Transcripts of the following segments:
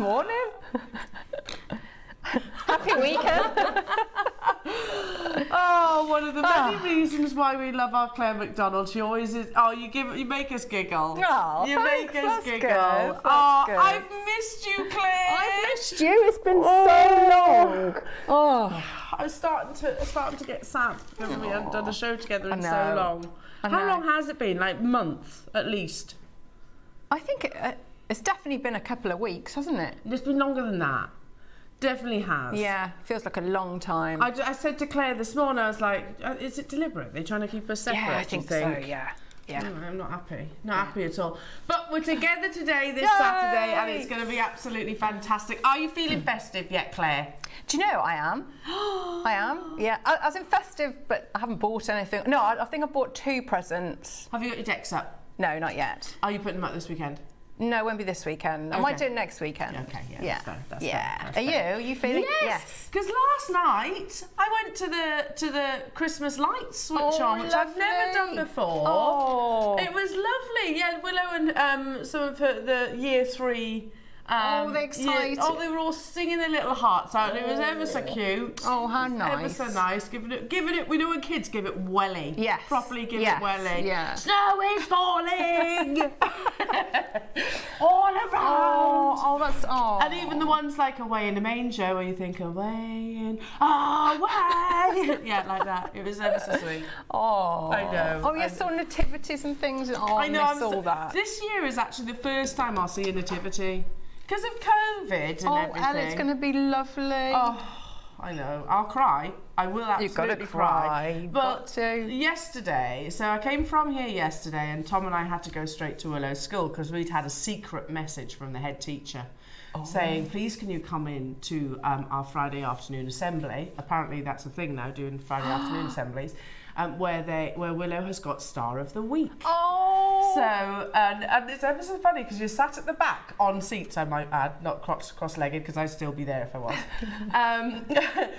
Oh, morning. Happy weekend. Oh, one of the many Ah. reasons why we love our Claire Macdonald. She always is. Oh, you give, you make us giggle. Oh, you thanks, make us giggle. good, oh, good. I've missed you, Claire. I've missed you. It's been so long. Oh, I'm starting to starting to get sad because we haven't done a show together in so long. How long has it been? Like months at least. I think it, uh, it's definitely been a couple of weeks, hasn't it? It's been longer than that. Definitely has. Yeah, feels like a long time. I, I said to Claire this morning, I was like, uh, is it deliberate? They're trying to keep us separate. yeah, I you think, so. Yeah, yeah. I'm not happy. Not happy at all. But we're together today, this Yay! Saturday, and it's going to be absolutely fantastic. Are you feeling festive yet, Claire? Do you know I am? I am. Yeah, I, I was in festive, but I haven't bought anything. No, I, I think I bought two presents. Have you got your decks up? No, not yet. Are you putting them up this weekend? No, it won't be this weekend. I might do it next weekend. Okay, yeah, yeah, that's that's yeah. fair, that's Are you? You feeling? Yes, because last night I went to the to the Christmas lights switch Oh, on, which I've never done before. Oh. It was lovely. Yeah, Willow and um, some of her, the year three. Um, Oh, they're yeah- oh, they were all singing their little hearts out. It was ever so cute. Oh, how nice. Ever so nice. Giving it, giving it. We know when kids give it welly. Yes. Properly give Yes, it welly. yeah. Snow is falling all around. Oh, oh, that's oh. And even the ones like away in the manger where you think away and away. yeah, like that. It was ever so sweet. Oh, I know, Oh, you I saw nativities and things. Oh, I, I know. miss I'm so- that. This year is actually the first time I'll see a nativity because of COVID and oh, everything. and it's going to be lovely. Oh, I know. I'll cry. I will absolutely cry. You've But got to. yesterday, so I came from here yesterday, and Tom and I had to go straight to Willow School because we'd had a secret message from the head teacher. Oh. Saying, please, can you come in to um, our Friday afternoon assembly? Apparently, that's a thing now, doing Friday afternoon assemblies, um, where they where Willow has got Star of the Week. Oh. So, and, and it's ever so funny because you're sat at the back on seats, I might add, not cross, cross-legged because I'd still be there if I was. um,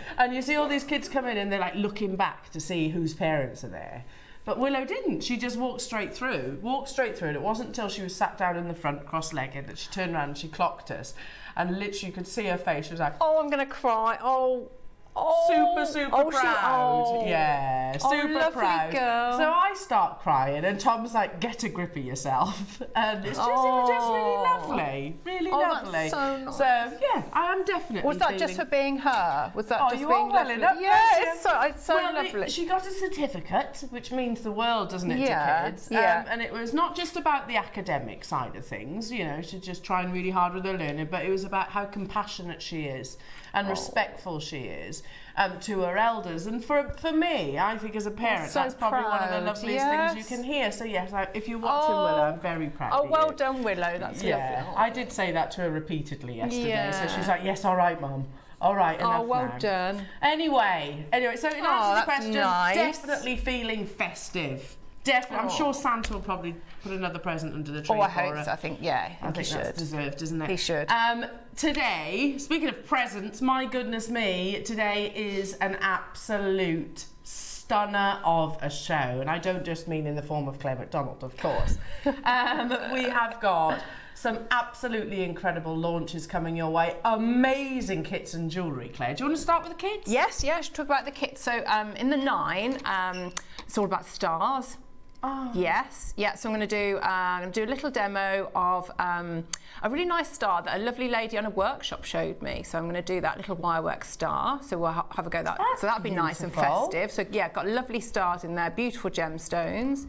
and you see all these kids come in and they're like looking back to see whose parents are there. But Willow didn't. She just walked straight through, walked straight through. And it wasn't until she was sat down in the front, cross-legged, that she turned around and she clocked us. And literally you could see her face. She was like, Oh, I'm going to cry. Oh. Oh. super, super oh, she- proud. oh. Yeah, Oh, super lovely proud. girl. So I start crying, and Tom's like, "Get a grip of yourself," and it's just, it was just really Oh. lovely, really Oh, that's lovely. so nice. yeah, I am definitely. Was that just for being her? Was that Oh, just you being are well lovely? enough, yeah, bless it's so, it's so well, it- lovely. she got a certificate, which means the world, doesn't it, Yeah, to kids? yeah. Um, and it was not just about the academic side of things, you know, she's just trying really hard with her learning, but it was about how compassionate she is and Oh. respectful she is um, to her elders. And for for me, I think as a parent, so that's probably one of the loveliest things you can hear. So yes, I, if you're watching Oh. Willow, I'm very proud. oh, of well done, Willow. That's Yeah, lovely. I did say that to her repeatedly yesterday. Yeah. So she's like, "Yes, all right, mum. All right, enough Oh, well now." done. Anyway, anyway, so in answer Oh, to the question, nice. definitely feeling festive. Definitely, I'm Oh. sure Santa will probably put another present under the tree Oh, I hope so. I think, yeah, I I think think he that's should. deserved, isn't it? He should. Um, today, speaking of presents, my goodness me, today is an absolute stunner of a show, and I don't just mean in the form of Claire Macdonald, of course. um, we have got some absolutely incredible launches coming your way. Amazing kits and jewellery, Claire. Do you want to start with the kits? Yes, yeah, I should talk about the kits. So um, in the nine, um, it's all about stars. Oh. Yes, yeah. So I'm going to do uh, I'm going to do a little demo of um, a really nice star that a lovely lady on a workshop showed me. So I'm going to do that little wirework star. So we'll ha- have a go at that. That's so that'll be nice and festive. So yeah, got lovely stars in there, beautiful gemstones.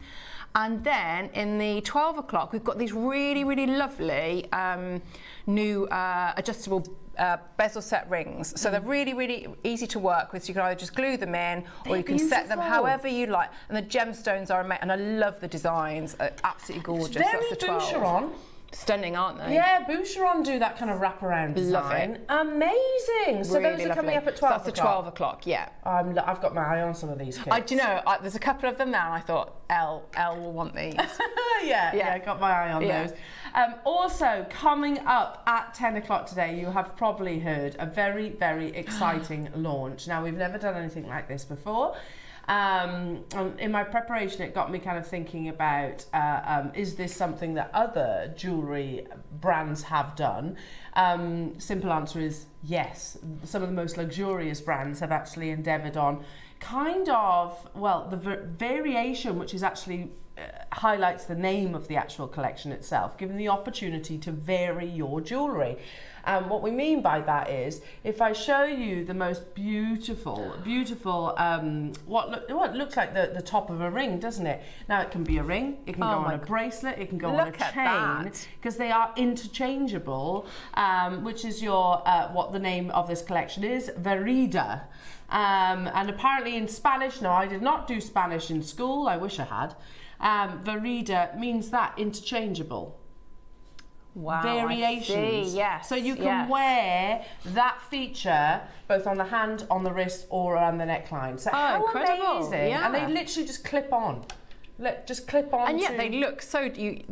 And then in the 12 o'clock, we've got these really, really lovely um, new uh, adjustable uh, bezel set rings. So they're really, really easy to work with. So you can either just glue them in or They're you can set them however you like. And the gemstones are amazing. And I love the designs. Uh, absolutely gorgeous. Very That's the 12. Boucheron. Stunning, aren't they? Yeah, Boucheron do that kind of wraparound Love design. it. Amazing. So Really those are coming up at So 12 that's the 12 o'clock, yeah. I'm, I've got my eye on some of these kids. I, do you know, I, there's a couple of them there and I thought, Elle, Elle will want these. yeah, yeah, Yeah. got my eye on Yeah. those. Um, also, coming up at 10 o'clock today, you have probably heard a very, very exciting launch. Now, we've never done anything like this before. Um, in my preparation, it got me kind of thinking about uh, um, is this something that other jewellery brands have done? Um, simple answer is yes. Some of the most luxurious brands have actually endeavoured on kind of, well, the variation, which is actually uh, highlights the name of the actual collection itself, giving the opportunity to vary your jewellery. And what we mean by that is, if I show you the most beautiful, beautiful, um, what, look, what looks like the, the top of a ring, doesn't it? Now it can be a ring, it can oh go on a bracelet, it can go on a chain, because they are interchangeable, um, which is your uh, what the name of this collection is, Varaido. Um, and apparently in Spanish, no, I did not do Spanish in school. I wish I had. Um, Varaido means that interchangeable. Wow, variations. Yes. So you can yes. wear that feature both on the hand, on the wrist, or on the neckline. So oh, how incredible. amazing! Yeah. And they literally just clip on. Let, just clip on. And yet they look so. You,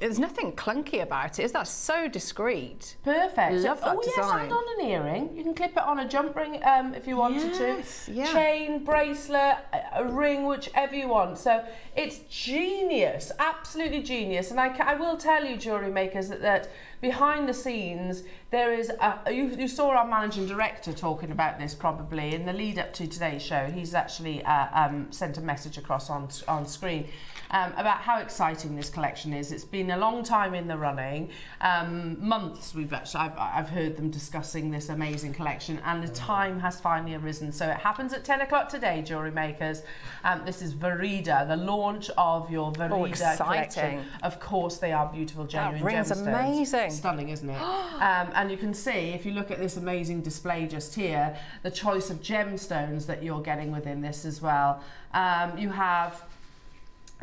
there's nothing clunky about it. Is that so discreet? Perfect. Love that oh design. yes, and on an earring. You can clip it on a jump ring um, if you wanted yes, to. Yeah. Chain, bracelet, a ring, whichever you want. So it's genius, absolutely genius. And I, I will tell you, jewellery makers, that, that behind the scenes, there is a, you, you, saw our managing director talking about this probably in the lead up to today's show. He's actually uh, um, sent a message across on, on screen um, about how exciting this collection is. It's been a long time in the running, um, months we've actually, I've, I've heard them discussing this amazing collection and the time has finally arisen. So it happens at 10 o'clock today, jewellery makers. Um, this is Varaido, the launch of your Varaido oh, collection. Of course they are beautiful, genuine that ring's gemstones. amazing. Stunning, isn't it? um, and you can see, if you look at this amazing display just here, the choice of gemstones that you're getting within this as well. Um, you have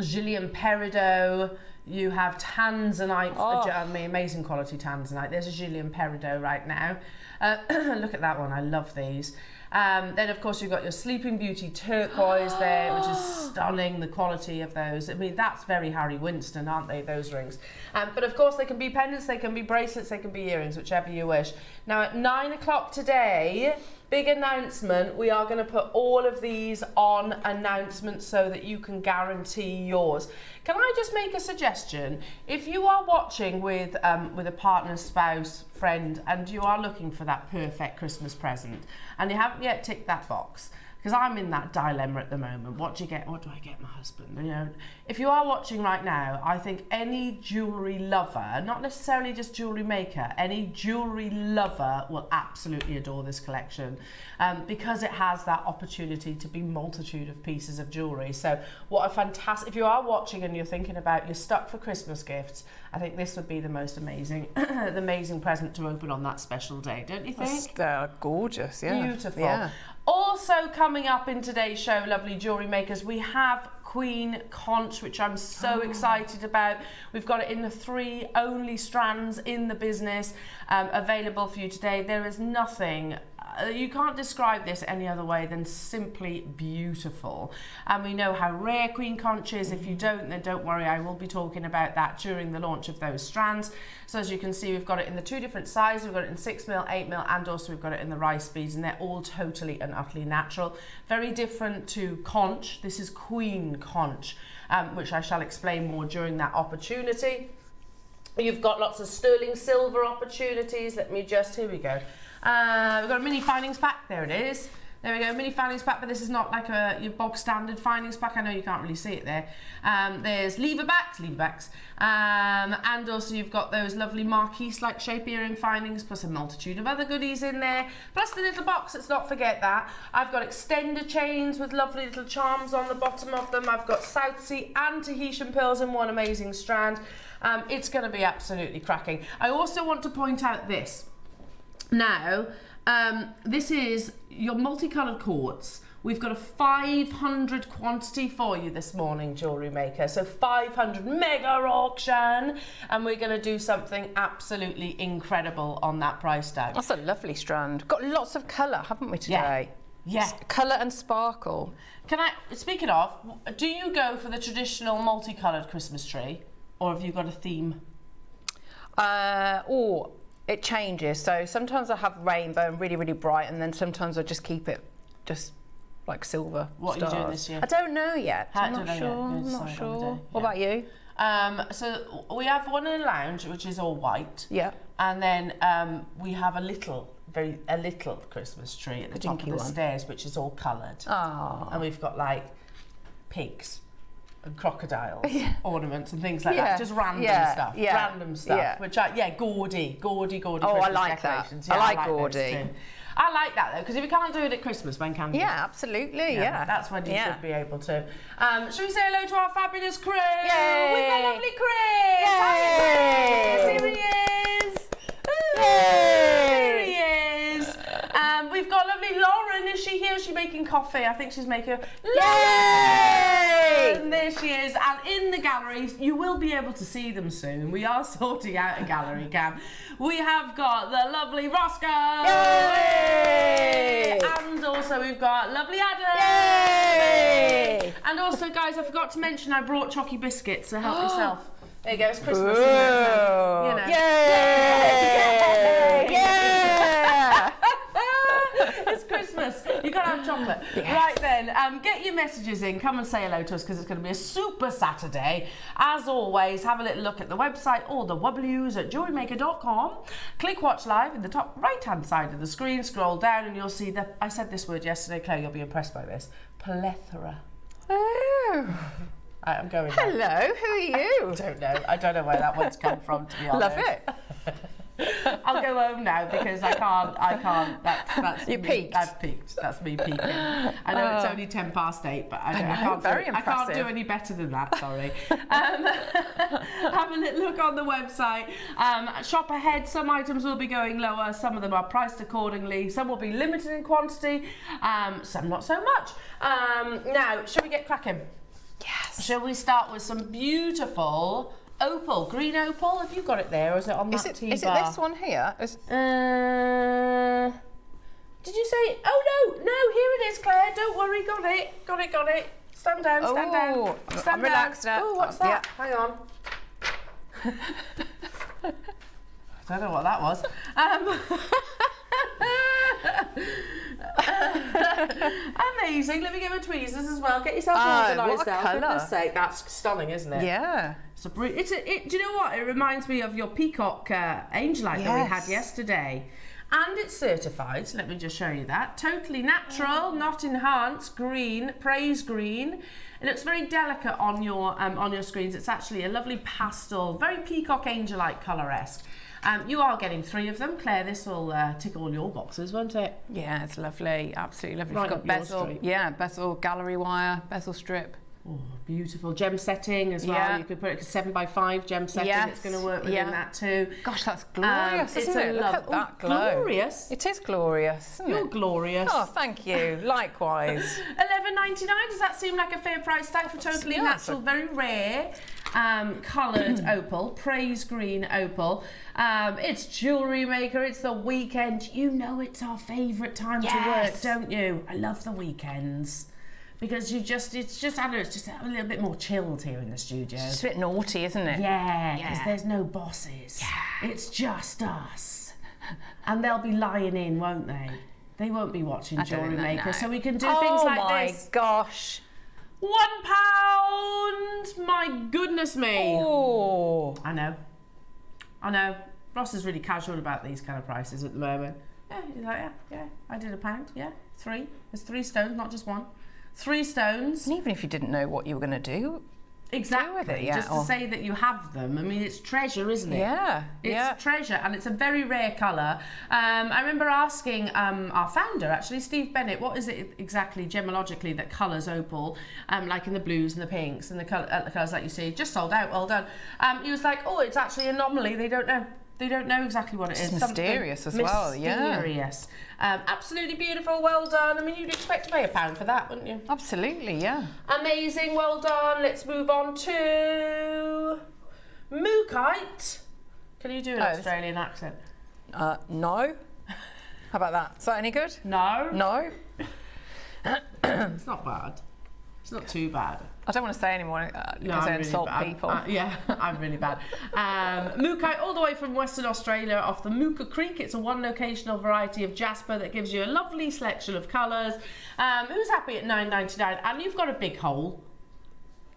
Jilin Peridot, you have Tanzanite, oh. I mean, amazing quality Tanzanite. There's a Jilin Peridot right now. Uh, look at that one, I love these. Um, then, of course, you've got your Sleeping Beauty turquoise there, which is stunning, the quality of those. I mean, that's very Harry Winston, aren't they, those rings? Um, but, of course, they can be pendants, they can be bracelets, they can be earrings, whichever you wish. Now, at 9 o'clock today, big announcement. We are going to put all of these on announcements so that you can guarantee yours. Can I just make a suggestion? If you are watching with um, with a partner, spouse, friend, and you are looking for that perfect Christmas present, and you haven't yet ticked that box, because I'm in that dilemma at the moment. What do you get? What do I get my husband? You know, if you are watching right now, I think any jewellery lover, not necessarily just jewellery maker, any jewellery lover will absolutely adore this collection um, because it has that opportunity to be multitude of pieces of jewellery. So what a fantastic, if you are watching and you're thinking about you're stuck for Christmas gifts, I think this would be the most amazing, the amazing present to open on that special day, don't you think? They're gorgeous, yeah. Beautiful. Yeah. Also coming up in today's show, lovely jewellery makers, we have Queen Conch, which I'm so oh. excited about. We've got it in the three only strands in the business um, available for you today. There is nothing you can't describe this any other way than simply beautiful. And we know how rare Queen Conch is. If you don't, then don't worry, I will be talking about that during the launch of those strands. So as you can see, we've got it in the two different sizes. We've got it in 6mm, 8mm, and also we've got it in the rice beads, and they're all totally and utterly natural. Very different to Conch. This is Queen Conch, um, which I shall explain more during that opportunity. You've got lots of sterling silver opportunities. Let me just, here we go. Uh, we've got a mini findings pack. There it is. There we go, mini findings pack, but this is not like a your bog standard findings pack. I know you can't really see it there. Um, there's lever backs, lever backs, um, and also you've got those lovely marquise-like shape earring findings, plus a multitude of other goodies in there. Plus the little box, let's not forget that. I've got extender chains with lovely little charms on the bottom of them. I've got South Sea and Tahitian pearls in one amazing strand. Um, it's going to be absolutely cracking. I also want to point out this. Now, um, this is your multicoloured quartz. We've got a 500 quantity for you this morning, jewellery maker. So 500 mega auction. And we're going to do something absolutely incredible on that price tag. That's a lovely strand. Got lots of colour, haven't we today? Yeah. yeah. Colour and sparkle. Can I, speaking of, do you go for the traditional multicoloured Christmas tree? Or have you got a theme? Uh, oh, it changes. So sometimes I have rainbow and really, really bright, and then sometimes I just keep it just like silver. What are you doing this year? I don't know yet. I I'm not sure. I'm not decide on the sure. day, What about you? Um, so we have one in the lounge, which is all white, Yeah. and then um, we have a little, very a little Christmas tree at the top of the one. stairs, which is all coloured, Ah. and we've got like pigs and crocodiles, ornaments and things like Yeah, that. Just random yeah, stuff, yeah, random stuff. yeah. Which I yeah, gaudy, gaudy, gaudy. Oh, I Christmas like that. I Yeah, like gaudy. I like that though, because if you can't do it at Christmas, when can you? Yeah, absolutely. Yeah. That's when you yeah. should be able to. Um, should we say hello to our fabulous crew? Yay! We've got lovely Chris! Yay! Hi, Chris! Here he is! Yay! Here he is! Um, we've got lovely Lauren. Is she here? Is she making coffee? I think she's making. Yay! There she is. And in the galleries, you will be able to see them soon. We are sorting out a gallery cam. We have got the lovely Roscoe. Yay! And also we've got lovely Adam. Yay! And also, guys, I forgot to mention I brought Chocky biscuits, so help yourself. There you go, it's Christmas. isn't it? So, you know. Yay! Yay! Yeah! It's Christmas. You gotta have chocolate. Right then, um, get your messages in. Come and say hello to us because it's going to be a super Saturday. As always, have a little look at the website or the W's at jewellerymaker.com. Click watch live in the top right hand side of the screen. Scroll down and you'll see that I said this word yesterday, Claire. You'll be impressed by this. Plethora. Oh. Right, I'm going. now. Hello, who are you? I don't know. I don't know where that one's come from. To be honest, Love it. I'll go home now because I can't. I can't. That's that's You me. peaked. I've peaked. That's me peaking. I know it's Oh. only ten past eight, but I, don't, I, know, can't. very do, I can't do any better than that. Sorry. um, have a little look on the website. Um, shop ahead. Some items will be going lower. Some of them are priced accordingly. Some will be limited in quantity. Um, some not so much. Um, now, shall we get cracking? Yes. Shall we start with some beautiful opal, green opal? Have you got it there, or is it on Is that it, tea is it this one here? Is- Uh, did you say? Oh no, no, here it is, Claire. Don't worry, got it, got it, got it. Stand down, stand Oh, down. Stand I'm down. relaxed now. Oh, what's that? Hang on. I don't know what that was. Um, amazing. Let me get my tweezers as well. Get yourself Oh, organised now. For colour. goodness sake, that's stunning, isn't it? yeah. It's a br- it's a, it, do you know what? It reminds me of your peacock uh, angelite that we had yesterday. And it's certified, so let me just show you that. Totally natural, not enhanced, green, praise green. It looks very delicate on your um, on your screens. It's actually a lovely pastel, very peacock angelite colour-esque. Um, you are getting three of them. Claire, this will uh, tick all your boxes, won't it? Yeah, it's lovely. Absolutely lovely. Right You've got bezel. street. Yeah, bezel gallery wire, bezel strip. Oh, beautiful gem setting as well. Yeah. You could put it seven by five gem setting. Yes, It's going to work within yeah. that too. Gosh, that's Um, glorious, it's isn't a it? Look at that oh, glow. glorious. It is glorious, isn't You're it? glorious. Oh, thank you. Likewise. Eleven ninety nine. Does that seem like a fair price tag for totally Yeah, natural, very rare, um, coloured opal, praise green opal? Um, it's jewellery maker. It's the weekend. You know it's our favourite time Yes. to work, don't you? I love the weekends because you just it's just I don't know it's just a little bit more chilled here in the studio. It's a bit naughty, isn't it? Yeah, because Yeah. there's no bosses. Yeah. It's just us. And they'll be lying in, won't they? They won't be watching I know, Maker, no. so we can do oh things like this. Oh my gosh. One pound! My goodness me! Oh. I know. I know. Ross is really casual about these kind of prices at the moment. Yeah, he's like, yeah, yeah, I did a pound, yeah, three. There's three stones, not just one. Three stones. And even if you didn't know what you were going to do, Exactly. with it, yeah, Just to or- say that you have them. I mean, it's treasure, isn't it? yeah, It's yeah. treasure and it's a very rare colour. Um, I remember asking um, our founder, actually, Steve Bennett, what is it exactly gemologically that colours opal, um, like in the blues and the pinks and the, colour, uh, the colours that you see? Just sold out, well done. Um, he was like, oh, it's actually anomaly. They don't know. They don't know exactly what it It's is. Something mysterious as well, yeah. Mysterious. Um, absolutely beautiful. Well done. I mean, you'd expect to pay a pound for that, wouldn't you? Absolutely, yeah. Amazing, well done. Let's move on to Mookaite. Can you do an Oh, Australian accent? Uh, no. How about that? Is that any good? No. No. It's not bad. It's not too bad. I don't want to say anymore uh, because No, I really insult bad. people. Uh, yeah, I'm really bad. Um, Mookai, all the way from Western Australia, off the Mooka Creek. It's a one locational variety of jasper that gives you a lovely selection of colours. Um, who's happy at 9.99? And you've got a big hole.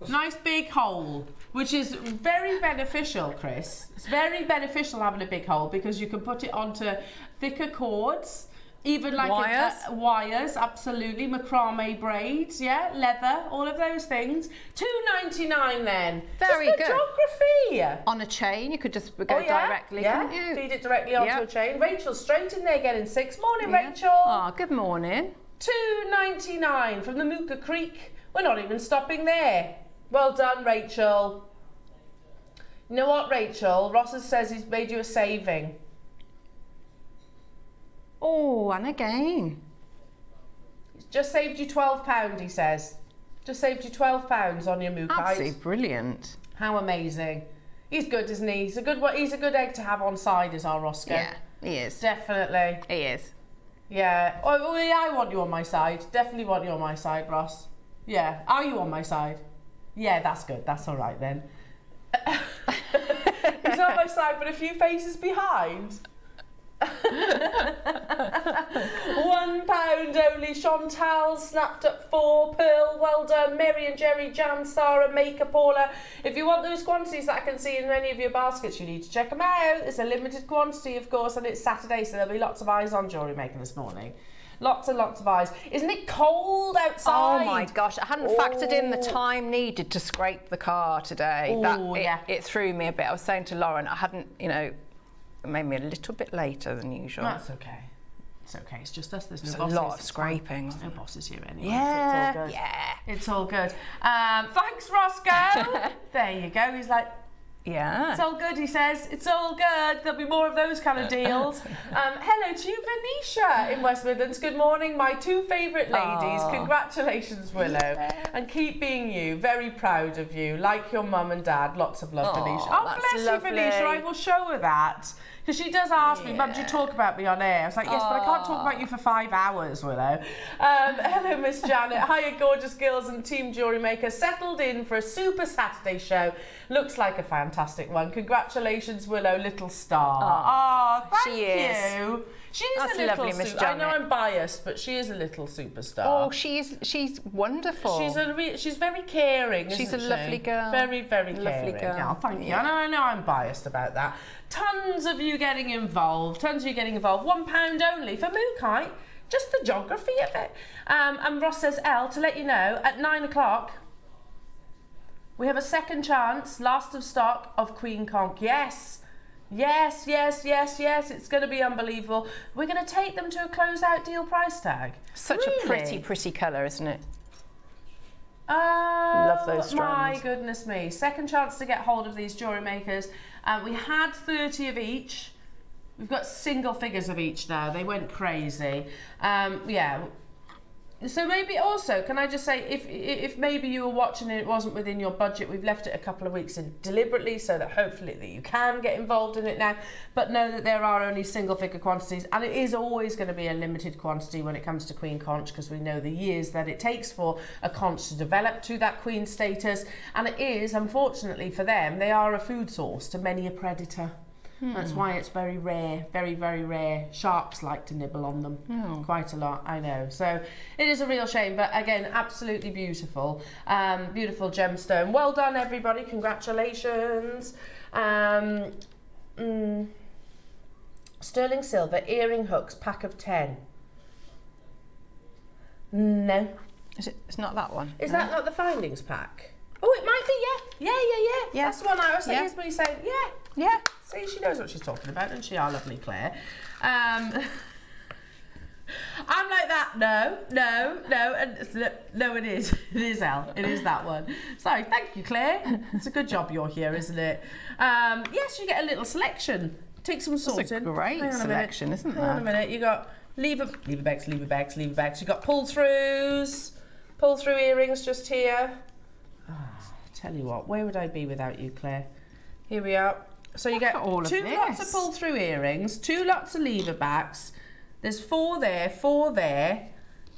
Nice big hole, which is very beneficial, Chris. It's very beneficial having a big hole because you can put it onto thicker cords. Even like a- Wires? wires, absolutely. Macrame braids, yeah, leather, all of those things. Two ninety nine then. Very Just the good. geography. On a chain, you could just go Oh, yeah? directly, yeah. couldn't you? Feed it directly onto Yeah. a chain. Rachel's straight in there getting six. Morning, Yeah. Rachel. Oh, good morning. Two ninety nine from the Mooka Creek. We're not even stopping there. Well done, Rachel. You know what, Rachel? Ross says he's made you a saving. Oh, and again. He's just saved you twelve pound. He says. Just saved you twelve pounds on your Mooka. Absolutely brilliant. How amazing. He's good, isn't he? He's a good. He's a good egg to have on side, is our Roscoe. Yeah, he is. Definitely. He is. Yeah. Oh, oh, yeah, I want you on my side. Definitely want you on my side, Ross. Yeah. Are you on my side? Yeah, that's good. That's all right then. He's on my side, but a few faces behind. One pound only. Chantal snapped up four. Pearl, well done. Mary and Jerry, Jan, Sarah, Maker, Paula. If you want those quantities that I can see in any of your baskets, you need to check them out. It's a limited quantity, of course, and it's Saturday, so there'll be lots of eyes on jewellery making this morning. Lots and lots of eyes. Isn't it cold outside? Oh my gosh, I hadn't factored in the time needed to scrape the car today. Oh, it, yeah. it threw me a bit. I was saying to Lauren, I hadn't, you know, me a little bit later than usual. That's okay. It's okay. It's just us. There's no It's a lot of It's fine. scraping. There's no bosses here anyway. Yeah, so it's all good. yeah, It's all good. Um, thanks, Roscoe. there you go. He's like, yeah. it's all good. He says, it's all good. There'll be more of those kind of deals. Um, hello to you, Venetia in West Midlands. Good morning, my two favourite ladies. Aw. Congratulations, Willow, and keep being you. Very proud of you. Like your mum and dad. Lots of love, Aw, Venetia. Oh, bless lovely. you, Venetia. I will show her that. Because she does ask me, Mum, do you talk about me on air? I was like, yes, but I can't talk about you for five hours, Willow. Um, hello, Miss Janet. Hiya, gorgeous girls and Team Jewelry Maker. Settled in for a super Saturday show. Looks like a fantastic one. Congratulations, Willow, little star. Oh, thank she is. you. She is That's a little lovely, Miss su- I know I'm biased, but she is a little superstar. Oh, she's she's wonderful. She's a re- she's very caring. She's a lovely girl. Very very Lovely caring. girl. Oh, thank you. Yeah. I know, I know I'm biased about that. Tons of you getting involved. Tons of you getting involved. One pound only for Mookai. Just the geography of it. Um, and Ross says L to let you know at nine o'clock. We have a second chance, last of stock of Queen Conch. Yes. Yes, yes, yes, yes. It's going to be unbelievable. We're going to take them to a closeout deal price tag. such a pretty, pretty colour, isn't it? Oh, Love those My goodness me. Second chance to get hold of these jewellery makers. Um, we had 30 of each. We've got single figures of each now. They went crazy. Um, yeah, So maybe also, can I just say, if if maybe you were watching and it wasn't within your budget, we've left it a couple of weeks in deliberately so that hopefully that you can get involved in it now. But know that there are only single figure quantities, and it is always going to be a limited quantity when it comes to queen conch because we know the years that it takes for a conch to develop to that queen status, and it is unfortunately for them they are a food source to many a predator. That's why it's very rare, very, very rare. Sharks like to nibble on them Oh. quite a lot, I know. So it is a real shame, but again, absolutely beautiful. Um, beautiful gemstone. Well done, everybody. Congratulations. Um, mm, sterling silver, earring hooks, pack of 10. No. Is it? It's not that one. Is no? that not the findings pack? Oh, it might be, yeah. Yeah, yeah, yeah. Yeah. That's the one I was Yeah. Here's me saying, yeah. Yeah. See, she knows what she's talking about, and she, our lovely Claire. Um, I'm like that. No, no, no, and no, it is. It is L. It is that one. So thank you, Claire. It's a good job you're here, isn't it? Um, yes, you get a little selection. Take some That's sorting. a great Hang on a minute. selection, isn't Hang on a minute. You got lever, lever backs, lever backs, lever backs. You got pull throughs, pull through earrings just here. Ah, tell you what, where would I be without you, Claire? Here we are. So you Look get all of two lots of pull through earrings, two lots of lever backs. There's four there, four there.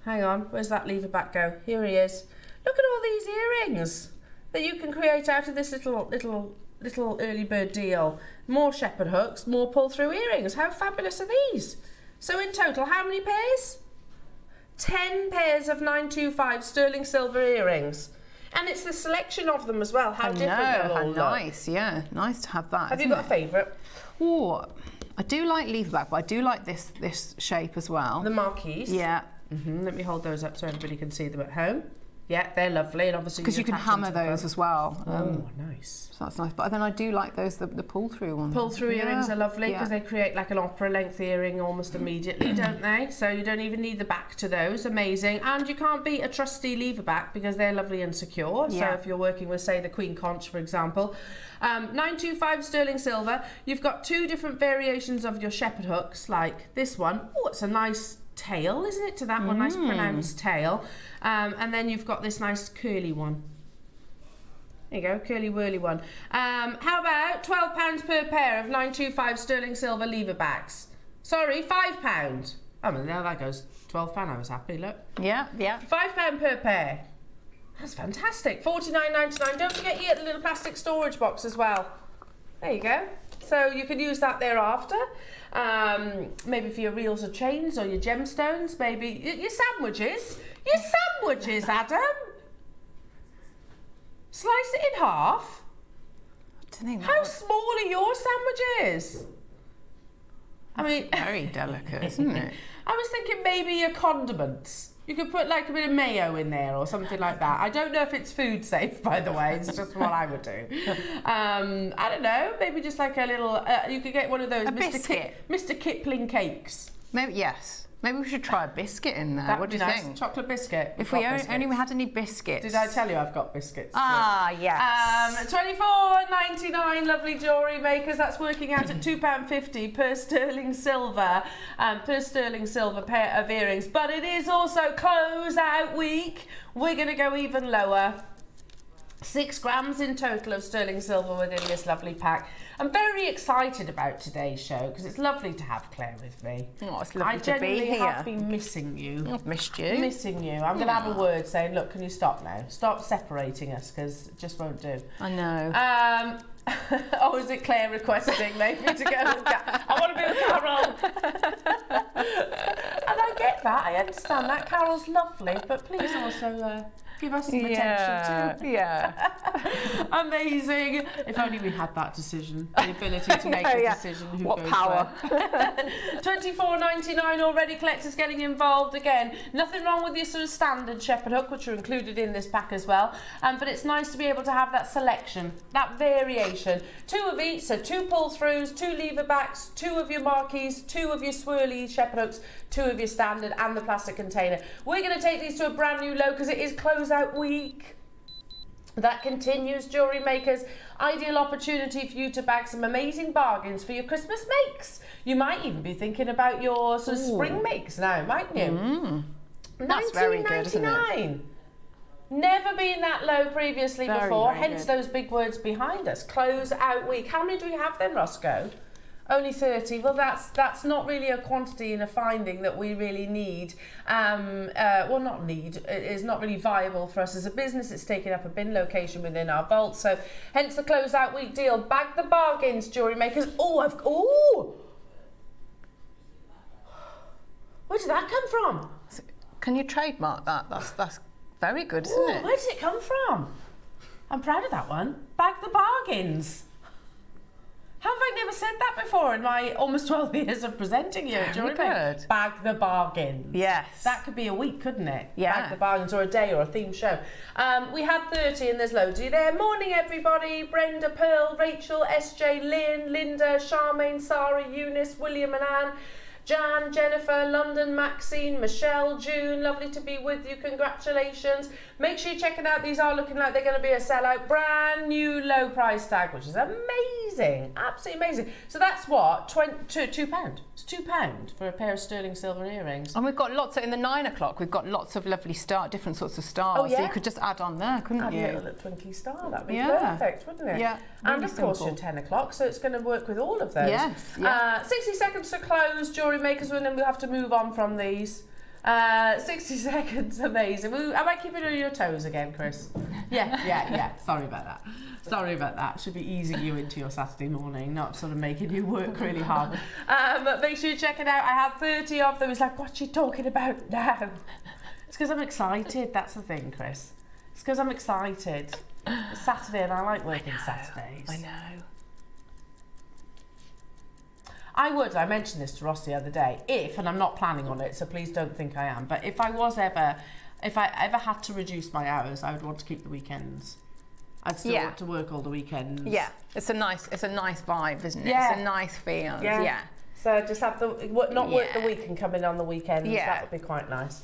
Hang on, where's that lever back go? Here he is. Look at all these earrings that you can create out of this little little little early bird deal. More shepherd hooks, more pull through earrings. How fabulous are these? So in total, how many pairs? 10 pairs of 925 sterling silver earrings. And it's the selection of them as well. How I different know, how all look. nice, yeah. Nice to have that. Have you got a favourite? Oh, I do like leverback, but I do like this this shape as well. The marquise. yeah, hmm Let me hold those up so everybody can see them at home. Yeah, they're lovely, and obviously because you can hammer those as well. Um, Oh, nice. So that's nice. But then I do like those the, the pull through ones. Pull through earrings are lovely because yeah. they create like an opera length earring almost immediately, don't they? So you don't even need the back to those. Amazing. And you can't beat a trusty lever back because they're lovely and secure. Yeah. So if you're working with, say, the Queen Conch, for example, um, 925 sterling silver, you've got two different variations of your shepherd hooks, like this one. Oh, it's a nice tail, isn't it? To that one, nice pronounced tail. Um, and then you've got this nice curly one. There you go, curly whirly one. Um, how about £12 per pair of 925 sterling silver lever backs? Sorry, £5. Oh, now that goes £12. I was happy, look. Yeah, yeah. £5 per pair. That's fantastic. Forty nine ninety nine. Don't forget you get the little plastic storage box as well. There you go. So you can use that thereafter. Um, maybe for your reels or chains or your gemstones. Maybe your sandwiches. Your sandwiches, Adam. Slice it in half. I don't think that How was small are your sandwiches? I mean, very delicate, isn't it? I was thinking maybe your condiments. You could put like a bit of mayo in there or something like that. I don't know if it's food safe, by the way. It's just what I would do. Um, I don't know. Maybe just like a little. Uh, you could get one of those A Mr. Mr. Kipling cakes. Maybe yes. Maybe we should try a biscuit in there. That what do you nice. think? Chocolate biscuit. If We've we got only, had any biscuits. Did I tell you I've got biscuits? Ah, yes. Um, twenty four ninety nine, lovely jewellery makers. That's working out at two pound fifty per sterling silver, um, per sterling silver pair of earrings. But it is also close out week. We're going to go even lower. Six grams in total of sterling silver within this lovely pack. I'm very excited about today's show because it's lovely to have Claire with me. Oh, it's lovely I to be here. I have been missing you I've missed you. missing you. I'm going to have a word saying, look, can you stop now? Stop separating us because it just won't do. I know. Um, oh, is it Claire requesting maybe to go with Ca- I want to be with Carol. and I get that. I understand that. Carol's lovely, but please also uh, give us some attention too. yeah. Amazing. If only we had that decision, the ability to make know, a yeah. decision. Who What goes power. Twenty four ninety nine already. Collectors getting involved again. Nothing wrong with your sort of standard shepherd hook, which are included in this pack as well. Um, but it's nice to be able to have that selection, that variation. Two of each, so two pull throughs, two lever backs, two of your marquees, two of your swirly shepherd hooks, two of your standard, and the plastic container. We're going to take these to a brand new low because it is closeout week. That continues, jewellery makers. Ideal opportunity for you to bag some amazing bargains for your Christmas makes. You might even be thinking about your sort of Ooh. spring makes now, mightn't you? Mm. That's very good, isn't it? Never been that low previously Very, before, very hence good. those big words behind us. Close out week. How many do we have then, Roscoe? Only 30. Well, that's that's not really a quantity and a finding that we really need. Um, uh, well, not need. It is not really viable for us as a business. It's taking up a bin location within our vault. So, hence the closeout week deal. Bag the bargains, jewellery makers. Oh, I've. Oh! Where did that come from? Can you trademark that? That's that's very good, isn't Ooh, it? Where did it come from? I'm proud of that one. Bag the bargains. Have I never said that before in my almost 12 years of presenting you? Do you remember? good. Bag the bargains. Yes. That could be a week, couldn't it? Yeah. Bag the bargains or a day or a theme show. Um, we had 30 and there's loads of you there. Morning, everybody. Brenda, Pearl, Rachel, SJ, Lynn, Linda, Charmaine, Sarah, Eunice, William and Anne. Jan, Jennifer, London, Maxine, Michelle, June, lovely to be with you. Congratulations. Make sure you're checking out. These are looking like they're going to be a sellout. Brand new low price tag, which is amazing. Absolutely amazing. So that's what? 20, two, two pound. It's two pound for a pair of sterling silver earrings. And we've got lots of, in the nine o'clock, we've got lots of lovely star, different sorts of stars. Oh, yeah? So you could just add on there, couldn't Add a you? little, little twinkly star. That'd be Yeah. perfect, wouldn't it? Yeah, And really of course, simple. your 10 o'clock, so it's going to work with all of those. Yes, yeah. Uh, 60 seconds to close, jewellery makers, and then we'll have to move on from these. Uh, 60 seconds, amazing. Well, Am I keeping you on your toes again, Chris? Yeah, yeah, yeah. Sorry about that. Sorry about that. Should be easing you into your Saturday morning, not sort of making you work really hard. Um, but make sure you check it out. I had 30 of them. It's like, what's she talking about now? It's because I'm excited. That's the thing, Chris. It's because I'm excited. It's Saturday and I like working Saturdays. I know. I would, I mentioned this to Ross the other day, if, and I'm not planning on it, so please don't think I am, but if I was ever, if I ever had to reduce my hours, I would want to keep the weekends. I'd still Yeah. want to work all the weekends. Yeah, it's a nice, it's a nice vibe, isn't it? Yeah. It's a nice feel. Yeah. Yeah. So just have the, not work the Yeah. week and come in on the weekends. Yeah. That would be quite nice.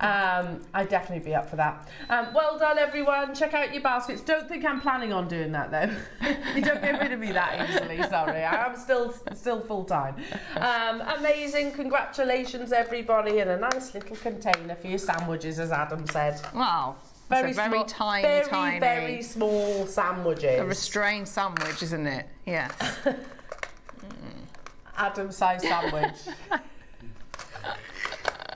Um, I'd definitely be up for that. Um, well done, everyone. Check out your baskets. Don't think I'm planning on doing that though. you don't get rid of me that easily. Sorry, I am still still full time. Um, amazing. Congratulations, everybody, and a nice little container for your sandwiches, as Adam said. Wow. Very very small, tiny, very tiny, very small sandwiches. a restrained sandwich, isn't it? Yes. Adam sized sandwich.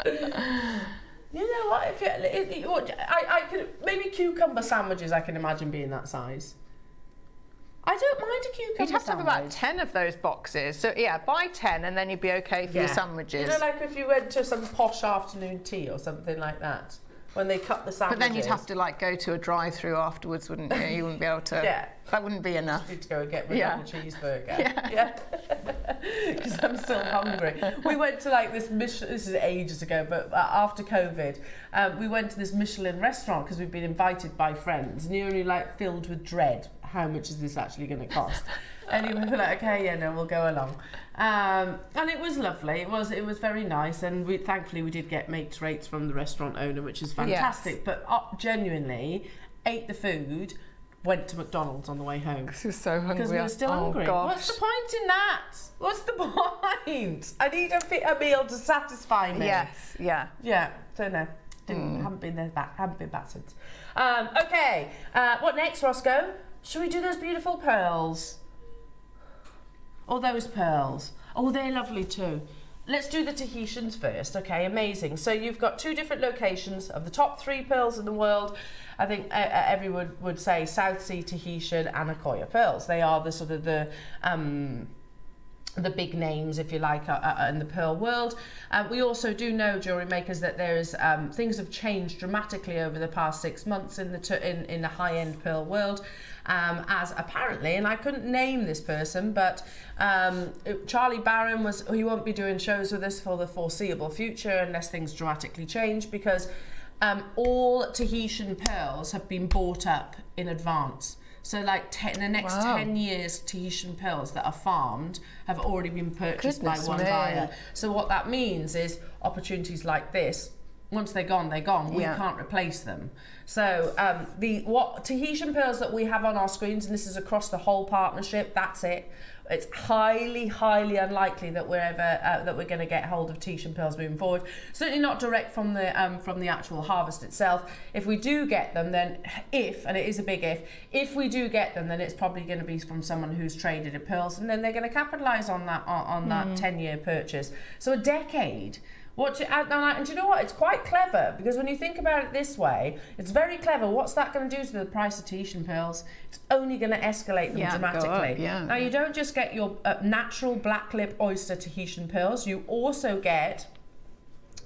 you know what? If you, it, it, I, I could maybe cucumber sandwiches. I can imagine being that size. I don't mind a cucumber sandwich. You'd have to have about 10 of those boxes. So, yeah, buy 10 and then you'd be okay for your sandwiches. You know, like if you went to some posh afternoon tea or something like that, when they cut the but sandwiches. then you'd have to like go to a drive-through afterwards, wouldn't you? You wouldn't be able to. Yeah. That wouldn't be enough. to go and get rid Yeah. the cheeseburger. Yeah. Because I'm still hungry. We went to like this Michelin, this is ages ago, but uh, after COVID, um, we went to this Michelin restaurant because we'd been invited by friends and you're only like filled with dread. How much is this actually going to cost? anyway, we're like, okay, yeah, no, we'll go along. Um, and it was lovely. It was it was very nice, and we thankfully we did get mates rates from the restaurant owner, which is fantastic. But uh, genuinely, ate the food, went to McDonald's on the way home. This is so hungry. Because we were still oh, hungry. Gosh. What's the point in that? What's the point? I need a, fit a meal to satisfy me. Yes, yeah. Yeah. So no, didn't haven't been there back. Haven't been back since. Um, okay. Uh, what next, Roscoe? Should we do those beautiful pearls? Or those pearls? Oh, they're lovely too. Let's do the Tahitians first, okay? Amazing. So you've got two different locations of the top three pearls in the world. I think uh, uh, everyone would say South Sea Tahitian and Akoya pearls. They are the sort of the um, the big names, if you like, uh, uh, in the pearl world. Uh, we also do know, jewelry makers, that there's um, things have changed dramatically over the past six months in the in, in the high-end pearl world. Um, as apparently, and I couldn't name this person, but um, Charlie Barron was. He won't be doing shows with us for the foreseeable future unless things dramatically change, because um, all Tahitian pearls have been bought up in advance. So, like te- in the next Wow. 10 years, Tahitian pearls that are farmed have already been purchased Goodness by one me. buyer. So, what that means is opportunities like this, once they're gone, they're gone. We Yeah. can't replace them. So, um, the what Tahitian pearls that we have on our screens, and this is across the whole partnership, that's it. It's highly, highly unlikely that we're ever uh, that we're going to get hold of Tahitian pearls moving forward. Certainly not direct from the um, from the actual harvest itself. If we do get them, then if and it is a big if, if we do get them, then it's probably going to be from someone who's traded in pearls, and then they're going to capitalise on that on, on that ten year purchase. So a decade. What you, and, and, and do you know what? It's quite clever because when you think about it this way, it's very clever. What's that going to do to the price of Tahitian pearls? It's only going to escalate them Yeah, up, dramatically. yeah. Now you don't just get your uh, natural black lip oyster Tahitian pearls. You also get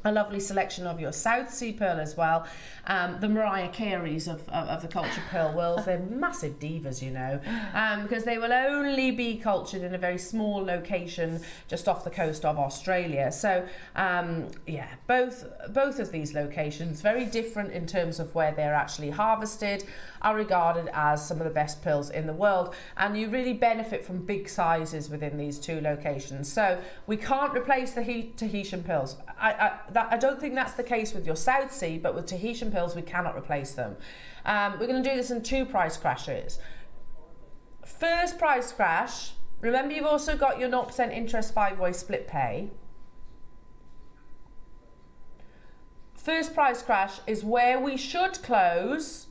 a lovely selection of your South Sea pearl as well. Um, the Mariah Careys of, of, of the cultured pearl world, they're massive divas, you know, um, because they will only be cultured in a very small location just off the coast of Australia. So, um, yeah, both both of these locations, very different in terms of where they're actually harvested, are regarded as some of the best pearls in the world, and you really benefit from big sizes within these two locations. So we can't replace the he- Tahitian pearls. I, I, that, I don't think that's the case with your South Sea, but with Tahitian pearls, we cannot replace them. Um, we're going to do this in two price crashes. First price crash. Remember, you've also got your 0% interest five-way split pay. First price crash is where we should close,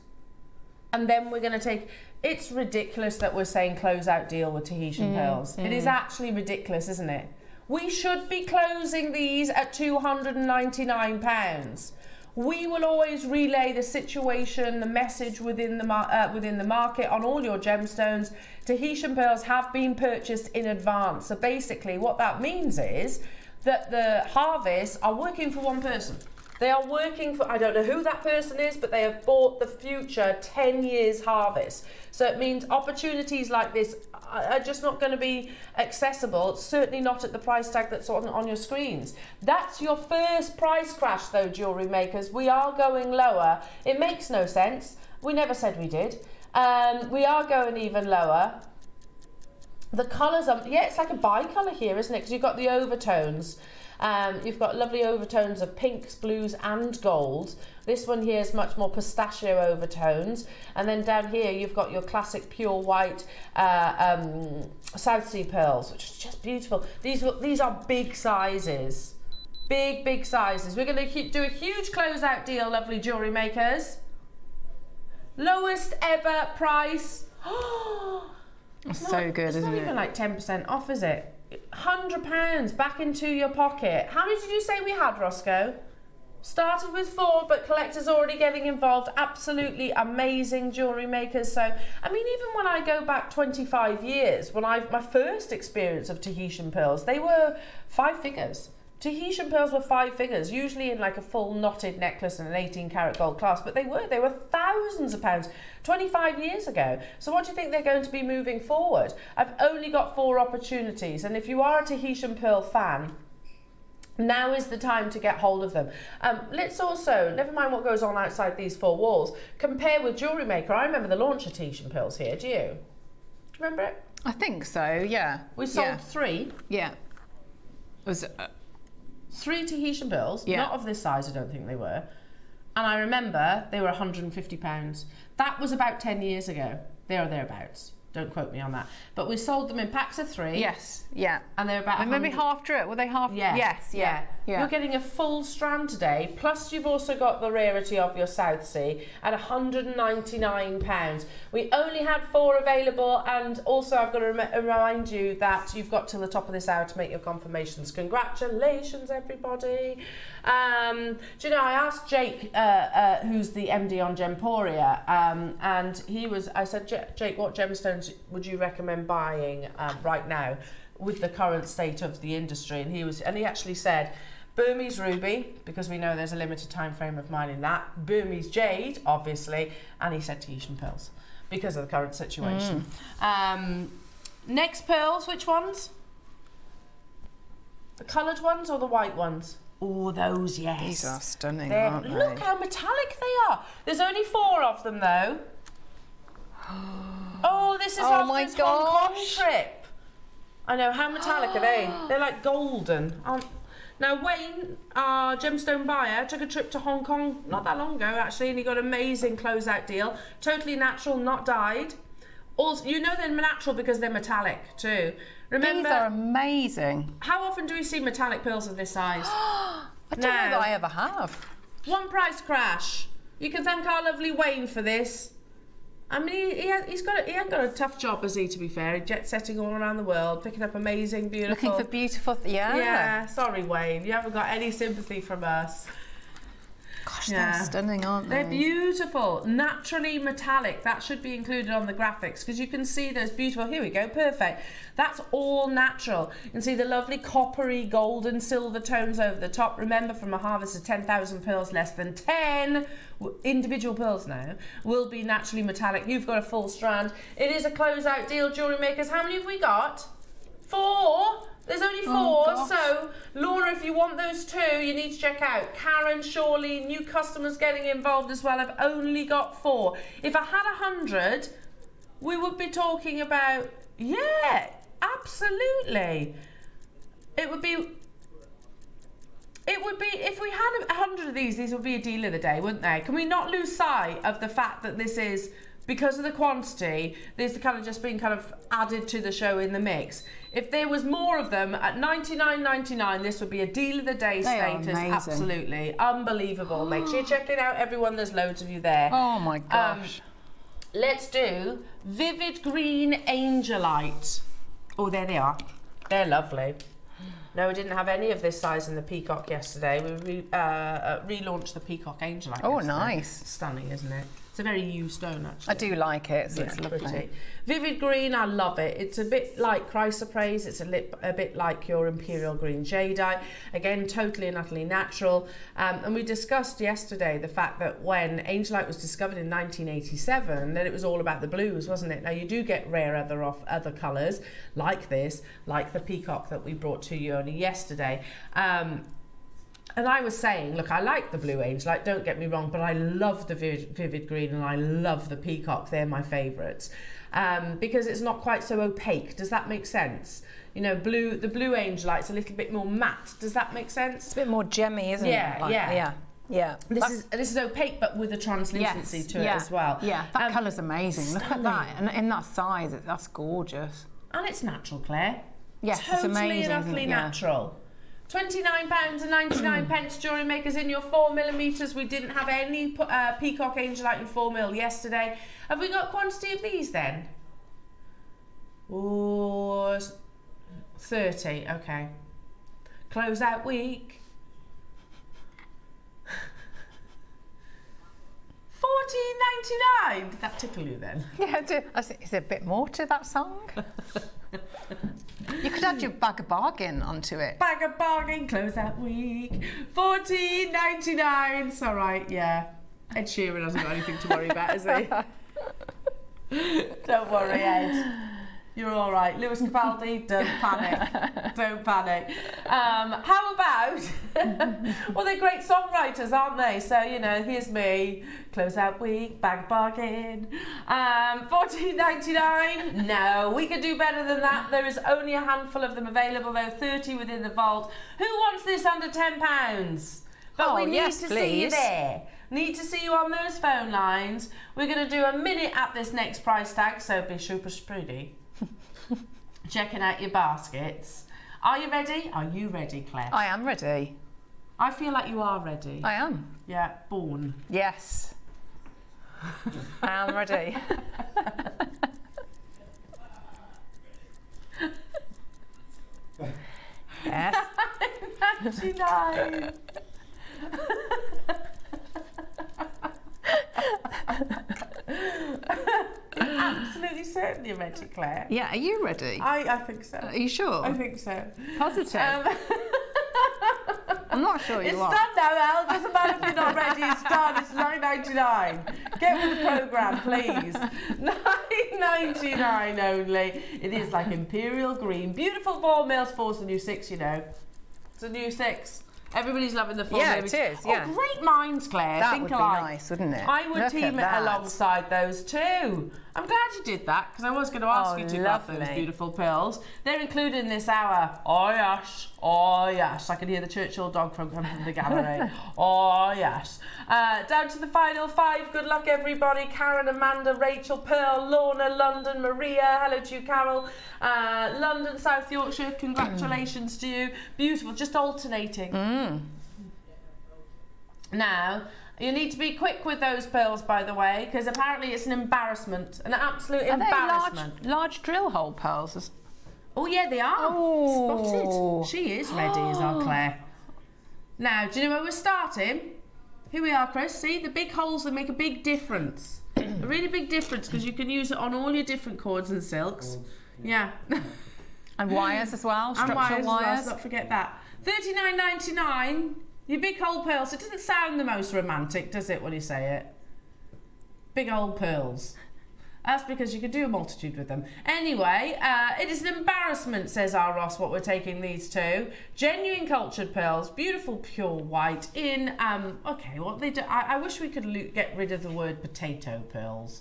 and then we're going to take. It's ridiculous that we're saying close out deal with Tahitian pearls. It is actually ridiculous, isn't it? We should be closing these at £299. We will always relay the situation, the message within the uh, within the market on all your gemstones. Tahitian pearls have been purchased in advance. So basically, what that means is that the harvests are working for one person. They are working for, I don't know who that person is, but they have bought the future 10 years harvest. So it means opportunities like this are just not going to be accessible, certainly not at the price tag that's on, on your screens. That's your first price crash though, jewellery makers. We are going lower. It makes no sense. We never said we did. Um, we are going even lower. The colours are, yeah, it's like a bi-colour here, isn't it? Because you've got the overtones. Um, you've got lovely overtones of pinks, blues and gold. This one here is much more pistachio overtones. And then down here you've got your classic pure white uh, um, South Sea pearls, which is just beautiful. These, these are big sizes. Big, big sizes. We're going to do a huge closeout deal, lovely jewellery makers. Lowest ever price. It's so good, isn't it? It's not even like 10% off, is it? hundred pounds back into your pocket. How many did you say we had, Roscoe? Started with four, but collectors already getting involved. Absolutely amazing jewellery makers. So, I mean, even when I go back 25 years, when I my first experience of Tahitian pearls, they were five figures. Tahitian pearls were five figures, usually in like a full knotted necklace and an 18 karat gold clasp, but they were, they were thousands of pounds 25 years ago. So what do you think they're going to be moving forward? I've only got four opportunities, and if you are a Tahitian pearl fan, now is the time to get hold of them. Um, let's also, never mind what goes on outside these four walls, compare with Jewellery Maker. I remember the launch of Tahitian pearls here, do you? Do you remember it? I think so, yeah. We sold yeah. three. Yeah. It was uh, three Tahitian bills, yeah. not of this size, I don't think they were. And I remember they were £150. That was about 10 years ago, there or thereabouts. Don't quote me on that. But we sold them in packs of three. Yes, yeah. And they're about. maybe half drip. Were they half? Yeah. Yes, yeah, yeah. You're getting a full strand today. Plus, you've also got the rarity of your South Sea at £199. We only had four available, and also I've got to rem remind you that you've got till the top of this hour to make your confirmations. Congratulations, everybody. Um, do you know, I asked Jake, uh, uh, who's the MD on Gemporia, um, and he was, I said, Jake, what gemstones would you recommend buying um, right now with the current state of the industry? And he was, and he actually said, Burmese ruby, because we know there's a limited time frame of mining that. Burmese jade, obviously, and he said Tahitian pearls because of the current situation. Mm. Um, next pearls, which ones? The coloured ones or the white ones? Oh, those, yes. These are stunning, They're, aren't they? Look how metallic they are. There's only four of them, though. oh, this is oh my gosh. Hong Kong trip. I know. How metallic are they? They're like golden. Um, now, Wayne, our gemstone buyer, took a trip to Hong Kong not that long ago, actually, and he got an amazing closeout deal. Totally natural, not dyed. Also, you know they're natural because they're metallic too. Remember, These are amazing. How often do we see metallic pearls of this size? I don't know that I ever have. One price crash. You can thank our lovely Wayne for this. I mean, he, he, has got a, he hasn't got a tough job, has he? To be fair, jet setting all around the world, picking up amazing, beautiful. Looking for beautiful, yeah. Yeah. Sorry, Wayne, you haven't got any sympathy from us. Gosh, yeah. they're stunning, aren't they? They're beautiful, naturally metallic. That should be included on the graphics because you can see those beautiful. Here we go, perfect. That's all natural. You can see the lovely coppery, golden, silver tones over the top. Remember, from a harvest of 10,000 pearls, less than 10 individual pearls now will be naturally metallic. You've got a full strand. It is a closeout deal, jewellery makers. How many have we got? Four. There's only oh, four, oh, so Laura, if you want those two, you need to check out. Karen, Shirley, new customers getting involved as well. I've only got four. If I had a hundred, we would be talking about, yeah, absolutely. It would be it would be if we had a hundred of these. These would be a deal of the day, wouldn't they? Can we not lose sight of the fact that this is because of the quantity, this kind of just being kind of added to the show in the mix. If there was more of them at 99.99, this would be a deal of the day they status. Absolutely unbelievable. Make sure you check it out, everyone. There's loads of you there. Oh my um, gosh. Um, let's do vivid green angelite. Oh, there they are. They're lovely. No, we didn't have any of this size in the Peacock yesterday. We re, uh, uh, relaunched the Peacock Angelite. Oh, yesterday. nice. Stunning, isn't it? It's a very U stone, actually. I do like it. It's, Yeah, it's lovely. pretty. Vivid green, I love it. It's a bit like chrysoprase. It's a, lip, a bit like your imperial green jadeite. Again, totally and utterly natural. Um, and we discussed yesterday the fact that when angelite was discovered in 1987, then it was all about the blues, wasn't it? Now you do get rare other off other colours like this, like the peacock that we brought to you only yesterday. Um, and I was saying, look, I like the blue angel, like, don't get me wrong, but I love the vivid, vivid green and I love the peacock. They're my favourites um, because it's not quite so opaque. Does that make sense? You know, blue. The blue angelite's a little bit more matte. Does that make sense? It's a bit more gemmy, isn't Yeah, it? Like- yeah. yeah, yeah. This is this is opaque, but with a translucency yes, to it yeah, as well. Yeah, that Um, colour's amazing. Look at that, and in that size, that's gorgeous. and it's natural, Claire. Yes, it's totally amazing. and isn't utterly it? Yeah. Twenty-nine pounds and ninety-nine pence jewelry makers in your four millimeters. We didn't have any uh, peacock angelite in four mil yesterday. Have we got quantity of these then? Oh, 30, okay. Close out week. Fourteen ninety-nine. Did that tickle you then? Yeah, do, is there a bit more to that song? you could add your bag of bargain onto it. Bag of bargain, close out week. Fourteen ninety-nine. It's all right, yeah. Ed Sheeran hasn't got anything to worry about, has he? Don't worry, Ed. You're all right. Lewis and Capaldi, don't panic. don't panic. Um, how about? well, they're great songwriters, aren't they? So you know, here's me. Close out week, bag bargain. Um, fourteen ninety nine. No, we could do better than that. There is only a handful of them available, though. Thirty within the vault. Who wants this under ten pounds? But Oh, we need yes, to see you there. Need to see you on those phone lines. We're going to do a minute at this next price tag, so be super spready. Checking out your baskets. Are you ready? Are you ready, Claire? I am ready. I feel like you are ready. I am. Yeah, born. Yes. I am ready. yes. 99. Absolutely ready, Claire. Yeah, are you ready? I, I think so. Are you sure? I think so. Positive. Um, I'm not sure you it's are. done now, Al. Doesn't matter if you're not ready. It's done. It's 9.99. Get with the program, please. 9.99 only. It is like imperial green. Beautiful four mils. Four's the new six. You know, it's a new six. Everybody's loving the four Yeah, mils. it is, yeah. Oh, great minds, Claire. That Think would be nice, wouldn't it? I would Look team it alongside those two. I'm glad you did that because I was going to ask Oh, you to grab those beautiful pills. They're included in this hour. Oh yes, oh yes. I can hear the Churchill dog from from the gallery. oh yes. Uh, down to the final five. Good luck, everybody. Karen, Amanda, Rachel, Pearl, Lorna, London, Maria. Hello to you, Carol. Uh, London, South Yorkshire. Congratulations to you. Beautiful. Just alternating. Mm. Now, you need to be quick with those pearls, by the way, because apparently it's an embarrassment, an absolute Are they large, large drill hole pearls? Oh yeah, they are. Oh. Spotted. She is ready, is our Claire. Now, do you know where we're starting? Here we are, Chris. See the big holes that make a big difference. a really big difference because you can use it on all your different cords and silks. Yeah. And wires as well, and structural wires, as well, wires. let's not forget that. Thirty nine ninety nine. Your big old pearls. It doesn't sound the most romantic, does it, when you say it? Big old pearls. That's because you could do a multitude with them. Anyway, uh, it is an embarrassment, says our Ross, what we're taking these to. Genuine cultured pearls, beautiful pure white in, um, okay, what they do, I, I wish we could get rid of the word potato pearls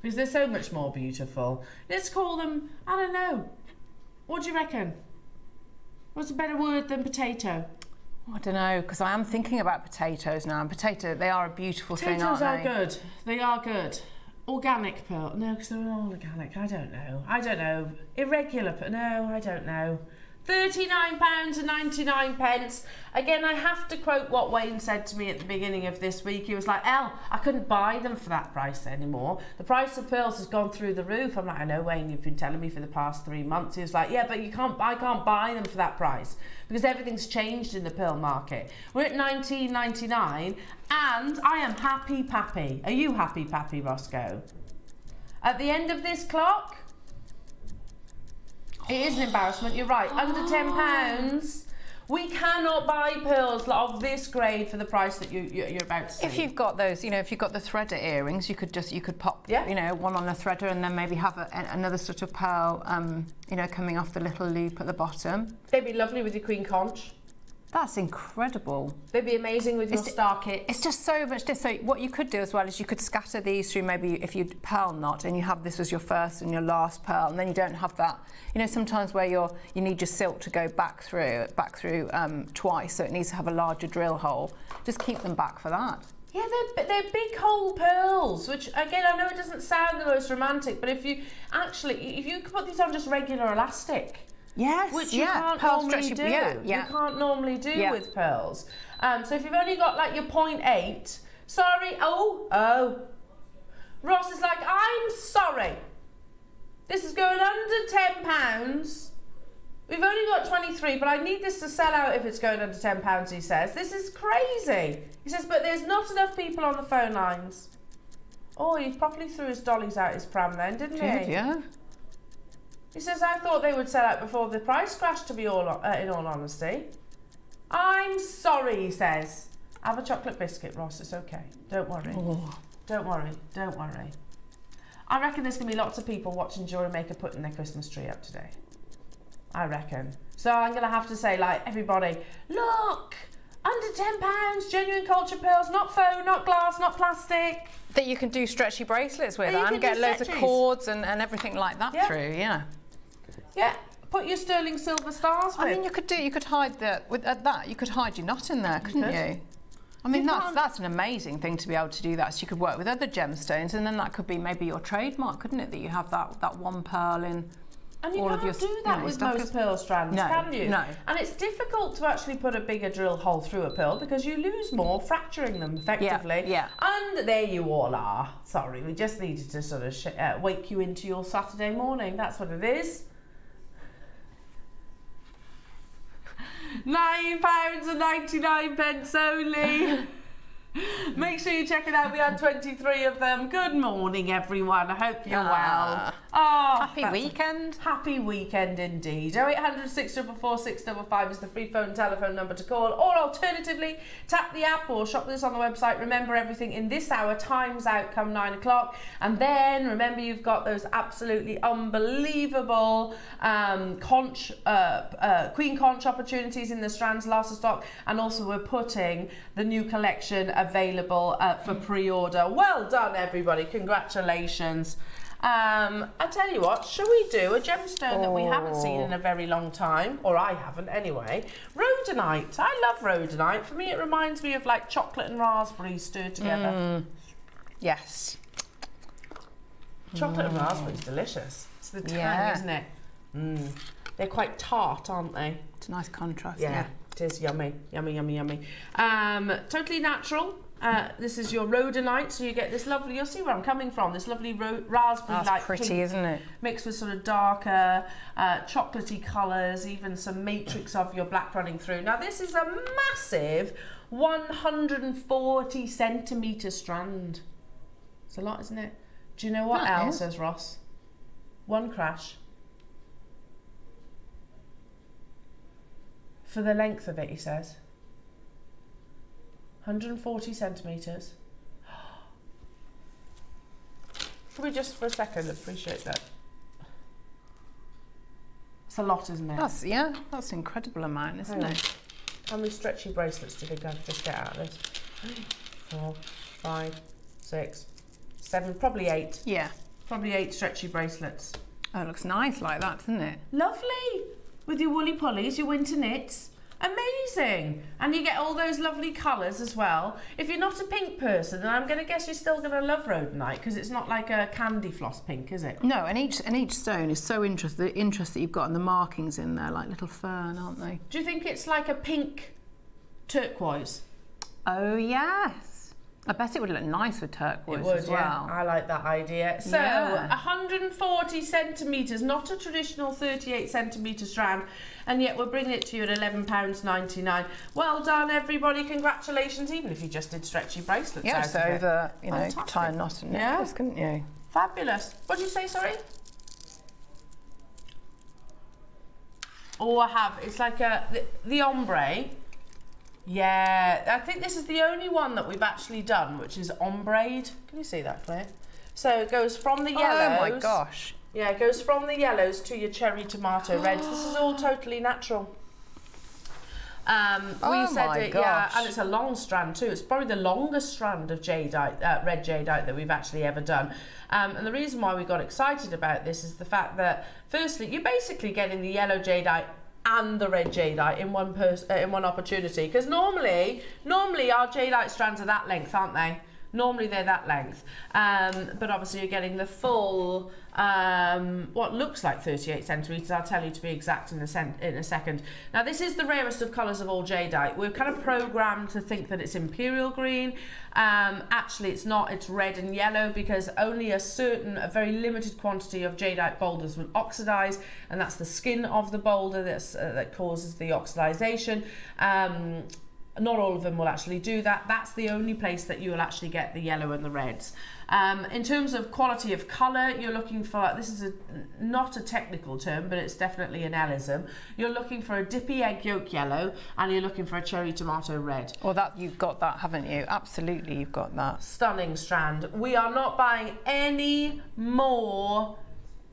because they're so much more beautiful. Let's call them, I don't know, what do you reckon? What's a better word than potato? I don't know, because I am thinking about potatoes now. And potato, they are a beautiful thing, Potatoes aren't they? Potatoes are good. They are good. Organic pearl? No, because they're all organic. I don't know. I don't know. Irregular pearl? No, I don't know. £39 and 99 pence. Again, I have to quote what Wayne said to me at the beginning of this week. He was like, Elle, I couldn't buy them for that price anymore. The price of pearls has gone through the roof. I'm like, I know, Wayne, you've been telling me for the past three months. He was like, yeah, but you can't, I can't buy them for that price because everything's changed in the pearl market. We're at 19.99 and I am happy pappy. Are you happy pappy, Roscoe? At the end of this clock, it is an embarrassment, you're right. Under £10, we cannot buy pearls of this grade for the price that you, you, are about to see. If you've got those, you know, if you've got the threader earrings, you could just, you could pop, yeah. you know, one on the threader and then maybe have a, another sort of pearl, um, you know, coming off the little loop at the bottom. They'd be lovely with your queen conch. That's incredible. It'd be amazing with your star kit. It's just so much. So what you could do as well is you could scatter these through maybe if you pearl knot and you have this as your first and your last pearl, and then you don't have that. You know, sometimes where you're you need your silk to go back through back through um, twice, so it needs to have a larger drill hole. Just keep them back for that. Yeah, they're, they're big hole pearls, which again, I know it doesn't sound the most romantic, but if you actually, if you could put these on just regular elastic, Yes, which you yeah. can't Pearl normally do. yeah, yeah. You can't normally do Yeah. with pearls. Um, so if you've only got like your point eight, sorry, oh, oh. Ross is like, I'm sorry. This is going under ten pounds. We've only got 23, but I need this to sell out if it's going under 10 pounds, he says. This is crazy. He says, but there's not enough people on the phone lines. Oh, he properly threw his dollies out his pram then, didn't he? yeah. He says, I thought they would sell out before the price crashed, to be all uh, in all honesty. I'm sorry, he says. Have a chocolate biscuit, Ross. It's okay. Don't worry. Oh. Don't worry. Don't worry. I reckon there's going to be lots of people watching Jewellery Maker putting their Christmas tree up today. I reckon. So I'm going to have to say, like, everybody, look! Under £10, genuine culture pearls, not faux, not glass, not plastic. That you can do stretchy bracelets with and get do loads of cords and, and everything like that Yeah. through, yeah. Yeah, put your sterling silver stars with. I mean, you could do, you could hide the, with at that, you could hide your knot in there, couldn't could. you? I mean, You that's can't- that's an amazing thing to be able to do that. So you could work with other gemstones, and then that could be maybe your trademark, couldn't it? That you have that that one pearl in. And you all can't of your, do you that know, with most is- pearl strands, No, can you? no. And it's difficult to actually put a bigger drill hole through a pearl because you lose more fracturing them effectively. yeah. And there you all are. Sorry, we just needed to sort of sh- uh, wake you into your Saturday morning. That's what it is. Nine pounds and ninety nine pence only. Make sure you check it out. We had 23 of them. Good morning, everyone. I hope you're Ah. well. Oh, Happy weekend. Happy weekend indeed. 0800 644 655 is the free phone telephone number to call, or alternatively, tap the app or shop this on the website. Remember, everything in this hour times out come nine o'clock. And then remember, you've got those absolutely unbelievable um, conch, uh, uh, Queen Conch opportunities in the Strands Last of Stock. And also, we're putting the new collection available uh, for pre order. Well done, everybody. Congratulations. Um, I tell you what, shall we do a gemstone that we haven't seen in a very long time, or I haven't anyway? Rhodonite. I love rhodonite. For me, it reminds me of like chocolate and raspberries stirred together. Yes. Chocolate and raspberries, delicious. It's the tang, Yeah. isn't it? Mm. They're quite tart, aren't they? It's a nice contrast. Yeah, it is yummy, yummy, yummy, yummy. Um, totally natural. Uh, this is your rhodonite, so you get this lovely. You'll see where I'm coming from. This lovely raspberry That's like pretty, isn't it? mixed with sort of darker, uh, chocolatey colours, even some matrix of your black running through. Now, this is a massive 140 centimetre strand. It's a lot, isn't it? Do you know what That else is. says Ross? One crash. For the length of it, he says. 140 centimetres. Can we just for a second appreciate that? It's a lot, isn't it? That's yeah. That's an incredible amount, isn't Hang on. it? How many stretchy bracelets do you think I could just get out of this? Four, five, six, seven, probably eight. Yeah. Probably eight stretchy bracelets. Oh, it looks nice like that, doesn't it? Lovely! With your woolly pulleys, your winter knits. Amazing. And you get all those lovely colours as well. If you're not a pink person, then I'm going to guess you're still going to love rhodonite because it's not like a candy floss pink, is it? No, and each and each stone is so interesting. The interest that you've got and the markings in there, like little fern, aren't they? Do you think it's like a pink turquoise? Oh yes. I bet it would look nice with turquoise It would, as well. yeah. I like that idea. So, Yeah. 140 centimetres, not a traditional 38 centimetre strand, and yet we're bringing it to you at £11.99. Well done, everybody. Congratulations, even if you just did stretchy bracelets Yeah, out so of over, you know, Fantastic. tie a knot and Yeah. necklace, couldn't you? Fabulous. What did you say, sorry? Oh, I have. It's like a the, the ombre. Yeah, I think this is the only one that we've actually done, which is ombre. Can you see that, Claire? So it goes from the yellows. Oh my gosh. Yeah, it goes from the yellows to your cherry tomato reds. This is all totally natural. Um, we Oh said my it, yeah, gosh. and it's a long strand too. It's probably the longest strand of jadeite, uh, red jadeite that we've actually ever done. Um, and the reason why we got excited about this is the fact that, firstly, you're basically getting the yellow jadeite and the red jadeite in one pers- uh, in one opportunity. Because normally, normally our jadeite strands are that length, aren't they? Normally they're that length, um, but obviously you're getting the full, um, what looks like 38 centimetres, I'll tell you to be exact in a, in a second. Now this is the rarest of colours of all jadeite. We're kind of programmed to think that it's imperial green. Um, actually it's not, it's red and yellow because only a certain, a very limited quantity of jadeite boulders will oxidise and that's the skin of the boulder that's, uh, that causes the oxidisation. Um, not all of them will actually do that. That's the only place that you will actually get the yellow and the reds. Um, in terms of quality of colour, you're looking for, this is a, not a technical term, but it's definitely an Ellism. You're looking for a dippy egg yolk yellow and you're looking for a cherry tomato red. Well, that you've got that, haven't you? Absolutely, you've got that. Stunning strand. We are not buying any more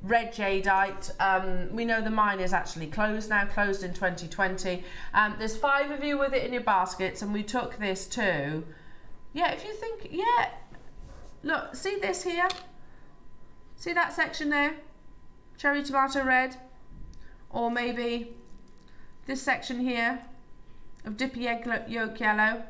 red jadeite. Um, we know the mine is actually closed now, closed in 2020. Um, there's five of you with it in your baskets, and we took this too. Yeah, if you think, yeah, look, see this here? See that section there? Cherry tomato red, or maybe this section here of dippy egg yolk yellow.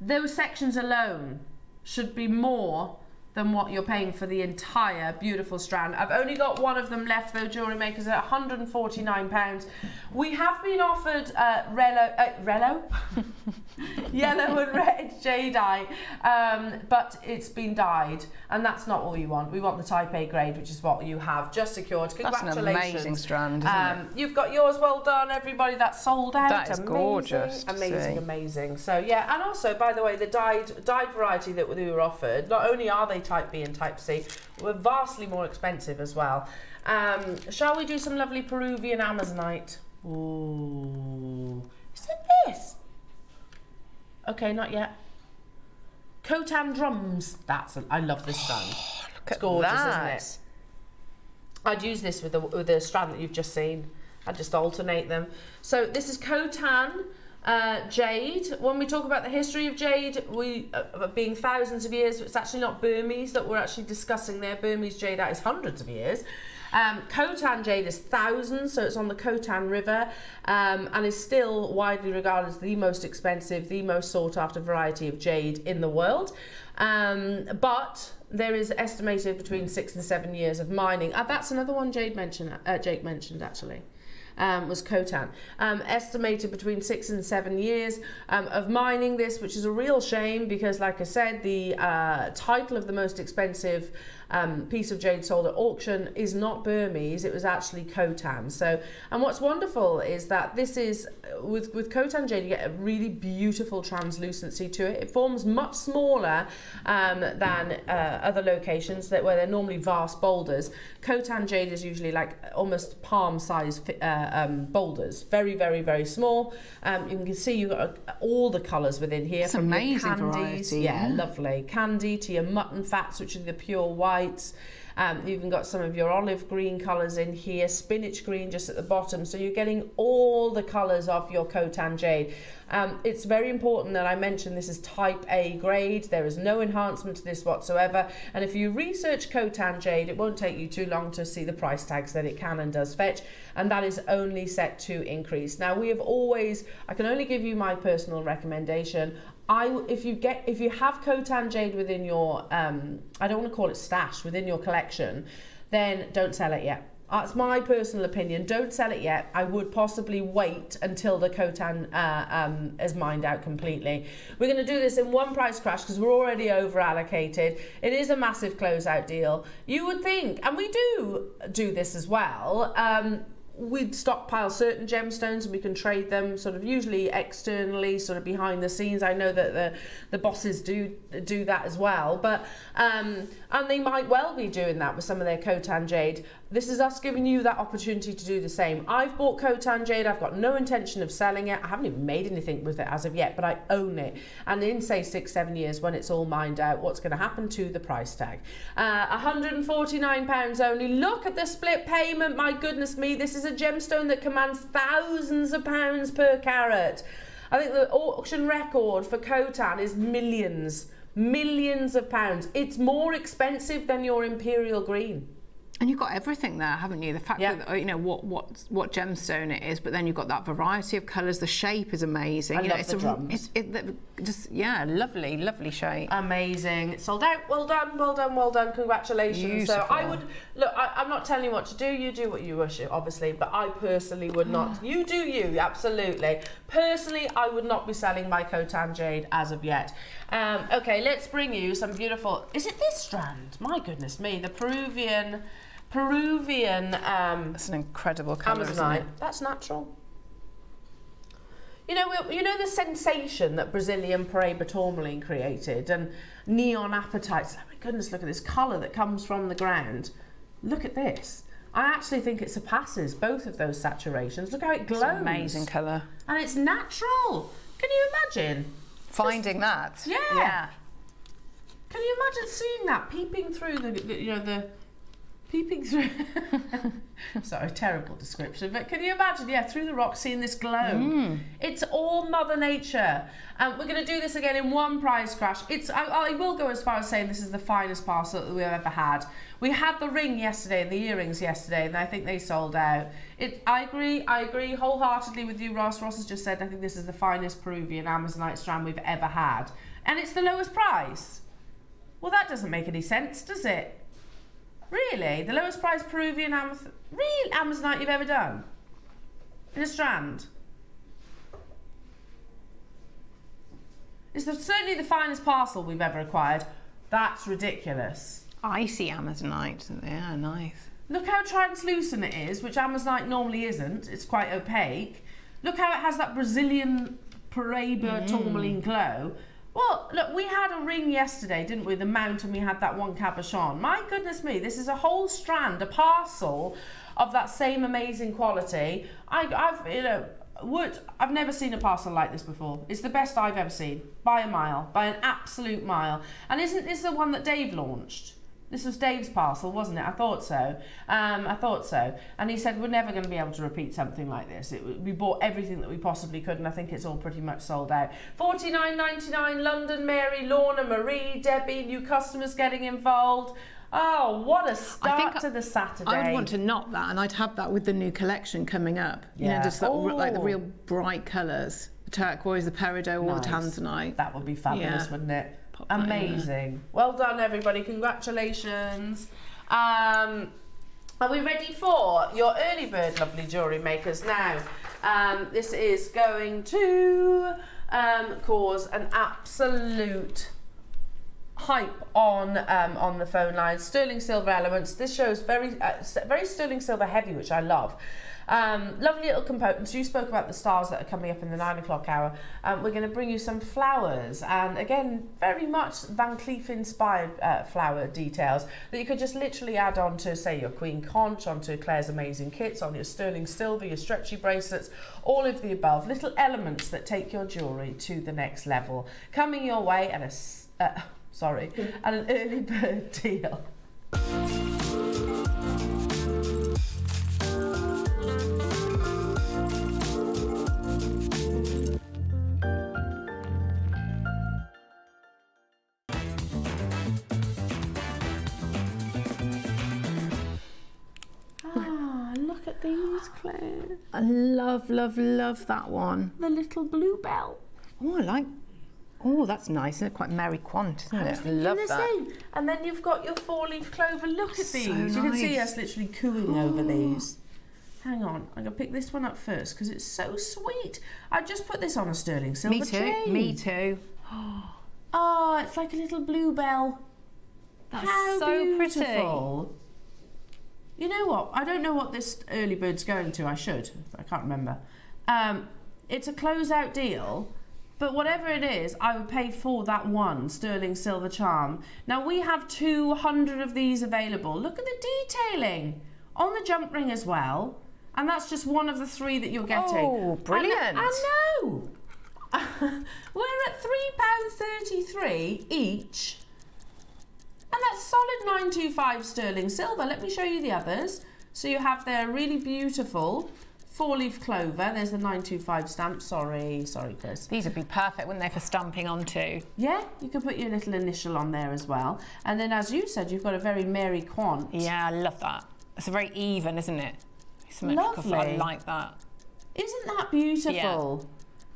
Those sections alone should be more than what you're paying for the entire beautiful strand. I've only got one of them left though, jewellery makers at £149. We have been offered uh, Rello, uh, Rello? yellow and red jadeite, um, but it's been dyed, and that's not what we want. We want the Type A grade, which is what you have just secured. That's an Congratulations. amazing strand, isn't it? Um, you've got yours well done, everybody. That's sold out. That is amazing, gorgeous Amazing, amazing. So yeah, and also by the way, the dyed dyed variety that we were offered. Not only are they Type B and Type C, were vastly more expensive as well. Um, shall we do some lovely Peruvian Amazonite? Ooh, is it this? Okay, not yet. Khotan drums. That's I love this strand. Look it's at gorgeous, that. isn't it? I'd use this with the with the strand that you've just seen. I'd just alternate them. So this is Khotan uh, jade. When we talk about the history of jade, we uh, being thousands of years, it's actually not Burmese that we're actually discussing there. Burmese jade that is hundreds of years. Um, Khotan jade is thousands, so it's on the Khotan River, um, and is still widely regarded as the most expensive, the most sought after variety of jade in the world. Um, but there is estimated between six and seven years of mining. Uh, that's another one Jade mentioned. Uh, Jake mentioned actually. Um, was Khotan. Um, estimated between six and seven years um, of mining this, which is a real shame because, like I said, the uh, title of the most expensive um, piece of jade sold at auction is not Burmese, it was actually Khotan. So, and what's wonderful is that this is, with, with Khotan jade, you get a really beautiful translucency to it. It forms much smaller um, than uh, other locations that where they're normally vast boulders. Khotan jade is usually like almost palm sized uh, um, boulders, very, very, very small. Um, you can see you've got uh, all the colours within here. It's amazing candies, variety, yeah, yeah. lovely. Candy to your mutton fats, which are the pure whites. Um, you've even got some of your olive green colours in here, spinach green just at the bottom. So you're getting all the colours of your Khotan jade. Um, it's very important that I mention this is type A grade. There is no enhancement to this whatsoever. And if you research Khotan jade, it won't take you too long to see the price tags that it can and does fetch. And that is only set to increase. Now we have always, I can only give you my personal recommendation. I, if you get, if you have Khotan jade within your, um, I don't want to call it stash, within your collection, then don't sell it yet that's my personal opinion. Don't sell it yet. I would possibly wait until the Khotan uh, um, is mined out completely. We're going to do this in one price crash because we're already over allocated. It is a massive closeout deal. You would think, and we do do this as well. Um, we'd stockpile certain gemstones and we can trade them sort of usually externally sort of behind the scenes. I know that the the bosses do do that as well. But um and they might well be doing that with some of their Khotan jade this is us giving you that opportunity to do the same. I've bought Khotan Jade. I've got no intention of selling it. I haven't even made anything with it as of yet, but I own it. And in, say, six, seven years, when it's all mined out, what's going to happen to the price tag? Uh, £149 only. Look at the split payment. My goodness me. This is a gemstone that commands thousands of pounds per carat. I think the auction record for Khotan is millions. Millions of pounds. It's more expensive than your Imperial Green. And you've got everything there, haven't you? The fact yeah. that uh, you know what what what gemstone it is, but then you've got that variety of colours. The shape is amazing. I you love know, it's the a, drums. It's, it, just yeah, lovely, lovely shape. Amazing. sold out. Well done, well done, well done. Congratulations. Beautiful. So I would look. I, am not telling you what to do. You do what you wish, obviously. But I personally would not. you do you. Absolutely. Personally, I would not be selling my Khotan jade as of yet. Um, okay, let's bring you some beautiful. Is it this strand? My goodness me, the Peruvian. Peruvian. Um, That's an incredible colour, Amazonite. That's natural. You know, you know the sensation that Brazilian Paraiba tourmaline created and neon apatites. Oh my goodness, look at this colour that comes from the ground. Look at this. I actually think it surpasses both of those saturations. Look how it glows. It's amazing colour. And it's natural. Can you imagine? Finding Just, that. Yeah. yeah. Can you imagine seeing that peeping through the, the you know the peeping through. Sorry, terrible description, but can you imagine? Yeah, through the rocks, seeing this glow. Mm. It's all Mother Nature. Um, we're going to do this again in one prize crash. It's. I, I, will go as far as saying this is the finest parcel that we've ever had. We had the ring yesterday and the earrings yesterday, and I think they sold out. It. I agree. I agree wholeheartedly with you, Ross. Ross has just said I think this is the finest Peruvian Amazonite strand we've ever had, and it's the lowest price. Well, that doesn't make any sense, does it? Really? The lowest price Peruvian Amazon, real Amazonite you've ever done? In a strand? It's the, certainly the finest parcel we've ever acquired. That's ridiculous. Icy Amazonite. Yeah, nice. Look how translucent it is, which Amazonite normally isn't. It's quite opaque. Look how it has that Brazilian Paraiba mm. tourmaline glow. Well, look, we had a ring yesterday, didn't we? The mount, and we had that one cabochon. My goodness me, this is a whole strand, a parcel of that same amazing quality. I, I've, you know, would I've never seen a parcel like this before. It's the best I've ever seen by a mile, by an absolute mile. And isn't this the one that Dave launched? This was Dave's parcel, wasn't it? I thought so. Um, I thought so. And he said, we're never going to be able to repeat something like this. It, we bought everything that we possibly could, and I think it's all pretty much sold out. Forty nine ninety nine. London, Mary, Lorna, Marie, Debbie, new customers getting involved. Oh, what a start to the Saturday. I would want to knot that, and I'd have that with the new collection coming up. You yeah. know, just that, like the real bright colours. The turquoise, the peridot, or nice. the tanzanite. That would be fabulous, yeah. wouldn't it? Amazing. Well done, everybody. Congratulations. Um, are we ready for your early bird lovely jewellery makers now? Um, this is going to um, cause an absolute hype on um, on the phone lines. Sterling silver elements. This shows very uh, very sterling silver heavy, which I love. Um, lovely little components. You spoke about the stars that are coming up in the nine o'clock hour. Um, we're going to bring you some flowers, and again, very much Van Cleef inspired uh, flower details that you could just literally add on to, say, your Queen Conch, onto Claire's amazing kits, on your sterling silver, your stretchy bracelets, all of the above. Little elements that take your jewellery to the next level. Coming your way at a, uh, sorry, at an early bird deal. Look at these, Claire. I love, love, love that one. The little bluebell. Oh, I like. Oh, that's nice. Isn't it quite Mary Quant, isn't it? thinking Love the that. same. And then you've got your four-leaf clover. Look at So these. You can see us literally cooing over these. Hang on, I'm gonna pick this one up first because it's so sweet. I just put this on a sterling silver Me too. chain. Me too. Oh, it's like a little bluebell. That's How so pretty. You know what? I don't know what this early bird's going to. I should. I can't remember. Um, it's a closeout deal, but whatever it is, I would pay for that one sterling silver charm. Now we have 200 of these available. Look at the detailing on the jump ring as well. And that's just one of the three that you're getting. Oh, brilliant. I know. We're at £3.33 each. And that's solid 925 sterling silver. Let me show you the others. So you have their really beautiful four leaf clover. There's the 925 stamp. Sorry, sorry, Chris. These would be perfect, wouldn't they, for stamping onto? Yeah, you could put your little initial on there as well. And then, as you said, you've got a very Mary Quant. Yeah, I love that. It's very even, isn't it? Symmetrical. I Lovely. like that. Isn't that beautiful?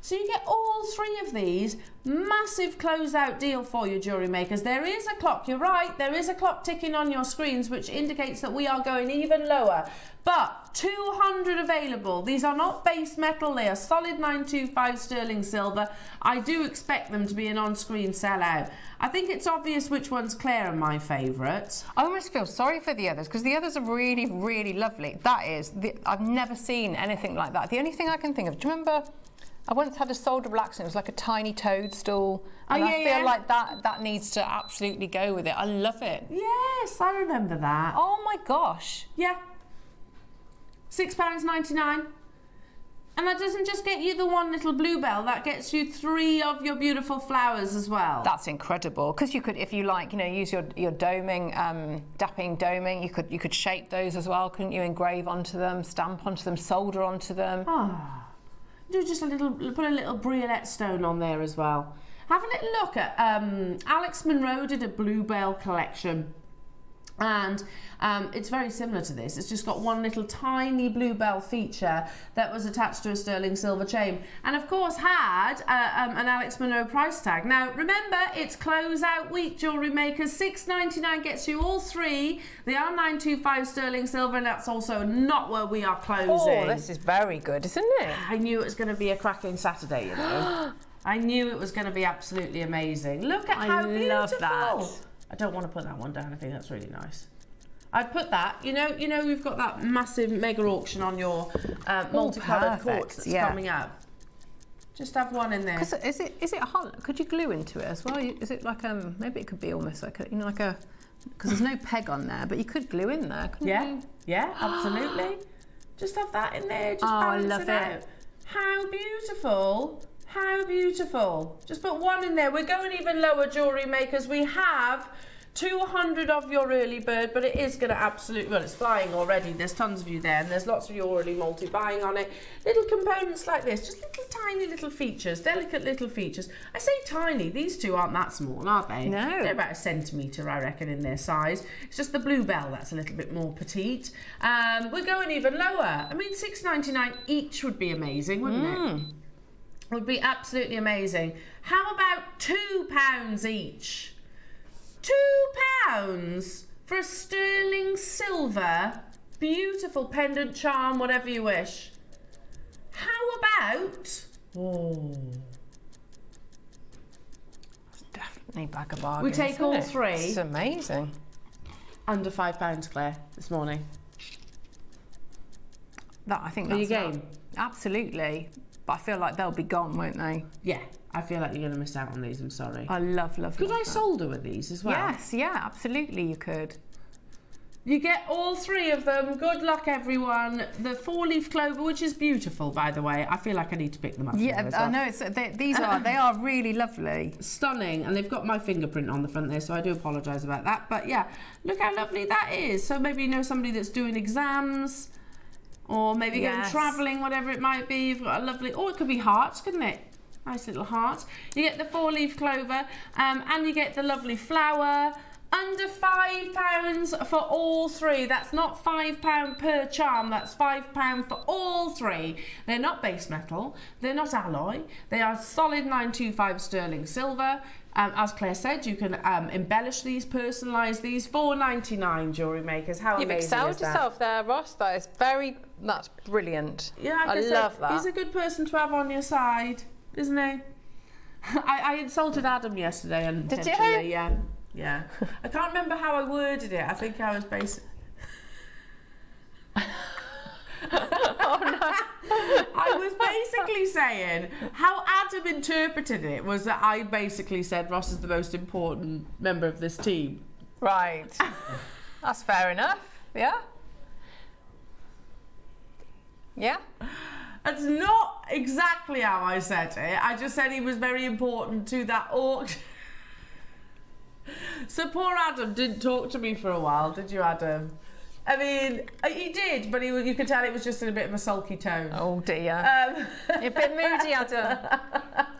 So you get all three of these. Massive closeout deal for you, jewellery makers. There is a clock, you're right, there is a clock ticking on your screens which indicates that we are going even lower. But 200 available. These are not base metal, they are solid 925 sterling silver. I do expect them to be an on-screen sellout. I think it's obvious which one's Claire and my favourite. I almost feel sorry for the others because the others are really, really lovely. That is, the, I've never seen anything like that. The only thing I can think of, do you remember? I once had a solderable accident. It was like a tiny toadstool, Oh, and I feel yeah. like that that needs to absolutely go with it. I love it. Yes, I remember that. Oh my gosh! Yeah. £6.99. And that doesn't just get you the one little bluebell, that gets you three of your beautiful flowers as well. That's incredible because you could, if you like, you know, use your your doming, um, dapping doming. You could you could shape those as well, couldn't you? Engrave onto them, stamp onto them, solder onto them. Ah. Do just a little, put a little briolette stone on there as well. Have a little look at, um, Alex Monroe did a bluebell collection. And um, it's very similar to this. It's just got one little tiny bluebell feature that was attached to a sterling silver chain. And of course had uh, um, an Alex Monroe price tag. Now remember, it's closeout week, jewellery makers. Six ninety nine gets you all three. They are 925 sterling silver and that's also not where we are closing. Oh, this is very good, isn't it? I knew it was going to be a cracking Saturday, you know. I knew it was going to be absolutely amazing. Look at I how love beautiful. that. I don't want to put that one down. I think that's really nice. I'd put that. You know, you know, we've got that massive mega auction on your uh, multicoloured perfect, quartz that's yeah. coming up. Just have one in there. is it is it hol- Could you glue into it as well? Is it like um maybe it could be almost like a you know like a because there's no peg on there, but you could glue in there, couldn't Yeah, you? yeah, absolutely. Just have that in there. Just Oh, I love it, it. How beautiful! How beautiful! Just put one in there. We're going even lower, jewellery makers. We have 200 of your early bird, but it is going to absolutely well. It's flying already. There's tons of you there, and there's lots of you already multi-buying on it. Little components like this, just little tiny little features, delicate little features. I say tiny. These two aren't that small, are they? No. They're about a centimetre, I reckon, in their size. It's just the bluebell that's a little bit more petite. Um, we're going even lower. I mean, six ninety nine each would be amazing, wouldn't it? Would be absolutely amazing. How about two pounds each? Two pounds for a sterling silver, beautiful pendant charm, whatever you wish. How about? Oh. It's definitely bag of bargains. We take all it? three. It's amazing. Under five pounds, Claire, this morning. That I think Are you game? Absolutely, but I feel like they'll be gone, won't they? Yeah, I feel like you're going to miss out on these. I'm sorry. I love, love. Could love I that. solder with these as well? Yes, yeah, absolutely. You could. You get all three of them. Good luck, everyone. The four-leaf clover, which is beautiful, by the way. I feel like I need to pick them up. Yeah, more as I know. It's they, these are they are really lovely. Stunning, and they've got my fingerprint on the front there, so I do apologise about that. But yeah, look how lovely that is. So maybe you know somebody that's doing exams, or maybe going travelling, whatever it might be. You've got a lovely, or it could be hearts, couldn't it? Nice little heart. You get the four-leaf clover, um, and you get the lovely flower. Under five pounds for all three. That's not five pound per charm. That's five pound for all three. They're not base metal. They're not alloy. They are solid 925 sterling silver. Um, as Claire said, you can um, embellish these, personalise these. Four ninety nine jewellery makers. How You've amazing excelled is that? yourself there, Ross. That is very, that's brilliant. Yeah, I guess love that. He's a good person to have on your side, isn't he? I, I insulted Adam yesterday and Did you? Yeah, yeah. I can't remember how I worded it. I think I was basically. Oh, I was basically saying how Adam interpreted it was that I basically said Ross is the most important member of this team. Right. That's fair enough. Yeah. Yeah. That's not exactly how I said it. I just said he was very important to that auction. so poor Adam didn't talk to me for a while, did you, Adam? I mean, uh, he did, but he, you could tell it was just in a bit of a sulky tone. Oh dear. Um, You're a bit moody, Adam.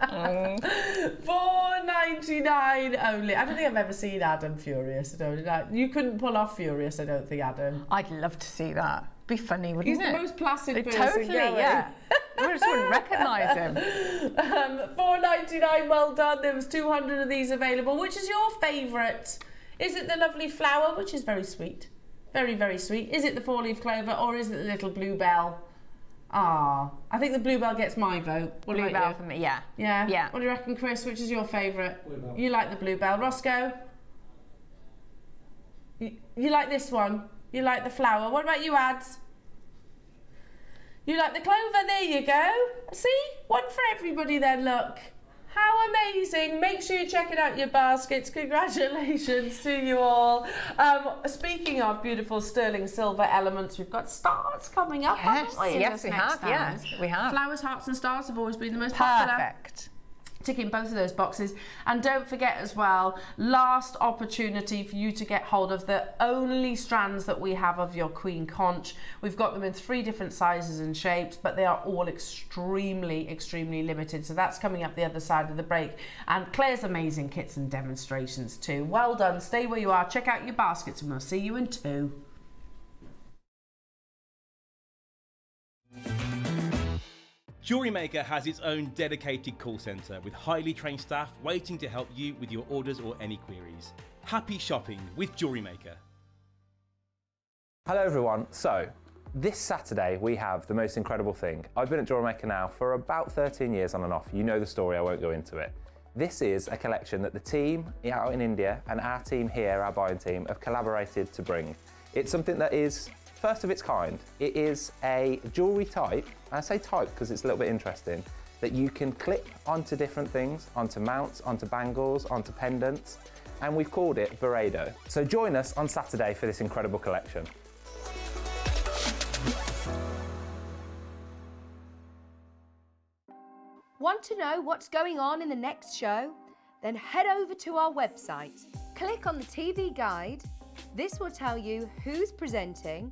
Mm. Four ninety nine only. I don't think I've ever seen Adam furious. I don't. I- You couldn't pull off furious. I don't think Adam. I'd love to see that. Be funny, wouldn't He's it? the most placid It- person totally, going. yeah. We just wouldn't recognise him. Um, Four ninety nine. Well done. There was two hundred of these available. Which is your favourite? Is it the lovely flower, which is very sweet, very very sweet? Is it the four leaf clover or is it the little bluebell? Ah, I think the bluebell gets my vote. What about Bluebell you? for me, yeah. Yeah. Yeah. What do you reckon, Chris? Which is your favourite? Bluebell. You like the bluebell, Roscoe? You, you like this one? You like the flower? What about you, Ads? You like the clover? There you go. See, one for everybody. Then look. How amazing! Make sure you check it out your baskets. Congratulations to you all. Um, speaking of beautiful sterling silver elements, we've got stars coming up. Yes, haven't we, yes, we have, yeah, round? we have. Flowers, hearts, and stars have always been the most popular Perfect. Ticking both of those boxes. And don't forget as well, last opportunity for you to get hold of the only strands that we have of your Queen Conch. We've got them in three different sizes and shapes, but they are all extremely, extremely limited. So that's coming up the other side of the break. And Claire's amazing kits and demonstrations too. Well done. Stay where you are. Check out your baskets and we'll see you in two. Jewellery Maker has its own dedicated call centre with highly trained staff waiting to help you with your orders or any queries. Happy shopping with Jewellery Maker. Hello everyone. So, this Saturday we have the most incredible thing. I've been at Jewellery Maker now for about 13 years on and off. You know the story, I won't go into it. This is a collection that the team out in India and our team here, our buying team, have collaborated to bring. It's something that is first of its kind. It is a jewellery type, and I say type because it's a little bit interesting, that you can clip onto different things, onto mounts, onto bangles, onto pendants, and we've called it Varaido. So join us on Saturday for this incredible collection. Want to know what's going on in the next show? Then head over to our website. Click on the TV guide. This will tell you who's presenting,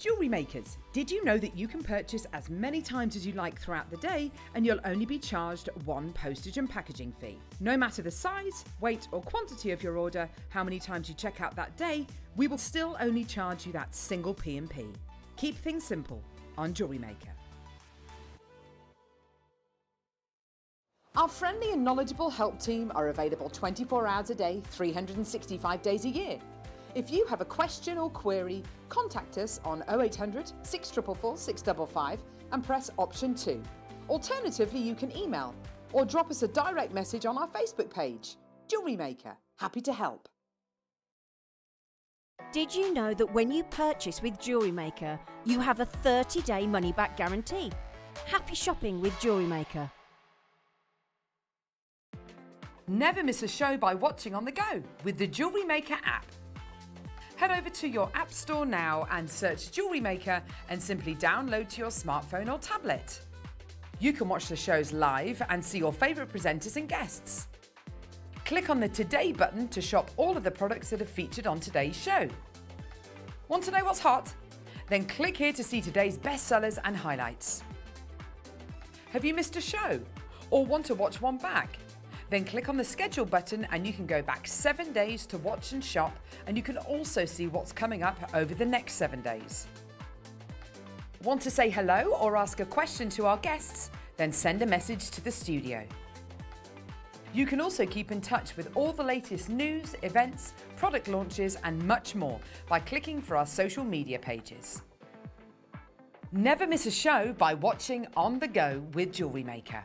Jewelry makers, did you know that you can purchase as many times as you like throughout the day and you'll only be charged one postage and packaging fee? No matter the size, weight, or quantity of your order, how many times you check out that day, we will still only charge you that single P&P. Keep things simple on Jewellery Maker. Our friendly and knowledgeable help team are available 24 hours a day, 365 days a year. If you have a question or query, contact us on 0800 644 655 and press option 2. Alternatively, you can email or drop us a direct message on our Facebook page. Jewellery Maker, happy to help. Did you know that when you purchase with Jewellery Maker, you have a 30 day money back guarantee? Happy shopping with Jewellery Maker. Never miss a show by watching on the go with the Jewellery Maker app. Head over to your App Store now and search Jewellery Maker and simply download to your smartphone or tablet. You can watch the shows live and see your favourite presenters and guests. Click on the Today button to shop all of the products that are featured on today's show. Want to know what's hot? Then click here to see today's bestsellers and highlights. Have you missed a show? Or want to watch one back? Then click on the schedule button and you can go back seven days to watch and shop and you can also see what's coming up over the next seven days. Want to say hello or ask a question to our guests? Then send a message to the studio. You can also keep in touch with all the latest news, events, product launches, and much more by clicking for our social media pages. Never miss a show by watching On the Go with Jewellery Maker.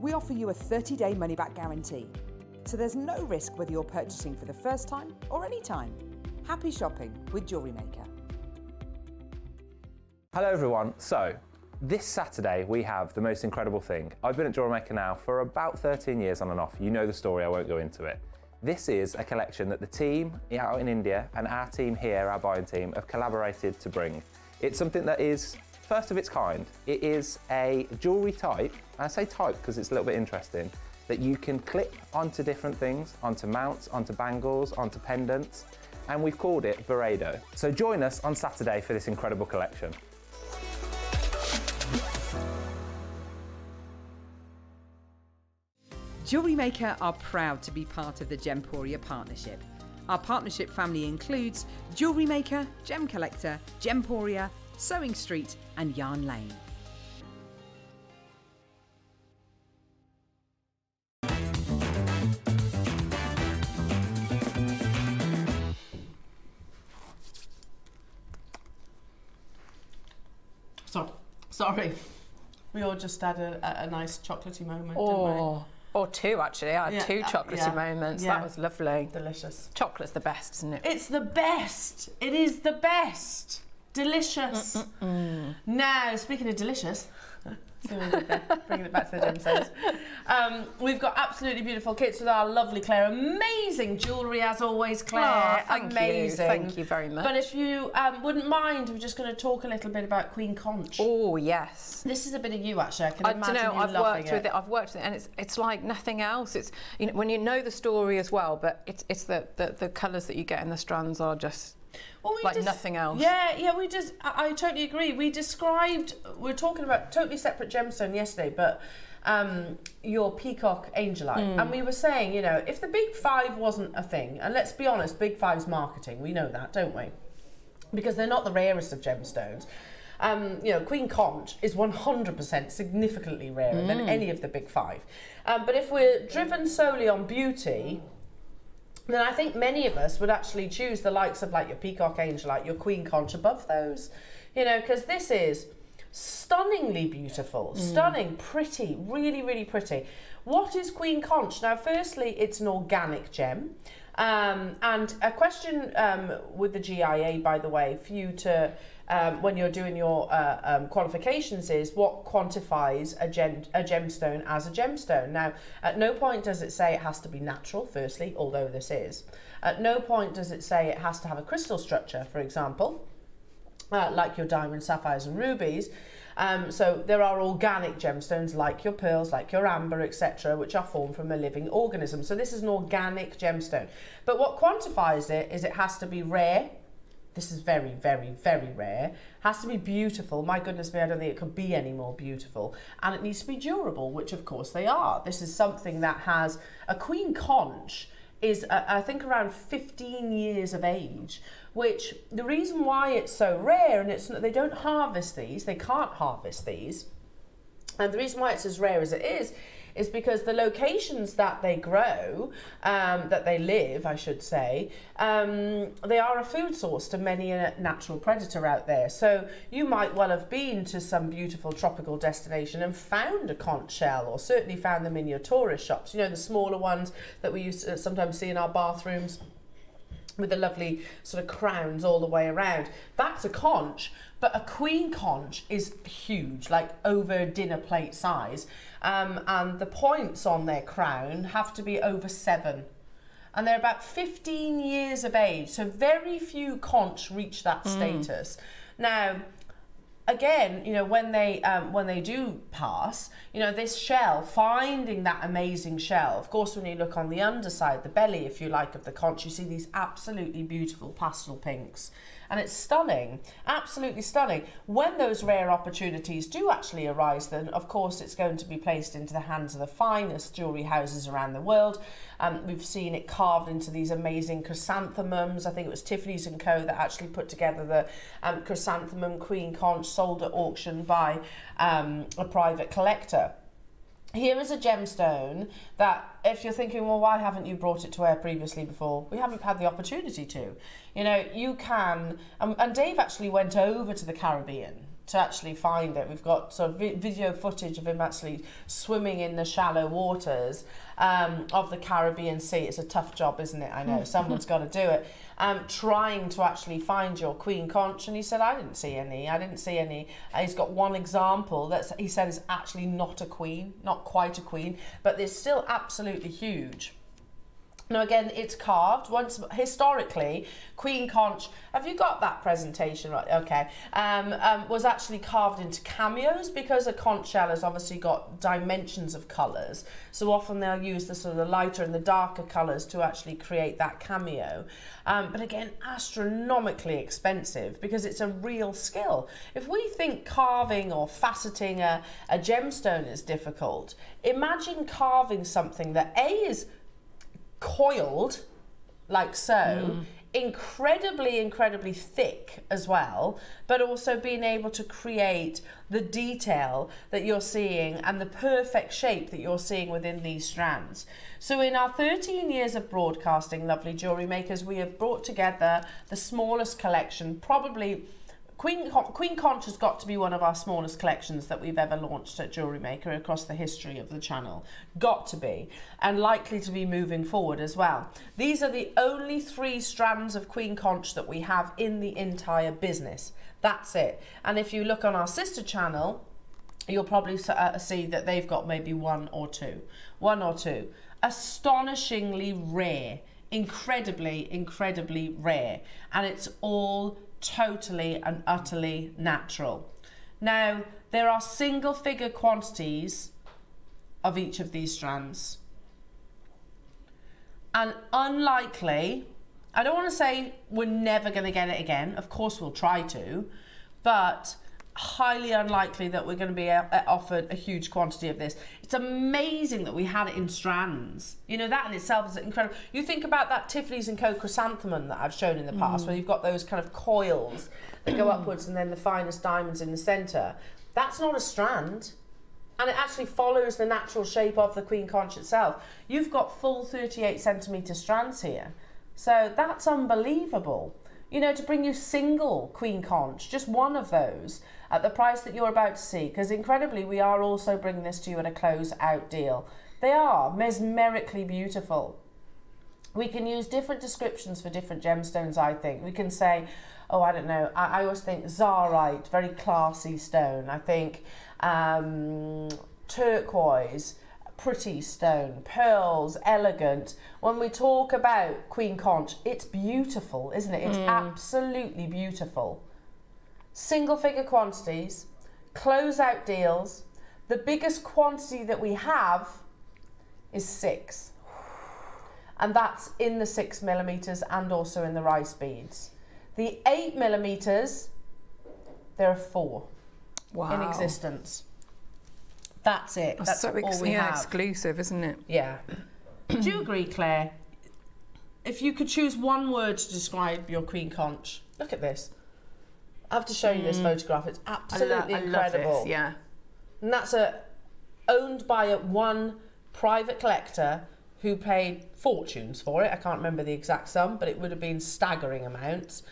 We offer you a 30-day money-back guarantee. So there's no risk whether you're purchasing for the first time or any time. Happy shopping with Jewellery Maker. Hello everyone. So, this Saturday we have the most incredible thing. I've been at Jewellery Maker now for about 13 years on and off. You know the story, I won't go into it. This is a collection that the team out in India and our team here, our buying team, have collaborated to bring. It's something that is first of its kind. It is a jewellery type, and I say type because it's a little bit interesting, that you can clip onto different things, onto mounts, onto bangles, onto pendants, and we've called it Varaido. So join us on Saturday for this incredible collection. Jewellery Maker are proud to be part of the Gemporia partnership. Our partnership family includes Jewellery Maker, Gem Collector, Gemporia, Sewing Street, and Yarn Lane. So, sorry. We all just had a, a, a nice chocolatey moment, Oh, or two actually. I had Yeah, two uh, chocolatey yeah, moments. yeah. That was lovely. Delicious. Chocolate's the best, isn't it? It's the best. It is the best. Delicious. Now, speaking of delicious, bringing it back to the gym says, um, we've got absolutely beautiful kits with our lovely Claire. Amazing jewellery as always, Claire. Aw, thank you. Thank you very much. But if you um, wouldn't mind, we're just going to talk a little bit about Queen Conch. Oh yes. This is a bit of you, actually. I can I imagine know. you I've loving worked with it. I've worked with it, and it's it's like nothing else. It's you know when you know the story as well, but it's it's the the, the colours that you get in the strands are just Well, we like just- nothing else. Yeah, yeah, we just, I, I totally agree. We described, we are talking about totally separate gemstone yesterday, but um, your peacock angelite. Hmm. And we were saying, you know, if the big five wasn't a thing, and let's be honest, big five's marketing, we know that, don't we? Because they're not the rarest of gemstones. Um, you know, Queen Conch is 100% significantly rarer Hmm. than any of the big five. Um, but if we're driven solely on beauty, then I think many of us would actually choose the likes of like your Peacock Angelite, your Queen Conch above those. You know, because this is stunningly beautiful, stunning, pretty, really, really pretty. What is Queen Conch? Now, firstly, it's an organic gem. Um, and a question um, with the GIA, by the way, for you to, um, when you're doing your uh, um, qualifications, is what quantifies a, gem, a gemstone as a gemstone. Now, at no point does it say it has to be natural, firstly, although this is. At no point does it say it has to have a crystal structure, for example, uh, like your diamonds, sapphires, and rubies. Um, so there are organic gemstones like your pearls, like your amber, etc., which are formed from a living organism. So this is an organic gemstone. But what quantifies it is it has to be rare. This is very, very, very rare. Has to be beautiful. My goodness me, I don't think it could be any more beautiful. And it needs to be durable, which of course they are. This is something that has a queen conch is uh, I think around 15 years of age, which the reason why it's so rare and it's they don't harvest these, they can't harvest these, and the reason why it's as rare as it is is because the locations that they grow, um, that they live, I should say, um, they are a food source to many a natural predator out there. So you might well have been to some beautiful tropical destination and found a conch shell, or certainly found them in your tourist shops. You know, the smaller ones that we used to sometimes see in our bathrooms with the lovely sort of crowns all the way around. That's a conch, but a queen conch is huge, like over dinner plate size. Um, and the points on their crown have to be over seven. And they're about 15 years of age, so very few conch reach that status. Now, again, you know, when they um, when they do pass, you know, this shell, finding that amazing shell. Of course, when you look on the underside, the belly, if you like, of the conch, you see these absolutely beautiful pastel pinks. And it's stunning, absolutely stunning. When those rare opportunities do actually arise, then of course it's going to be placed into the hands of the finest jewellery houses around the world. Um, we've seen it carved into these amazing chrysanthemums. I think it was Tiffany's and Co. that actually put together the um, chrysanthemum queen conch sold at auction by um, a private collector. Here is a gemstone that, if you're thinking, well, why haven't you brought it to air previously before? We haven't had the opportunity to. You know, you can, um, and Dave actually went over to the Caribbean to actually find it. We've got sort of vi- video footage of him actually swimming in the shallow waters um, of the Caribbean Sea. It's a tough job, isn't it? I know someone's got to do it. Um, trying to actually find your queen conch, and he said, "I didn't see any. I didn't see any." Uh, he's got one example that he said is actually not a queen, not quite a queen, but it's still absolutely huge. Now again, it's carved. Once historically, Queen Conch. Have you got that presentation right? Okay. Um, um, was actually carved into cameos because a conch shell has obviously got dimensions of colours. So often they'll use the sort of the lighter and the darker colours to actually create that cameo. Um, but again, astronomically expensive because it's a real skill. If we think carving or faceting a, a gemstone is difficult, imagine carving something that A is coiled like so hmm. incredibly incredibly thick as well but also being able to create the detail that you're seeing and the perfect shape that you're seeing within these strands. So in our 13 years of broadcasting lovely jewelry makers we have brought together the smallest collection probably Queen, Queen Conch has got to be one of our smallest collections that we've ever launched at Jewellery Maker across the history of the channel. Got to be, and likely to be moving forward as well. These are the only three strands of Queen Conch that we have in the entire business. That's it. And if you look on our sister channel, you'll probably uh, see that they've got maybe one or two. One or two. Astonishingly rare. Incredibly, incredibly rare. And it's all totally and utterly natural. Now, there are single figure quantities of each of these strands. And unlikely, I don't want to say we're never going to get it again. Of course, we'll try to, but highly unlikely that we're going to be uh, offered a huge quantity of this. It's amazing that we had it in strands. You know, that in itself is incredible. You think about that Tiffany's and Co chrysanthemum that I've shown in the past, mm. where you've got those kind of coils that go upwards and then the finest diamonds in the centre. That's not a strand. And it actually follows the natural shape of the queen conch itself. You've got full 38 centimetre strands here. So that's unbelievable. You know, to bring you single queen conch, just one of those, at the price that you're about to see, because incredibly, we are also bringing this to you at a close out deal. They are mesmerically beautiful. We can use different descriptions for different gemstones, I think. We can say, oh, I don't know, I, I always think Zarite, very classy stone. I think um, turquoise, pretty stone, pearls, elegant. When we talk about Queen Conch, it's beautiful, isn't it? It's absolutely beautiful. Single figure quantities, close out deals. The biggest quantity that we have is six. And that's in the six millimeters and also in the rice beads. The eight millimeters, there are four Wow. in existence. That's it. That's, so all we yeah, have. exclusive, isn't it? Yeah. Do you agree, Claire? If you could choose one word to describe your queen conch, look at this. I have to show you this photograph. It's Mm. I, lo- absolutely I love incredible. this. Yeah. And that's a owned by a one private collector who paid fortunes for it. I can't remember the exact sum, but it would have been staggering amounts.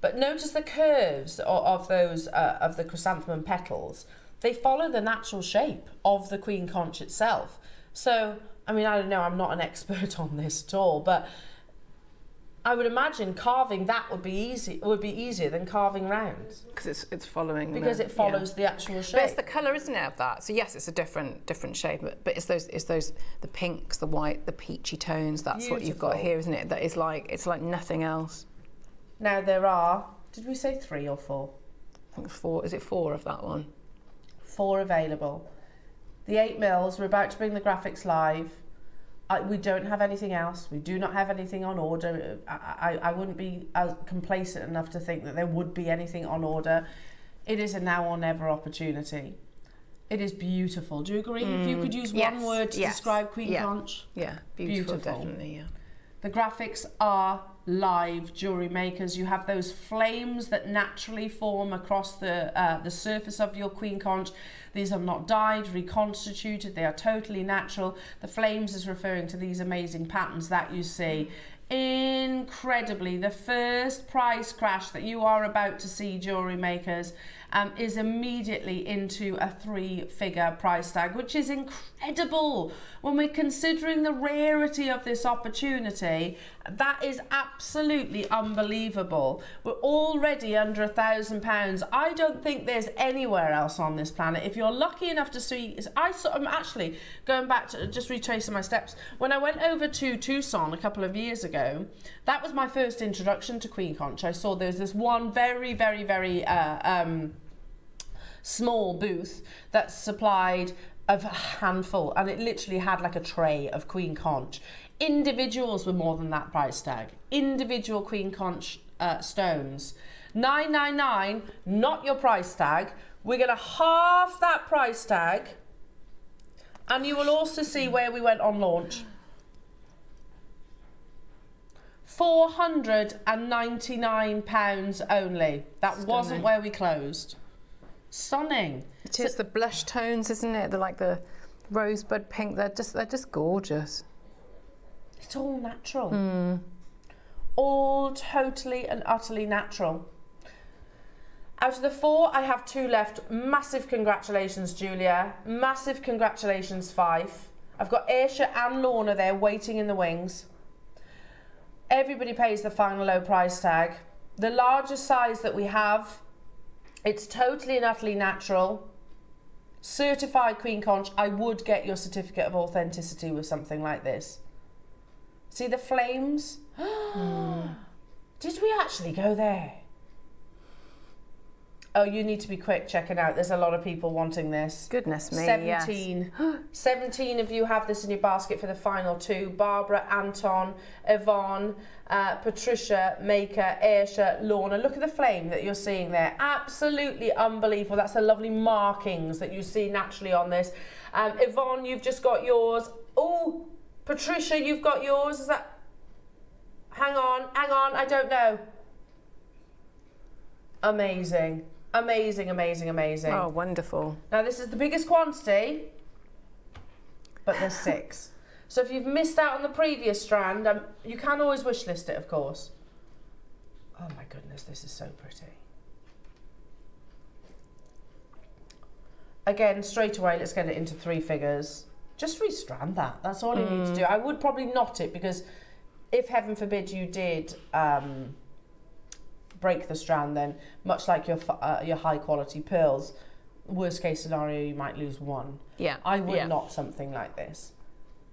But notice the curves of, of those uh, of the chrysanthemum petals. They follow the natural shape of the queen conch itself. So, I mean, I don't know. I'm not an expert on this at all, but I would imagine carving that would be easy. Would be easier than carving rounds Because it's, it's following because the- it follows yeah. the actual shape. But it's the colour, isn't it, of that? So yes, it's a different different shape, but, but it's those it's those the pinks, the white, the peachy tones. That's what you've got here, isn't it? That is like it's like nothing else. Now there are. Did we say three or four? I think four. Is it four of that one? Four available. The eight mils. We're about to bring the graphics live. I, we don't have anything else. We do not have anything on order. I, I, I wouldn't be complacent enough to think that there would be anything on order. It is a now or never opportunity. It is beautiful. Do you agree? if you could mm, use one word to yes, describe Queen yeah. Conch, Yeah, beautiful, Beautiful. definitely. Yeah. The graphics are live jewelry makers. You have those flames that naturally form across the uh, the surface of your queen conch. These are not dyed, reconstituted. They are totally natural. The flames is referring to these amazing patterns that you see. Incredibly, the first price crash that you are about to see, jewelry makers, um, is immediately into a three-figure price tag, which is incredible when we're considering the rarity of this opportunity. That is absolutely unbelievable. We're already under a thousand pounds. I don't think there's anywhere else on this planet. If you're lucky enough to see, I sort of actually going back to just retracing my steps. When I went over to Tucson a couple of years ago, that was my first introduction to Queen Conch. I saw there's this one very, very, very. Uh, um, small booth that supplied of a handful and it literally had like a tray of queen conch individuals were more than that price tag. Individual queen conch uh, stones. 999 not your price tag. We're going to half that price tag. And you will also see where we went on launch. 499 pounds only. That wasn't where we closed. Stunning. It is the blush tones, isn't it? They're like the rosebud pink. They're just they're just gorgeous. It's all natural. Hmm. All totally and utterly natural. Out of the four, I have two left. Massive congratulations, Julia. Massive congratulations, Fife. I've got Aisha and Lorna there waiting in the wings. Everybody pays the final low price tag. The largest size that we have, it's totally and utterly natural. Certified Queen Conch, I would get your certificate of authenticity with something like this. See the flames? Did we actually go there? Oh, you need to be quick checking out. There's a lot of people wanting this. Goodness me, yes. 17. 17 of you have this in your basket for the final two. Barbara, Anton, Yvonne, uh, Patricia, Maker, Aisha, Lorna. Look at the flame that you're seeing there. Absolutely unbelievable. That's the lovely markings that you see naturally on this. Um, Yvonne, you've just got yours. Oh, Patricia, you've got yours. Is that... Hang on, hang on, I don't know. Amazing. Amazing, amazing, amazing. Oh, wonderful. Now this is the biggest quantity, but there's six. So if you've missed out on the previous strand, um, you can always wish list it, of course. Oh my goodness, this is so pretty. Again, straight away, let's get it into three figures. Just restrand that. That's all you need to do. I would probably knot it because if heaven forbid you did um, break the strand, then much like your uh, your high quality pearls, worst case scenario you might lose one. Yeah. I would yeah. not something like this.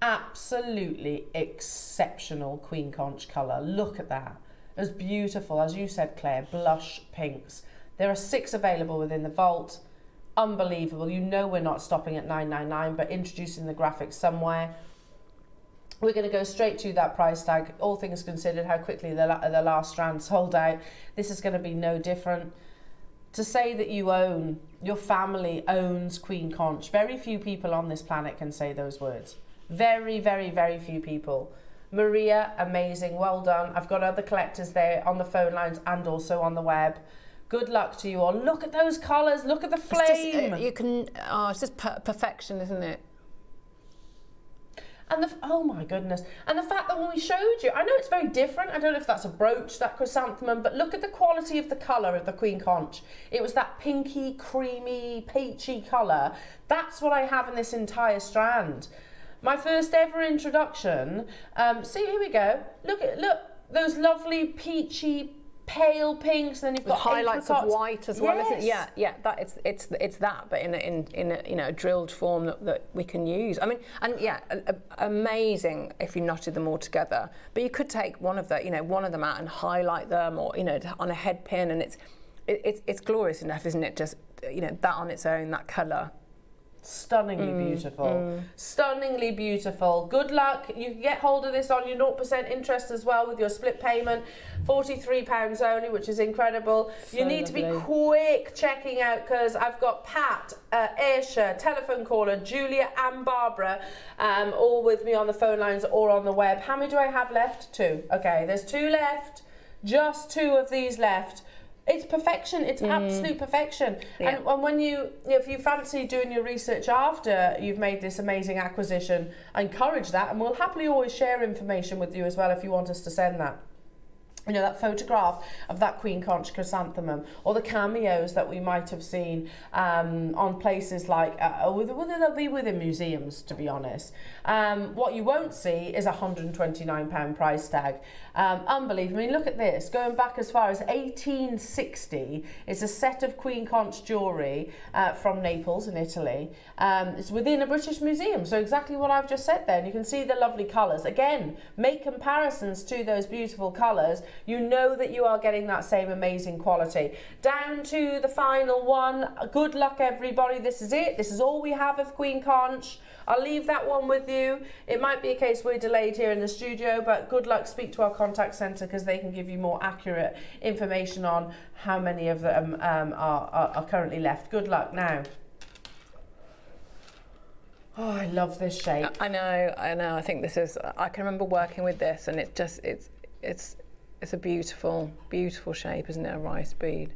Absolutely exceptional queen conch colour. Look at that. As beautiful as you said, Claire. Blush pinks. There are six available within the vault. Unbelievable. You know we're not stopping at 999, but introducing the graphics somewhere. We're going to go straight to that price tag. All things considered, how quickly the, la- the last strand sold out. This is going to be no different. To say that you own, your family owns Queen Conch, very few people on this planet can say those words. Very, very, very few people. Maria, amazing, well done. I've got other collectors there on the phone lines and also on the web. Good luck to you all. Look at those colours, look at the It's just, flame. uh, you can. Oh, it's just per- perfection, isn't it? And the, oh my goodness. And the fact that when we showed you, I know it's very different. I don't know if that's a brooch, that chrysanthemum, but look at the quality of the colour of the Queen Conch. It was that pinky, creamy, peachy colour. That's what I have in this entire strand. My first ever introduction. Um, see, here we go. Look at look those lovely peachy pale pinks, and then you've got highlights of white as well, isn't it? Yes. Yeah, yeah. That it's it's it's that, but in a, in in a, you know a drilled form that, that we can use. I mean, and yeah, a, a, amazing if you knotted them all together. But you could take one of the you know one of them out and highlight them, or you know on a head pin, and it's it, it's it's glorious enough, isn't it? Just you know that on its own, that colour. Stunningly Mm, beautiful. Stunningly beautiful. Good luck. You can get hold of this on your 0% interest as well with your split payment. £43 only, which is incredible. you need to be quick checking out because I've got Pat, uh, Aisha, telephone caller, Julia, and Barbara um, all with me on the phone lines or on the web. How many do I have left? Two. Okay, there's two left. Just two of these left. It's perfection. It's absolute perfection. Yeah. And, and when you, if you fancy doing your research after you've made this amazing acquisition, encourage that, and we'll happily always share information with you as well if you want us to send that you know that photograph of that queen conch chrysanthemum or the cameos that we might have seen um, on places like uh, whether whether they'll be within museums to be honest um, what you won't see is a 129 pound price tag um, unbelievable I mean look at this going back as far as 1860 it's a set of queen conch jewellery uh, from Naples in Italy um, it's within a British museum so exactly what I've just said there and you can see the lovely colours again make comparisons to those beautiful colours you know that you are getting that same amazing quality. Down to the final one. Good luck, everybody. This is it. This is all we have of Queen Conch. I'll leave that one with you. It might be a case we're delayed here in the studio, but good luck. Speak to our contact centre because they can give you more accurate information on how many of them um, are, are, are currently left. Good luck now. Oh, I love this shape. I know, I know. I think this is. I can remember working with this, and it's just it's it's it's a beautiful, beautiful shape, isn't it? A rice bead.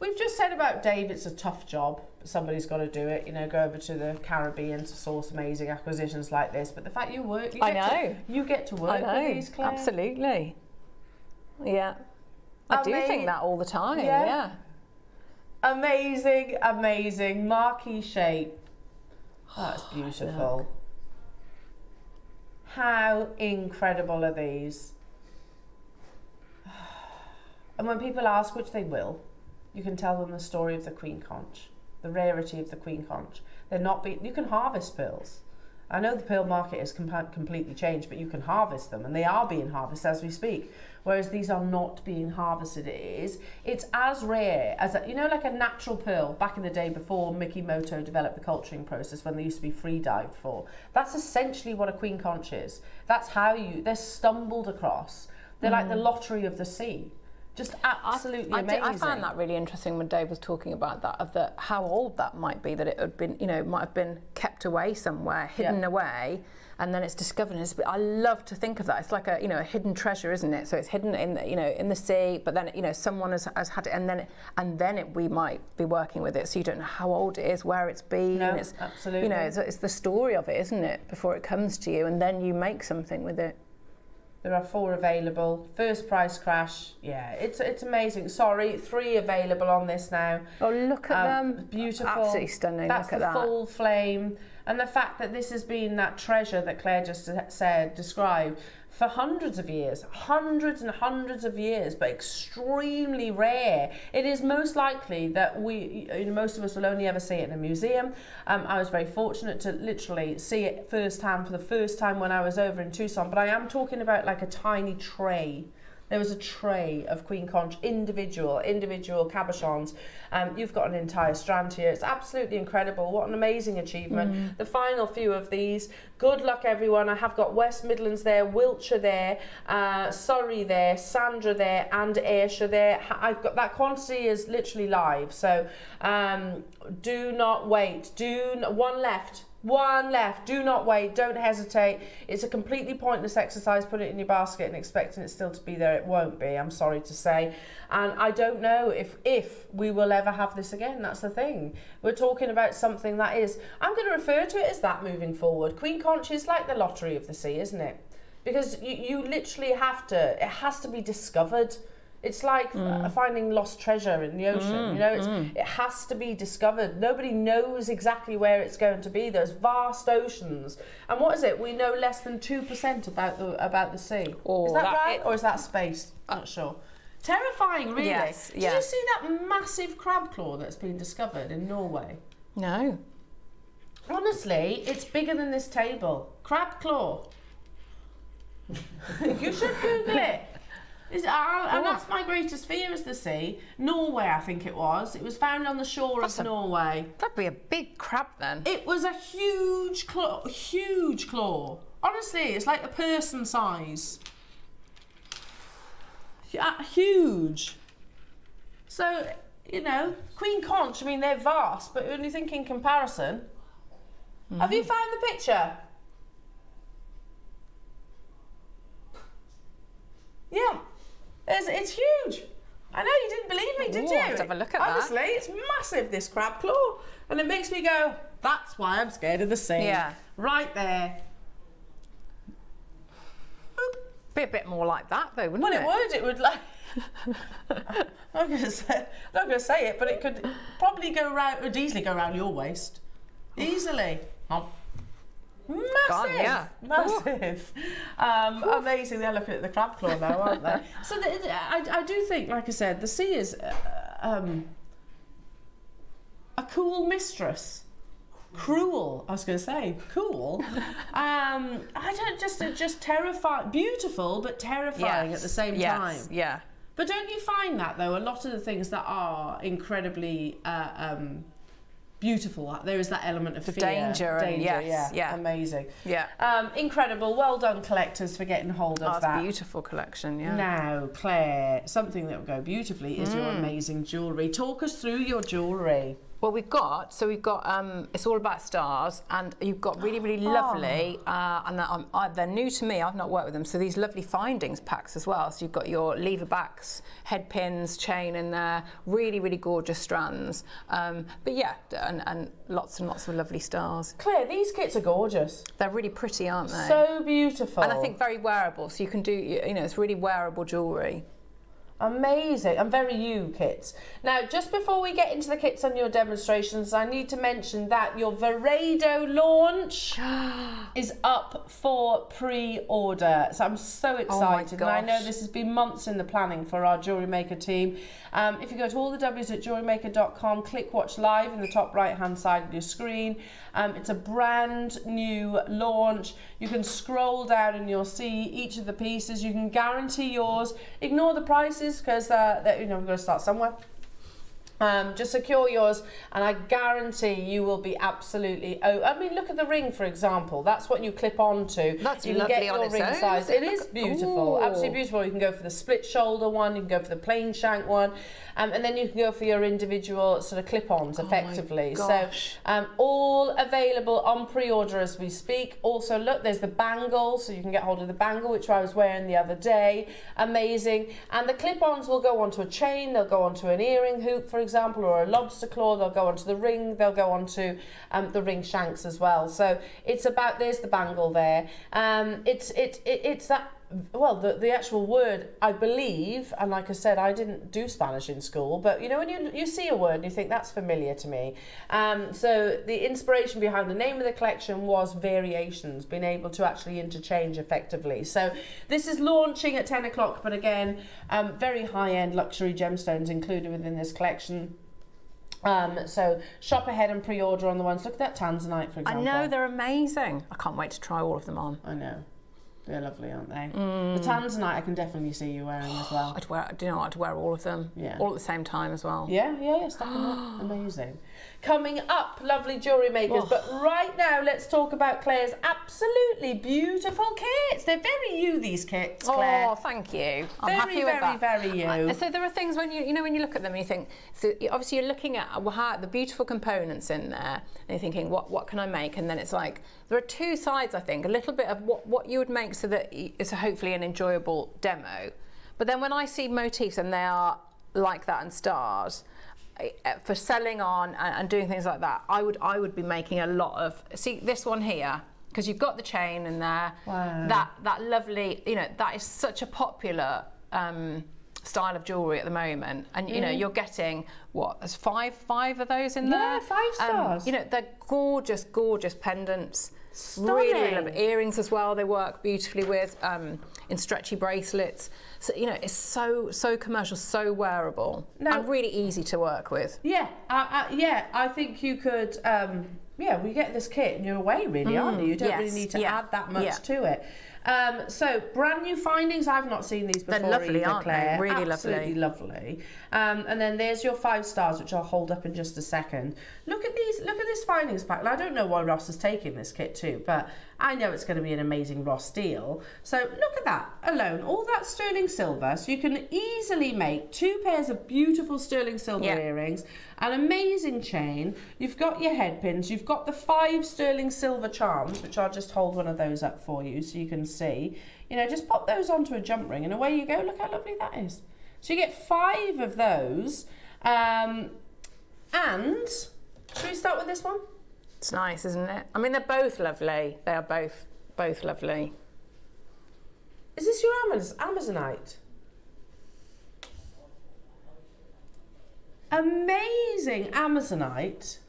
We've just said about Dave, it's a tough job. Somebody's got to do it. You know, go over to the Caribbean to source amazing acquisitions like this. But the fact you work, you I get to- know. you get to work I know, with these, Claire. absolutely. Yeah, I do think that all the time. Yeah. Yeah. Amazing, amazing marquee shape. That's beautiful. How incredible are these? And when people ask, which they will, you can tell them the story of the queen conch, the rarity of the queen conch. They're not be you can harvest pearls. I know the pearl market has com- completely changed, but you can harvest them, and they are being harvested as we speak. Whereas these are not being harvested. It is. It's as rare as a, you know, like a natural pearl back in the day before Mikimoto developed the culturing process when they used to be free dived for. That's essentially what a queen conch is. That's how you. They're stumbled across. They're like the mm. lottery of the sea. Just absolutely I, amazing. did, I found that really interesting when Dave was talking about that of the how old that might be that it had been you know it might have been kept away somewhere hidden Yeah. away and then it's discovered and it's, I love to think of that it's like a you know a hidden treasure isn't it so it's hidden in the, you know in the sea but then you know someone has, has had it and then it, and then it, we might be working with it so you don't know how old it is where it's been No, it's absolutely. you know it's, it's the story of it isn't it before it comes to you and then you make something with it There are four available. First price crash. Yeah, it's it's amazing. Sorry, three available on this now. oh look at Um, them Beautiful. absolutely stunning That's look the that full flame. And the fact that this has been that treasure that Claire just said, described, for hundreds of years, hundreds and hundreds of years, but extremely rare. It is most likely that we, you know, most of us will only ever see it in a museum. Um, I was very fortunate to literally see it firsthand for the first time when I was over in Tucson, but I am talking about like a tiny tray. There was a tray of Queen Conch, individual, individual cabochons. Um, you've got an entire strand here. It's absolutely incredible. What an amazing achievement. The final few of these. Good luck, everyone. I have got West Midlands there, Wiltshire there, uh, Surrey there, Sandra there, and Ayrshire there. I've got that quantity is literally live. So um, do not wait. Do n- one left. One left. Do not wait. Don't hesitate. It's a completely pointless exercise. Put it in your basket and expecting it still to be there. It won't be. I'm sorry to say. And I don't know if if we will ever have this again. That's the thing. We're talking about something that is. I'm going to refer to it as that moving forward. Queen Conch is like the lottery of the sea, isn't it? Because you, you literally have to. It has to be discovered. It's like f- finding lost treasure in the ocean. Mm, you know, it's, mm. it has to be discovered. Nobody knows exactly where it's going to be. There's vast oceans, and what is it? We know less than two percent about the about the sea. Oh, is that, that- right, or is that space? I'm not uh, sure. Terrifying, really. Yes, Did yeah. you see that massive crab claw that's been discovered in Norway? No. Honestly, it's bigger than this table. Crab claw. you should Google it. Is, and that's my greatest fear is the sea. Norway, I think it was. It was found on the shore That's of a- Norway. That'd be a big crab then. It was a huge claw, huge claw. Honestly, it's like a person size. Yeah, huge. So, you know, Queen Conch, I mean, they're vast, but when you think in comparison, have you mm-hmm. found the picture? Yeah, it's, it's huge. I know you didn't believe me, did Ooh, you? I'll have to have a look at that. Honestly, it's massive, this crab claw. And it makes me go, that's why I'm scared of the sea. Yeah. Right there. Be a bit more like that though, wouldn't Well, it? it would. It would like. I'm not going to say. Not going to say it, but it could probably go round. Would easily go around your waist. Easily. Oh. Massive. Gone, yeah. Massive. Um, amazing. They're looking at the crab claw now, aren't they? So the, I, I do think, like I said, the sea is uh, um, a cool mistress. Cruel, I was going to say, cool. Um, I don't just just terrifying, beautiful, but terrifying at the same yes. time. Yeah. But don't you find that though? A lot of the things that are incredibly uh, um, beautiful, there is that element of The fear, danger and- yes, yeah, yeah. amazing, Yeah. um, incredible. Well done, collectors, for getting hold Oh, of a that. beautiful collection, yeah. Now, Claire, something that will go beautifully is your Mm. amazing jewellery. Talk us through your jewellery. Well, we've got so we've got um, it's all about stars, and you've got really really lovely, uh, and um, I, they're new to me. I've not worked with them, so these lovely findings packs as well. So you've got your lever backs, head pins, chain in there, really really gorgeous strands. Um, but yeah, and, and lots and lots of lovely stars. Claire, these kits are gorgeous. They're really pretty, aren't they? So beautiful. and I think very wearable, so you can do you know it's really wearable jewellery. Amazing and very you kits. Now, just before we get into the kits and your demonstrations, I need to mention that your Varaido launch is up for pre-order. So I'm so Oh excited. and I know this has been months in the planning for our Jewellery Maker team. Um, if you go to all the W's at jewellerymaker.com, click watch live in the top right hand side of your screen. Um, it's a brand new launch. You can scroll down and you'll see each of the pieces. You can guarantee yours. Ignore the prices because uh, you know we're going to start somewhere. Um, just secure yours, and I guarantee you will be absolutely. Oh, I mean, look at the ring, for example. That's what you clip onto. That's you can lovely get your on its ring own, size. It it? is Look- beautiful, Ooh. absolutely beautiful. You can go for the split shoulder one, you can go for the plain shank one, um, and then you can go for your individual sort of clip-ons effectively. So um, all available on pre-order as we speak. Also, look, there's the bangle, so you can get hold of the bangle, which I was wearing the other day. Amazing. And the clip-ons will go onto a chain, they'll go onto an earring hoop, for example, or a lobster claw, they'll go onto the ring, they'll go onto um, the ring shanks as well. So it's about, there's the bangle there. Um, it's, it, it, it's that well, the, the actual word, I believe, and like I said, I didn't do Spanish in school, but you know, when you, you see a word and you think that's familiar to me. Um, so the inspiration behind the name of the collection was variations, being able to actually interchange effectively. So this is launching at 10 o'clock, but again, um, very high end luxury gemstones included within this collection. Um, so shop ahead and pre-order on the ones. Look at that tanzanite, for example. I know they're amazing. I can't wait to try all of them on. I know. They're lovely, aren't they? Mm. The Tanzanite I can definitely see you wearing as well. I'd wear, do you know? I'd wear all of them, Yeah. all at the same time as well. Yeah, yeah, yeah, stack up. Amazing. Coming up, lovely jewellery makers. But oh. right now, let's talk about Claire's absolutely beautiful kits. They're very you, these kits, oh, Claire. Oh, thank you. I'm Very, happy with very, that. very you. So there are things when you, you know, when you look at them and you think, so obviously you're looking at how, the beautiful components in there, and you're thinking, what, what can I make? And then it's like there are two sides, I think, a little bit of what, what you would make so that it's a, hopefully an enjoyable demo. But then when I see motifs and they are like that and stars. Uh, For selling on and, doing things like that, I would I would be making a lot of. See this one here, because you've got the chain in there. Wow. That that lovely, you know, that is such a popular um, style of jewellery at the moment. And you know, you're getting what? There's five five of those in there? Yeah, five Um, stars. you know, they're gorgeous, gorgeous pendants. Really, really love Stunning. Earrings as well. They work beautifully with um, in stretchy bracelets. So you know, it's so so commercial, so wearable, and really easy to work with. Yeah, uh, uh, yeah. I think you could. Um, yeah, we get this kit and you're away, really, aren't you? You don't really need to yeah, add that much yeah. to it. Um, so brand new findings. I've not seen these before. They're lovely, either, aren't they? Really lovely. Absolutely lovely. Um, and then there's your five stars, which I'll hold up in just a second. Look at these. Look at this findings pack. I don't know why Ross is taking this kit too, but I know it's going to be an amazing Ross deal. So look at that alone. All that sterling silver. So you can easily make two pairs of beautiful sterling silver Yeah. earrings, an amazing chain. You've got your head pins. You've got the five sterling silver charms, which I'll just hold one of those up for you so you can see. You know, just pop those onto a jump ring and away you go. Look how lovely that is. So you get five of those. Um, and should we start with this one? It's nice, isn't it? I mean, they're both lovely. They are both both lovely. Is this your Amaz- Amazonite? Amazing Amazonite.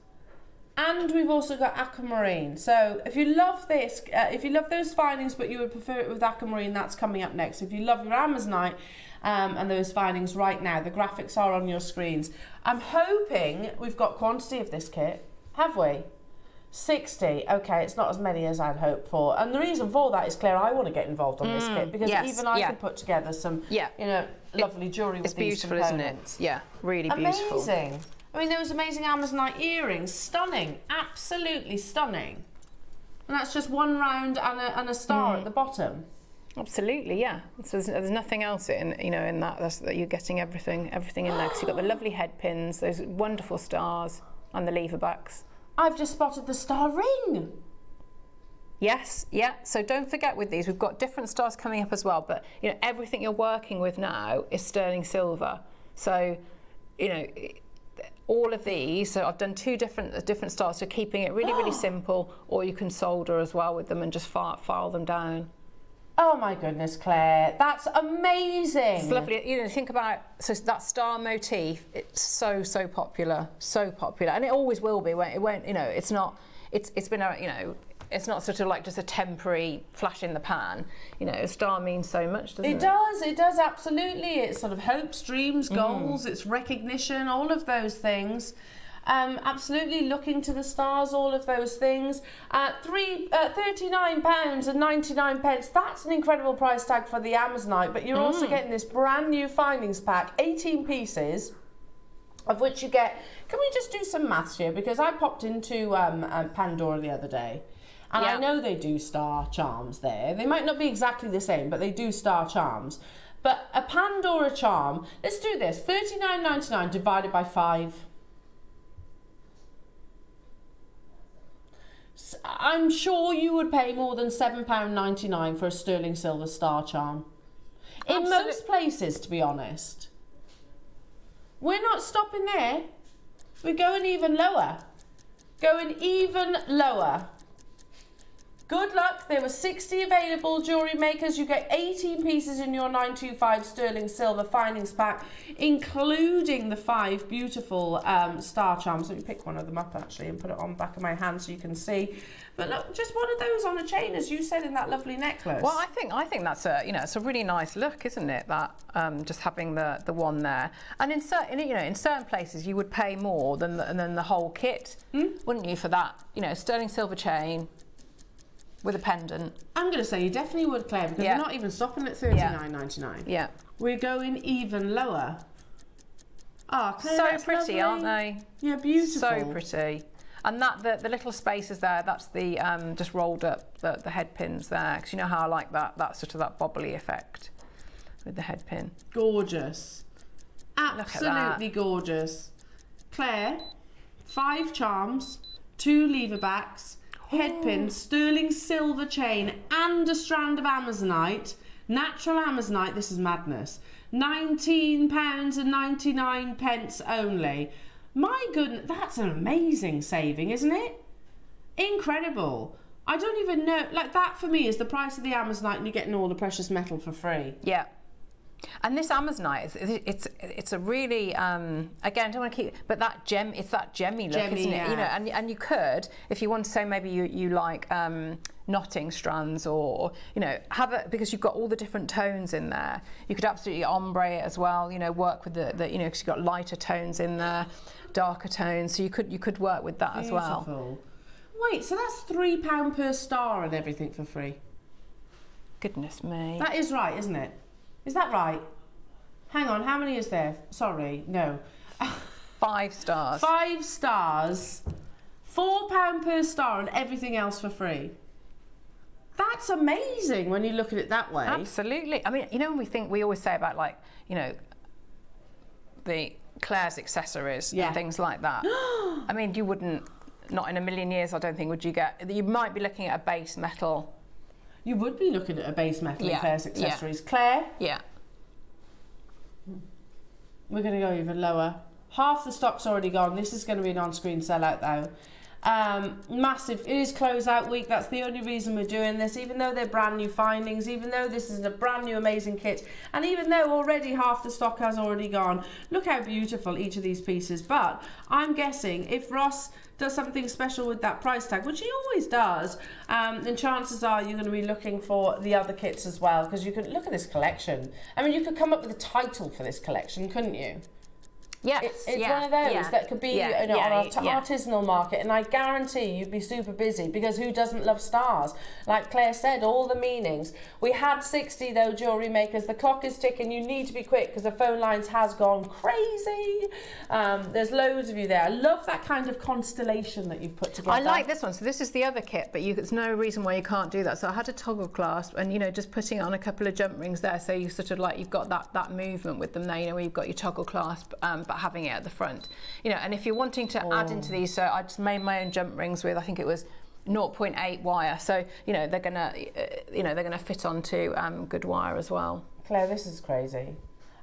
And we've also got aquamarine. So if you love this, uh, if you love those findings, but you would prefer it with aquamarine, that's coming up next. If you love your Amazonite um, and those findings right now, the graphics are on your screens. I'm hoping we've got quantity of this kit. Have we? 60. Okay, it's not as many as I'd hoped for. And the reason for that is, Claire, I want to get involved on this kit because yes, even I yeah. can put together some, Yeah. you know, lovely jewellery with It's beautiful, isn't it? Yeah, really beautiful. Amazing. I mean, there was amazing Amazonite earrings, stunning, absolutely stunning. And that's just one round and a, and a star Mm. at the bottom. Absolutely, yeah. So there's, there's nothing else in you know in that that's, that you're getting everything everything in there because you've got the lovely head pins, those wonderful stars, and the lever backs. I've just spotted the star ring. Yes, yeah. So don't forget with these, we've got different stars coming up as well. But you know, everything you're working with now is sterling silver. So, you know, all of these. So I've done two different different stars. So keeping it really, really ah. simple, or you can solder as well with them and just file, file them down. Oh my goodness, Claire, that's amazing. It's lovely. You know, think about so that star motif. It's so so popular, so popular, and it always will be. When it won't, you know, it's not. It's it's been a you know. It's not sort of like just a temporary flash in the pan. You know, a star means so much, doesn't it? It does, it does absolutely. It's sort of hopes, dreams, Mm. goals, it's recognition, all of those things. Um, absolutely looking to the stars, all of those things. Uh, three, uh, £39 and 99 pence. That's an incredible price tag for the Amazonite, but you're Mm. also getting this brand new findings pack, 18 pieces of which you get. Can we just do some maths here? Because I popped into um, um, Pandora the other day, and I know they do star charms there. They might not be exactly the same, but they do star charms. But a Pandora charm, let's do this: thirty-nine ninety-nine divided by five. I'm sure you would pay more than £7.99 for a sterling silver star charm. In most places, to be honest. We're not stopping there. We're going even lower. Going even lower. Good luck. There were 60 available jewellery makers. You get 18 pieces in your 925 sterling silver findings pack, including the five beautiful um, star charms. Let me pick one of them up actually and put it on the back of my hand so you can see. But look, just one of those on a chain, as you said in that lovely necklace. Well, I think I think that's a you know it's a really nice look, isn't it? That um, just having the the one there, and in certain you know in certain places you would pay more than the, than the whole kit, wouldn't you? For that you know sterling silver chain, with a pendant. I'm going to say you definitely would, Claire, because Yeah. we're not even stopping at thirty nine ninety nine. Yeah. We're going even lower. Ah, Claire, so pretty, aren't they? Yeah, beautiful. So pretty. And that the, the little spaces there, that's the um, just rolled up the, the head pins there. Because you know how I like that, that sort of that bobbly effect with the head pin. Gorgeous. Absolutely gorgeous. Claire, five charms, two lever backs, head pins, sterling silver chain, and a strand of Amazonite. Natural Amazonite, this is madness. £19 and 99 pence only. My goodness, that's an amazing saving, isn't it? Incredible. I don't even know, like that for me is the price of the Amazonite and you're getting all the precious metal for free. Yeah. And this Amazonite, is, it's it's a really um, again I don't want to keep, but that gem, it's that gemmy look, Gemmy, isn't it? You know, and and you could, if you want to say maybe you you like um, knotting strands or you know have it because you've got all the different tones in there. You could absolutely ombre it as well. You know, work with the, the you know because you've got lighter tones in there, darker tones. So you could you could work with that as well. Wait, so that's three pound per star and everything for free. Goodness me. That is right, isn't it? Is that right? Hang on, how many is there? Sorry, no. Five stars. Five stars, four pound per star, and everything else for free. That's amazing when you look at it that way. Absolutely. I mean, you know, when we think, we always say about like, you know, the Claire's accessories Yeah. and things like that. I mean, you wouldn't, not in a million years, I don't think, would you get, you might be looking at a base metal. You would be looking at a base metal in Yeah, Claire's yeah. accessories. Claire, Yeah. we're going to go even lower. Half the stock's already gone. This is going to be an on-screen sellout though. Um, massive. It is closeout week. That's the only reason we're doing this. Even though they're brand new findings, even though this is a brand new amazing kit, and even though already half the stock has already gone. Look how beautiful each of these pieces. But I'm guessing if Ross does something special with that price tag, which he always does, um, then chances are you're going to be looking for the other kits as well because you could look at this collection. I mean, you could come up with a title for this collection, couldn't you? Yes. It's, it's yeah, one of those yeah, that could be yeah, you know, yeah, on a t- yeah. artisanal market, and I guarantee you'd be super busy because who doesn't love stars? Like Claire said, all the meanings. We had 60 though jewellery makers. The clock is ticking. You need to be quick because the phone lines has gone crazy. Um, there's loads of you there. I love that kind of constellation that you've put together. I like this one. So this is the other kit, but you, there's no reason why you can't do that. So I had a toggle clasp, and you know, just putting on a couple of jump rings there, so you sort of like you've got that that movement with them there. You know, where you've got your toggle clasp, um, but having it at the front. You know, and if you're wanting to add Oh. into these, so I just made my own jump rings with I think it was 0.8 wire. So you know, they're gonna, uh, you know, they're gonna fit onto um, good wire as well. Claire, this is crazy.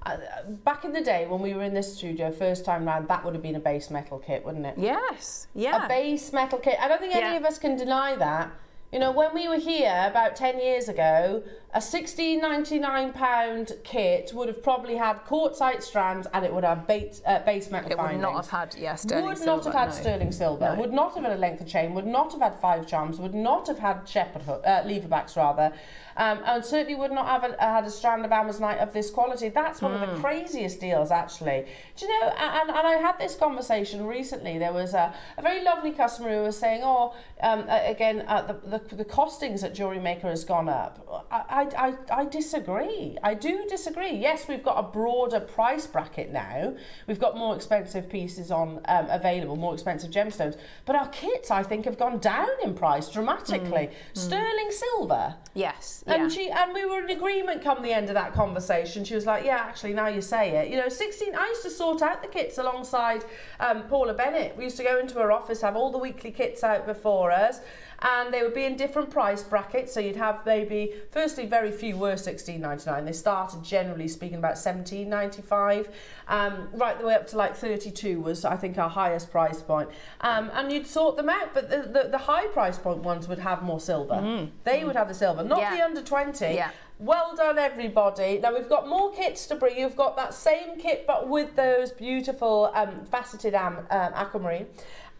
Uh, back in the day when we were in this studio, first time round, that would have been a base metal kit, wouldn't it? Yes. Yeah. a base metal kit. I don't think any Yeah. of us can deny that. You know, when we were here about 10 years ago, a 16.99 pound kit would have probably had quartzite strands and it would have base, uh, base metal it would findings. not have had yeah sterling would silver. not have had no. sterling silver, No. would not have had a length of chain, would not have had five charms, would not have had shepherd hook, uh, lever backs rather, um, and certainly would not have a, had a strand of Amazonite of this quality. That's one of Hmm. the craziest deals, actually. Do you know, and, and I had this conversation recently. There was a, a very lovely customer who was saying, oh, um, again, uh, the, the, the costings at Jewellery Maker has gone up. I, I, I, disagree. I do disagree. Yes, we've got a broader price bracket now. We've got more expensive pieces on um, available, more expensive gemstones. But our kits, I think, have gone down in price dramatically. Sterling silver. Yes. And yeah. she and we were in agreement come the end of that conversation. She was like, "Yeah, actually, now you say it, you know, 16. I used to sort out the kits alongside um, Paula Bennett. We used to go into her office, have all the weekly kits out before us, and they would be in different price brackets. So you'd have maybe, firstly, very few were 16.99. They started generally speaking about 17.95, um, right the way up to like 32 was I think our highest price point. Um, and you'd sort them out, but the, the, the high price point ones would have more silver. They would have the silver, not Yeah. the under 20. Yeah. Well done, everybody. Now we've got more kits to bring. You've got that same kit, but with those beautiful um, faceted um, aquamarine.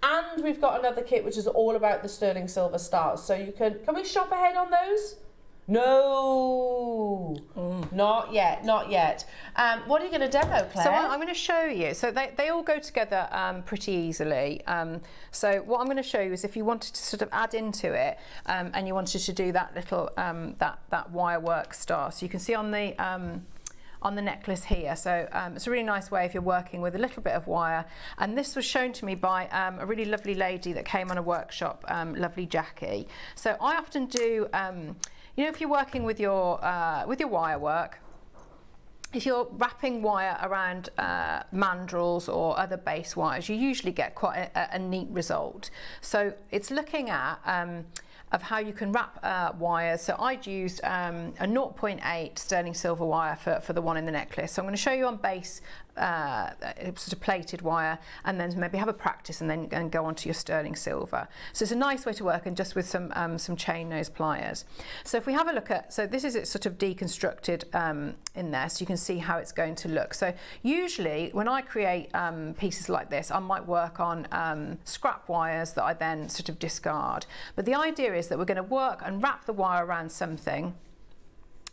And we've got another kit which is all about the sterling silver stars. So you can can we shop ahead on those? No, not yet, not yet. Um, what are you going to demo, Claire? So I'm going to show you. So they, they all go together um, pretty easily. Um, so what I'm going to show you is if you wanted to sort of add into it um, and you wanted to do that little um, that that wire work star. So you can see on the um, on the necklace here. So um, it's a really nice way if you're working with a little bit of wire. And this was shown to me by um, a really lovely lady that came on a workshop, um, lovely Jackie. So I often do, um, you know, if you're working with your uh, with your wire work, if you're wrapping wire around uh, mandrels or other base wires, you usually get quite a, a neat result. So it's looking at um, of how you can wrap uh, wires. So I'd used um, a 0.8 sterling silver wire for, for the one in the necklace. So I'm going to show you on base uh, sort of plated wire and then maybe have a practice and then and go on to your sterling silver. So it's a nice way to work and just with some um, some chain nose pliers. So if we have a look at, so this is it sort of deconstructed um, in there so you can see how it's going to look. So usually when I create um, pieces like this, I might work on um, scrap wires that I then sort of discard. But the idea is that we're going to work and wrap the wire around something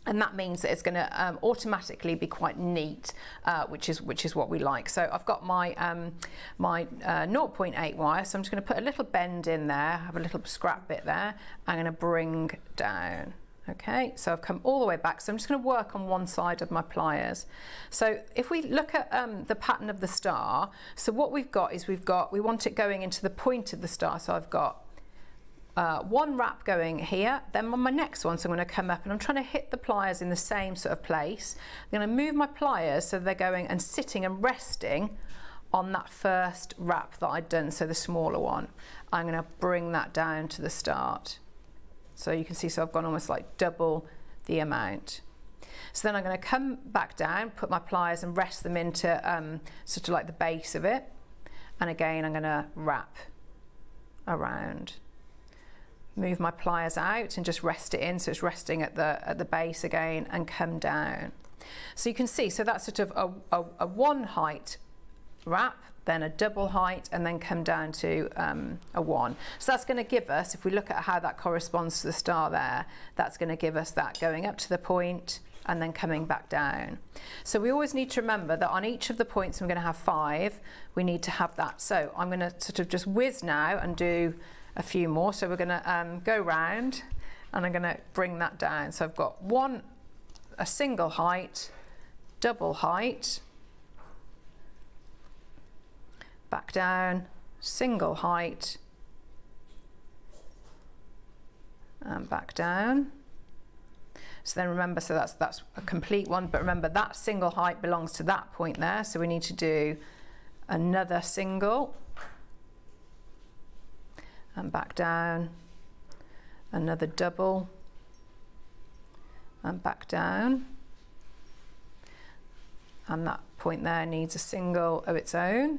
and that means that it's going to um, automatically be quite neat, uh, which is which is what we like. So I've got my um, my uh, 0.8 wire, so I'm just going to put a little bend in there, have a little scrap bit there. I'm going to bring down. Okay, so I've come all the way back. So I'm just going to work on one side of my pliers. So if we look at um, the pattern of the star, so what we've got is we've got, we want it going into the point of the star. So I've got uh, one wrap going here, then on my next one, so I'm going to come up and I'm trying to hit the pliers in the same sort of place. I'm going to move my pliers so they're going and sitting and resting on that first wrap that I'd done, so the smaller one. I'm going to bring that down to the start. So you can see, so I've gone almost like double the amount. So then I'm going to come back down, put my pliers and rest them into um, sort of like the base of it. And again, I'm going to wrap around move my pliers out and just rest it in so it's resting at the at the base again and come down so you can see so that's sort of a, a, a one height wrap then a double height and then come down to um, a one so that's going to give us if we look at how that corresponds to the star there that's going to give us that going up to the point and then coming back down. So we always need to remember that on each of the points I'm going to have five, we need to have that. So I'm going to sort of just whiz now and do a few more. So we're going to um, go round and I'm going to bring that down. So I've got one, a single height, double height, back down, single height, and back down. So then remember, so that's, that's a complete one, but remember that single height belongs to that point there. So we need to do another single and back down, another double and back down. And that point there needs a single of its own.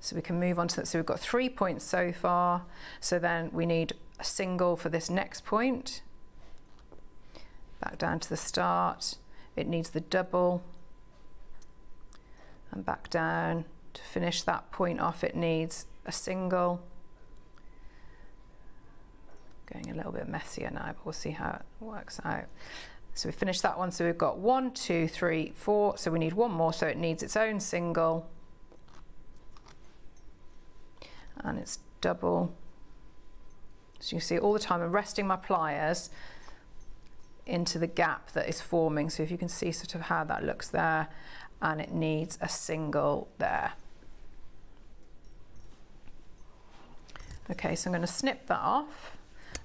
So we can move on to that. So we've got three points so far. So then we need a single for this next point. Back down to the start. It needs the double. And back down. To finish that point off, it needs a single Going a little bit messier now, but we'll see how it works out. So we finished that one. So we've got one, two, three, four. So we need one more. So it needs its own single. And it's double. So you see all the time I'm resting my pliers into the gap that is forming. So if you can see sort of how that looks there, and it needs a single there. Okay, so I'm going to snip that off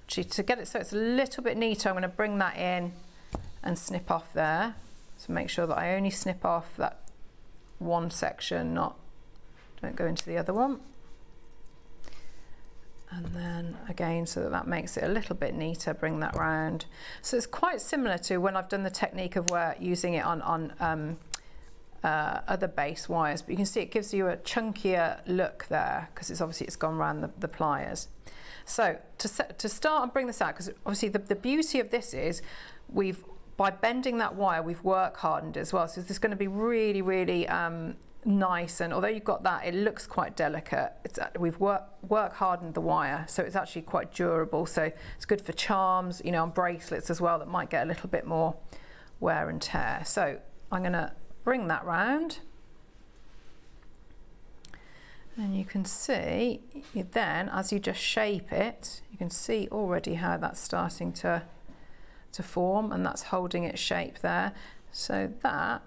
to get it so it's a little bit neater, I'm going to bring that in and snip off there. So make sure that I only snip off that one section, not don't go into the other one. And then again, so that that makes it a little bit neater, bring that round. So it's quite similar to when I've done the technique of where using it on, on um, uh, other base wires, but you can see it gives you a chunkier look there because it's obviously it's gone around the, the pliers. So to, set, to start and bring this out, because obviously the, the beauty of this is we've, by bending that wire, we've work hardened as well. So there's going to be really, really um, nice and although you've got that it looks quite delicate. It's uh, we've work work hardened the wire so it's actually quite durable. So it's good for charms you know and bracelets as well that might get a little bit more wear and tear. So I'm going to bring that round and you can see then as you just shape it you can see already how that's starting to to form and that's holding its shape there so that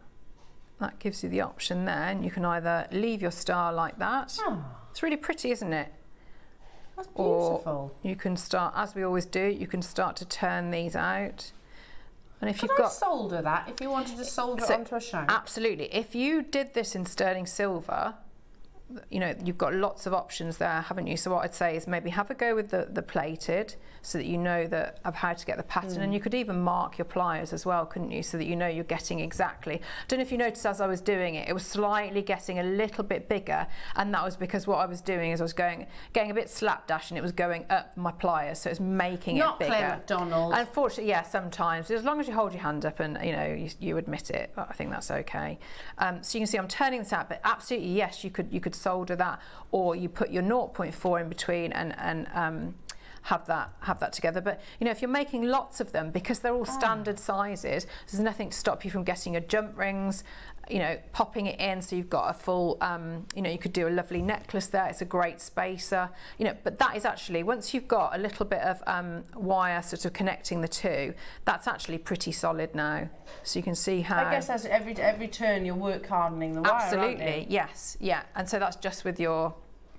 that gives you the option there and you can either leave your star like that. Oh. It's really pretty, isn't it? That's beautiful. Or you can start, as we always do, you can start to turn these out. And if Could you've got solder that, if you wanted to solder so, it onto a shank. Absolutely. If you did this in sterling silver, you know, you've got lots of options there, haven't you? So what I'd say is maybe have a go with the, the plated so that you know that of how to get the pattern. Mm. And you could even mark your pliers as well, couldn't you? So that you know you're getting exactly. I don't know if you noticed as I was doing it, it was slightly getting a little bit bigger. And that was because what I was doing is I was going, getting a bit slapdash and it was going up my pliers. So it was making Not it bigger. Not Claire Macdonald. Unfortunately, yeah, sometimes. As long as you hold your hand up and, you know, you, you admit it, I think that's okay. Um, so you can see I'm turning this out, but absolutely, yes, you could, you could solder that, or you put your 0.4 in between and, and um, have that have that together. But you know, if you're making lots of them, because they're all oh. standard sizes, there's nothing to stop you from getting your jump rings, you know, popping it in so you've got a full, um, you know, you could do a lovely necklace there. It's a great spacer, you know, but that is actually, once you've got a little bit of um, wire sort of connecting the two, that's actually pretty solid now. So you can see how... I guess that's every, every turn you're work hardening the wire, Absolutely, yes, yeah. And so that's just with your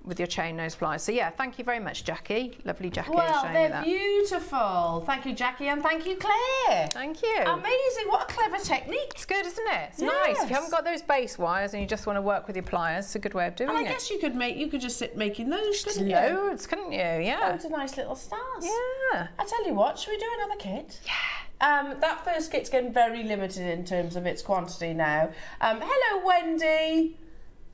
with your chain nose pliers. So yeah, thank you very much, Jackie. Lovely Jackie. Well, they're beautiful. Thank you, Jackie, and thank you, Claire. Thank you. Amazing. What a clever technique. It's good, isn't it? It's yes. nice. If you haven't got those base wires and you just want to work with your pliers, it's a good way of doing it. and I it. Guess you could make, you could just sit making those, couldn't Loads, you? Loads, couldn't you? Yeah. Loads of nice little stars. Yeah. I tell you what, should we do another kit? Yeah. Um, that first kit's getting very limited in terms of its quantity now. Um, hello, Wendy.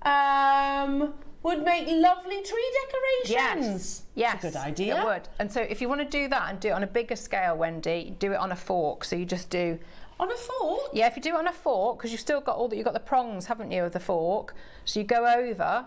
Um, would make lovely tree decorations. Yes, yes, good idea. It would. And so if you want to do that and do it on a bigger scale, Wendy, do it on a fork. So you just do on a fork. Yeah, if you do it on a fork, because you've still got all that you've got the prongs, haven't you, of the fork. So you go over.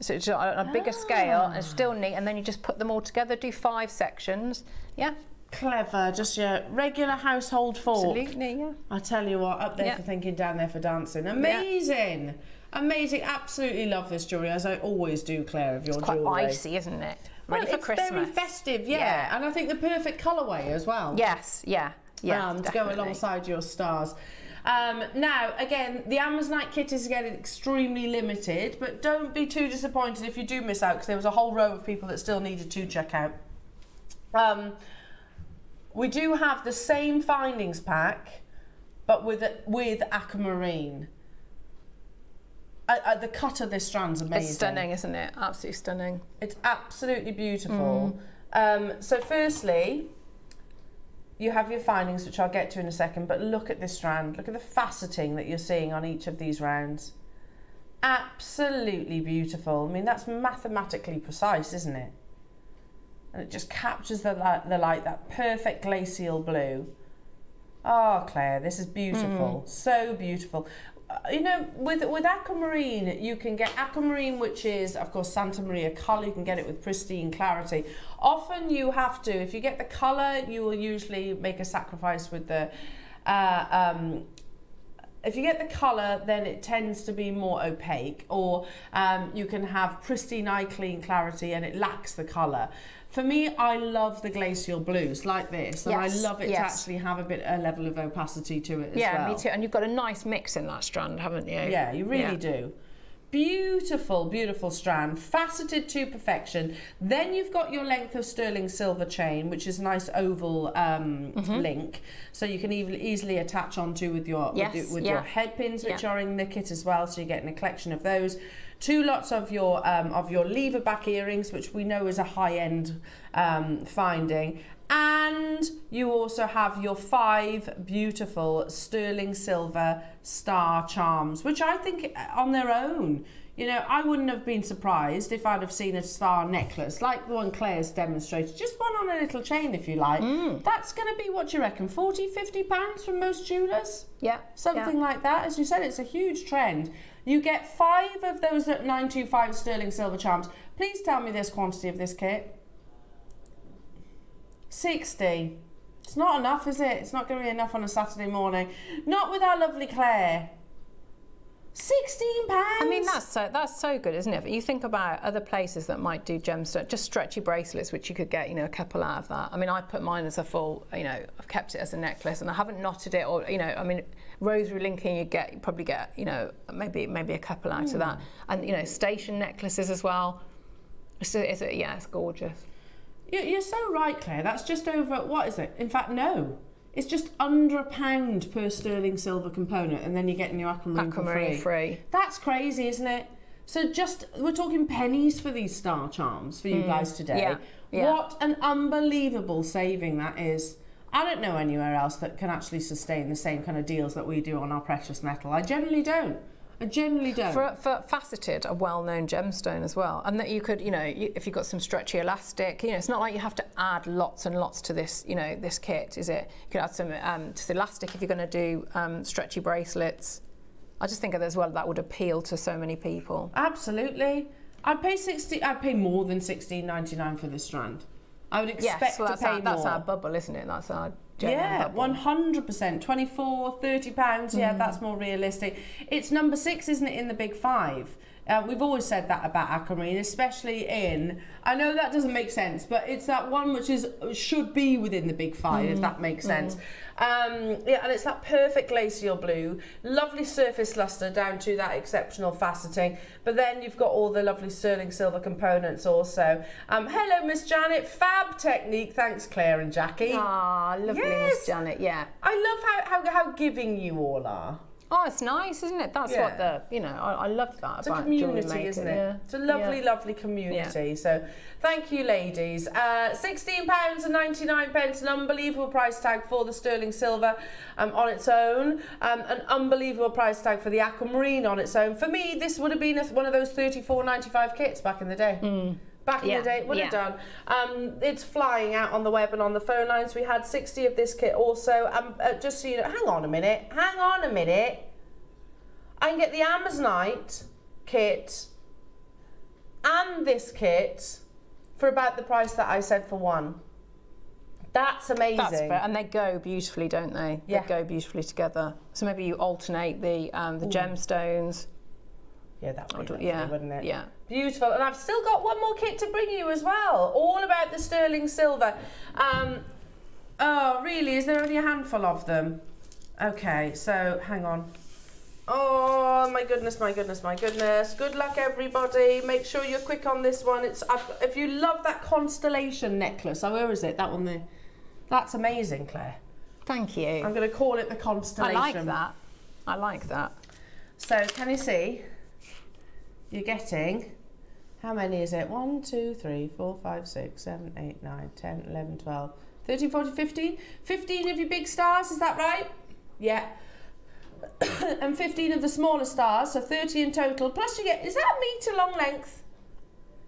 So it's on a bigger ah. scale and still neat, and then you just put them all together. Do five sections. Yeah. Clever, just your regular household fork. Absolutely, yeah. I tell you what, up there yeah. for thinking, down there for dancing. Amazing. Yeah. Amazing. Absolutely love this jewellery, as I always do, Claire, of your it's quite jewellery. icy, isn't it? Ready well, for it's Christmas. very festive, yeah. yeah. And I think the perfect colourway as well. Yes, yeah. Yeah, um, to go alongside your stars. Um, now, again, the Amazonite kit is again extremely limited, but don't be too disappointed if you do miss out because there was a whole row of people that still needed to check out. Um, we do have the same findings pack, but with with aquamarine uh, uh, the cut of this strand's amazing. It's stunning, isn't it? Absolutely stunning. It's absolutely beautiful. Mm. Um, so, firstly, you have your findings, which I'll get to in a second, but look at this strand. Look at the faceting that you're seeing on each of these rounds. Absolutely beautiful. I mean, that's mathematically precise, isn't it? And it just captures the light, the light that perfect glacial blue. Oh, Claire, this is beautiful. Mm. So beautiful you know, with with aquamarine, you can get aquamarine, which is, of course, Santa Maria colour. You can get it with pristine clarity. Often you have to, if you get the colour, you will usually make a sacrifice with the. Uh, um, if you get the colour, then it tends to be more opaque, or um, you can have pristine eye clean clarity and it lacks the colour. For me, I love the glacial blues like this, and yes, I love it yes. to actually have a bit a level of opacity to it as yeah, well. Yeah, me too. And you've got a nice mix in that strand, haven't you? Yeah, you really yeah. do. Beautiful, beautiful strand, faceted to perfection. Then you've got your length of sterling silver chain, which is a nice oval um, mm -hmm. link, so you can even easily attach onto with your yes, with, with yeah. your head pins, which yeah. are in the kit as well. So you're getting a collection of those two lots of your um, of your lever back earrings, which we know is a high end um, finding, And you also have your five beautiful sterling silver star charms, which I think uh, on their own, you know, I wouldn't have been surprised if I'd have seen a star necklace like the one Claire's demonstrated, just one on a little chain if you like. Mm. That's going to be, what you reckon, 40, 50 pounds from most jewellers? Yeah. Something like that. As you said, it's a huge trend. You get five of those 925 sterling silver charms. Please tell me this quantity of this kit. 60. It's not enough, is it? It's not going to be enough on a Saturday morning. Not with our lovely Claire. 16 pounds. I mean, that's so that's so good, isn't it? But you think about other places that might do gemstone, just stretchy bracelets, which you could get, you know, a couple out of that. I mean, I put mine as a full, you know, I've kept it as a necklace, and I haven't knotted it, or you know, I mean, rosary linking, you get you probably get, you know, maybe maybe a couple out of that, and you know, station necklaces as well. So it's, yeah, it's gorgeous. You- You're so right, Claire. That's just over, what is it? In fact, no. It's just under a pound per sterling silver component, and then you're getting your aquamarine, Aquamarine free. free. That's crazy, isn't it? So just, we're talking pennies for these star charms for you guys today. Mm. yeah, yeah. What an unbelievable saving that is. I don't know anywhere else that can actually sustain the same kind of deals that we do on our precious metal. I generally don't. I generally don't. For, for faceted, a well-known gemstone as well, and that you could, you know, you, if you've got some stretchy elastic, you know, it's not like you have to add lots and lots to this, you know, this kit, is it? You could add some um, to the elastic if you're going to do um, stretchy bracelets. I just think that as well that would appeal to so many people. Absolutely. I'd pay 60 I'd pay more than 16.99 for this strand. I would expect yes, well, to pay our, that's our bubble, isn't it? That's our yeah, one hundred percent. 24, 30 pounds. Mm. Yeah, that's more realistic. It's number six, isn't it, in the big five? Uh, we've always said that about aquamarine, especially in. I know that doesn't make sense, but it's that one which is should be within the big five, if Mm. that makes sense. Um, yeah, and it's that perfect glacial blue, lovely surface luster down to that exceptional faceting. But then you've got all the lovely sterling silver components also. Um, hello, Miss Janet. Fab technique. Thanks, Claire and Jackie. Ah, lovely, Yes. Miss Janet. Yeah. I love how, how, how giving you all are. Oh, it's nice, isn't it? That's Yeah. what the, you know, I, I love that It's a community, isn't it? Yeah. It's a lovely, Yeah. lovely community. So thank you, ladies. Uh, £16 and 99 pence, an unbelievable price tag for the sterling silver um, on its own, um, an unbelievable price tag for the aquamarine on its own. For me, this would have been one of those 34.95 kits back in the day. Back in the day, it would have done. Um, it's flying out on the web and on the phone lines. We had 60 of this kit also. Um, uh, just so you know, hang on a minute, hang on a minute. I can get the Amazonite kit and this kit for about the price that I said for one. That's amazing. That's. And they go beautifully, don't they? Yeah. They go beautifully together. So maybe you alternate the um, the gemstones. Yeah, that would be lovely, yeah, wouldn't it? yeah. Beautiful. And I've still got one more kit to bring you as well, all about the sterling silver. Um, oh, really? Is there only a handful of them? Okay, so hang on. Oh my goodness, my goodness, my goodness. Good luck, everybody. Make sure you're quick on this one. It's I've, If you love that constellation necklace, oh, where is it? That one there. That's amazing, Claire. Thank you. I'm going to call it the constellation. I like that. I like that. So can you see? You're getting how many is it? 1, 2, 3, 4, 5, 6, 7, 8, 9, 10, 11, 12, 13, 14, 15. 15 of your big stars, is that right? Yeah. and 15 of the smaller stars, so 30 in total. Plus you get, is that a metre long length?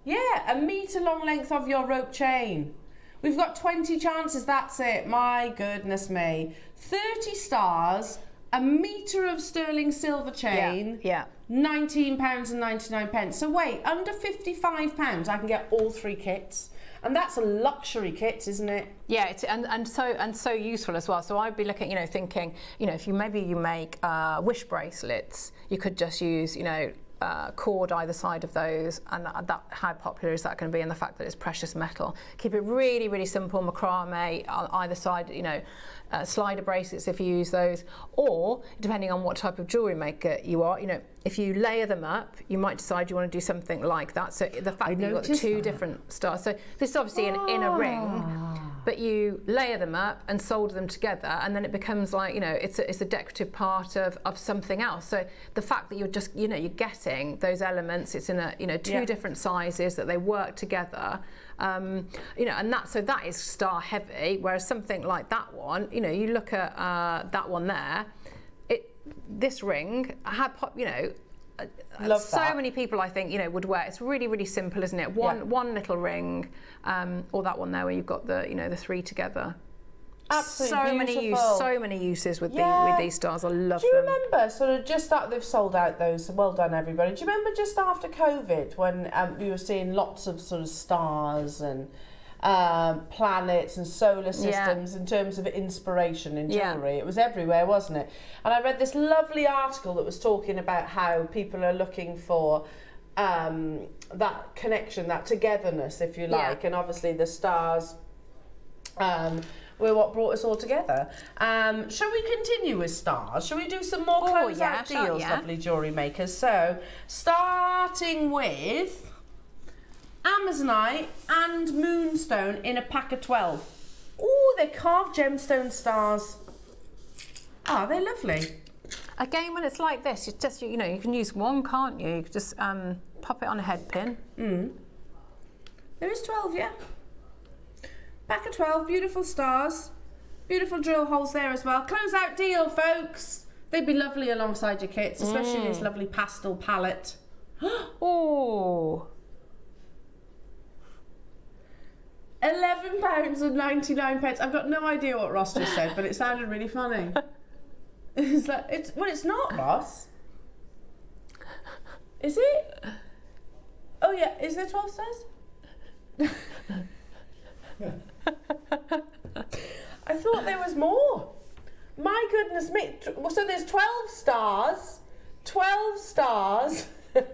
Yeah, a metre long length of your rope chain. We've got 20 chances, that's it. My goodness me. 30 stars, a metre of sterling silver chain. Yeah. £19 and 99 pence. So wait, under £55 I can get all three kits. And that's a luxury kit, isn't it? Yeah, it's, and, and so and so useful as well. So I'd be looking, you know, thinking, you know, if you maybe you make uh, wish bracelets, you could just use, you know, uh, cord either side of those, and that, that how popular is that going to be? And the fact that it's precious metal, keep it really, really simple. Macrame on either side, you know, uh, slider bracelets if you use those, or depending on what type of jewelry maker you are, you know, if you layer them up, you might decide you want to do something like that. So the fact that you've got two that. different stars. So this is obviously an inner ring. But you layer them up and solder them together, and then it becomes like you know it's a, it's a decorative part of, of something else. So the fact that you're just you know you're getting those elements, it's in a you know two Yeah. different sizes that they work together. Um, you know, and that so that is star heavy. Whereas something like that one, you know, you look at uh, that one there, it this ring had pop, you know. Love so that. many people I think you know would wear it's really really simple isn't it one Yeah. one little ring um, or that one there where you've got the you know the three together Absolutely so many beautiful. uses so many uses with the with these stars I love them. Do you them remember sort of just after they've sold out those? Well done, everybody. Do you remember just after COVID when um, we were seeing lots of sort of stars and um, planets and solar systems in terms of inspiration in Yeah. jewellery? It was everywhere, wasn't it? And I read this lovely article that was talking about how people are looking for. Um, that connection, that togetherness, if you Yeah. like, and obviously the stars um, were what brought us all together. Um, shall we continue with stars? Shall we do some more Oh, closeout yeah, deals, yeah. lovely jewellery makers? So, starting with Amazonite and Moonstone in a pack of 12. Oh, they're carved gemstone stars. Ah, they're lovely. again when it's like this you just you know you can use one can't you you can just um, pop it on a head pin There is 12, yeah. Pack of 12, beautiful stars. Beautiful drill holes there as well. Closeout deal, folks. They'd be lovely alongside your kits, especially Mm. this lovely pastel palette. oh Eleven pounds and ninety nine pence. I've got no idea what Ross just said, but it sounded really funny. It's like it's well, it's not Ross. Is it? Oh yeah, is there twelve stars? I thought there was more. My goodness me! So there's twelve stars. Twelve stars.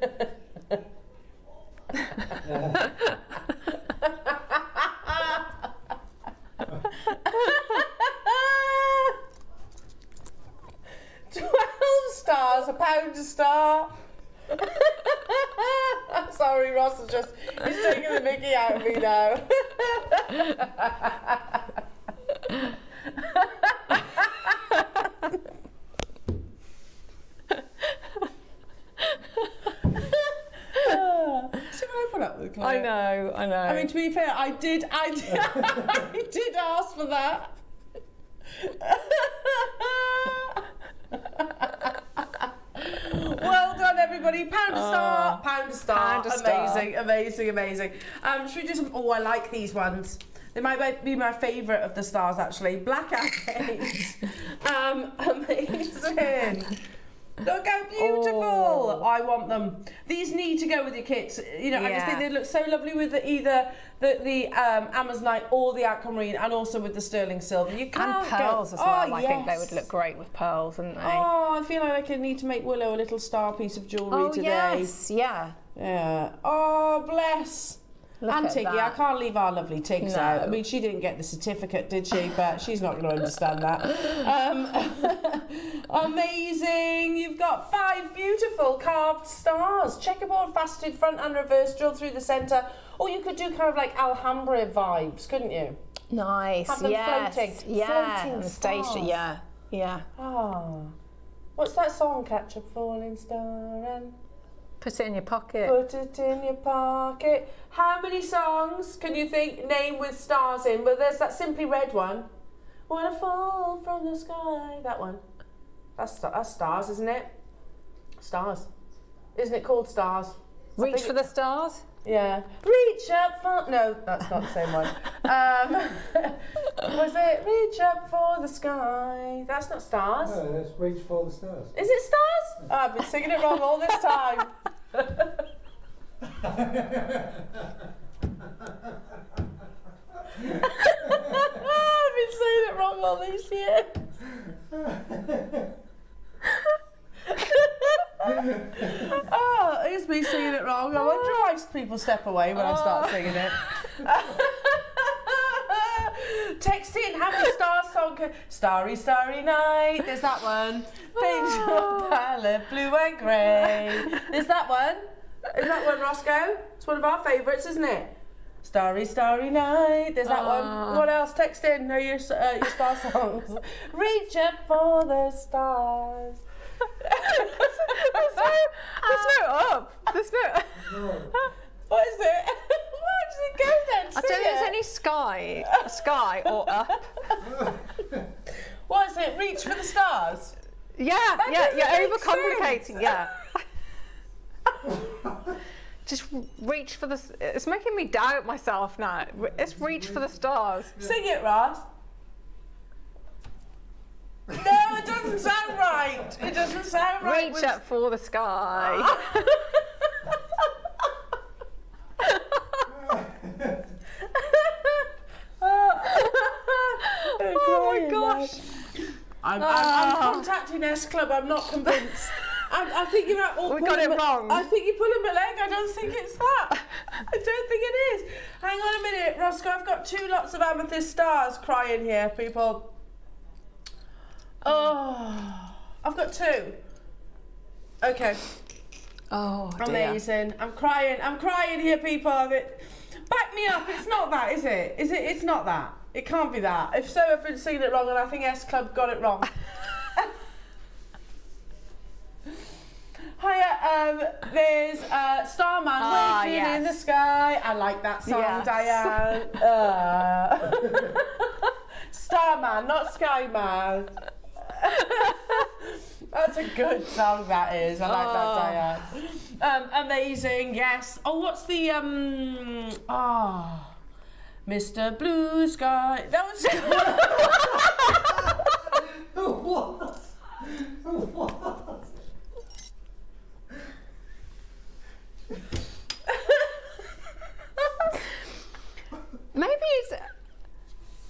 Twelve stars, a pound a star. I'm sorry, Ross is just he's taking the mickey out of me now. See what I put up with, Claire? I know I know I mean, to be fair, I did, I did, I did ask for that. well done, everybody. Pound a star, pound a star. pound a star. amazing, amazing, amazing. Um, should we do some? Oh, I like these ones. They might be my favourite of the stars, actually. Black agate. um, amazing. Look how beautiful! Oh. I want them. These need to go with your kits. You know, I just think they look so lovely with the, either the the um, Amazonite or the aquamarine, and also with the sterling silver. You can't and pearls go. as well Oh, I think they would look great with pearls wouldn't they Oh, I feel like I need to make Willow a little star piece of jewellery Oh, today. yes yeah Yeah. Oh, bless. Look and Tiggy, I can't leave our lovely Tigs No. out. I mean, she didn't get the certificate, did she? But she's not going to understand that. Um, amazing. You've got five beautiful carved stars. Checkerboard, faceted front and reverse, drilled through the centre. Or you could do kind of like Alhambra vibes, couldn't you? Nice. Have them yes. floating. Yeah. Floating station. Yeah. Yeah. Oh. What's that song? Catch a falling star and Put it in your pocket. Put it in your pocket. How many songs can you think name with stars in? Well, there's that Simply Red one. Wanna fall from the sky. That one. That's that's stars, isn't it? Stars. Isn't it called stars? Reach for the stars. Yeah. Reach up for. No, that's not the same one. Um, was it Reach up for the sky? That's not stars. No, let's reach for the stars. Is it stars? Oh, I've been singing it wrong all this time. I've been saying it wrong all these years. oh, it's me singing it wrong. I wonder why people step away when I start singing it. Text in, have a star song. Starry, starry night. There's that one. Pink your palette, blue and grey. There's that one. Is that one, Roscoe? It's one of our favourites, isn't it? Starry, starry night. There's that one. What else? Text in. Know your, uh, your star songs. Reach up for the stars. There's no, there's no up. There's no. What is it? Where does it go then? I don't think there's any sky, sky or up. What is it? Reach for the stars. Yeah, yeah, you're overcomplicating. Yeah. Just reach for the. It's making me doubt myself now. It's reach for the stars. Sing it, Ross. No, it doesn't sound right. It doesn't sound right. Reach up for the sky. Ah. oh my oh, gosh. I'm, I'm, I'm ah. contacting S Club. I'm not convinced. I, I think you're at all We got it wrong. I think you're pulling my leg. I don't think it's that. I don't think it is. Hang on a minute, Roscoe. I've got two lots of amethyst stars crying here, people. Oh, I've got two. Okay. Oh, dear. Amazing. I'm crying. I'm crying here, people. It. Back me up. It's not that, is it? Is it? It's not that. It can't be that. If so, I've been singing it wrong, and I think S Club got it wrong. Hiya, um, there's uh, Starman Ah, waiting in the sky. I like that song, Yes. Diane. Uh, Starman, not Skyman. That's a good song, that is. I like that, Diane. Um, amazing, yes. Oh, what's the um? Ah, Mr. Blue Sky. That was. what? What? Maybe it's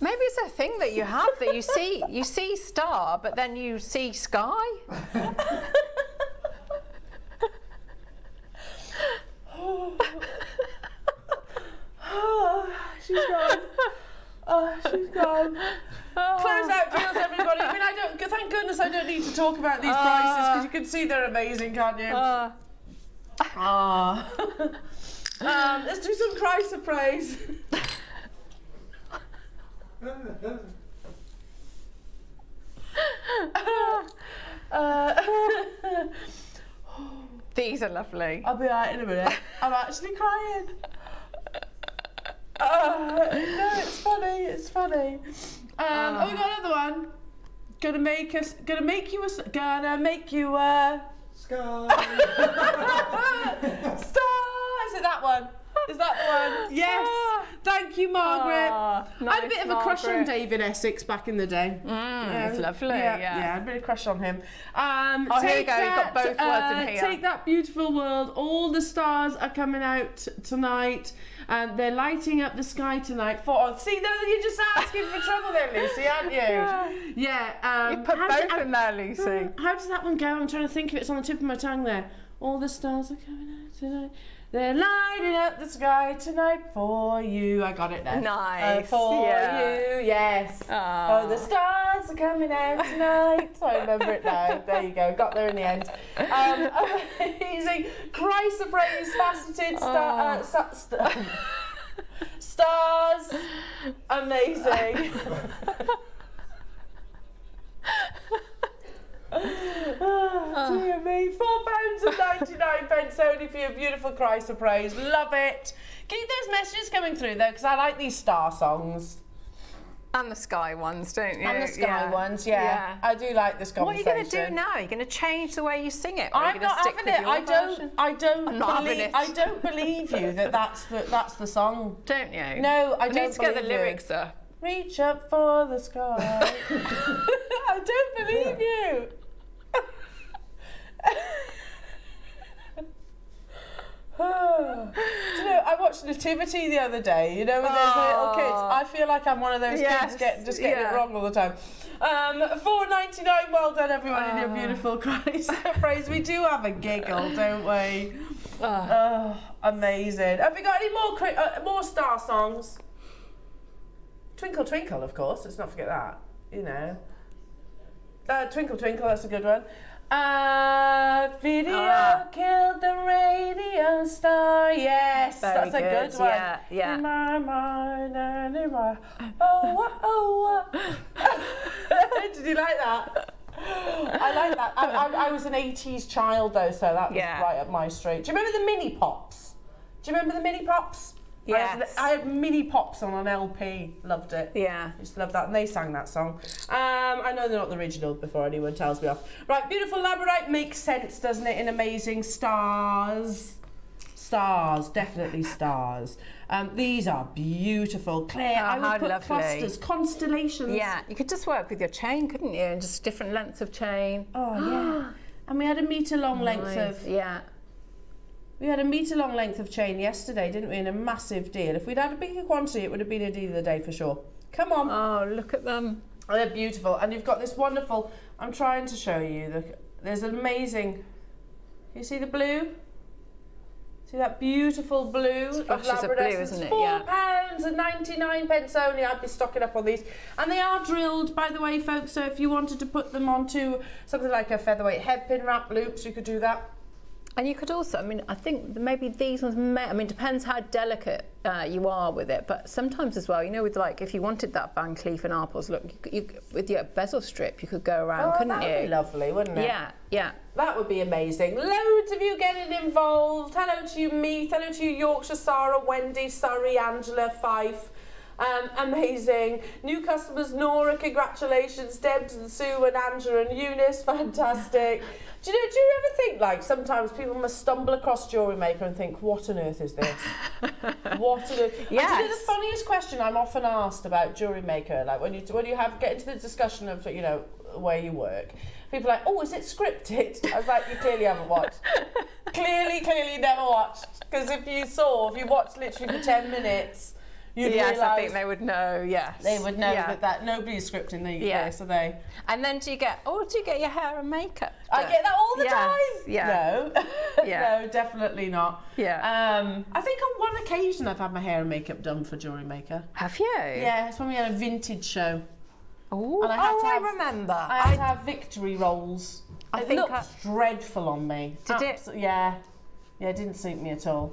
maybe it's a thing that you have that you see you see star, but then you see sky. Oh, she's gone. Oh, she's gone. Close out deals, everybody. I mean, I don't. Thank goodness I don't need to talk about these prices because you can see they're amazing, can't you? Uh, Ah. um, let's do some chrysoprase. uh, these are lovely. I'll be alright in a minute. I'm actually crying. Uh, no, it's funny. It's funny. Um, oh, we got another one. Gonna make us. Gonna make you a. s- Gonna make you a. Sky. Star. Is it that one? Is that the one? Yes. Thank you, Margaret. Ah, I had a bit of a crush on. David Essex back in the day. Mm, it's lovely. Yeah, Yeah. yeah, I had a bit of a crush on him. Um, Oh, here take go, you've got that, both words in uh, here. Take that beautiful world. All the stars are coming out tonight. And they're lighting up the sky tonight for. Oh, see, no, you're just asking for trouble there, Lucy, aren't you? Yeah. um, You put both do- in there, Lucy. How does that one go? I'm trying to think of it. It's on the tip of my tongue there. All the stars are coming out tonight. They're lighting up the sky tonight for you. I got it there. Nice, Uh, for yeah. you, yes. Ah. Oh, the stars are coming out tonight. I remember it now. There you go. Got there in the end. Um, amazing. chrysoprase, faceted star, uh, sta- stars. Amazing. Oh, dear me. Four pounds and 99 pence only for your beautiful chrysoprase. Love it. Keep those messages coming through though, because I like these star songs. And the sky ones, don't you? And the sky Yeah. ones, yeah. I do like this What are you going to do now? You're going to change the way you sing it? I'm not having it. I don't. I don't I'm not having believe. it. I don't believe you that that's the that's the song. Don't you? No, I We don't need to get the believe you. lyrics up. Reach up for the sky. I don't believe you. Do you know, I watched Nativity the other day, you know, with those little kids. I feel like I'm one of those Yes, kids get, just getting yeah. it wrong all the time. Um, Four ninety nine. Well done, everyone, in your beautiful Christ phrase. We do have a giggle, don't we? Oh, amazing. Have we got any more uh, more star songs? Twinkle Twinkle, of course. Let's not forget that. You know. Uh, twinkle Twinkle. That's a good one. Uh, video Ah. killed the radio star. Yes, That's a good, good, one. yeah, yeah. In my mind in oh oh. oh. Did you like that? I like that. I, I, I was an 80s child though, so that was Yeah. right up my street. Do you remember the mini pops? Do you remember the mini pops? I had, Yes. I had mini pops on an LP. Loved it. Yeah. To love that, and they sang that song. Um, I know they're not the original before anyone tells me off. Right, beautiful labradorite makes sense, doesn't it? In amazing stars, stars, definitely stars. Um, these are beautiful, Claire. Oh, I would put lovely. clusters, constellations. Yeah, you could just work with your chain, couldn't you? And just different lengths of chain. Oh yeah. And we had a metre long length of Yeah. We had a metre long length of chain yesterday, didn't we? In a massive deal. If we'd had a bigger quantity, it would have been a deal of the day for sure. Come on. Oh, look at them. Oh, they're beautiful, and you've got this wonderful. I'm trying to show you. The, there's an amazing. You see the blue? See that beautiful blue Splashes of of blue, isn't it? Four Yeah. pounds and 99 pence only. I'd be stocking up on these, and they are drilled, by the way, folks. So if you wanted to put them onto something like a featherweight headpin wrap loops, you could do that. And you could also, I mean, I think maybe these ones may, I mean, depends how delicate uh, you are with it, but sometimes as well, you know, with like, if you wanted that Van Cleef and Arpels look, you, you, with your bezel strip, you could go around, Oh, couldn't that you? would be lovely, wouldn't it? Yeah, yeah. That would be amazing. Loads of you getting involved. Hello to you, Meath. Hello to you, Yorkshire, Sarah, Wendy, Surrey, Angela, Fife. Um, amazing. New customers, Nora, congratulations. Debs and Sue and Angela and Eunice, fantastic. Do you know, do you ever think like sometimes people must stumble across Jewellery Maker and think, what on earth is this? what on earth? And do you know the funniest question I'm often asked about Jewellery Maker, like when you when you have get into the discussion of you know where you work, people are like, oh, is it scripted? I was like, you clearly haven't watched. clearly, clearly never watched. Because if you saw, if you watched literally for ten minutes, you'd yes, I think they would know, yes. they would know Yeah. that, that nobody's scripting the Yeah. are they? And then do you get, oh, do you get your hair and makeup? I get that all the Yes, time. Yeah. No. Yeah. no, definitely not. Yeah. Um, I think on one occasion I've had my hair and makeup done for Jewellery Maker. Have you? Yeah, it's when we had a vintage show. Ooh, And I had oh, to I remember. I had to have victory rolls. I it think looked I- dreadful on me. Did it? Yeah. Yeah, it didn't suit me at all.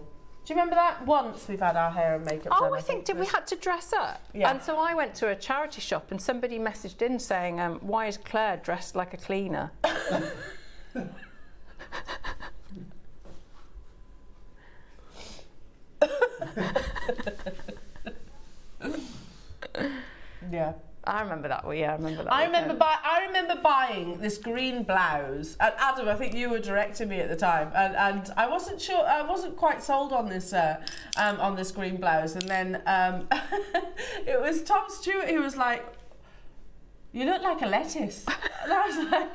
Do you remember that? Once we've had our hair and makeup done. Oh, I think did we had to dress up? Yeah. And so I went to a charity shop and somebody messaged in saying, um, "Why is Claire dressed like a cleaner?" Yeah. I remember that. Well, yeah, I remember that. I remember weekend. buy, I remember buying this green blouse and Adam I think you were directing me at the time and, and I wasn't sure I wasn't quite sold on this uh, um, on this green blouse and then um, it was Tom Stewart who was like you look like a lettuce and I was like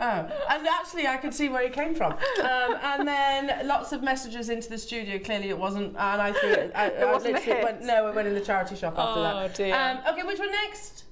Oh, and actually, I could see where he came from. Um, and then lots of messages into the studio. Clearly, it wasn't, and I threw it. I, It I wasn't a literally hit. Went, no, it went in the charity shop after that. Oh, dear. Um, okay, which one next?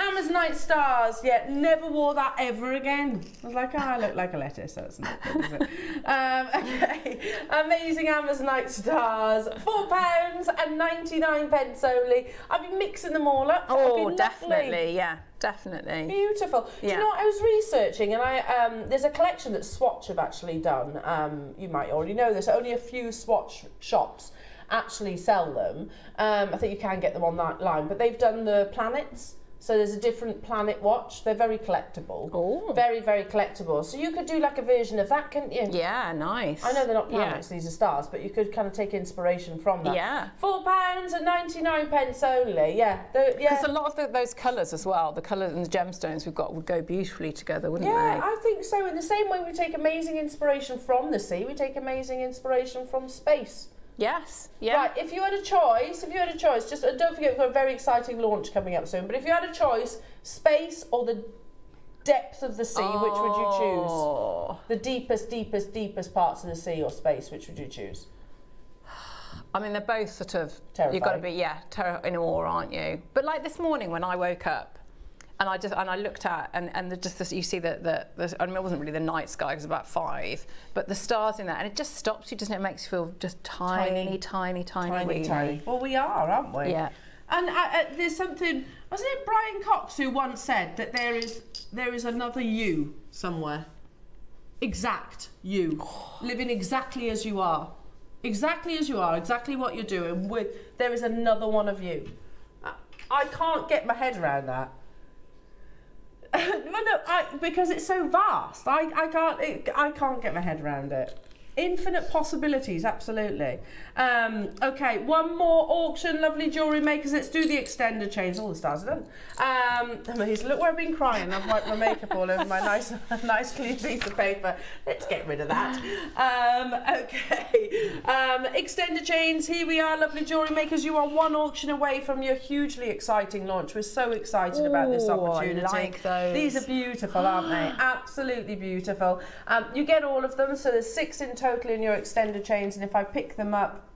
Amazonite stars. Yeah, never wore that ever again. I was like, oh, I look like a lettuce. That's not good, is it? um, okay, amazing Amazonite stars. Four pounds and ninety-nine pence only. I've been mixing them all up. Oh, definitely. Yeah, definitely. Beautiful. Do you know what I was researching and I um, there's a collection that Swatch have actually done. Um, you might already know this. Only a few Swatch shops actually sell them. Um, I think you can get them on that line, but they've done the planets. So there's a different planet watch. They're very collectible. Oh. Very, very collectible. So you could do like a version of that, couldn't you? Yeah, nice. I know they're not Yeah. planets, these are stars, but you could kind of take inspiration from that. Yeah. Four pounds and 99 pence only. Yeah. The- yeah. Because a lot of the, those colours as well, the colours and the gemstones we've got would go beautifully together, wouldn't Yeah, they? Yeah, I think so. In the same way we take amazing inspiration from the sea, we take amazing inspiration from space. Yes. Yeah. Right, if you had a choice, if you had a choice, just uh, don't forget we've got a very exciting launch coming up soon, but if you had a choice, space or the depth of the sea, which would you choose? Oh. The deepest, deepest, deepest parts of the sea or space, which would you choose? I mean, they're both sort of. You've got to be, yeah, ter- in awe, aren't you? But like this morning when I woke up, and I just and I looked at and and the, just this, you see that the, the I mean it wasn't really the night sky because about five, but the stars in there, and it just stops you, doesn't it? It makes you feel just tiny, tiny, tiny, Tiny, weeny. tiny. Well, we are, aren't we? Yeah. And uh, uh, there's something. Wasn't it Brian Cox who once said that there is there is another you somewhere, exact you, living exactly as you are. exactly as you are, exactly what you're doing. With there is another one of you. I, I can't get my head around that. well, no, I, because it's so vast. I, I can't it, I can't get my head around it. Infinite possibilities, absolutely. Um, okay, one more auction, lovely jewellery makers. Let's do the extender chains. All the stars are done. Um, amazing. Look where I've been crying. I've wiped my makeup all over my nice, nice clean piece of paper. Let's get rid of that. Um, okay, um, extender chains. Here we are, lovely jewellery makers. You are one auction away from your hugely exciting launch. We're so excited about this Ooh, I opportunity. like those. These are beautiful, aren't they? Absolutely beautiful. Um, you get all of them, so there's six in total in your extender chains, and if I pick them up,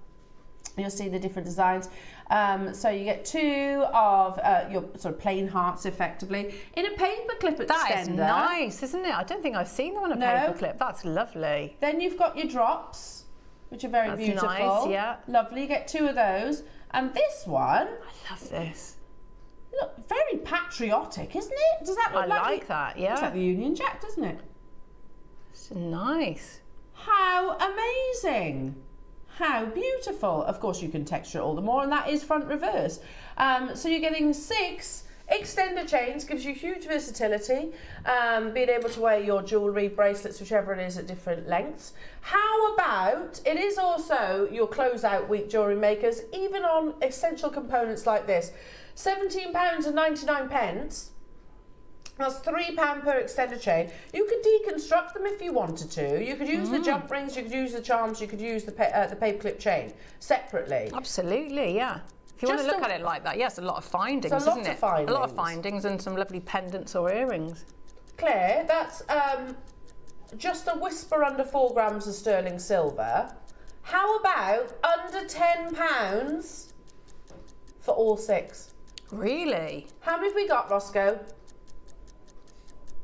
you'll see the different designs. Um, so you get two of uh, your sort of plain hearts, effectively, in a paperclip extender. That is nice, isn't it? I don't think I've seen them on a No. paperclip. That's lovely. Then you've got your drops, which are very That's beautiful. nice, yeah. Lovely. You get two of those, and this one, I love this. look, very patriotic, isn't it? Does that look I like, like that, yeah. like the Union Jack, doesn't it? It's nice. How amazing! How beautiful. Of course, you can texture it all the more, and that is front reverse. Um, so you're getting six extender chains, gives you huge versatility, um, being able to wear your jewellery, bracelets, whichever it is, at different lengths. How about it is also your closeout week jewellery makers, even on essential components like this. £17.99 pence. That's three pound per extender chain. You could deconstruct them if you wanted to. You could use the jump rings, you could use the charms, you could use the pa- uh, the paperclip chain separately. Absolutely, yeah. If you want to look a- at it like that, yes, a lot of findings, a lot isn't of it? A lot findings. of findings and some lovely pendants or earrings. Claire, that's um, just a whisper under four grams of sterling silver. How about under ten pounds for all six? Really? How many have we got, Roscoe?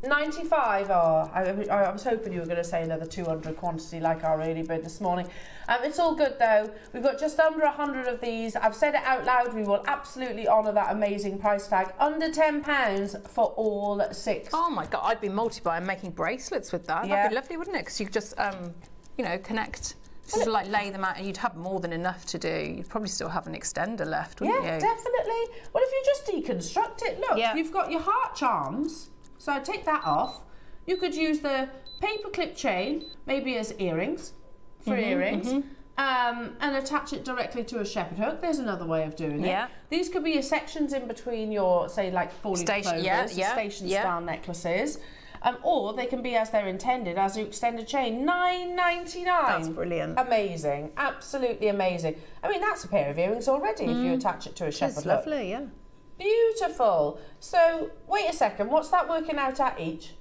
95 oh, I, I was hoping you were going to say another 200 quantity like our early bird this morning. Um, it's all good though. We've got just under 100 of these. I've said it out loud. We will absolutely honour that amazing price tag. Under £10 for all six. Oh my god, I'd be multi-buying making bracelets with that. Yeah. That'd be lovely, wouldn't it? Because you could just, um, you know, connect, sort of like lay them out, and you'd have more than enough to do. You'd probably still have an extender left, wouldn't Yeah, you? definitely. Well, if you just deconstruct it, look, Yeah. you've got your heart charms. So I take that off. You could use the paperclip chain, maybe as earrings, for Mm-hmm, earrings, um, and attach it directly to a shepherd hook. There's another way of doing Yeah. it. These could be your sections in between your, say, like falling Station- clovers, yeah, yeah, station yeah. style necklaces. Um, or they can be as they're intended as your extended chain, nine ninety nine. That's brilliant. Amazing, absolutely amazing. I mean, that's a pair of earrings already if you attach it to a shepherd hook. lovely, yeah. Beautiful. So, wait a second. What's that working out at each?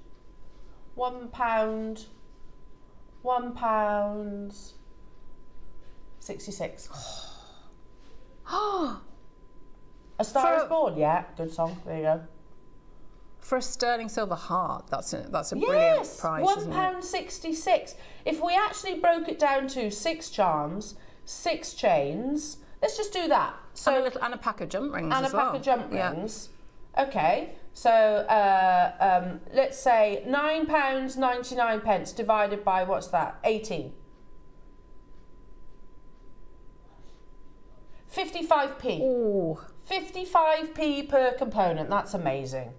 One pound. One pound. Sixty-six. A Star For is Born. Yeah, good song. There you go. For a sterling silver heart, that's a, that's a brilliant Yes, price, one pound sixty-six. If we actually broke it down to six charms, six chains, let's just do that. So and a, little, and a pack of jump rings and a pack well. of jump Yeah. rings. Okay, so uh, um, let's say nine pounds ninety nine pence divided by what's that? Eighteen. Fifty-five p. Ooh, 55p per component. That's amazing.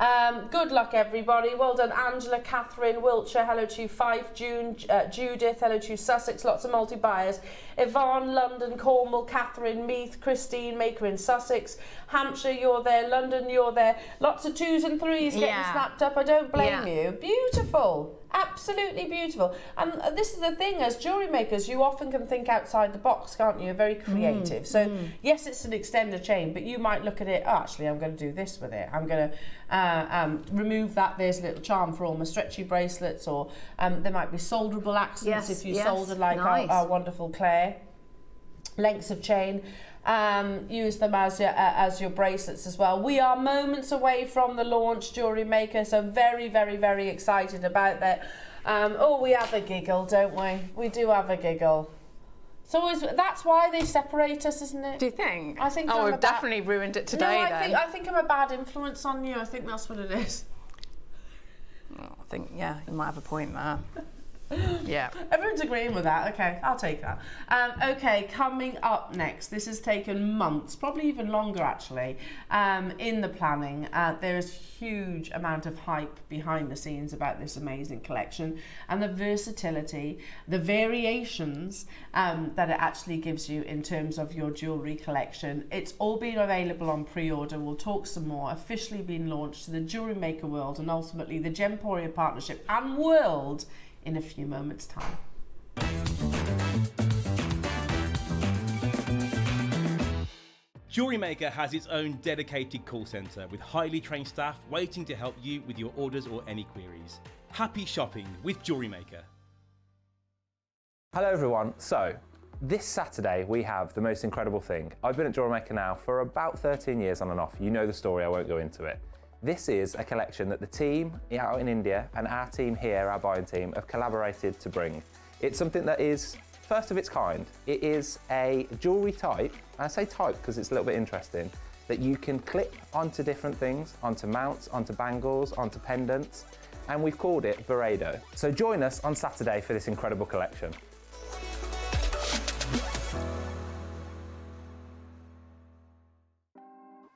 Um, good luck, everybody. Well done, Angela, Catherine, Wiltshire. Hello to you, Fife, June, uh, Judith. Hello to you, Sussex. Lots of multi buyers. Yvonne, London, Cornwall, Catherine, Meath, Christine, Maker in Sussex. Hampshire, you're there. London, you're there. Lots of twos and threes getting Yeah. snapped up. I don't blame Yeah. you. Beautiful. Absolutely beautiful. And uh, this is the thing, as jewellery makers, you often can think outside the box, can't you? You're very creative. so, yes, it's an extender chain, but you might look at it, oh, actually, I'm going to do this with it. I'm going to uh, um, remove that. There's a little charm for all my stretchy bracelets, or um, there might be solderable accents Yes, if you yes, soldered like nice. our, our wonderful Claire lengths of chain. Um, use them as your uh, as your bracelets as well. We are moments away from the launch, jewelry maker. So very, very, very excited about that. Um, oh, we have a giggle, don't we? We do have a giggle. So always that's why they separate us, isn't it? do you think? I think Oh, I'm we've definitely ruined it today. no, I then. think I think I'm a bad influence on you. I think that's what it is. Oh, I think, yeah, you might have a point there. Yeah. Everyone's agreeing with that. Okay, I'll take that. Um, okay, coming up next. This has taken months, probably even longer actually, um, in the planning. Uh, there is huge amount of hype behind the scenes about this amazing collection and the versatility, the variations um, that it actually gives you in terms of your jewellery collection. It's all been available on pre-order. We'll talk some more. Officially been launched to the jewellery maker world and ultimately the Gemporia partnership and world in a few moments' time. Jewellery Maker has its own dedicated call centre with highly trained staff waiting to help you with your orders or any queries. Happy shopping with Jewellery Maker. Hello everyone. So, this Saturday we have the most incredible thing. I've been at Jewellery Maker now for about 13 years on and off. You know the story, I won't go into it. This is a collection that the team out in India and our team here, our buying team, have collaborated to bring. It's something that is first of its kind. It is a jewellery type, I say type because it's a little bit interesting, that you can clip onto different things, onto mounts, onto bangles, onto pendants, and we've called it Varaido. So join us on Saturday for this incredible collection.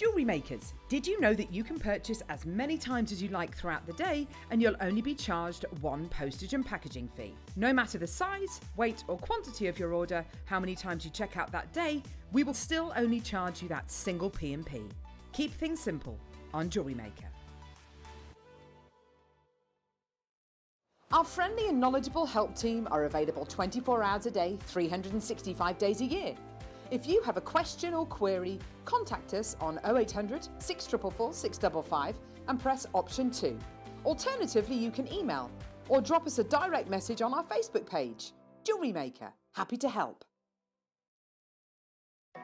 Jewellery makers, did you know that you can purchase as many times as you like throughout the day and you'll only be charged one postage and packaging fee? No matter the size, weight, or quantity of your order, how many times you check out that day, we will still only charge you that single P&P. Keep things simple on Jewellery Maker. Our friendly and knowledgeable help team are available 24 hours a day, 365 days a year. If you have a question or query, contact us on 0800 644 655 and press option 2. Alternatively, you can email or drop us a direct message on our Facebook page. Jewellery Maker, happy to help.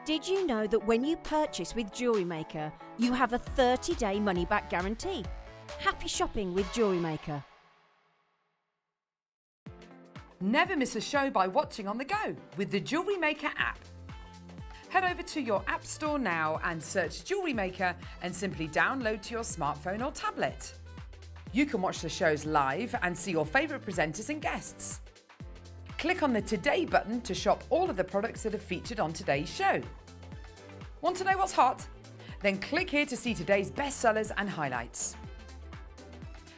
Did you know that when you purchase with Jewellery Maker, you have a 30 day money back guarantee? Happy shopping with Jewellery Maker. Never miss a show by watching on the go with the Jewellery Maker app. Head over to your App Store now and search Jewellery Maker and simply download to your smartphone or tablet. You can watch the shows live and see your favourite presenters and guests. Click on the Today button to shop all of the products that are featured on today's show. Want to know what's hot? Then click here to see today's bestsellers and highlights.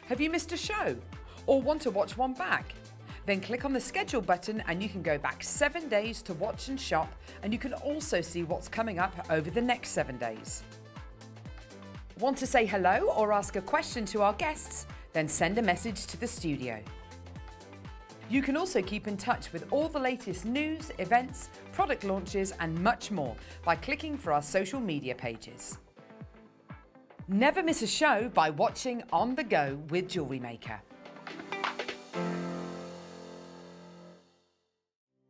Have you missed a show? Or want to watch one back? Then click on the schedule button and you can go back seven days to watch and shop and you can also see what's coming up over the next seven days. Want to say hello or ask a question to our guests? Then send a message to the studio. You can also keep in touch with all the latest news, events, product launches and much more by clicking for our social media pages. Never miss a show by watching On The Go with Jewellery Maker.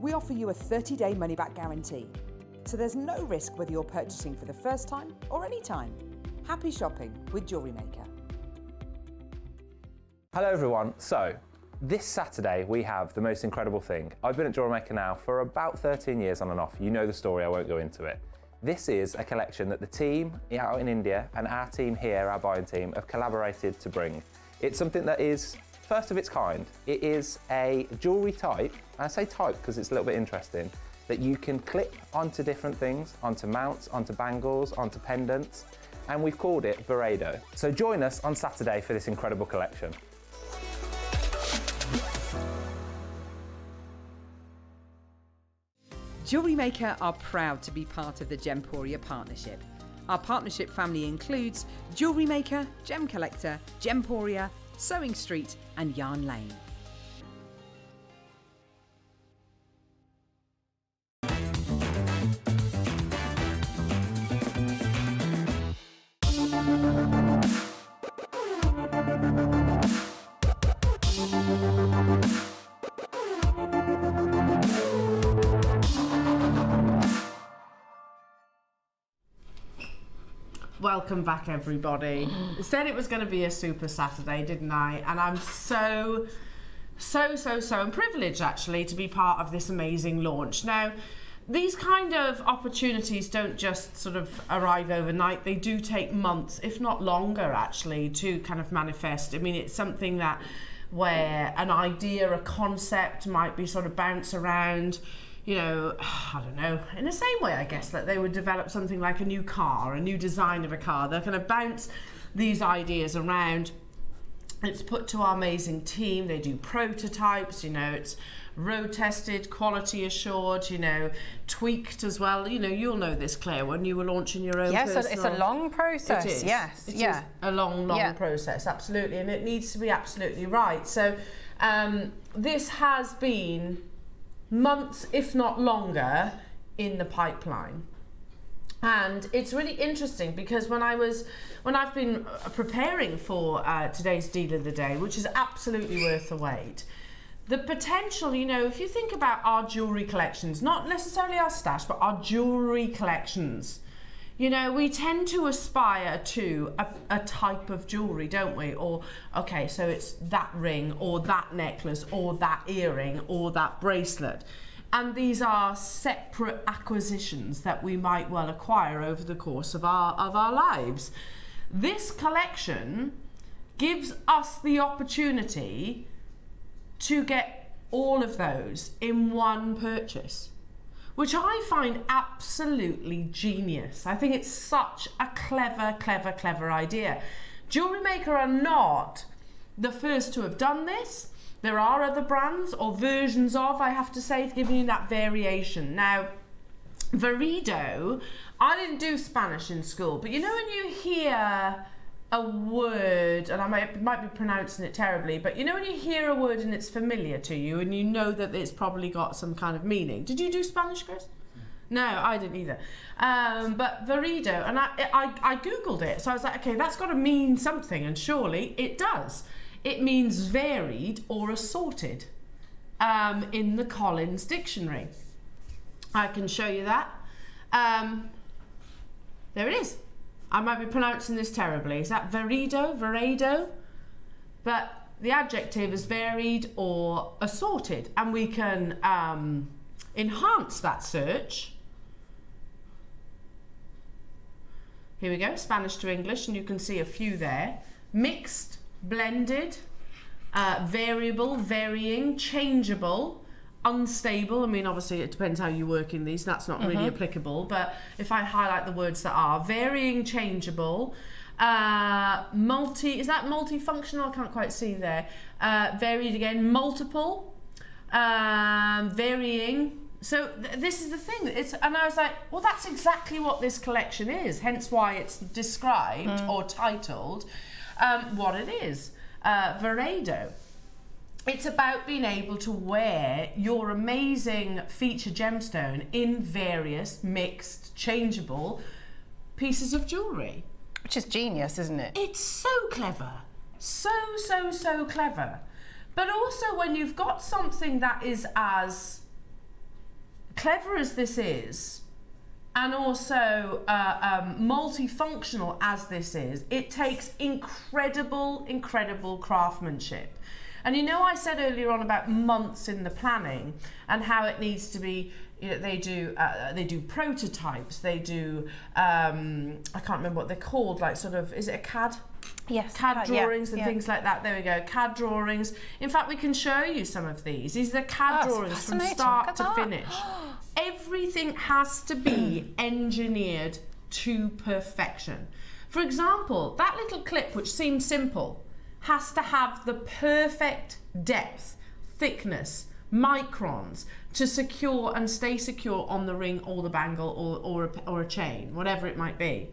we offer you a 30 day money back guarantee. So there's no risk whether you're purchasing for the first time or any time. Happy shopping with Jewellery Maker. Hello everyone. So, this Saturday we have the most incredible thing. I've been at Jewellery Maker now for about 13 years on and off. You know the story, I won't go into it. This is a collection that the team out in India and our team here, our buying team, have collaborated to bring. It's something that is first of its kind. It is a jewellery type, and I say type because it's a little bit interesting, that you can clip onto different things, onto mounts, onto bangles, onto pendants, and we've called it Varaido. So join us on Saturday for this incredible collection. Jewellery Maker are proud to be part of the Gemporia partnership. Our partnership family includes Jewellery Maker, Gem Collector, Gemporia, Sewing Street, and Yarn Lane. Welcome back, everybody. Said it was going to be a super Saturday, didn't I? And I'm so, so, so, so privileged actually to be part of this amazing launch. Now, these kind of opportunities don't just sort of arrive overnight. They do take months, if not longer, actually, to kind of manifest. I mean, it's something that where an idea, a concept might be sort of bounce around you know, I don't know, in the same way, I guess, that they would develop something like a new car, a new design of a car. They're going to bounce these ideas around. It's put to our amazing team. They do prototypes, you know, it's road tested, quality assured, you know, tweaked as well. You know, you'll know this, Claire, when you were launching your own. Yes, personal... it's a long process. It is. Yes, it yeah. Is a long, long yeah. process, absolutely, and it needs to be absolutely right. So, um, this has been months, if not longer, in the pipeline. And it's really interesting because when I was, when I've been preparing for uh, today's deal of the day, which is absolutely worth the wait, the potential, you know, if you think about our jewellery collections, not necessarily our stash, but our jewellery collections, you know, we tend to aspire to a, a type of jewellery, don't we? Or, okay, so it's that ring, or that necklace, or that earring, or that bracelet. And these are separate acquisitions that we might well acquire over the course of our, of our lives. This collection gives us the opportunity to get all of those in one purchase which I find absolutely genius. I think it's such a clever, clever, clever idea. Jewellery Maker are not the first to have done this. There are other brands or versions of, I have to say, giving you that variation. Now, Varaido, I didn't do Spanish in school, but you know when you hear a word, and I might, might be pronouncing it terribly, but you know when you hear a word and it's familiar to you and you know that it's probably got some kind of meaning. Did you do Spanish, Chris? No, I didn't either. Um, but Varaido, and I, I, I Googled it, so I was like, okay, that's got to mean something, and surely it does. It means varied or assorted um, in the Collins Dictionary. I can show you that. Um, there it is. I might be pronouncing this terribly. Is that verido, veredo? But the adjective is varied or assorted, and we can um, enhance that search. Here we go, Spanish to English, and you can see a few there. Mixed, blended, uh, variable, varying, changeable, unstable. I mean, obviously, it depends how you work in these. That's not really applicable. But if I highlight the words that are varying, changeable, uh, multi, is that multifunctional? I can't quite see there. Uh, varied again, multiple, um, varying. So th- this is the thing. It's and I was like, well, that's exactly what this collection is. Hence why it's described or titled um, what it is. Uh, Veredo. It's about being able to wear your amazing feature gemstone in various mixed, changeable pieces of jewellery. Which is genius, isn't it? It's so clever. So, so, so clever. But also, when you've got something that is as clever as this is, and also uh, um, multifunctional as this is, it takes incredible, incredible craftsmanship. And you know, I said earlier on about months in the planning and how it needs to be. You know, they do uh, they do prototypes. They do um, I can't remember what they're called. Like sort of is it a CAD? Yes. CAD uh, yeah, drawings and yeah. things like that. There we go. CAD drawings. In fact, we can show you some of these. These are CAD Oh, drawings from start to finish. Everything has to be engineered to perfection. For example, that little clip, which seems simple, has to have the perfect depth, thickness, microns to secure and stay secure on the ring or the bangle or, or, a, or a chain, whatever it might be.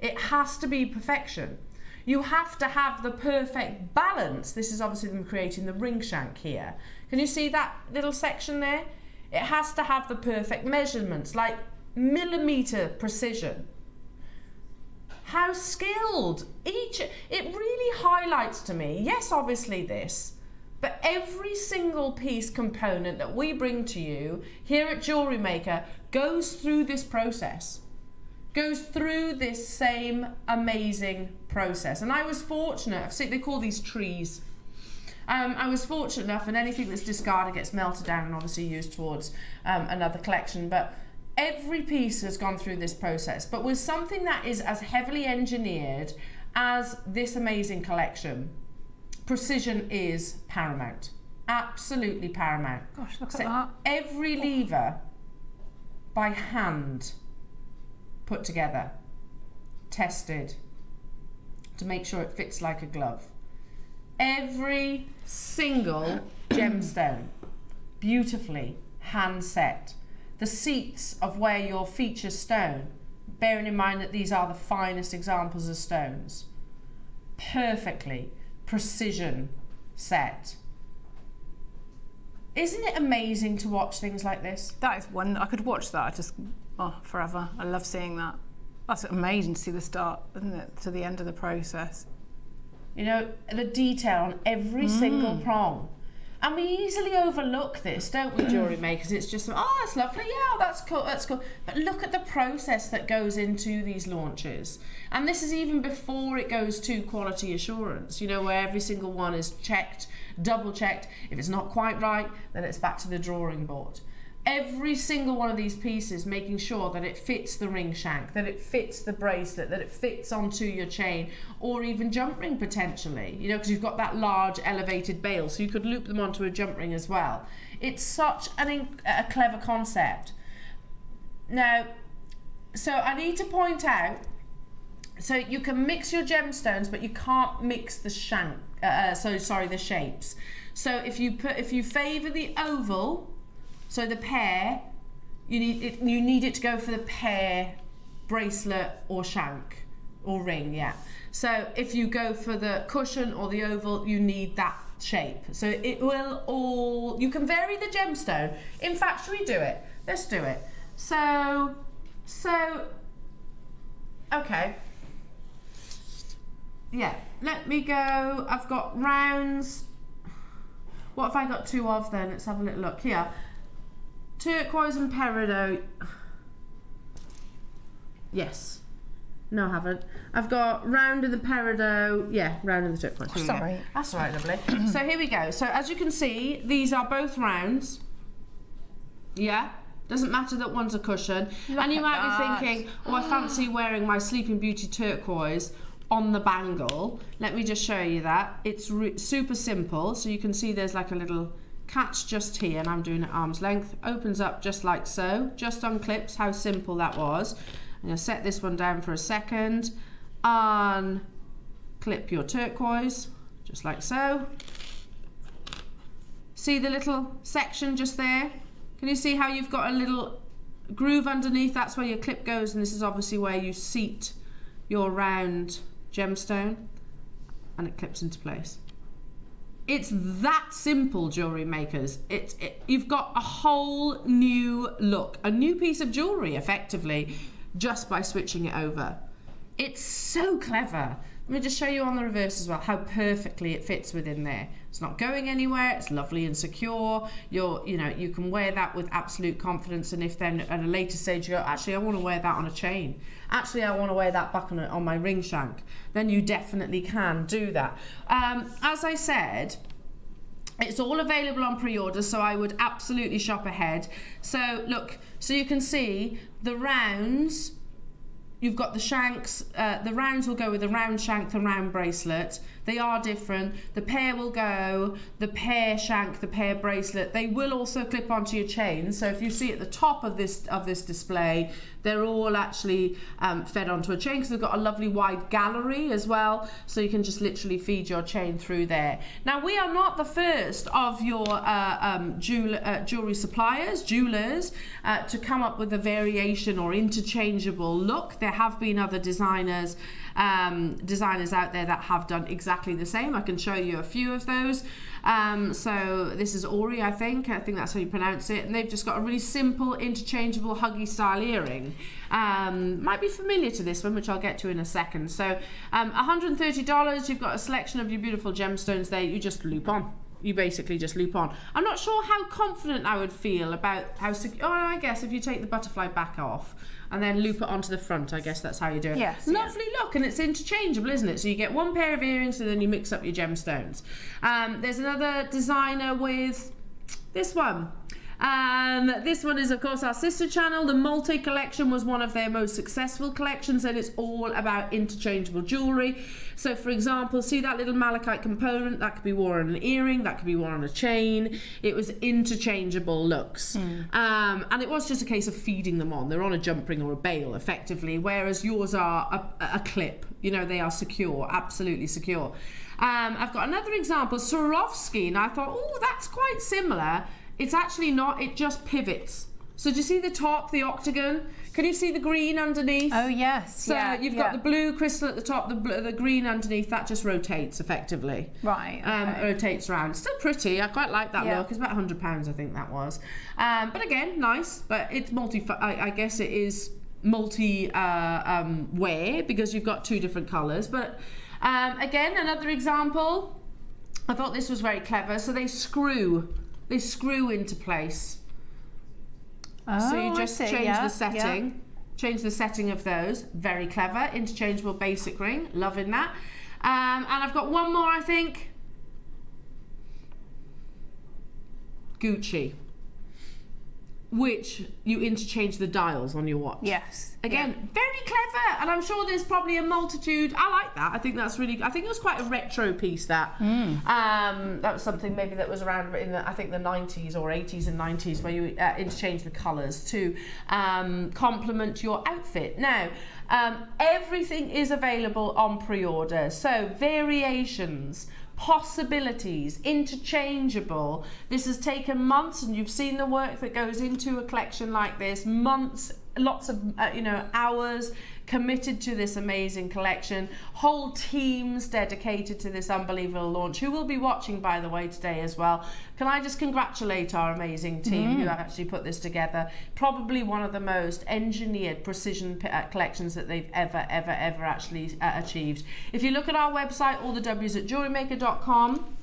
It has to be perfection. You have to have the perfect balance. This is obviously them creating the ring shank here. Can you see that little section there? It has to have the perfect measurements, like millimeter precision. How skilled each, it really highlights to me, yes, obviously this, but every single piece component that we bring to you here at Jewellery Maker goes through this process, goes through this same amazing process. And I was fortunate, see, they call these trees. Um, I was fortunate enough, and anything that's discarded gets melted down and obviously used towards um, another collection. But every piece has gone through this process, but with something that is as heavily engineered as this amazing collection, precision is paramount. Absolutely paramount. Gosh, look So at that. every oh. lever by hand put together, tested to make sure it fits like a glove. Every single gemstone beautifully hand set. The seats of where your feature stone, bearing in mind that these are the finest examples of stones, perfectly precision set. Isn't it amazing to watch things like this? That is one. I could watch that just oh forever. I love seeing that. That's amazing to see the start, isn't it, to the end of the process. You know, the detail on every single mm. prong. And we easily overlook this, don't we, jewellery makers? It's just, oh, that's lovely, yeah, oh, that's cool, that's cool. But look at the process that goes into these launches. And this is even before it goes to quality assurance, you know, where every single one is checked, double checked. If it's not quite right, then it's back to the drawing board. Every single one of these pieces making sure that it fits the ring shank, that it fits the bracelet, that it fits onto your chain, or even jump ring potentially, you know, because you've got that large elevated bail, so you could loop them onto a jump ring as well. It's such an a clever concept. Now, so I need to point out so you can mix your gemstones but you can't mix the shank uh, uh, so sorry the shapes so if you put if you favor the oval so the pear you need it you need it to go for the pear bracelet or shank or ring yeah so if you go for the cushion or the oval you need that shape so it will all you can vary the gemstone in fact should we do it let's do it so so okay yeah, let me go. I've got rounds. What have I got two of then? Let's have a little look here. Turquoise and peridot. Yes. No, I haven't. I've got round of the peridot. Yeah, round of the turquoise. Here we go. Sorry. That's all right, lovely. so here we go. So as you can see, these are both rounds. Yeah. Doesn't matter that one's a cushion. and you might that. be thinking, oh, I fancy wearing my Sleeping Beauty turquoise on the bangle. Let me just show you that. It's super simple. So you can see there's like a little catch just here and I'm doing it arm's length. Opens up just like so, just on clips, how simple that was. I'm gonna set this one down for a second. and Unclip your turquoise, just like so. See the little section just there? Can you see how you've got a little groove underneath? That's where your clip goes and this is obviously where you seat your round gemstone and it clips into place. It's that simple, jewelry makers. It's it, you've got a whole new look, a new piece of jewelry, effectively, just by switching it over. It's so clever. Let me just show you on the reverse as well how perfectly it fits within there. It's not going anywhere. It's lovely and secure. You're, you know, you can wear that with absolute confidence. And if then at a later stage you go, actually, I want to wear that on a chain. Actually, I want to wear that back on, a, on my ring shank. Then you definitely can do that. Um, as I said, it's all available on pre-order, so I would absolutely shop ahead. So look, so you can see the rounds. You've got the shanks. Uh, the rounds will go with the round shank, the round bracelet. They are different. The pear will go, the pear shank, the pear bracelet. They will also clip onto your chain. So if you see at the top of this of this display, they're all actually um, fed onto a chain because they've got a lovely wide gallery as well. So you can just literally feed your chain through there. Now we are not the first of your uh, um, jewel, uh, jewelry suppliers, jewelers, uh, to come up with a variation or interchangeable look. There have been other designers um, designers out there that have done exactly the same. I can show you a few of those. Um, so this is Ori, I think. I think that's how you pronounce it. And they've just got a really simple, interchangeable, huggy style earring. Um, might be familiar to this one, which I'll get to in a second. So um, $130, you've got a selection of your beautiful gemstones there. You just loop on you basically just loop on. I'm not sure how confident I would feel about how secure. Oh, I guess if you take the butterfly back off and then loop it onto the front, I guess that's how you do it. Yes, Lovely look, and it's interchangeable, isn't it? So you get one pair of earrings and then you mix up your gemstones. Um, there's another designer with this one. Um, this one is, of course, our sister channel. The Multi collection was one of their most successful collections, and it's all about interchangeable jewellery. So, for example, see that little malachite component? That could be worn on an earring, that could be worn on a chain. It was interchangeable looks. Um, and it was just a case of feeding them on. They're on a jump ring or a bail, effectively, whereas yours are a, a clip. You know, they are secure, absolutely secure. Um, I've got another example, Swarovski, and I thought, oh, that's quite similar. It's actually not, it just pivots. So do you see the top, the octagon? Can you see the green underneath? Oh yes. So yeah, you've yeah. got the blue crystal at the top, the, bl- the green underneath, that just rotates effectively. Right, Um, rotates around. Still pretty. I quite like that Yeah. look. It's about £100, I think that was. Um, but again, nice. But it's multi, I, I guess it is multi uh, um, wear because you've got two different colours. But um, again, another example. I thought this was very clever. So they screw, they screw into place. Oh, So you just see, change yeah, the setting, change the setting of those. Very clever. Interchangeable basic ring. Loving that. Um, and I've got one more, I think. Gucci. Which you interchange the dials on your watch. Yes. Again, very clever, and I'm sure there's probably a multitude. I like that. I think that's really. I think it was quite a retro piece. That Hmm. um, that was something maybe that was around in the I think the 90s or 80s and 90s where you uh, interchange the colours to um, complement your outfit. Now, um, everything is available on pre-order, so variations possibilities, interchangeable. This has taken months, and you've seen the work that goes into a collection like this. Months, lots of uh, you know hours committed to this amazing collection. Whole teams dedicated to this unbelievable launch. Who will be watching, by the way, today as well. Can I just congratulate our amazing team who actually put this together? Probably one of the most engineered precision uh, collections that they've ever, ever, ever actually uh, achieved. If you look at our website, all the W's at jewellerymaker.com,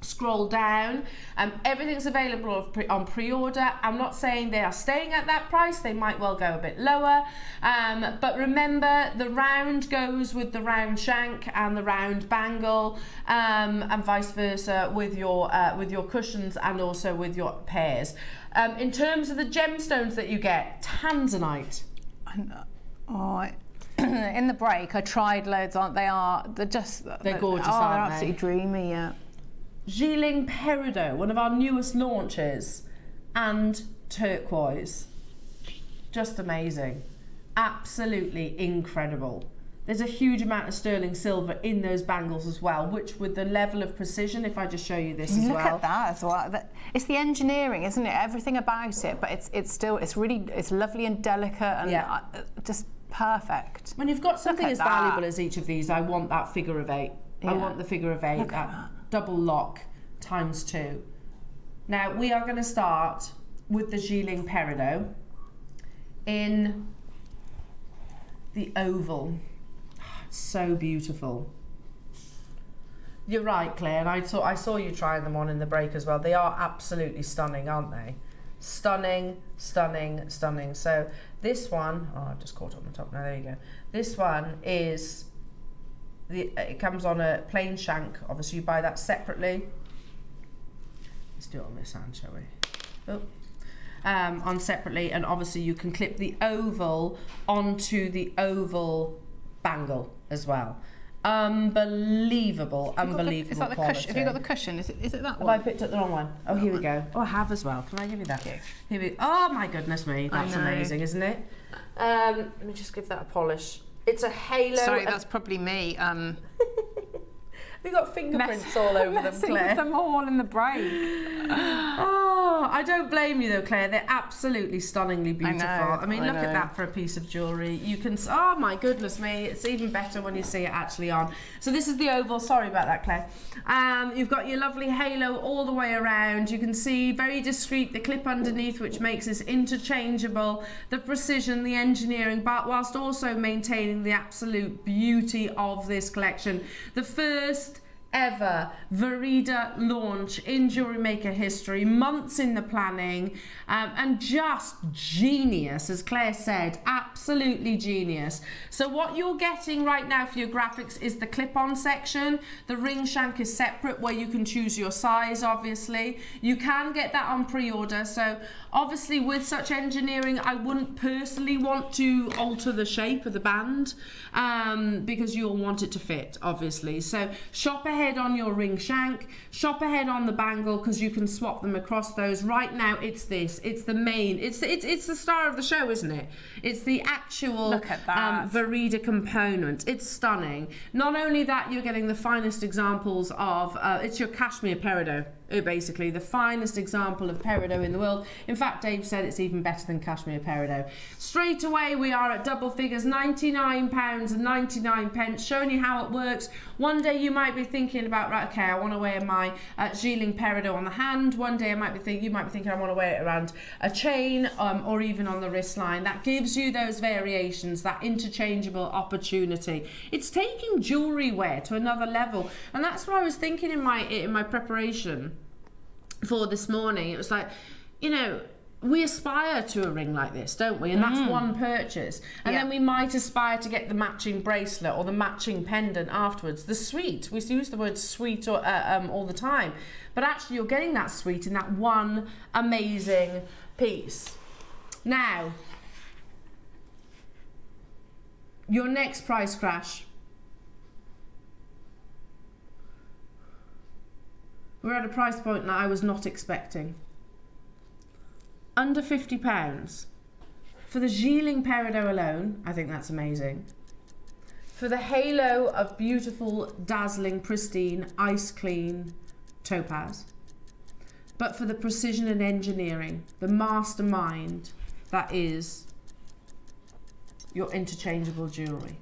scroll down um, everything's available on pre-order i'm not saying they are staying at that price they might well go a bit lower um, but remember the round goes with the round shank and the round bangle um, and vice versa with your uh, with your cushions and also with your pears um, in terms of the gemstones that you get tanzanite Oh, I- in the break, I tried loads on. They are. They're just. They're gorgeous, Oh, aren't they're they? absolutely dreamy. Yeah. Jilin Peridot, one of our newest launches, and turquoise. Just amazing. Absolutely incredible. There's a huge amount of sterling silver in those bangles as well, which with the level of precision, if I just show you this as Look well. at that as well. It's the engineering, isn't it? Everything about it, but it's it's still it's really it's lovely and delicate and Yeah. uh, just perfect. When you've got something as that. valuable as each of these, I want that figure of eight. I want the figure of eight, Look at that double lock times two. Now we are going to start with the Jilin Peridot in the oval. So beautiful. You're right, Claire, and I saw I saw you trying them on in the break as well. They are absolutely stunning, aren't they? Stunning, stunning, stunning. So this one, oh, I've just caught on the top now. There you go. This one is the. It comes on a plain shank. Obviously, you buy that separately. Let's do it on this hand, shall we? Oh. Um, on separately, and obviously you can clip the oval onto the oval bangle as well. Unbelievable, unbelievable Is that the cushion? Have you got the cushion? Is it, is it that one? Have I picked up the wrong one? Oh, here we go. Oh, I have as well. Can I give you that? Here we. Oh my goodness me, that's amazing, isn't it? Um, let me just give that a polish. It's a halo. Sorry, that's probably me. Um, we got fingerprints all over them, Claire. them all in the break. Oh, I don't blame you though, Claire. They're absolutely stunningly beautiful. I, know, mean, I look at that for a piece of jewellery. You can. Oh my goodness me! It's even better when you see it actually on. So this is the oval. Sorry about that, Claire. Um, you've got your lovely halo all the way around. You can see very discreet the clip underneath, which makes this interchangeable. The precision, the engineering, but whilst also maintaining the absolute beauty of this collection. The first ever Varaido launch in jewelry maker history, months in the planning, um, and just genius, as Claire said, absolutely genius. So what you're getting right now for your graphics is the clip-on section. The ring shank is separate where you can choose your size, obviously. You can get that on pre-order, so obviously with such engineering, I wouldn't personally want to alter the shape of the band um, because you'll want it to fit, obviously. So shop ahead on your ring shank, shop ahead on the bangle because you can swap them across those. Right now, it's this. It's the main. It's it's it's the star of the show, isn't it? It's the actual Look at that. Um, Varaido component. It's stunning. Not only that, you're getting the finest examples of. Uh, it's your Kashmir peridot. Basically, the finest example of peridot in the world. In fact, Dave said it's even better than Kashmir peridot. Straight away, we are at double figures, £99 and 99 pence, showing you how it works. One day you might be thinking about, right, okay, I want to wear my uh, Jilin peridot on the hand. One day I might be thinking, you might be thinking, I want to wear it around a chain um, or even on the wrist line. That gives you those variations, that interchangeable opportunity. It's taking jewelry wear to another level, and that's what I was thinking in my in my preparation for this morning. It was like, you know, we aspire to a ring like this, don't we? And that's one purchase. And Yeah. then we might aspire to get the matching bracelet or the matching pendant afterwards. The suite, we use the word suite or, uh, um, all the time, but actually you're getting that suite in that one amazing piece. Now, your next price crash. We're at a price point that I was not expecting. Under £50 for the Jilin Peridot alone, I think that's amazing. For the halo of beautiful, dazzling, pristine, ice clean topaz. But for the precision and engineering, the mastermind that is your interchangeable jewellery.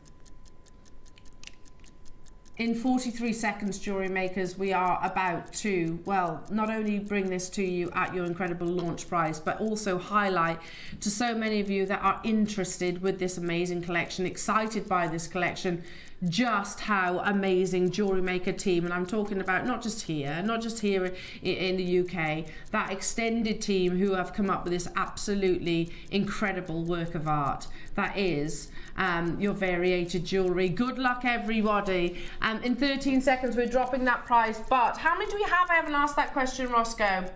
In 43 seconds, jewellery makers, we are about to, well, not only bring this to you at your incredible launch price, but also highlight to so many of you that are interested with this amazing collection, excited by this collection, just how amazing jewellery maker team, and I'm talking about not just here, not just here i- in the UK, that extended team who have come up with this absolutely incredible work of art that is um, your variated jewellery. Good luck, everybody. Um, in 13 seconds, we're dropping that price. But how many do we have? I haven't asked that question, Roscoe.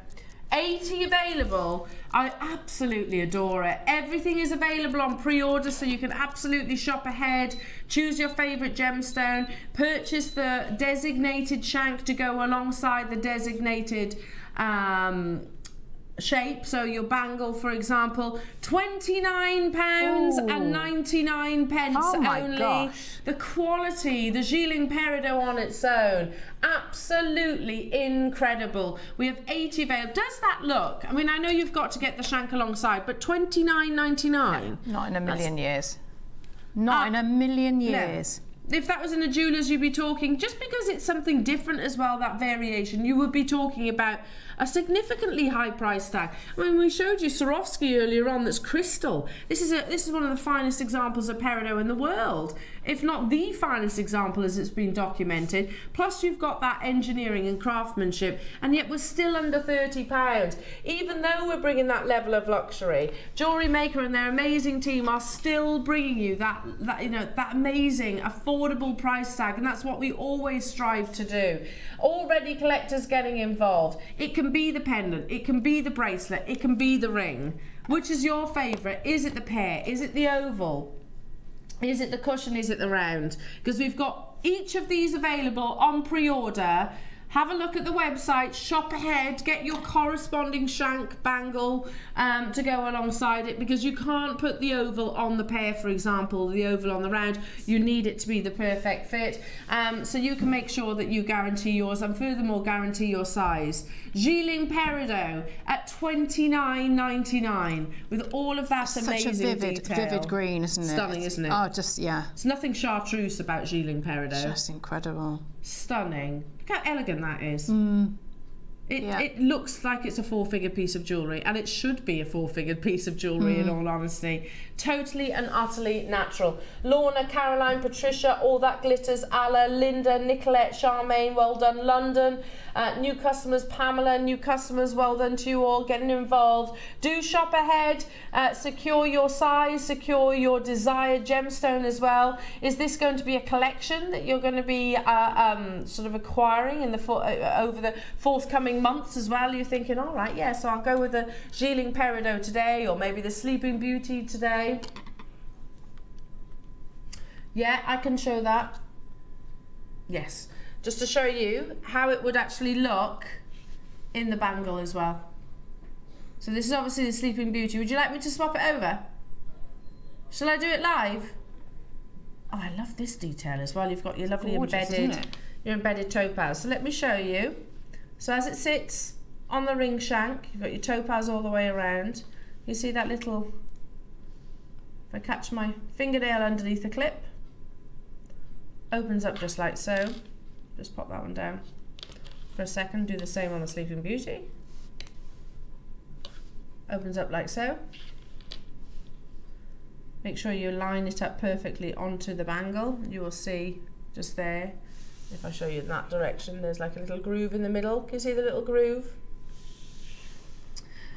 80 available. I absolutely adore it. Everything is available on pre-order, so you can absolutely shop ahead. Choose your favourite gemstone. Purchase the designated shank to go alongside the designated um, shape. So your bangle, for example, twenty-nine pounds and ninety-nine pence Oh only. gosh. The quality, the Gilling Peridot on its own, absolutely incredible. We have 80 available. Does that look? I mean, I know you've got to get the shank alongside, but twenty-nine ninety-nine. Not in a million years. Not Uh, in a million no. years. If that was in a jeweller's, you'd be talking, just because it's something different as well, that variation, you would be talking about a significantly high price tag. I mean, we showed you Swarovski earlier on that's crystal. This is, a, this is one of the finest examples of peridot in the world, if not the finest example as it's been documented. Plus, you've got that engineering and craftsmanship, and yet we're still under £30. Even though we're bringing that level of luxury, Jewellery Maker and their amazing team are still bringing you that, that you know, that amazing, affordable price tag, and that's what we always strive to do. Already collectors getting involved. It can be the pendant, it can be the bracelet, it can be the ring. Which is your favourite? Is it the pear? Is it the oval? Is it the cushion? Is it the round? Because we've got each of these available on pre-order. Have a look at the website, shop ahead, get your corresponding shank bangle um, to go alongside it because you can't put the oval on the pair, for example, the oval on the round. You need it to be the perfect fit. Um, so you can make sure that you guarantee yours and furthermore guarantee your size. Jilin Peridot at twenty nine ninety nine with all of that Such amazing a vivid, detail. vivid green, isn't it? Stunning, isn't it? Oh, just yeah, It's nothing chartreuse about Jilin Peridot. just incredible. Stunning. Look how elegant that is. It, Mm. Yeah. it looks like it's a four-figured piece of jewellery, and it should be a four-figured piece of jewellery Mm. in all honesty. Totally and utterly natural. Lorna, Caroline, Patricia, all that glitters, Alla, Linda, Nicolette, Charmaine, well done, London. Uh, new customers, Pamela, new customers, well done to you all getting involved. Do shop ahead, uh, secure your size, secure your desired gemstone as well. Is this going to be a collection that you're going to be uh, um, sort of acquiring in the uh, over the forthcoming months as well? You're thinking, all right, yeah, so I'll go with the Jilin Peridot today, or maybe the Sleeping Beauty today. Yeah, I can show that. Yes, just to show you how it would actually look in the bangle as well. So this is obviously the Sleeping Beauty. Would you like me to swap it over? Shall I do it live? Oh, I love this detail as well. You've got your lovely Gorgeous, embedded, your embedded topaz. So let me show you. So as it sits on the ring shank, you've got your topaz all the way around. You see that little, if I catch my fingernail underneath the clip, opens up just like so. Just pop that one down for a second. Do the same on the Sleeping Beauty. Opens up like so. Make sure you line it up perfectly onto the bangle. You will see just there, if I show you in that direction, there's like a little groove in the middle. Can you see the little groove?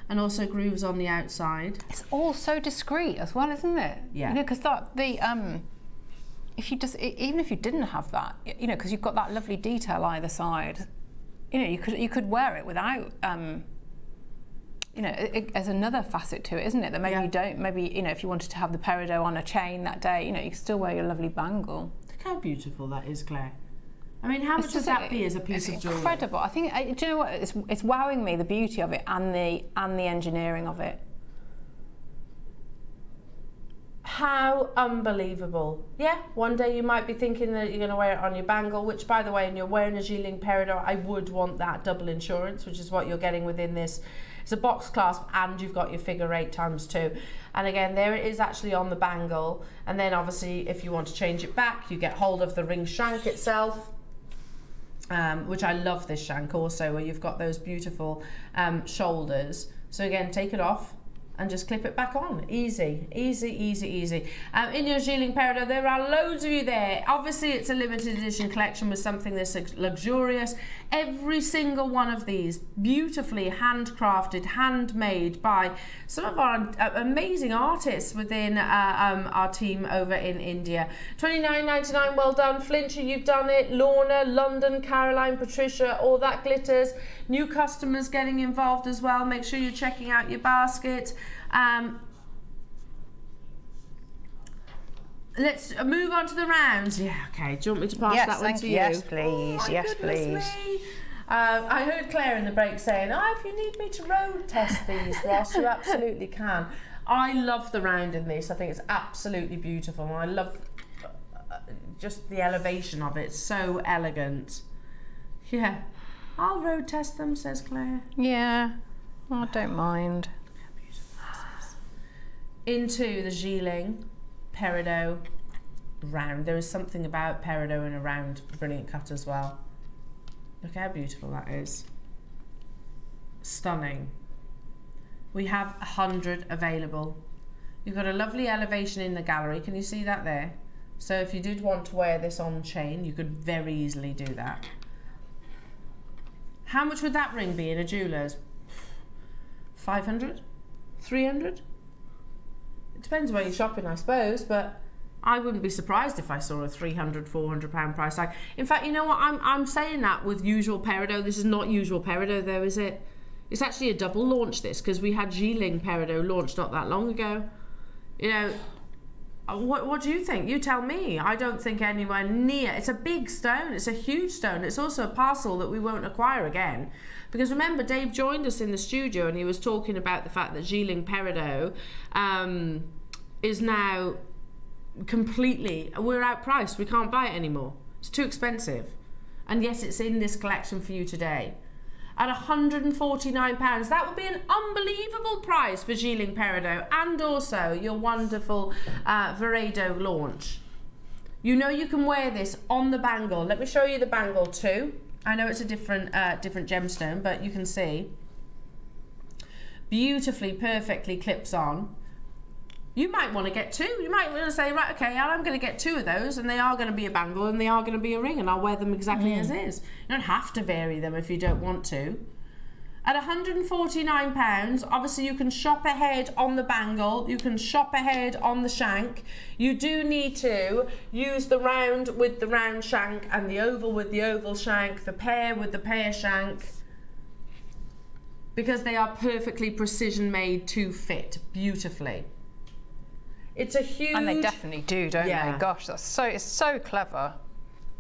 And also grooves on the outside. It's all so discreet as well, isn't it? Yeah. You know, because that the um, if you just even if you didn't have that, you know, because you've got that lovely detail either side, you know, you could you could wear it without um. You know, it, it, there's another facet to it, isn't it? That maybe Yeah. you don't. Maybe you know, if you wanted to have the peridot on a chain that day, you know, you can still wear your lovely bangle. Look how beautiful that is, Claire. I mean, how much would just that be as a piece of jewellery? Incredible. I think. I, do you know what? It's, it's wowing me the beauty of it and the and the engineering of it. How unbelievable. Yeah, one day you might be thinking that you're going to wear it on your bangle, which, by the way, when you're wearing a Jilin Peridot, I would want that double insurance, which is what you're getting within this. It's a box clasp and you've got your figure eight times two. And again, there it is actually on the bangle. And then obviously, if you want to change it back, you get hold of the ring shank itself. Um, which I love this shank also, where you've got those beautiful um, shoulders. So again, take it off and just clip it back on. Easy, easy, easy, easy. Um, in your Jilin Peridot, there are loads of you there. Obviously, it's a limited edition collection with something this luxurious. Every single one of these beautifully handcrafted, handmade by some of our uh, amazing artists within uh, um, our team over in India. Twenty nine ninety nine. Well done, Flincher. You've done it. Lorna, London, Caroline, Patricia. All that glitters. New customers getting involved as well. Make sure you're checking out your basket. Um, Let's move on to the rounds. Yeah, okay. Do you want me to pass Yes, that one to you. Yes, please. Oh, Yes, please. me. Uh, I heard Claire in the break saying, "Oh, if you need me to road test these, Ross, you absolutely can." I love the round in this. I think it's absolutely beautiful, I love uh, just the elevation of it. It's so elegant. Yeah, I'll road test them, says Claire. Yeah, I don't mind. into the Jilin Peridot round. There is something about Peridot in a round brilliant cut as well. Look how beautiful that is. Stunning. We have a hundred available. You've got a lovely elevation in the gallery. Can you see that there? So if you did want to wear this on chain, you could very easily do that. How much would that ring be in a jeweller's? 500? 300? It depends where you're shopping, I suppose, but I wouldn't be surprised if I saw a 300, 400 pound price tag. In fact, you know what? I'm, I'm saying that with usual Peridot. This is not usual Peridot, though, is it? It's actually a double launch, this, because we had Jilin Peridot launched not that long ago. You know, What, what do you think? You tell me. I don't think anywhere near. It's a big stone. It's a huge stone. It's also a parcel that we won't acquire again. Because remember, Dave joined us in the studio and he was talking about the fact that Jilin Peridot um, is now completely, we're outpriced. We can't buy it anymore. It's too expensive. And yet it's in this collection for you today. At £149, that would be an unbelievable price for Jilin Peridot and also your wonderful uh, Varaido launch. You know you can wear this on the bangle. Let me show you the bangle too. I know it's a different uh, different gemstone, but you can see beautifully, perfectly clips on. You might want to get two. You might want to say, right, okay, I'm going to get two of those, and they are going to be a bangle and they are going to be a ring, and I'll wear them exactly mm. as is. You don't have to vary them if you don't want to. At £149, obviously you can shop ahead on the bangle, you can shop ahead on the shank. You do need to use the round with the round shank and the oval with the oval shank, the pear with the pear shank, because they are perfectly precision made to fit beautifully. It's a huge. And they definitely do, don't yeah. they? Gosh, that's so it's so clever.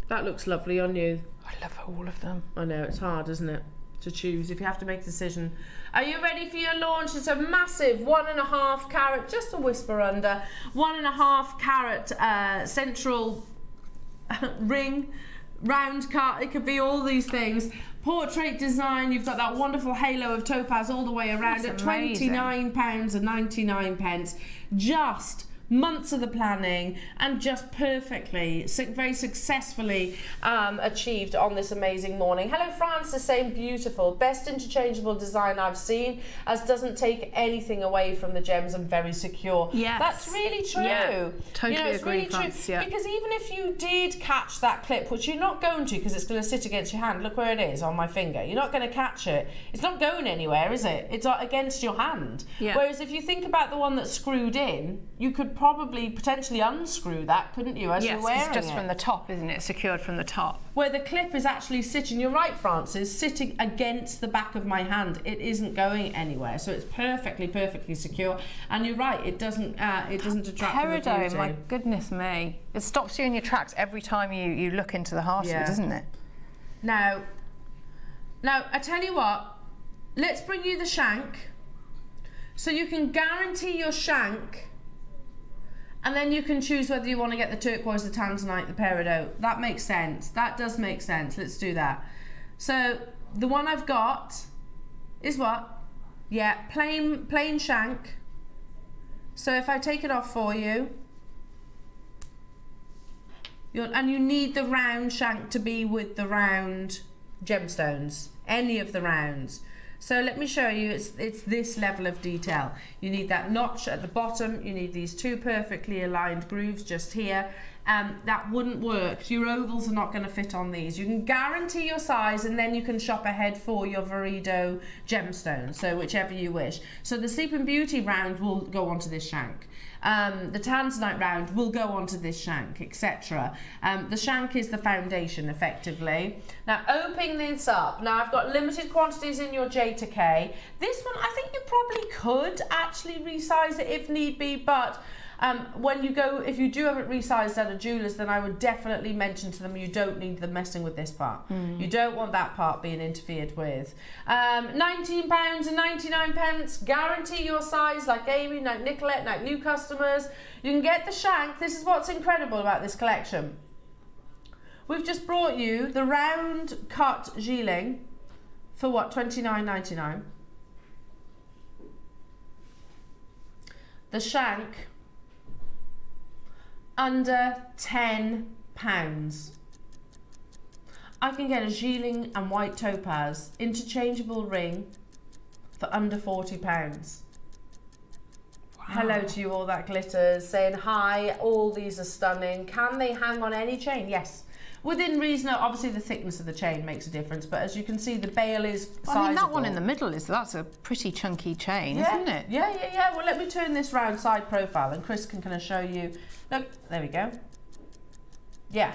That looks lovely on you. I love all of them. I know it's hard, isn't it, to choose if you have to make a decision. Are you ready for your launch? It's a massive one and a half carat, just a whisper under one and a half carat uh, central ring, round cut. It could be all these things portrait design. You've got that wonderful halo of topaz all the way around That's at twenty-nine pounds and ninety-nine pence. Just months of the planning and just perfectly, very successfully um, achieved on this amazing morning. Hello, Francis, saying beautiful, best interchangeable design I've seen, as doesn't take anything away from the gems and very secure. Yes. that's really true. Yeah, totally you know, it's agree, really Francis, true yeah. because even if you did catch that clip, which you're not going to because it's going to sit against your hand. Look where it is on my finger. You're not going to catch it. It's not going anywhere, is it? It's uh, against your hand. Yeah. Whereas if you think about the one that's screwed in, you could probably potentially unscrew that, couldn't you, as Yes, you're wearing it's just it? from the top, isn't it? Secured from the top. Where the clip is actually sitting, you're right, Francis, sitting against the back of my hand. It isn't going anywhere, so it's perfectly, perfectly secure. And you're right, it doesn't, uh, it doesn't detract from the Peridot, beauty. my goodness me. It stops you in your tracks every time you, you look into the heart of it, doesn't it? Now, now I tell you what, let's bring you the shank, so you can guarantee your shank, and then you can choose whether you want to get the turquoise, the tanzanite, the peridot. That makes sense. That does make sense. Let's do that. So the one I've got is what? Yeah, plain plain shank. So if I take it off for you, and you need the round shank to be with the round gemstones, any of the rounds. So let me show you, it's, it's this level of detail. You need that notch at the bottom, you need these two perfectly aligned grooves just here. Um, that wouldn't work. Your ovals are not going to fit on these. You can guarantee your size and then you can shop ahead for your Varaido gemstone, so whichever you wish. So the Sleeping Beauty round will go onto this shank. Um, the Tanzanite round will go onto this shank, etc. Um, the shank is the foundation, effectively. Now, opening this up. Now, I've got limited quantities in your J to K. This one, I think you probably could actually resize it if need be, but um, when you go, if you do have it resized at a jeweler's, then I would definitely mention to them you don't need them messing with this part. You don't want that part being interfered with. Um, £19 and 99 pence, guarantee your size like Amy, like Nicolette, like new customers. You can get the shank. This is what's incredible about this collection. We've just brought you the round cut Jilin for what, twenty nine ninety nine. The shank under ten pounds. I can get a Jilin and white topaz interchangeable ring for under forty pounds. Hello to you, all that glitters, saying hi. All these are stunning. Can they hang on any chain? Yes. Within reason, obviously the thickness of the chain makes a difference, but as you can see, the bail is I mean, that one in the middle is that's a pretty chunky chain, yeah. isn't it? Yeah, yeah, yeah. Well, let me turn this round side profile, and Chris can kind of show you. Look, there we go. Yeah.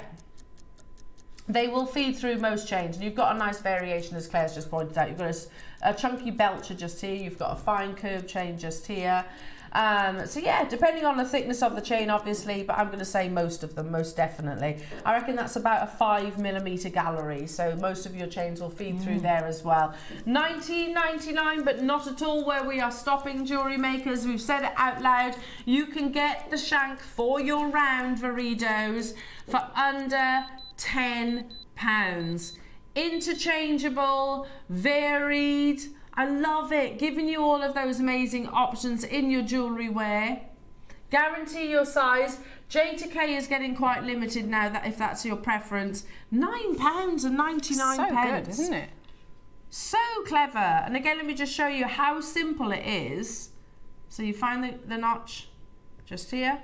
They will feed through most chains, and you've got a nice variation, as Claire's just pointed out. You've got a chunky belcher just here. You've got a fine curve chain just here. Um, so yeah, depending on the thickness of the chain, obviously, but I'm going to say most of them, most definitely. I reckon that's about a five millimeter gallery, so most of your chains will feed through there as well. 19.99, but not at all where we are stopping, jewelry makers. We've said it out loud. You can get the shank for your round Varaidos for under 10 pounds. Interchangeable, varied. I love it, giving you all of those amazing options in your jewellery wear. Guarantee your size. J to K is getting quite limited now. That if that's your preference, nine pounds and ninety nine so pence. good, isn't it? So clever. And again, let me just show you how simple it is. So you find the, the notch just here,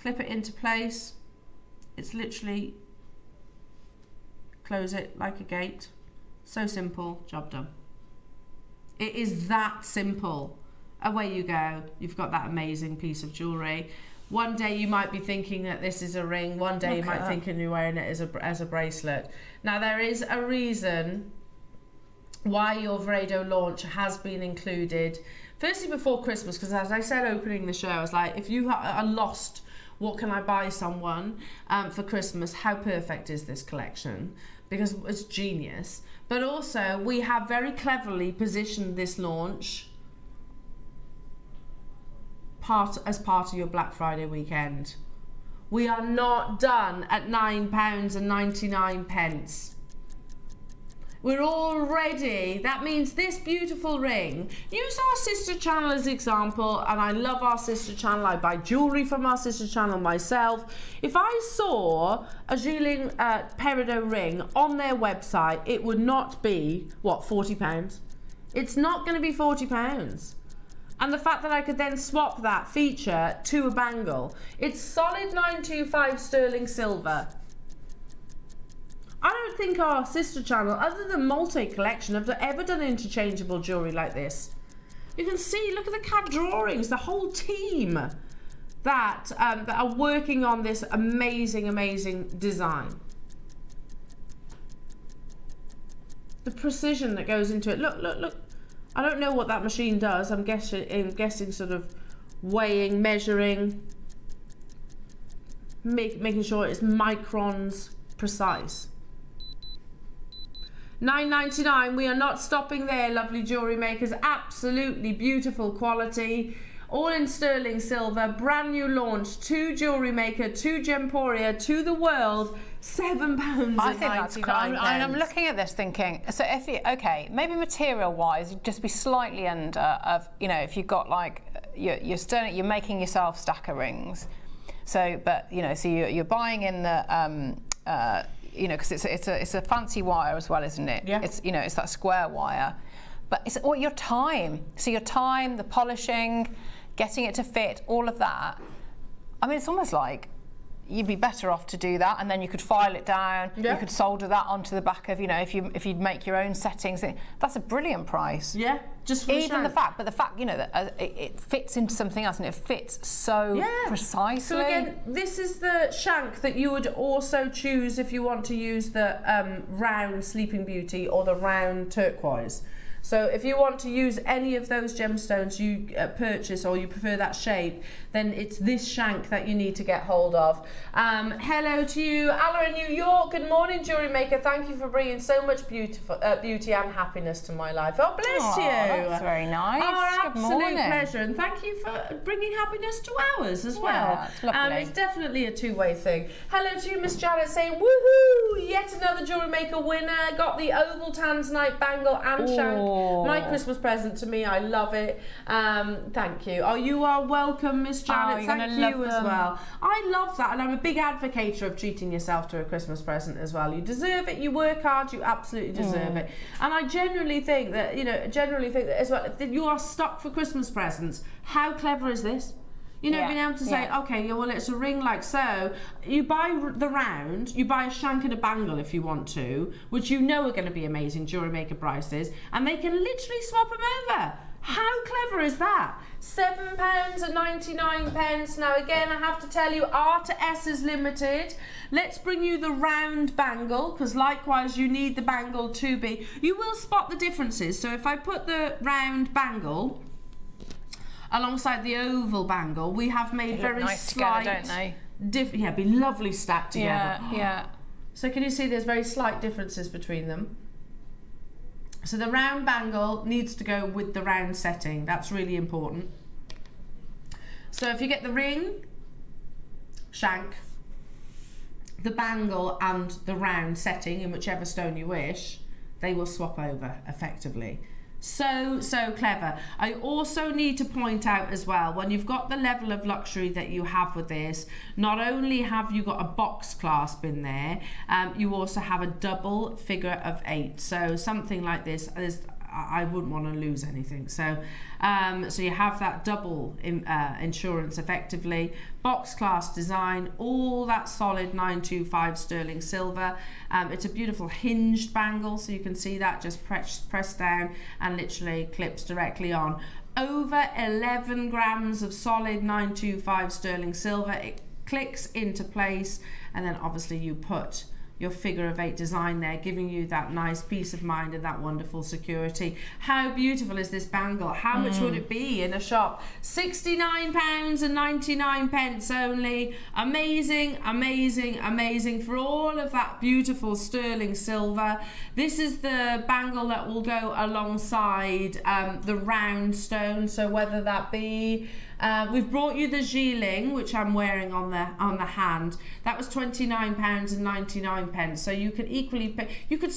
clip it into place. It's literally close it like a gate. So simple, job done. It is that simple. Away you go. You've got that amazing piece of jewellery. One day you might be thinking that this is a ring. One day you might at think you're wearing it as a, as a bracelet. Now there is a reason why your Varaido launch has been included. Firstly, before Christmas, because as I said opening the show, I was like, if you are lost, what can I buy someone um, for Christmas? How perfect is this collection? Because it's genius. But also, we have very cleverly positioned this launch part as part of your Black Friday weekend. We are not done at £9.99. We're all ready. That means this beautiful ring. Use our sister channel as example, and I love our sister channel. I buy jewelry from our sister channel myself. If I saw a Jilin uh, Peridot ring on their website, it would not be, what, £40? It's not going to be £40. And the fact that I could then swap that feature to a bangle. It's solid 925 sterling silver. I don't think our sister channel, other than Multi Collection, have ever done interchangeable jewellery like this. You can see, look at the CAD drawings, the whole team that, um, that are working on this amazing, amazing design. The precision that goes into it. Look, look, look. I don't know what that machine does. I'm guessing, I'm guessing sort of weighing, measuring, make, making sure it's microns precise. 9.99 we are not stopping there lovely jewelry makers absolutely beautiful quality all in sterling silver brand new launch to jewelry maker to gemporia to the world seven pounds I think that's cool. I'm, and I'm looking at this thinking, so if you, okay, maybe material wise, you'd just be slightly under of, you know, if you've got like, you're, you're, sterling, you're making yourself stack of rings. So, but, you know, so you're, you're buying in the, um, uh, you know, because it's a, it's a it's a fancy wire as well, isn't it? Yeah. It's you know it's that square wire, but it's all your time. So your time, the polishing, getting it to fit, all of that. I mean, it's almost like you'd be better off to do that, and then you could file it down. Yeah. You could solder that onto the back of you know if you if you'd make your own settings. That's a brilliant price. yeah just for Even the shank. fact, but the fact, you know, that uh, it, it fits into something else and it fits so Yeah. precisely. So again, this is the shank that you would also choose if you want to use the um, round Sleeping Beauty or the round turquoise. So if you want to use any of those gemstones you uh, purchase or you prefer that shape, then it's this shank that you need to get hold of. Um, hello to you, Alla in New York. Good morning, jewelry maker. Thank you for bringing so much beautiful uh, beauty and happiness to my life. Oh, bless Aw, you. that's very nice. Our Good absolute morning. pleasure, and thank you for bringing happiness to ours as Yeah, well. it's lovely. Um, it's definitely a two-way thing. Hello to you, Miss Janet, saying woohoo! Yet another jewelry maker winner. Got the oval tanzanite bangle and shank. Ooh. My Christmas present to me. I love it. Um, thank you. Oh, you are welcome, Miss Janet. you're thank you as them. well. I love that, and I'm a big advocate of treating yourself to a Christmas present as well. You deserve it. You work hard. You absolutely deserve Mm. it. And I generally think that you know, generally think that as well. That you are stuck for Christmas presents. How clever is this? You know, Yeah, being able to say, yeah. okay, yeah, well, it's a ring like so. You buy the round, you buy a shank and a bangle if you want to, which you know are going to be amazing jewelry maker prices, and they can literally swap them over. How clever is that? Seven pounds and ninety-nine pence. Now again, I have to tell you, R to S is limited. Let's bring you the round bangle, because likewise you need the bangle to be. You will spot the differences. So if I put the round bangle alongside the oval bangle, we have made very nice together, slight. don't they? Diff- yeah, be lovely stacked together. Yeah, yeah. So can you see there's very slight differences between them? So the round bangle needs to go with the round setting. That's really important. So if you get the ring, shank, the bangle and the round setting in whichever stone you wish, they will swap over effectively. So, so clever. I also need to point out as well, when you've got the level of luxury that you have with this, not only have you got a box clasp in there, um, you also have a double figure of eight. So something like this is I wouldn't want to lose anything. So, um, so you have that double in, uh, insurance effectively, box class design, all that solid 925 sterling silver. Um, it's a beautiful hinged bangle, so you can see that just press, press down and literally clips directly on. Over 11 grams of solid 925 sterling silver. It clicks into place, and then obviously you put your figure of eight design there, giving you that nice peace of mind and that wonderful security. How beautiful is this bangle? How much would it be in a shop? £69 and 99 pence only. Amazing, amazing, amazing for all of that beautiful sterling silver. This is the bangle that will go alongside um, the round stone. So whether that be uh, we've brought you the Jilin, which I'm wearing on the on the hand. That was twenty nine pounds and ninety nine pence. So you could equally pay. You could,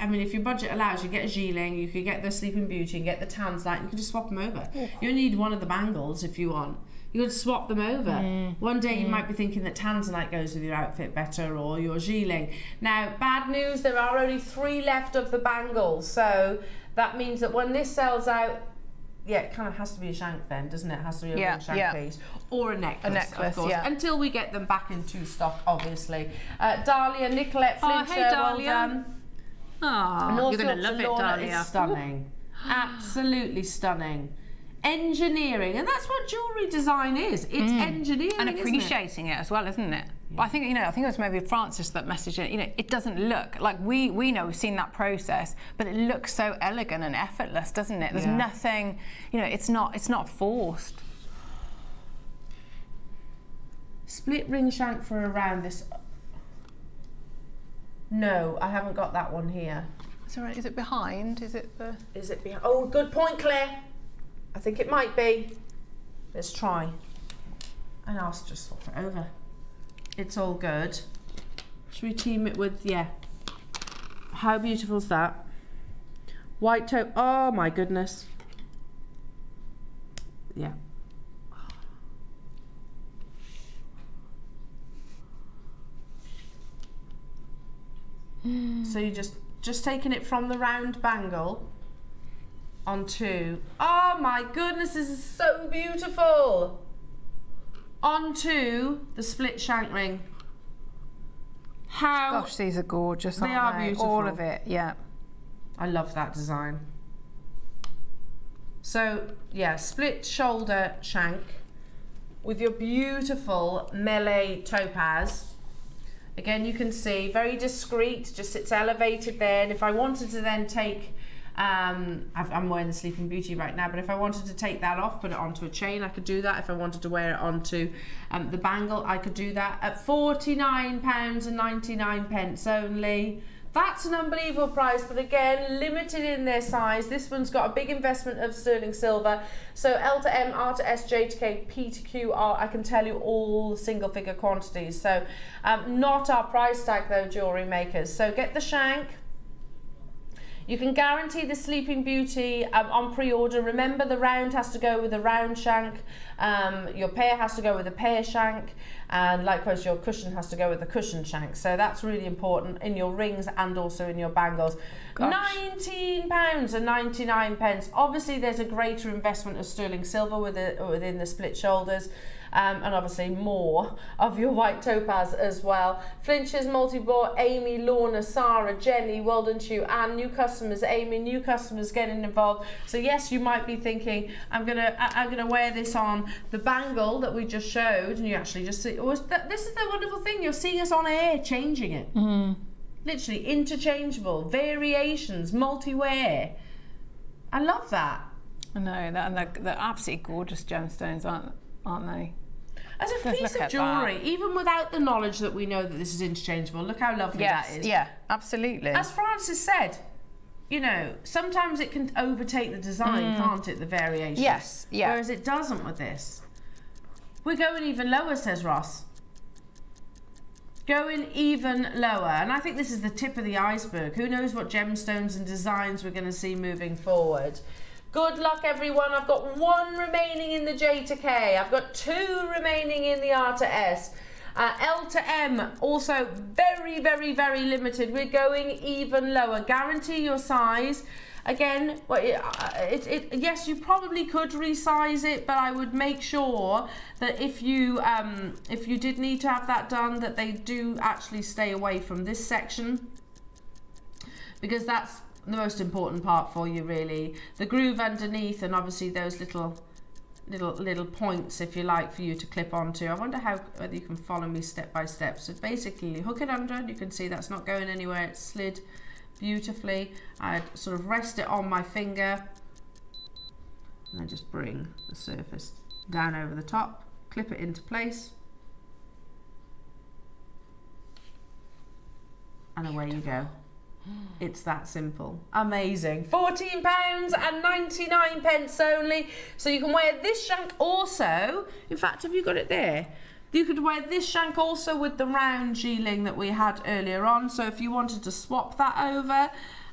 I mean, if your budget allows, you get a Jilin, you could get the Sleeping Beauty, and get the Tanzanite. You could just swap them over. You only need one of the bangles if you want. You could swap them over. One day you might be thinking that Tanzanite goes with your outfit better or your Jilin. Now, bad news, there are only three left of the bangles. So that means that when this sells out, yeah, it kind of has to be a shank then, doesn't it? It has to be a Yeah, ring shank yeah. piece or a necklace, a necklace, of course, yeah. until we get them back into stock, obviously. Uh, Dahlia, Nicolette Oh, Flincher, hey, well Dahlia. done. Oh, you're going to love it, Lorna Dahlia. is stunning. Absolutely stunning. Engineering, and that's what jewellery design is. It's engineering, and isn't it? appreciating it? as well, isn't it? But I think you know, I think it was maybe Francis that messaged it. You know, it doesn't look like we we know we've seen that process, but it looks so elegant and effortless, doesn't it? There's Yeah. nothing, you know, it's not it's not forced. Split ring shank for around this. No, I haven't got that one here. Is, there, is it behind? Is it the? Is it behind? Oh, good point, Claire. I think it might be. Let's try. And I'll just swap it over. It's all good. Should we team it with, yeah. How beautiful is that? White toe. Oh my goodness. Yeah. So you just just taking it from the round bangle onto oh my goodness this is so beautiful onto the split shank ring how Gosh, these are gorgeous. They are they? beautiful. All of it, yeah. I love that design so yeah split shoulder shank with your beautiful melee topaz Again, you can see very discreet, just sits elevated there. And if I wanted to then take, um, I've, I'm wearing the Sleeping Beauty right now, but if I wanted to take that off, put it onto a chain, I could do that. If I wanted to wear it onto um, the bangle, I could do that at £49 and 99 pence only. That's an unbelievable price, but again, limited in their size. This one's got a big investment of sterling silver. So L to M, R to S, J to K, P to Q, R, I can tell you all single figure quantities. So um, not our price tag though, jewellery makers. So get the shank. You can guarantee the Sleeping Beauty um, on pre-order. Remember, the round has to go with a round shank. Um, your pear has to go with a pear shank, and likewise, your cushion has to go with a cushion shank. So that's really important in your rings and also in your bangles. Nineteen pounds and ninety-nine pence. Obviously, there's a greater investment of sterling silver within the split shoulders um, and obviously more of your white topaz as well. Flinches, multi-bore, Amy, Lorna, Sarah, Jenny, well done to you, and new customers, Amy, new customers getting involved. So yes, you might be thinking, I'm gonna, I- I'm gonna wear this on the bangle that we just showed, and you actually just see. Was that, this is the wonderful thing. You're seeing us on air changing it. Literally interchangeable, variations, multi-wear. I love that. I know, that, and they're, they're absolutely gorgeous gemstones, aren't, aren't they? As a piece of jewellery, even without the knowledge that we know that this is interchangeable, look how lovely that is. yeah, absolutely. As Francis said, you know, sometimes it can overtake the design, can't it? The variation. Mm. Yes, yeah. Whereas it doesn't with this. We're going even lower, says Ross. Going even lower. And I think this is the tip of the iceberg. Who knows what gemstones and designs we're going to see moving forward. Good luck, everyone. I've got one remaining in the J to K. I've got two remaining in the R to S. Uh, L to M, also very, very, very limited. We're going even lower. Guarantee your size. Again, well, it, uh, it, it, yes, you probably could resize it, but I would make sure that if you um, if you did need to have that done, that they do actually stay away from this section because that's the most important part for you, really. The groove underneath, and obviously those little little little points if you like for you to clip onto. I wonder how whether you can follow me step by step. So basically hook it under and you can see that's not going anywhere. It slid beautifully. I'd sort of rest it on my finger. And then just bring the surface down over the top. Clip it into place. And away you go it's that simple. Amazing. £14 and 99 pence only. So you can wear this shank also. In fact, have you got it there? You could wear this shank also with the round Jilin that we had earlier on. So if you wanted to swap that over.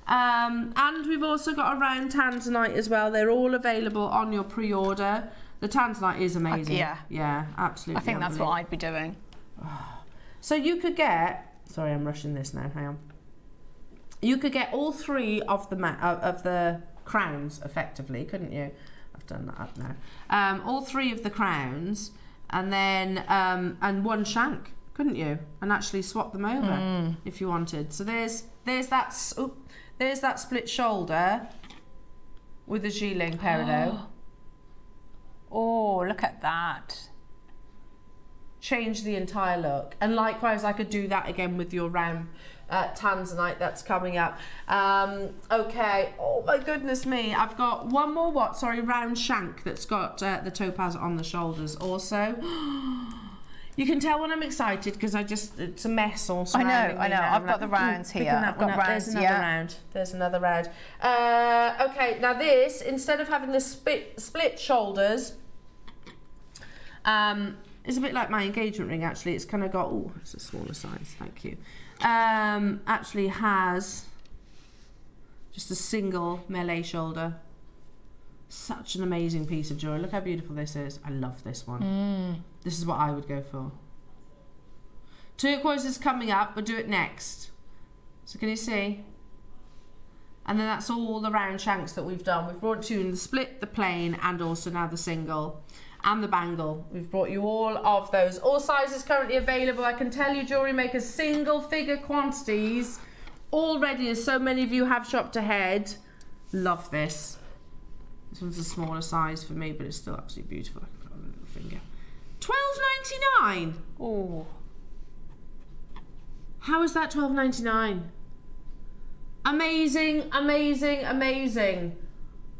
Um, and we've also got a round tanzanite as well. They're all available on your pre-order. The tanzanite is amazing. yeah. Yeah, absolutely. I think that's what. I'd be doing. So you could get. Sorry, I'm rushing this now. Hang on. You could get all three of the ma- of the crowns effectively, couldn't you? I've done that up now. Um, all three of the crowns, and then um, and one shank, couldn't you? And actually swap them over if you wanted. So there's there's that oop, there's that split shoulder with the Jilin peridot. Oh, look at that. change the entire look. And likewise, I could do that again with your round uh, tanzanite that's coming up. Um, okay. Oh my goodness me! I've got one more what? Sorry, round shank that's got uh, the topaz on the shoulders. Also. You can tell when I'm excited because I just, it's a mess all I know, surrounding I know. now. I've I'm got the rounds here. I've got up." There's another yeah. round. There's another round. Uh, okay, now this, instead of having the split, split shoulders, um, it's a bit like my engagement ring actually. It's kind of got, oh, it's a smaller size, thank you. Um, actually has just a single melee shoulder. Such an amazing piece of jewelry. Look how beautiful this is. I love this one. This is what I would go for. Turquoise is coming up, but do it next. So can you see? And then that's all the round shanks that we've done. We've brought you in the split, the plain, and also now the single and the bangle. We've brought you all of those. All sizes currently available. I can tell you, jewellery makers, single figure quantities already, as so many of you have shopped ahead. Love this. This one's a smaller size for me, but it's still absolutely beautiful. I can put on a little finger. Twelve ninety nine. Oh, How is that twelve ninety nine? Amazing, amazing, amazing.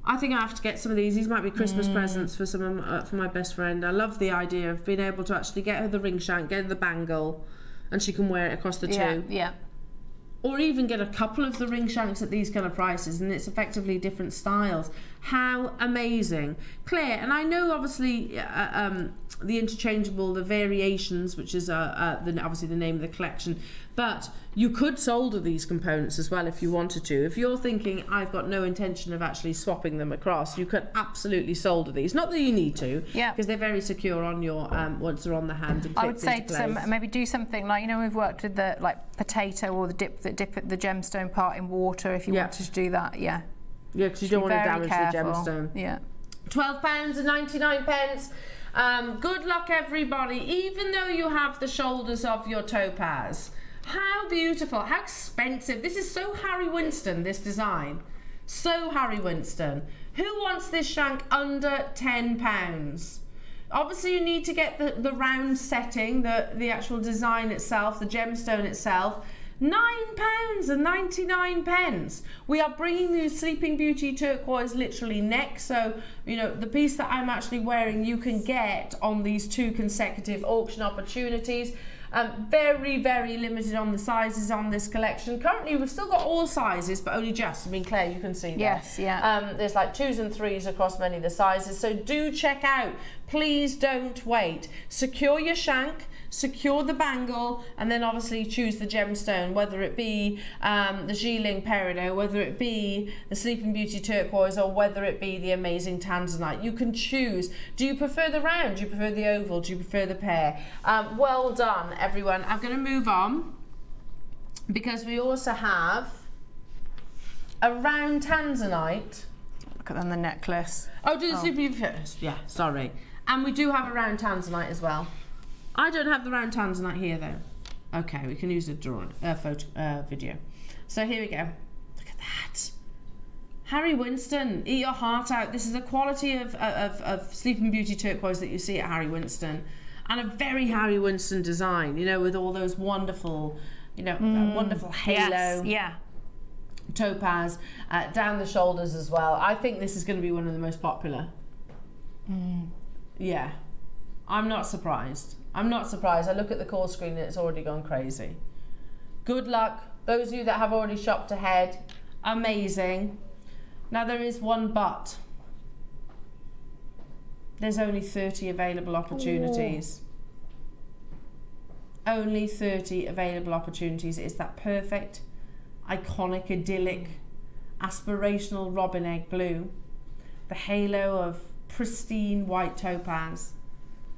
I think I have to get some of these. These might be Christmas presents for some of my, uh, for my best friend. I love the idea of being able to actually get her the ring shank, get her the bangle, and she can wear it across the yeah, two. yeah. Or even get a couple of the ring shanks at these kind of prices, and it's effectively different styles. How amazing, Claire! And I know obviously uh, um, the interchangeable, the variations, which is uh, uh, the, obviously the name of the collection. But you could solder these components as well if you wanted to. If you're thinking, I've got no intention of actually swapping them across, you could absolutely solder these. Not that you need to, Yeah. because they're very secure on your um, once they're on the hand and I would say some, maybe do something like you know we've worked with the like potato or the dip the dip the gemstone part in water if you Yeah. wanted to do that. Yeah. Yeah, because you don't want to damage careful. the gemstone. Yeah. Twelve pounds and ninety nine pence. Um, good luck, everybody. Even though you have the shoulders of your topaz, how beautiful, how expensive. This is so Harry Winston. This design, so Harry Winston. Who wants this shank under ten pounds? Obviously, you need to get the, the round setting, the, the actual design itself, the gemstone itself. Nine pounds and 99 pence. We are bringing you Sleeping Beauty turquoise literally next. So, you know, the piece that I'm actually wearing, you can get on these two consecutive auction opportunities. Um, very, very limited on the sizes on this collection. Currently, we've still got all sizes, but only just. I mean, Claire, you can see that. Yes, yeah. Um, there's like twos and threes across many of the sizes. So do check out. Please don't wait. Secure your shank secure the bangle, and then obviously choose the gemstone, whether it be um, the Jilin Peridot, whether it be the Sleeping Beauty turquoise, or whether it be the amazing Tanzanite. You can choose. Do you prefer the round? Do you prefer the oval? Do you prefer the pear? Um, well done, everyone. I'm going to move on because we also have a round Tanzanite. Look at them, the necklace. Oh, do the oh. Sleeping Beauty first. Yeah, sorry. And we do have a round Tanzanite as well. I don't have the round tanzanite here though. Okay, we can use a drawing, uh, photo, uh, video. So here we go. Look at that. Harry Winston, eat your heart out. This is the quality of, of, of Sleeping Beauty turquoise that you see at Harry Winston. And a very Harry Winston design, you know, with all those wonderful, you know, mm, wonderful halo. Yes, yeah. Topaz uh, down the shoulders as well. I think this is going to be one of the most popular. Mm. Yeah, I'm not surprised. I'm not surprised. I look at the call screen and it's already gone crazy. Good luck. Those of you that have already shopped ahead, amazing. Now there is one but. There's only 30 available oh, opportunities. Ooh. Only 30 available opportunities. It's that perfect, iconic, idyllic, aspirational robin egg blue. The halo of pristine white topaz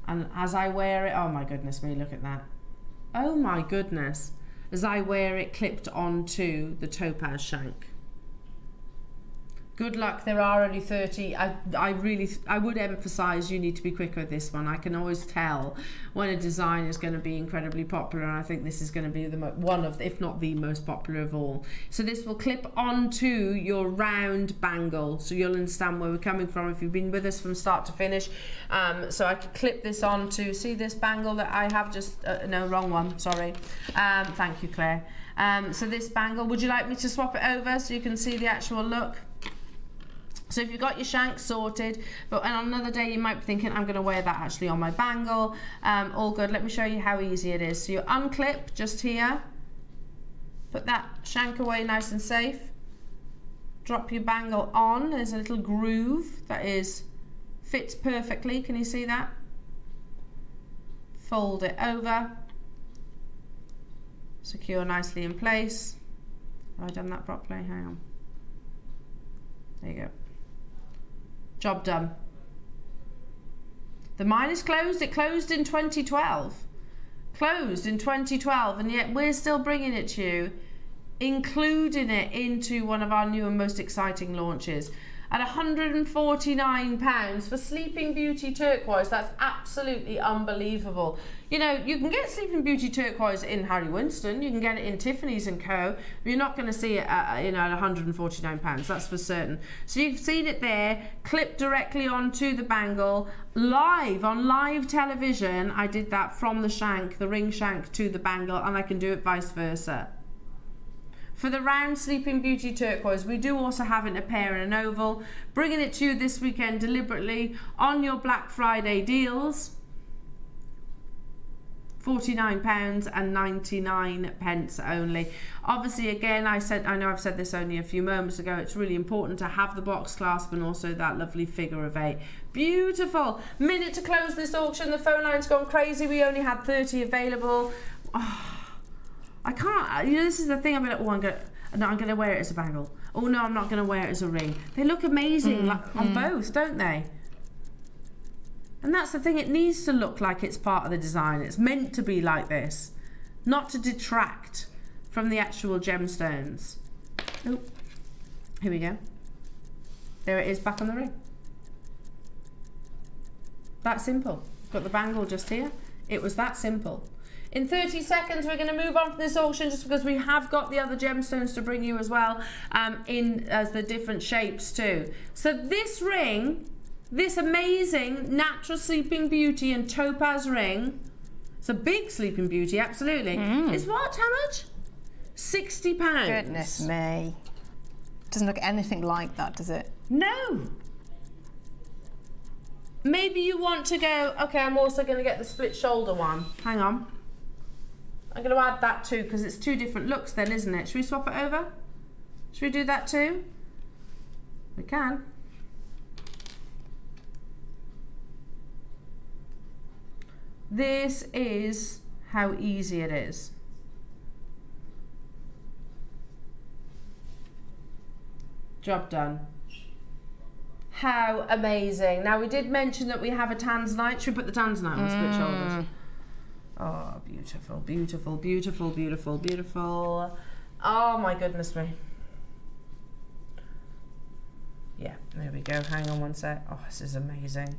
and as I wear it, oh my goodness me, look at that. Oh my goodness. As I wear it clipped onto the topaz shank good luck. There are only 30 I, I really I would emphasize you need to be quicker with this one. I can always tell when a design is going to be incredibly popular and I think this is going to be the one of if not the most popular of all. So this will clip onto your round bangle so you'll understand where we're coming from if you've been with us from start to finish. Um, so I could clip this onto see this bangle that I have just uh, no wrong one sorry. Um, thank you Claire. Um, so this bangle would you like me to swap it over so you can see the actual look so if you've got your shank sorted, but on another day you might be thinking, I'm going to wear that actually on my bangle. Um, all good. Let me show you how easy it is. So you unclip just here. Put that shank away nice and safe. Drop your bangle on. There's a little groove that is fits perfectly. Can you see that? Fold it over. Secure nicely in place. Have I done that properly? Hang on. There you go. Job done. The mine is closed. It closed in 2012. Closed in 2012, and yet we're still bringing it to you, including it into one of our new and most exciting launches at £149 for Sleeping Beauty Turquoise. That's absolutely unbelievable. You know, you can get Sleeping Beauty Turquoise in Harry Winston, you can get it in Tiffany's and Co. You're not going to see it at, you know, at £149, that's for certain. So you've seen it there, clipped directly onto the bangle, live, on live television. I did that from the shank, the ring shank to the bangle, and I can do it vice versa. For the round Sleeping Beauty turquoise, we do also have it in a pear and an oval. Bringing it to you this weekend deliberately on your Black Friday deals. £49 and 99 pence only. Obviously, again, I said I know I've said this only a few moments ago. It's really important to have the box clasp and also that lovely figure of eight. Beautiful. Minute to close this auction. The phone line's gone crazy. We only had 30 available. Oh. I can't. You know, this is the thing. I'm like, oh, I'm gonna. No, I'm gonna wear it as a bangle. Oh no, I'm not gonna wear it as a ring. They look amazing mm, like, on mm. both, don't they? And that's the thing. It needs to look like it's part of the design. It's meant to be like this, not to detract from the actual gemstones. Oh, here we go. There it is, back on the ring. That simple. Got the bangle just here. It was that simple. In 30 seconds, we're going to move on from this auction just because we have got the other gemstones to bring you as well um, in as the different shapes too. So this ring, this amazing natural sleeping beauty and topaz ring, it's a big sleeping beauty, absolutely. Mm. Is what? How much? 60 pounds. Goodness me. Doesn't look anything like that, does it? No. Maybe you want to go, okay, I'm also going to get the split shoulder one. Hang on. I'm going to add that too because it's two different looks then, isn't it? Should we swap it over? Should we do that too? We can. This is how easy it is. Job done. How amazing. Now, we did mention that we have a tanzanite. Should we put the tanzanite on the split shoulders? Mm. Oh, beautiful, beautiful, beautiful, beautiful, beautiful. Oh, my goodness me. Yeah, there we go. Hang on one sec. Oh, this is amazing.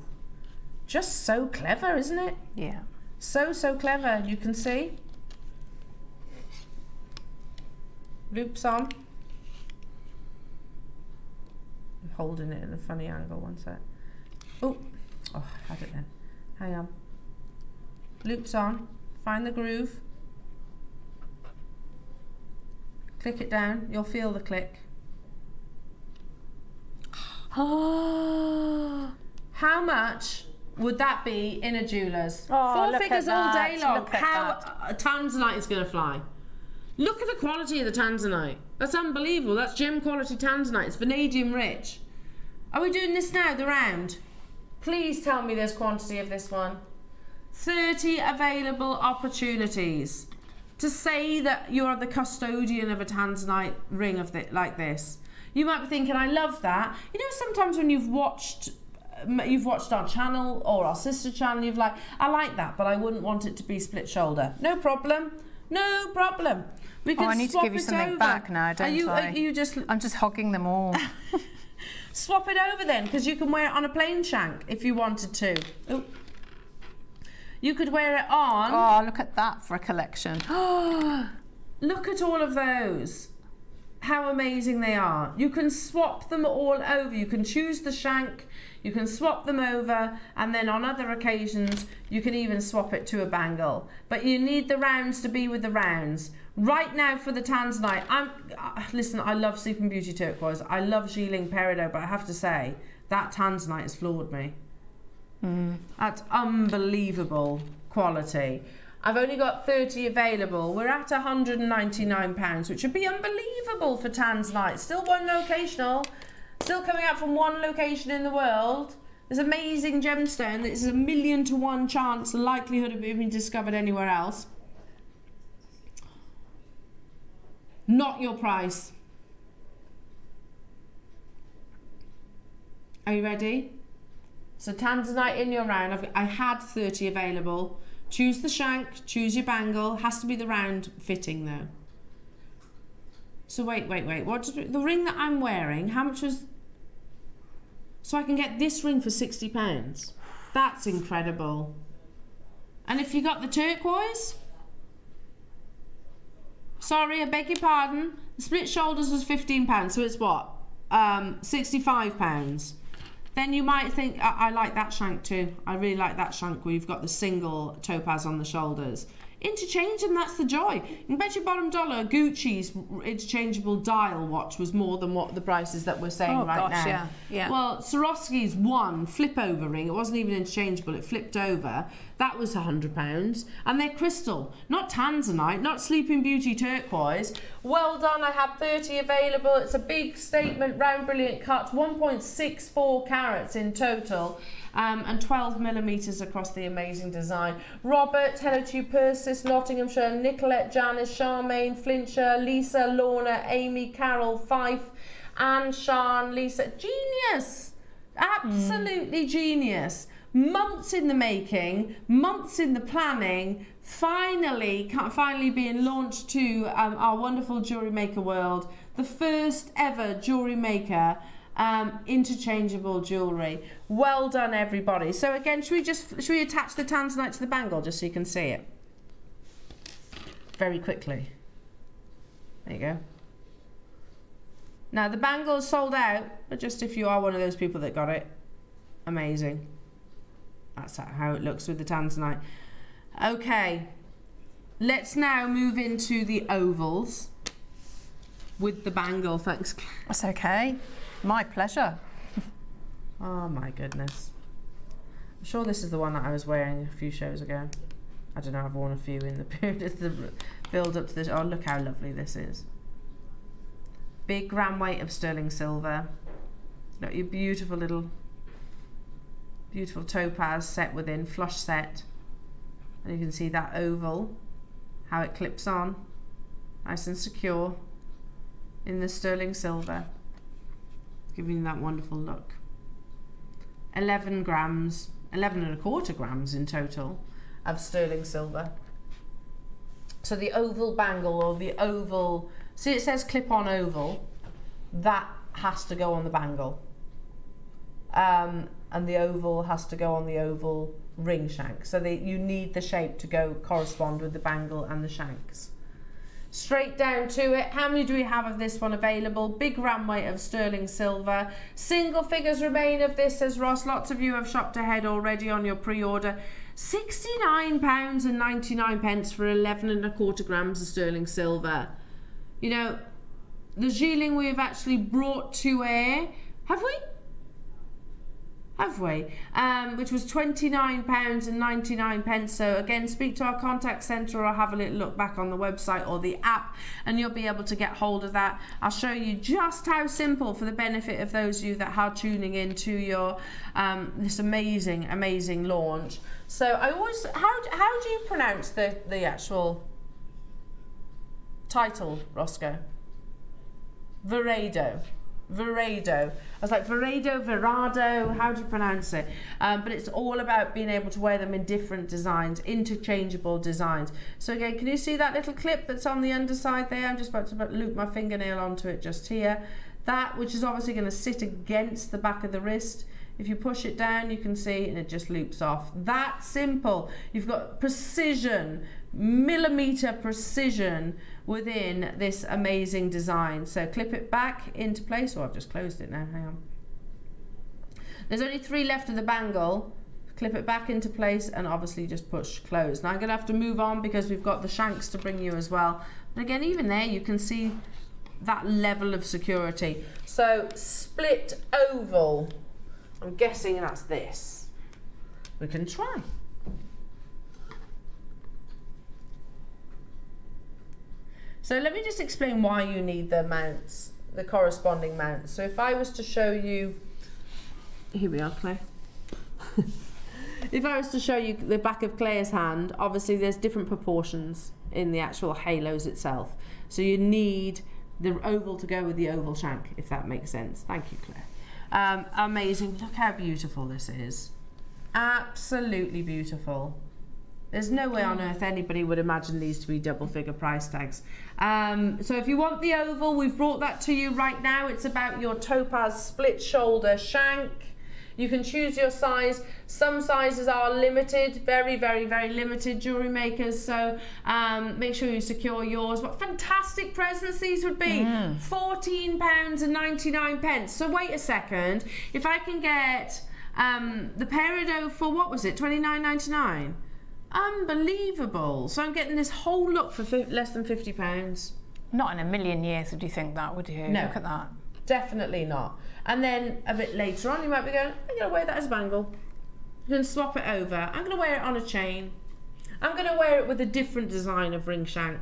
Just so clever, isn't it? Yeah. So, so clever. You can see. Loops on. I'm holding it in a funny angle, one sec. Oh, oh, I had it then. Hang on. Loops on. Find the groove. Click it down. You'll feel the click. How much would that be in a jeweler's? Oh, Four figures all day long. look How a tanzanite is going to fly? Look at the quality of the tanzanite. That's unbelievable. That's gem quality tanzanite. It's vanadium rich. Are we doing this now, the round? Please tell me there's quantity of this one. 30 available opportunities. To say that you're the custodian of a tanzanite ring of the, like this. You might be thinking, I love that. You know, sometimes when you've watched um, you've watched our channel or our sister channel, you've like, I like that, but I wouldn't want it to be split shoulder. No problem. No problem. We can Oh, I need to give you something over. back now, don't you, I? Are you just I'm just hogging them all. swap it over then because you can wear it on a plain shank if you wanted to. Oh. You could wear it on. oh, look at that for a collection. Look at all of those. How amazing they are. You can swap them all over. You can choose the shank, you can swap them over, and then on other occasions, you can even swap it to a bangle. But you need the rounds to be with the rounds. Right now for the tanzanite, I'm uh, listen. I love Sleeping Beauty turquoise. I love Jilin peridot, but I have to say that tanzanite has floored me. That's unbelievable quality. I've only got 30 available. We're at £199, which would be unbelievable for Tanzanite. Still one locational, still coming out from one location in the world. This amazing gemstone that is a million to one chance the likelihood of it being discovered anywhere else. Not your price. Are you ready? So Tanzanite in your round. I've, I had 30 available. Choose the shank, choose your bangle. Has to be the round fitting though. So wait, wait, wait. What did the ring that I'm wearing? How much was? So I can get this ring for 60 pounds. That's incredible. And if you got the turquoise? Sorry, I beg your pardon. The split shoulders was 15 pounds. So it's what? Um, 65 pounds then you might think I, I like that shank too. I really like that shank where you've got the single topaz on the shoulders. Interchange and that's the joy. You can bet your bottom dollar Gucci's interchangeable dial watch was more than what the prices that we're saying Oh, right gosh, now. yeah, yeah. Well, Swarovski's one flip over ring, it wasn't even interchangeable, it flipped over. That was £100. And they're crystal, not tanzanite, not Sleeping Beauty turquoise. Well done, I had 30 available. It's a big statement, round brilliant cut, 1.64 carats in total. Um, and 12 millimetres across the amazing design. Robert, hello to you, Persis, Nottinghamshire, Nicolette, Janice, Charmaine, Flincher, Lisa, Lorna, Amy, Carol, Fife, Anne, Sean, Lisa. Genius! Absolutely genius. Months in the making, months in the planning, finally, finally being launched to um, our wonderful jewelry maker world. The first ever jewelry maker um, interchangeable jewellery. Well done, everybody. So again, should we just should we attach the tanzanite to the bangle just so you can see it very quickly? There you go. Now the bangle is sold out, but just if you are one of those people that got it, amazing. That's how it looks with the tanzanite. Okay, let's now move into the ovals. with the bangle. Thanks. That's okay. My pleasure. Oh my goodness. I'm sure this is the one that I was wearing a few shows ago. I don't know, I've worn a few in the period of the build up to this. Oh, look how lovely this is. Big gram weight of sterling silver. Look, your beautiful little, beautiful topaz set within, flush set. And you can see that oval, how it clips on, nice and secure in the sterling silver, giving that wonderful look. 11 grams, 11 and a quarter grams in total of sterling silver. So the oval bangle or the oval, see it says clip on oval, that has to go on the bangle. Um, and the oval has to go on the oval ring shank. So that you need the shape to go correspond with the bangle and the shanks. Straight down to it, how many do we have of this one available? Big ram weight of sterling silver. Single figures remain of this, says Ross. Lots of you have shopped ahead already on your pre-order. £69 and 99 pence for 11 and a quarter grams of sterling silver. You know, the Jilin we've actually brought to air. Have we? Have we? Um, which was £29 and 99 pence. So again, speak to our contact centre or have a little look back on the website or the app and you'll be able to get hold of that. I'll show you just how simple for the benefit of those of you that are tuning in to your um, this amazing, amazing launch. So I always, how, how do you pronounce the, the actual title, Roscoe? Varaido. Varado. I was like, Varado, Verado, how do you pronounce it? Um, but it's all about being able to wear them in different designs, interchangeable designs. So again, can you see that little clip that's on the underside there? I'm just about to loop my fingernail onto it just here. That, which is obviously going to sit against the back of the wrist. If you push it down, you can see, and it just loops off. That simple. You've got precision, millimeter precision within this amazing design. So clip it back into place. Oh, I've just closed it now. Hang on. There's only three left of the bangle. Clip it back into place and obviously just push close. Now I'm going to have to move on because we've got the shanks to bring you as well. But again, even there you can see that level of security. So split oval. I'm guessing that's this. We can try. So let me just explain why you need the mounts, the corresponding mounts. So if I was to show you, here we are, Claire. if I was to show you the back of Claire's hand, obviously there's different proportions in the actual halos itself. So you need the oval to go with the oval shank, if that makes sense. Thank you, Claire. Um, amazing. Look how beautiful this is. Absolutely beautiful. There's no way on earth anybody would imagine these to be double figure price tags. Um, so if you want the oval, we've brought that to you right now. It's about your topaz split shoulder shank. You can choose your size. Some sizes are limited, very, very, very limited jewelry makers. So um, make sure you secure yours. What fantastic presents these would be. Mm. £14 and 99 pence. So wait a second. If I can get um, the peridot for, what was it, 29.99? Unbelievable. So I'm getting this whole look for less than £50. Not in a million years would you think that, would you? No. Look at that. Definitely not. And then a bit later on, you might be going, I'm going to wear that as a bangle. You can swap it over. I'm going to wear it on a chain. I'm going to wear it with a different design of ring shank.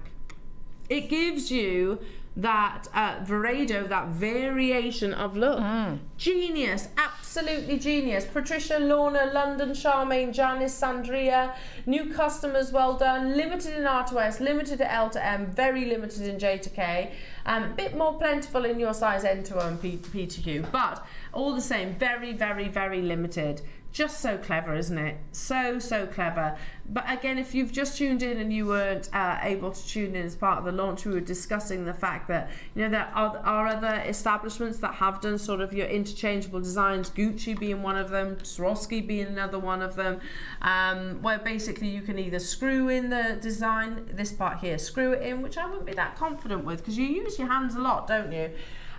It gives you that uh, Varaido, that variation of look. Mm. Genius, absolutely genius. Patricia, Lorna, London, Charmaine, Janice, Sandria, new customers, well done. Limited in R to S, limited at L to M, very limited in J to K. A um, a bit more plentiful in your size N to O and P, P to Q, but all the same, very, very, very limited just so clever, isn't it? So, so clever. But again, if you've just tuned in and you weren't uh, able to tune in as part of the launch, we were discussing the fact that, you know, there are, are other establishments that have done sort of your interchangeable designs, Gucci being one of them, Swarovski being another one of them, um, where basically you can either screw in the design, this part here, screw it in, which I wouldn't be that confident with because you use your hands a lot, don't you?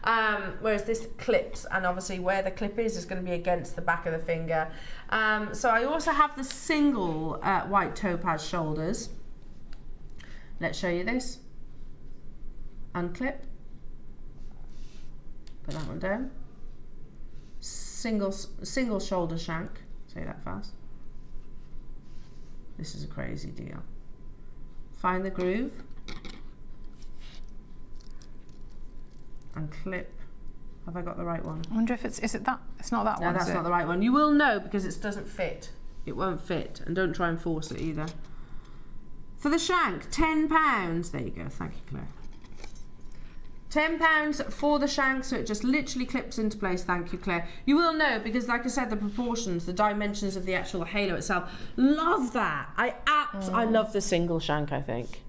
Um, whereas this clips, and obviously where the clip is is going to be against the back of the finger. Um, so I also have the single uh, white topaz shoulders. Let's show you this. Unclip. Put that one down. Single single shoulder shank. Say that fast. This is a crazy deal. Find the groove and clip. Have I got the right one? I wonder if it's is it that it's not that No, one. that's is not it? the right one. You will know because it doesn't fit. It won't fit, and don't try and force it either. For the shank, ten pounds. There you go. Thank you, Claire. Ten pounds for the shank, so it just literally clips into place. Thank you, Claire. You will know because, like I said, the proportions, the dimensions of the actual halo itself. Love that. I abs- I mm. love the single shank. I think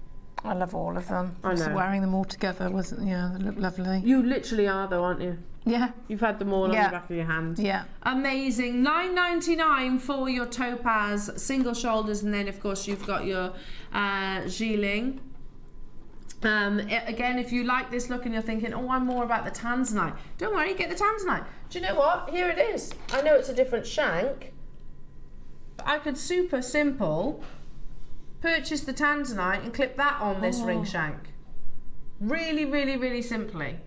I love all of them. I Just know. wearing them all together was yeah, they look lovely. you literally are, though, aren't you? Yeah, You've had them all on the back of your hand. yeah. Amazing. Nine ninety nine for your topaz single shoulders, and then of course you've got your uh, Jilin. Um, again, if you like this look and you're thinking, oh, I'm more about the tanzanite, don't worry, get the tanzanite. Do you know what? Here it is. I know it's a different shank, but I could super simple purchase the tanzanite and clip that on this oh. ring shank. Really, really, really simply.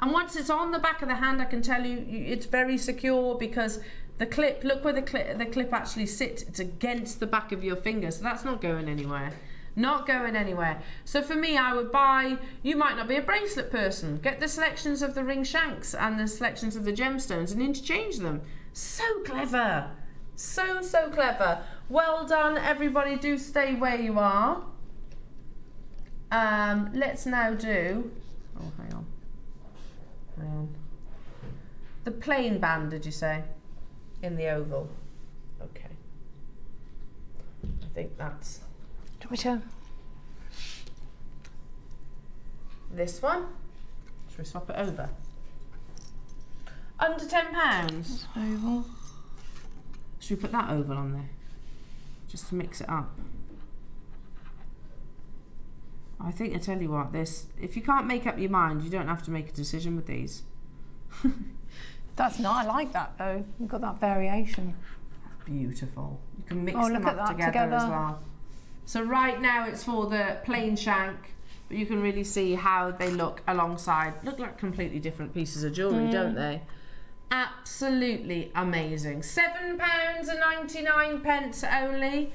And once it's on the back of the hand, I can tell you you- it's very secure because the clip, look where the clip, the clip actually sits, it's against the back of your finger, so that's not going anywhere. Not going anywhere. So for me, I would buy, you might not be a bracelet person, get the selections of the ring shanks and the selections of the gemstones and interchange them. So clever. So, so clever. Well done, everybody. Do stay where you are. Um, let's now do, oh, hang on. Hang on. The plain band, did you say? In the oval. Okay. I think that's Which one? this one. Should we swap it over? Under ten pounds. Oval. Should we put that oval on there? Just to mix it up. I think I tell you what, this if you can't make up your mind, you don't have to make a decision with these. That's not. I like that though. You've got that variation. beautiful. You can mix Oh, them up that together, as well. So right now it's for the plain shank, but you can really see how they look alongside. Look like completely different pieces of jewellery, don't mm. they? Absolutely amazing. Seven pounds and ninety nine pence only.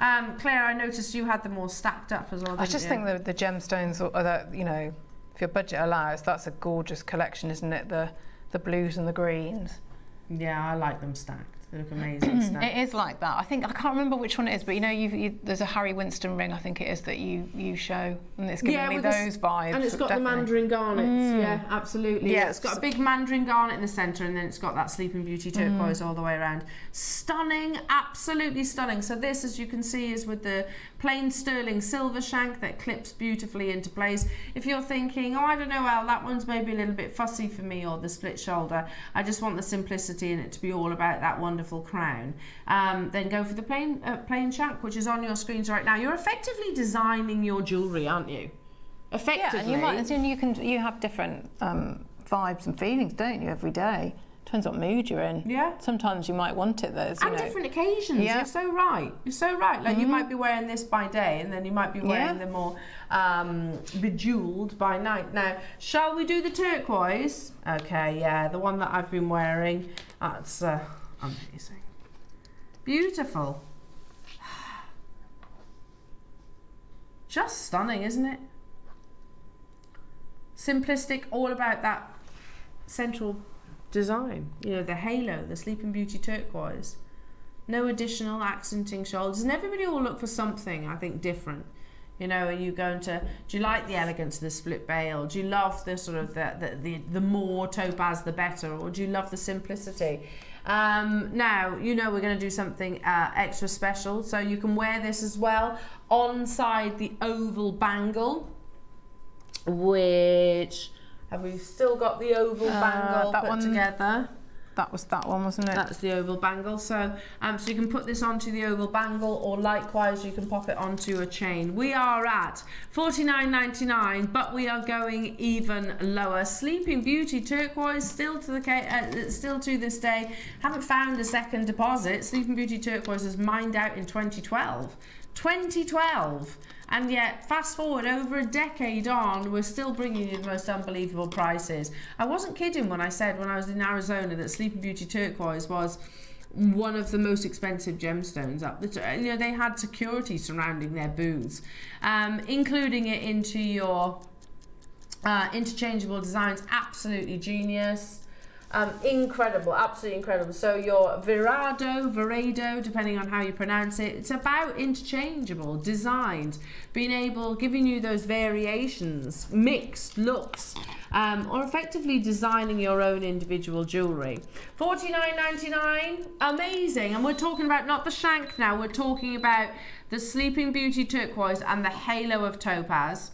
Um, Claire, I noticed you had them all stacked up as well. I just you? think the the gemstones are that you know, if your budget allows, that's a gorgeous collection, isn't it? The the blues and the greens. Yeah, I like them stacked. They look amazing. It is like that. I think I can't remember which one it is, but you know, you've, you, there's a Harry Winston ring. I think it is that you you show, and it's giving me with this- those vibes. And it's got definitely. the mandarin garnets. Mm. Yeah, absolutely. Yeah, it's got a big mandarin garnet in the centre, and then it's got that Sleeping Beauty turquoise mm. all the way around. Stunning, absolutely stunning. So this, as you can see, is with the plain sterling silver shank that clips beautifully into place. If you're thinking, oh, I don't know, well, that one's maybe a little bit fussy for me, or the split shoulder, I just want the simplicity in it to be all about that wonderful crown. Um, then go for the plain uh, plain shank, which is on your screens right now. You're effectively designing your jewellery, aren't you? Yeah, Effectively. and you might, and you can you have different um, vibes and feelings, don't you, every day? Depends what mood you're in. Yeah. Sometimes you might want it. There's you and know. different occasions. Yeah. You're so right. You're so right. Like you might be wearing this by day, and then you might be wearing Yeah. the more um, bejeweled by night. Now, shall we do the turquoise? Okay, yeah, the one that I've been wearing. That's uh, amazing. Beautiful. Just stunning, isn't it? Simplistic, all about that central design. You know, the halo, the Sleeping Beauty turquoise. No additional accenting shoulders. And everybody will look for something, I think, different. You know, are you going to, do you like the elegance of the split bail? Do you love the sort of, the, the, the, the more topaz, the better? Or do you love the simplicity? Um, now, you know we're going to do something uh, extra special. So you can wear this as well on side the oval bangle which have we still got the oval Uh, bangle that put one- together? That was that one, wasn't it? That's the oval bangle. So, um, so you can put this onto the oval bangle, or likewise, you can pop it onto a chain. We are at forty nine ninety nine, but we are going even lower. Sleeping Beauty turquoise still to the uh, still to this day haven't found a second deposit. Sleeping Beauty turquoise was mined out in 2012. 2012 And yet, fast forward over a decade on, we're still bringing you the most unbelievable prices. I wasn't kidding when I said when I was in Arizona that Sleeping Beauty turquoise was one of the most expensive gemstones up the t- you know they had security surrounding their booths um, including it into your uh, interchangeable designs absolutely genius um, incredible, absolutely incredible. So your Virado, Virado, depending on how you pronounce it, it's about interchangeable, designed, being able, giving you those variations, mixed looks, um, or effectively designing your own individual jewellery. $49.99, amazing. And we're talking about not the shank now, we're talking about the Sleeping Beauty turquoise and the halo of topaz.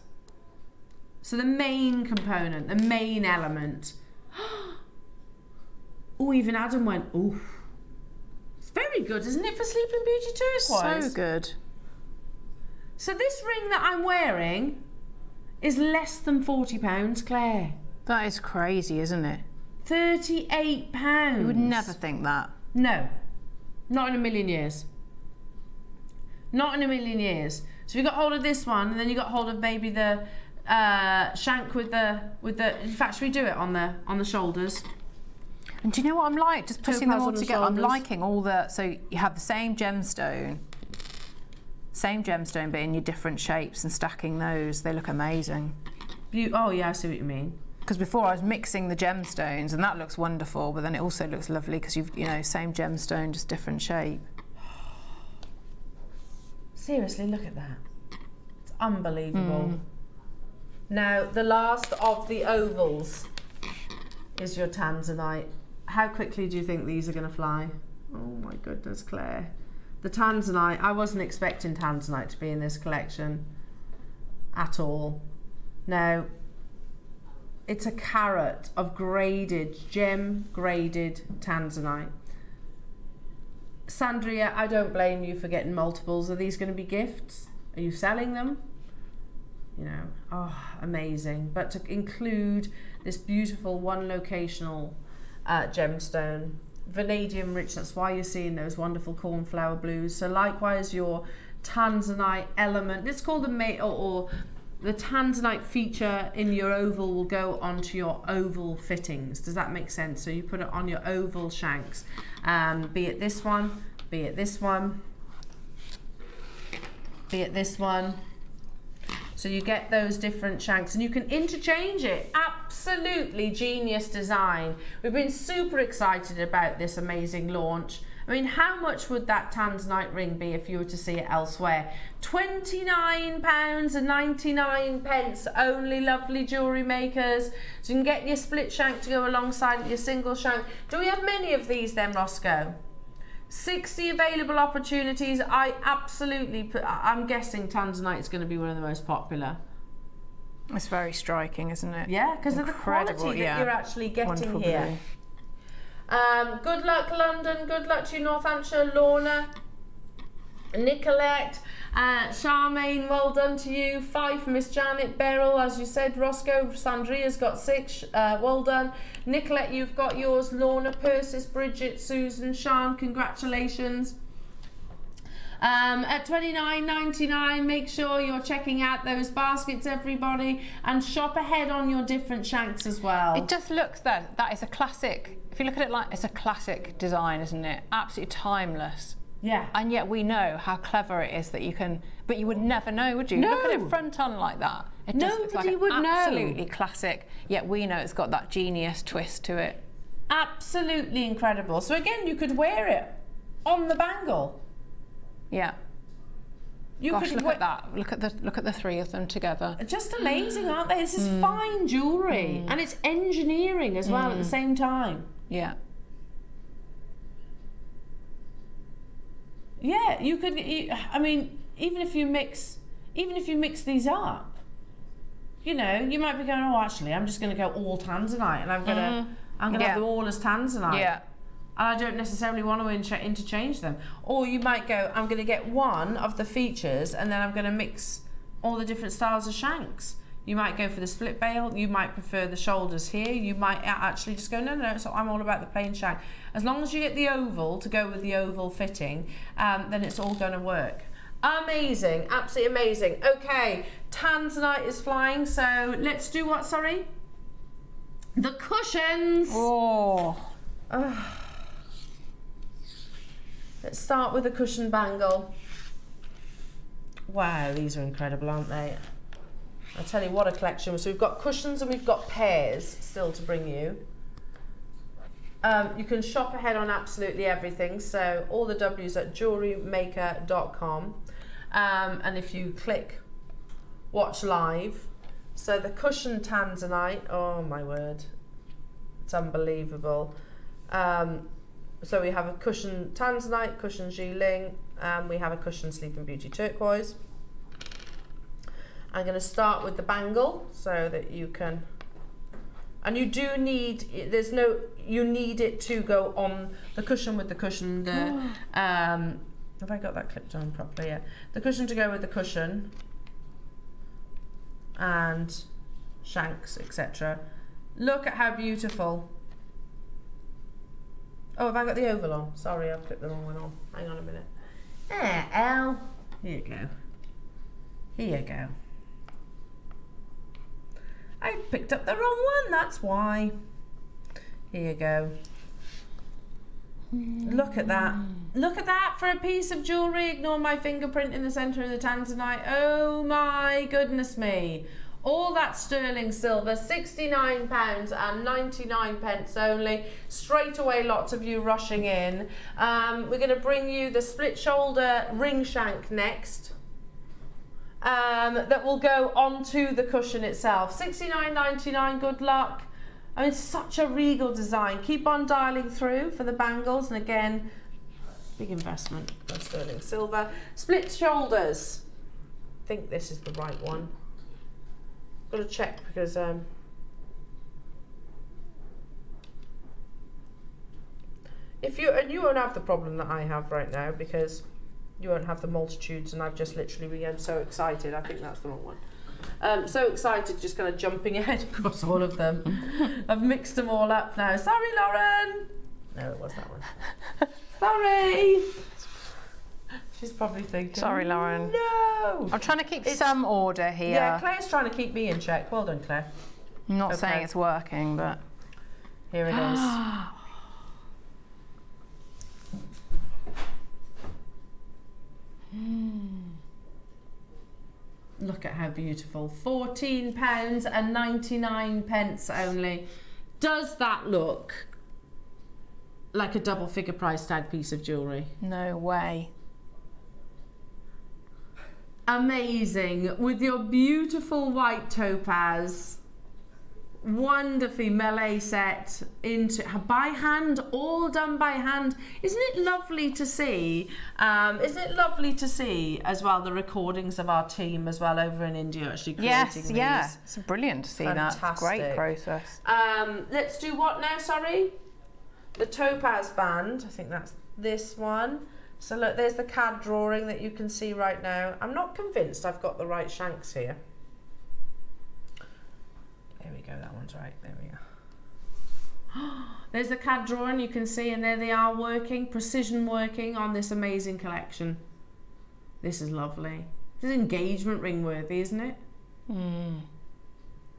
So the main component, the main element. Oh, even Adam went, oh. It's very good, isn't it, for Sleeping Beauty turquoise? So good. So this ring that I'm wearing is less than £40, Claire. That is crazy, isn't it? £38. You would never think that. No. Not in a million years. Not in a million years. So you got hold of this one, and then you got hold of maybe the uh, shank with the with the. In fact, should we do it on the on the shoulders? And do you know what I'm like? Just putting them all together. I'm liking all the. So you have the same gemstone, same gemstone, but in your different shapes and stacking those. They look amazing. You, oh yeah, I see what you mean. Because before I was mixing the gemstones, and that looks wonderful, but then it also looks lovely because you've, you know, same gemstone, just different shape. Seriously, look at that. It's unbelievable. Hmm. Now, the last of the ovals is your tanzanite. How quickly do you think these are going to fly? Oh my goodness, Claire. The tanzanite, I wasn't expecting tanzanite to be in this collection at all. Now, it's a carat of graded, gem graded tanzanite. Sandria, I don't blame you for getting multiples. Are these going to be gifts? Are you selling them? You know, oh, amazing. But to include this beautiful one locational uh, gemstone, vanadium rich, that's why you're seeing those wonderful cornflower blues. So, likewise, your tanzanite element, let's call them ma- or, or the tanzanite feature in your oval will go onto your oval fittings. Does that make sense? So you put it on your oval shanks, um, be it this one, be it this one, be it this one. So you get those different shanks and you can interchange it. Absolutely genius design. We've been super excited about this amazing launch. I mean, how much would that Tanzanite ring be if you were to see it elsewhere? £29 and 99 pence, only lovely jewellery makers. So you can get your split shank to go alongside your single shank. Do we have many of these then, Roscoe? 60 available opportunities. I absolutely, put, I'm guessing Tanzanite is going to be one of the most popular. It's very striking, isn't it? Yeah, because of the quality that yeah. you're actually getting Wonderful here. Um, good luck, London. Good luck to you, North Hampshire, Lorna, Nicolette, uh, Charmaine. Well done to you. Five for Miss Janet Beryl, as you said. Roscoe, Sandria's got six. Uh, well done, Nicolette. You've got yours. Lorna, Persis, Bridget, Susan, Sean. Congratulations. Um, at twenty nine ninety nine, make sure you're checking out those baskets, everybody, and shop ahead on your different shanks as well. It just looks that that is a classic. If you look at it like it's a classic design, isn't it? Absolutely timeless. Yeah. And yet we know how clever it is that you can, but you would never know, would you? No. Look at it front on like that. It just looks like Nobody would know. absolutely classic. Yet we know it's got that genius twist to it. absolutely incredible. So again, you could wear it on the bangle. Yeah. You Gosh, could look at that. Look at the look at the three of them together. Just amazing, aren't they? This is Mm. fine jewellery and it's engineering as well at the same time. Yeah. Yeah, you could. I mean, even if you mix, even if you mix these up, you know, you might be going, oh, actually, I'm just going to go all tanzanite, and mm. I'm gonna, I'm gonna Yeah. have them all as tanzanite. Yeah. and I don't necessarily want to inter- interchange them. Or you might go, I'm going to get one of the features and then I'm going to mix all the different styles of shanks. You might go for the split bail, you might prefer the shoulders here, you might actually just go, no, no, no, so I'm all about the plain shank. As long as you get the oval to go with the oval fitting, um, then it's all going to work. Amazing, absolutely amazing. Okay, Tanzanite is flying, so let's do what, sorry? The cushions. Oh. Let's start with the cushion bangle. Wow, these are incredible, aren't they? I'll tell you what a collection. So we've got cushions and we've got pairs still to bring you. Um, you can shop ahead on absolutely everything. So all the W's at jewellerymaker.com. Um, and if you click watch live, so the cushion tanzanite, oh my word, it's unbelievable. Um, so we have a cushion tanzanite, cushion Jilin, and we have a cushion Sleeping Beauty turquoise. I'm going to start with the bangle so that you can, and you do need, there's no, you need it to go on the cushion with the cushion, the, um, have I got that clipped on properly? Yeah. The cushion to go with the cushion and shanks, etc. Look at how beautiful. Oh, have I got the oval on? Sorry, I've clipped the wrong one on. Hang on a minute. There, L. Here you go. Here you go. I picked up the wrong one, that's why. Here you go. Look at that. Look at that for a piece of jewellery. Ignore my fingerprint in the centre of the tanzanite. Oh my goodness me. All that sterling silver, £69 and 99 pence only. Straight away, lots of you rushing in. Um, we're going to bring you the split shoulder ring shank next. Um, that will go onto the cushion itself. 69.99. good luck. I mean, such a regal design. Keep on dialing through for the bangles. And again, big investment for sterling silver. Split shoulders. I think this is the right one. Got to check because um, if you and you won't have the problem that I have right now because you won't have the multitudes and I've just literally been so excited. I think that's the wrong one. Um, so excited, just kind of jumping ahead across all of them. I've mixed them all up now. Sorry, Lauren. No, it was that one. Sorry. She's probably thinking. Sorry, Lauren. No. I'm trying to keep It's- some order here. Yeah, Claire's trying to keep me in check. Well done, Claire. I'm not Okay. saying it's working, but Here it is. Hmm. Look at how beautiful. £14 and 99 pence only. Does that look like a double figure price tag piece of jewellery? no way. Amazing. With your beautiful white topaz. Wonderfully melee set into by hand, all done by hand. Isn't it lovely to see? Um, isn't it lovely to see as well the recordings of our team as well over in India actually creating Yes, these? yeah. It's brilliant to see that. Great process. Um, let's do what now? Sorry, the topaz band. I think that's this one. So look, there's the CAD drawing that you can see right now. I'm not convinced I've got the right shanks here. There we go. That one's right. There we go. There's the CAD drawing you can see, and there they are working, precision working on this amazing collection. This is lovely. This is engagement ring worthy, isn't it? Hmm.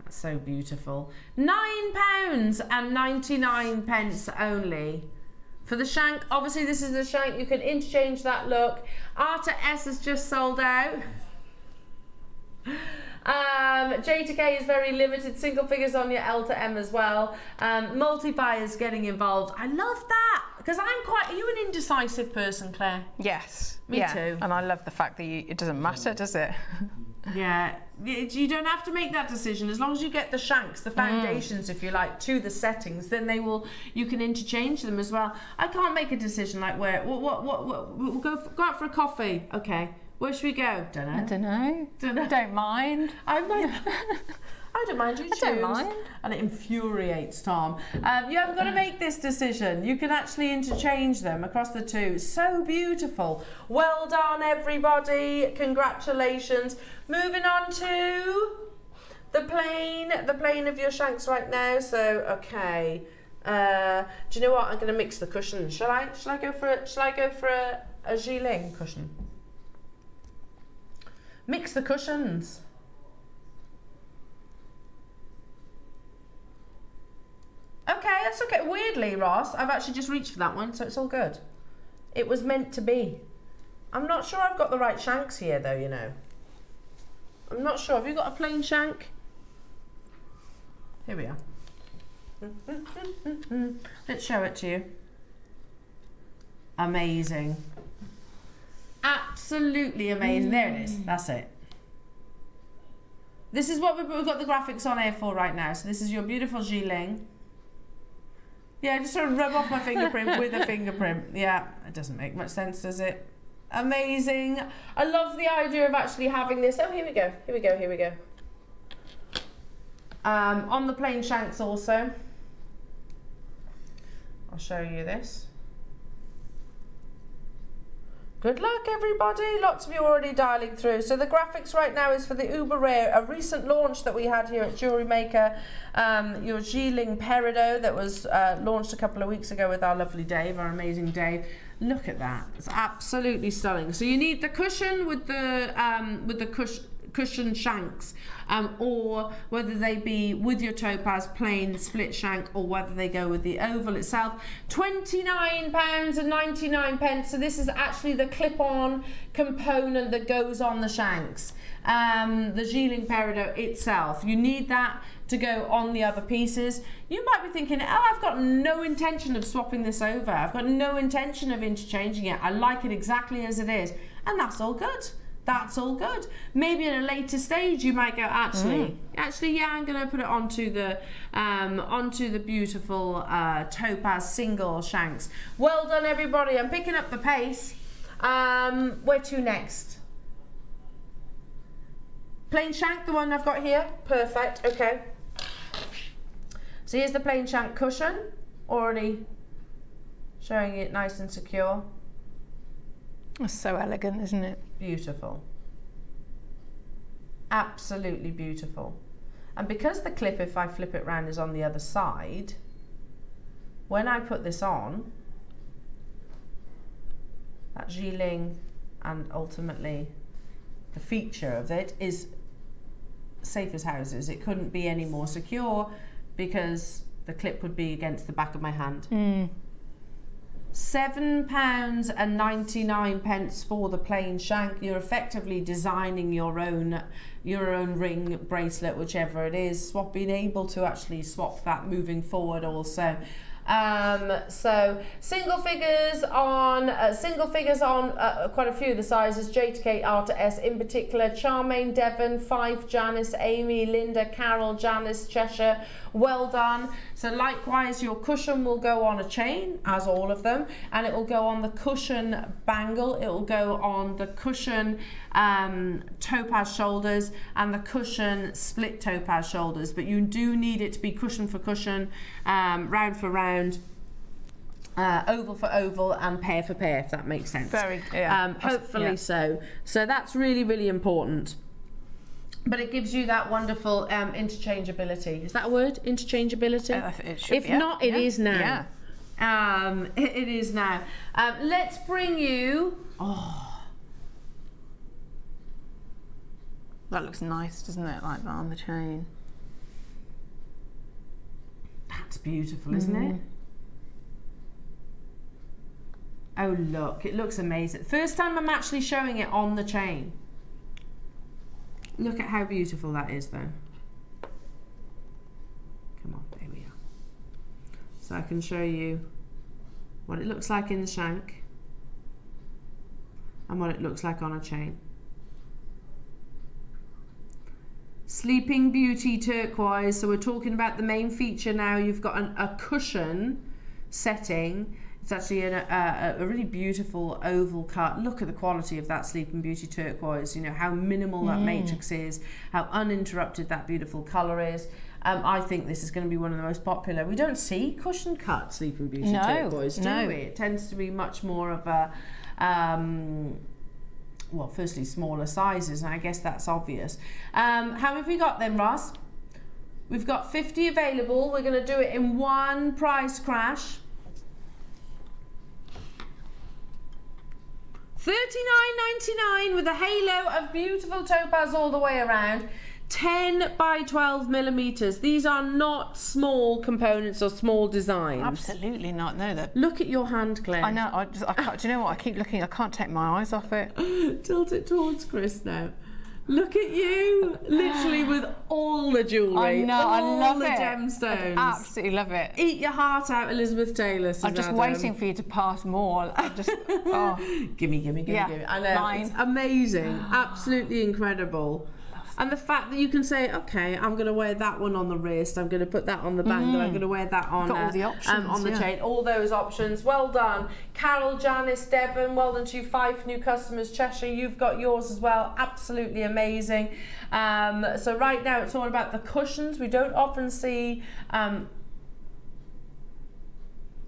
That's so beautiful. Nine pounds and 99 pence only. For the shank, obviously this is the shank, you can interchange that look. Arta S has just sold out. Um, J to K is very limited, single figures on your L to M as well. Um, multi buyers getting involved. I love that because I'm quite. Are you an indecisive person, Claire? Yes. Me yeah. too. And I love the fact that you, it doesn't matter, does it? Yeah, you don't have to make that decision as long as you get the shanks, the foundations, if you like, to the settings. Then they will. You can interchange them as well. I can't make a decision like where. What? What? What? what we'll go for, go out for a coffee. Okay. Where should we go? Don't know. don't know. Dunno. Don't mind. I might. I don't mind you choose. don't mind. And it infuriates Tom. Um, you haven't got to make this decision. You can actually interchange them across the two. So beautiful. Well done, everybody. Congratulations. Moving on to the plain. The plain of your shanks right now. So okay. Uh, do you know what? I'm going to mix the cushions. Shall I? Shall I go for? A, shall I go for a, a Jilin cushion? Mix the cushions. Okay, that's okay. Weirdly, Ross, I've actually just reached for that one, so it's all good. It was meant to be. I'm not sure I've got the right shanks here, though, you know. I'm not sure. Have you got a plain shank? Here we are. Let's show it to you. Amazing. Absolutely amazing. There it is. That's it. This is what we've, we've got the graphics on here for right now. So this is your beautiful Jilin. Yeah, I just sort of rub off my fingerprint with a fingerprint. Yeah, it doesn't make much sense, does it? Amazing. I love the idea of actually having this. Oh, here we go. Here we go. Here we go. Um, on the plain shanks also. I'll show you this. Good luck, everybody. Lots of you already dialing through. So the graphics right now is for the Uber Rare, a recent launch that we had here at Jewellery Maker. Um, your Jilin Peridot that was uh, launched a couple of weeks ago with our lovely Dave, our amazing Dave. Look at that. It's absolutely stunning. So you need the cushion with the um, with the cushion cushion shanks um, or whether they be with your topaz plain split shank or whether they go with the oval itself. 29 pounds and 99 pence. So this is actually the clip-on component that goes on the shanks. Um, the Jilin Peridot itself. You need that to go on the other pieces. You might be thinking oh I've got no intention of swapping this over. I've got no intention of interchanging it. I like it exactly as it is. And that's all good that's all good. Maybe at a later stage you might go, actually, mm. actually, yeah, I'm gonna put it onto the um, onto the beautiful uh, topaz single shanks. Well done, everybody. I'm picking up the pace. Um, where to next? Plain shank, the one I've got here. Perfect. Okay. So here's the plain shank cushion, already showing it nice and secure. That's so elegant, isn't it? Beautiful. Absolutely beautiful. And because the clip, if I flip it round, is on the other side, when I put this on, that Jilin and ultimately the feature of it is safe as houses. It couldn't be any more secure because the clip would be against the back of my hand. Mm seven pounds and 99 pence for the plain shank you're effectively designing your own your own ring bracelet whichever it is swap being able to actually swap that moving forward also um, so single figures on uh, single figures on uh, quite a few of the sizes J to K, R to S in particular. Charmaine, Devon, Five, Janice, Amy, Linda, Carol, Janice, Cheshire. Well done. So likewise, your cushion will go on a chain, as all of them, and it will go on the cushion bangle. It will go on the cushion um, topaz shoulders and the cushion split topaz shoulders. But you do need it to be cushion for cushion, um, round for round. Uh, oval for oval and pear for pear, if that makes sense. Very, yeah. Um, hopefully yeah. so. So that's really, really important but it gives you that wonderful um, interchangeability. Is that a word? Interchangeability? Uh, should, if not, it yeah. is now. Yeah. Um, it, it is now. Um, let's bring you. Oh. That looks nice, doesn't it? Like that on the chain. That's beautiful, isn't mm. it? Oh, look, it looks amazing. First time I'm actually showing it on the chain. Look at how beautiful that is though. Come on, there we are. So I can show you what it looks like in the shank and what it looks like on a chain. Sleeping Beauty turquoise. So we're talking about the main feature now. You've got an, a cushion setting it's actually a, a, a, really beautiful oval cut. Look at the quality of that Sleeping Beauty turquoise, you know, how minimal that mm. matrix is, how uninterrupted that beautiful colour is. Um, I think this is going to be one of the most popular. We don't see cushion cut Sleeping Beauty no, turquoise, do no. we? It tends to be much more of a, um, well, firstly, smaller sizes, and I guess that's obvious. Um, how have we got them, Ross? We've got 50 available. We're going to do it in one price crash. 39.99 with a halo of beautiful topaz all the way around. 10 by 12 millimeters. These are not small components or small designs. Absolutely not. No, that. Look at your hand, Claire. I know. I just. I can't, do you know what? I keep looking. I can't take my eyes off it. Tilt it towards Chris now. Look at you, literally with all the jewellery. I know. I love the it. gemstones. I absolutely love it. Eat your heart out, Elizabeth Taylor. I'm just Adam. waiting for you to pass more. I just. Oh. Gimme, gimme, gimme, Yeah, gimme. I know. mine. It's amazing. Absolutely incredible. And the fact that you can say, okay, I'm going to wear that one on the wrist, I'm going to put that on the band, and I'm going to wear that on, Mm. Got all uh, the um, on the yeah. chain. All those options. Well done. Carol, Janice, Devon, well done to you. Five new customers. Cheshire, you've got yours as well. Absolutely amazing. Um, so right now it's all about the cushions. We don't often see um,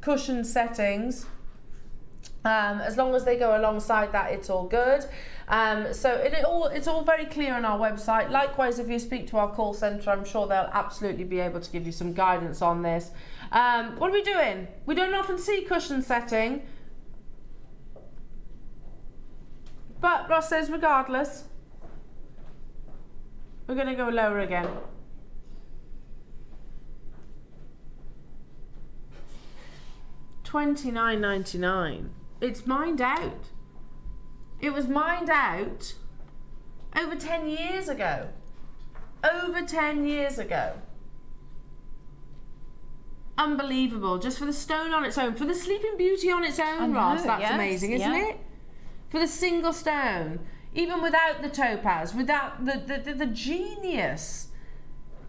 cushion settings. Um, as long as they go alongside that, it's all good. Um, so it, all it's all very clear on our website. Likewise, if you speak to our call centre, I'm sure they'll absolutely be able to give you some guidance on this. Um, what are we doing? We don't often see cushion setting, but Ross says regardless, we're going to go lower again. Twenty nine ninety nine. It's mined out. It was mined out over 10 years ago. Over 10 years ago. Unbelievable. Just for the stone on its own, for the Sleeping Beauty on its own, know, Ross. That's yes, amazing, isn't yeah. it? For the single stone, even without the topaz, without the, the, the, the genius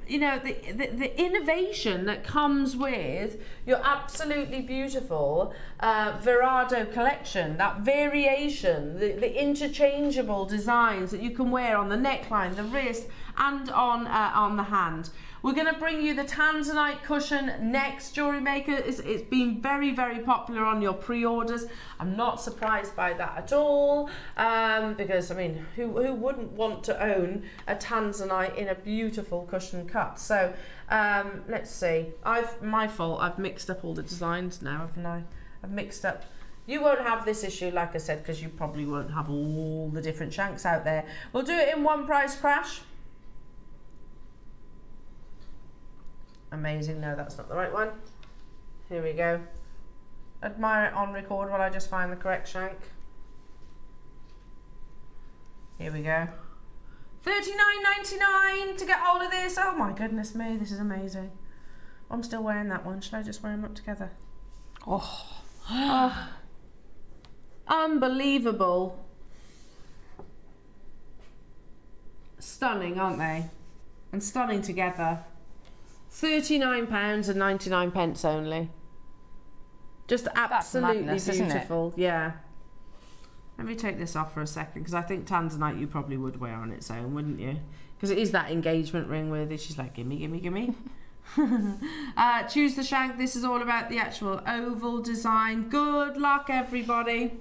you know the, the the innovation that comes with your absolutely beautiful uh, Varaido collection, that variation, the, the interchangeable designs that you can wear on the neckline, the wrist, and on uh, on the hand. We're going to bring you the Tanzanite cushion next. Jewellery Maker, it's, it's been very, very popular on your pre-orders. I'm not surprised by that at all um, because, I mean, who, who wouldn't want to own a Tanzanite in a beautiful cushion cut? So um, let's see. I've My fault, I've mixed up all the designs now, haven't I? I've mixed up you won't have this issue, like I said, because you probably won't have all the different shanks out there. We'll do it in one price crash. Amazing. No, that's not the right one. Here we go. Admire it on record while I just find the correct shank. Here we go. Thirty-nine ninety-nine to get hold of this. Oh my goodness me, this is amazing. I'm still wearing that one. Should I just wear them up together? Oh. oh. Unbelievable. Stunning, aren't they? And stunning together. £39 and 99 pence only. Just absolutely madness, beautiful. Yeah. Let me take this off for a second because I think Tanzanite you probably would wear on its own, wouldn't you? Because it is that engagement ring worthy. She's like, gimme, gimme, gimme. uh, choose the shank. This is all about the actual oval design. Good luck, everybody.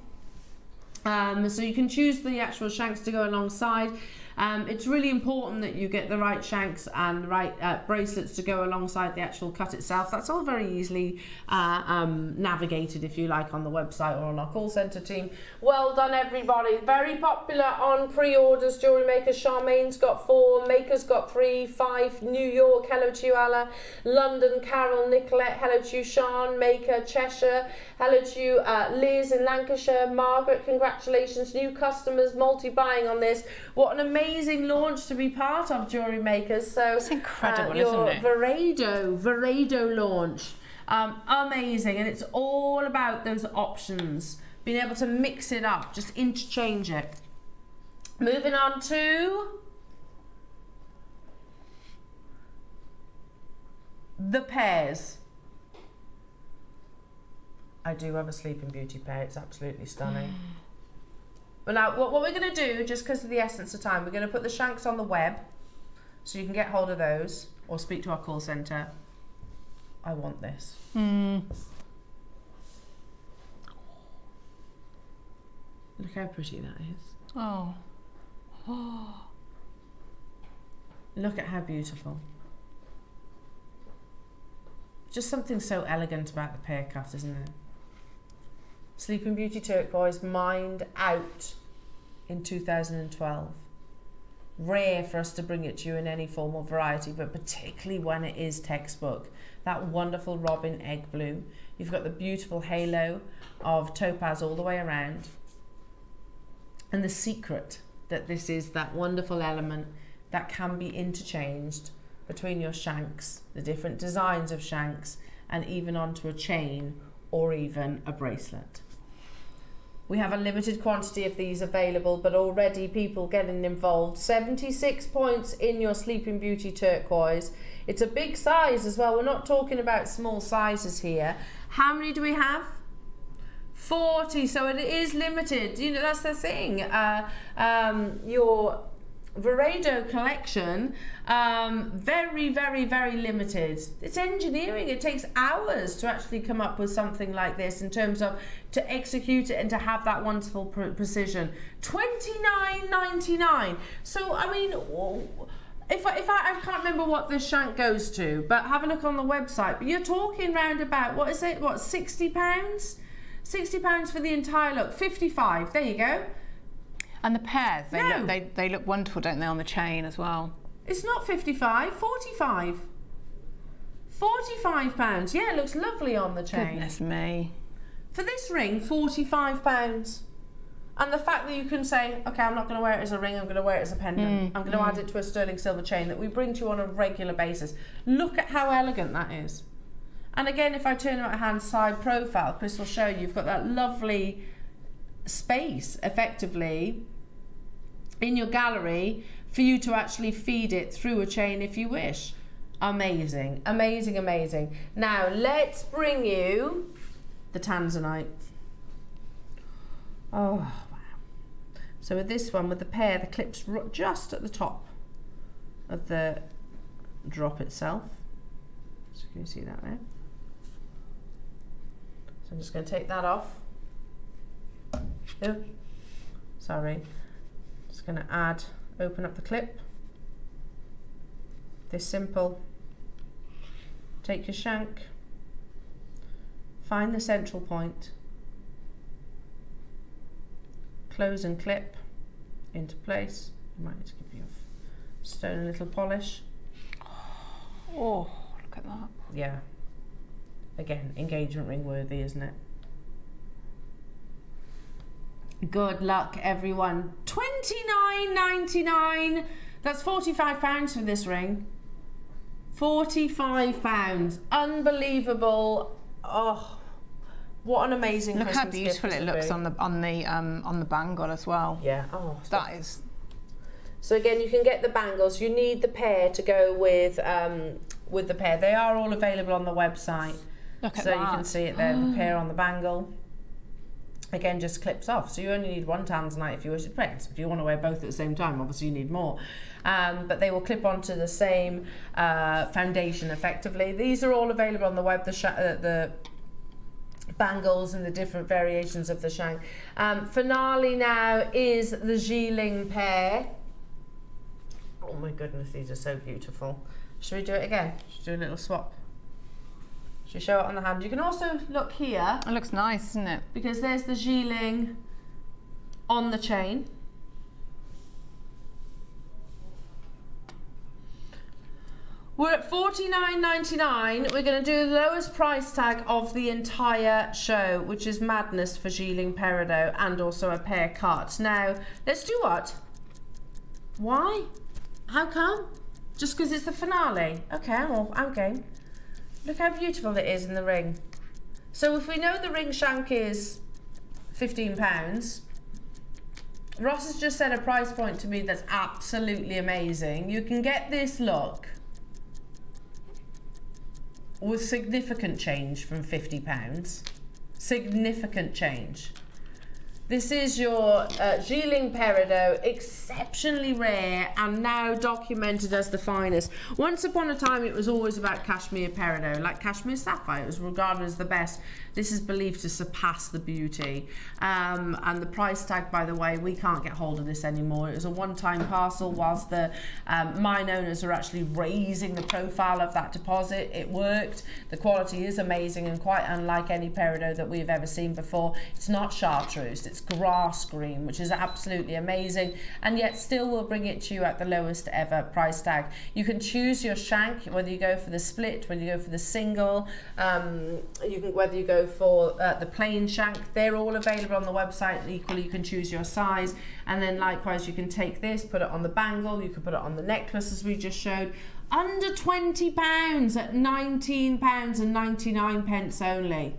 Um, so you can choose the actual shanks to go alongside. Um, it's really important that you get the right shanks and the right uh, bracelets to go alongside the actual cut itself. That's all very easily uh, um, navigated, if you like, on the website or on our call centre team. Well done, everybody. Very popular on pre-orders. Jewellery Maker Charmaine's got four, Maker's got three, five. New York, hello to you, Alla. London, Carol, Nicolette, hello to you, Sean, Maker, Cheshire, hello to you, uh, Liz in Lancashire, Margaret, congratulations, new customers, multi-buying on this. What an amazing launch to be part of, Jewellery Makers. So It's incredible, uh, your isn't it? Varaido, Varaido launch. Um, amazing, and it's all about those options, being able to mix it up, just interchange it. Moving on to the pears. I do have a Sleeping Beauty pear. It's absolutely stunning. But now, what, what we're going to do, just because of the essence of time, we're going to put the shanks on the web, so you can get hold of those or speak to our call centre. I want this. Hmm. Look how pretty that is. Oh. Look at how beautiful. Just something so elegant about the pear cut, isn't it? Sleeping Beauty Turquoise mined out in 2012. Rare for us to bring it to you in any form or variety, but particularly when it is textbook. That wonderful robin egg blue. You've got the beautiful halo of topaz all the way around. And the secret that this is that wonderful element that can be interchanged between your shanks, the different designs of shanks, and even onto a chain or even a bracelet. We have a limited quantity of these available, but already people getting involved. 76 points in your Sleeping Beauty turquoise. It's a big size as well. We're not talking about small sizes here. How many do we have? 40, so it is limited. You know, that's the thing. Uh, um, your Varaido collection, um, very, very, very limited. It's engineering. It takes hours to actually come up with something like this in terms of to execute it and to have that wonderful pre precision. Twenty nine ninety nine. So I mean. If I, if I, I can't remember what this shank goes to, but have a look on the website. But you're talking round about what is it? What sixty pounds? Sixty pounds for the entire look. Fifty-five. There you go. And the pears, they, No. look, they, they look wonderful, don't they, on the chain as well? It's not 55, 45. 45 pounds. Yeah, it looks lovely on the chain. Goodness me. For this ring, 45 pounds. And the fact that you can say, okay, I'm not going to wear it as a ring, I'm going to wear it as a pendant. Mm, I'm going to mm. add it to a sterling silver chain that we bring to you on a regular basis. Look at how elegant that is. And again, if I turn my hand side profile, Chris will show you, you've got that lovely space, effectively, in your gallery for you to actually feed it through a chain if you wish. Amazing, amazing, amazing. Now let's bring you the Tanzanite. Oh, wow. So with this one, with the pear, the clip's just at the top of the drop itself. So can you see that there? So I'm just going to take that off. Oh, sorry. Just going to add, open up the clip. This simple. Take your shank. Find the central point. Close and clip into place. You might need to give your stone a little polish. Oh, look at that. Yeah. Again, engagement ring worthy, isn't it? Good luck, everyone. Twenty nine ninety nine. That's forty five pounds for this ring. Forty five pounds. Unbelievable. Oh, what an amazing. Look how Christmas gift beautiful it looks be. on the on the um, on the bangle as well. Yeah. Oh, That is So again, you can get the bangles. You need the pear to go with um, with the pear. They are all available on the website. look at so that. you can see it there, the pear on the bangle. Again, just clips off. So you only need one tanzanite if you wish. It depends. If you want to wear both at the same time, obviously you need more. Um, but they will clip onto the same uh, foundation effectively. These are all available on the web. The uh, the bangles and the different variations of the shank. Um, finale now is the Jilin pear. Oh my goodness, these are so beautiful. Should we do it again? Should we do a little swap? We show it on the hand? You can also look here It looks nice, isn't it? because there's the Jilin on the chain. We're at $49.99. We're going to do the lowest price tag of the entire show, which is madness for Jilin Peridot and also a pear cut. Now, let's do what? Why? How come? Just because it's the finale? Okay, I'm, all, I'm game. Look how beautiful it is in the ring. So if we know the ring shank is £15, Ross has just set a price point to me that's absolutely amazing. You can get this look with significant change from £50. Significant change. This is your uh, Jilin Peridot, exceptionally rare and now documented as the finest. Once upon a time, it was always about Kashmir Peridot, like Kashmir Sapphire. It was regarded as the best. This is believed to surpass the beauty. Um, and the price tag, by the way, we can't get hold of this anymore. It was a one-time parcel whilst the um, mine owners are actually raising the profile of that deposit. It worked. The quality is amazing and quite unlike any peridot that we've ever seen before. It's not chartreuse, it's grass green, which is absolutely amazing. And yet still will bring it to you at the lowest ever price tag. You can choose your shank, whether you go for the split, whether you go for the single, um, you can whether you go for uh, the plain shank. They're all available on the website. Equally, you can choose your size, and then likewise you can take this, put it on the bangle, you can put it on the necklace as we just showed. Under twenty pounds at nineteen pounds and ninety nine pence only.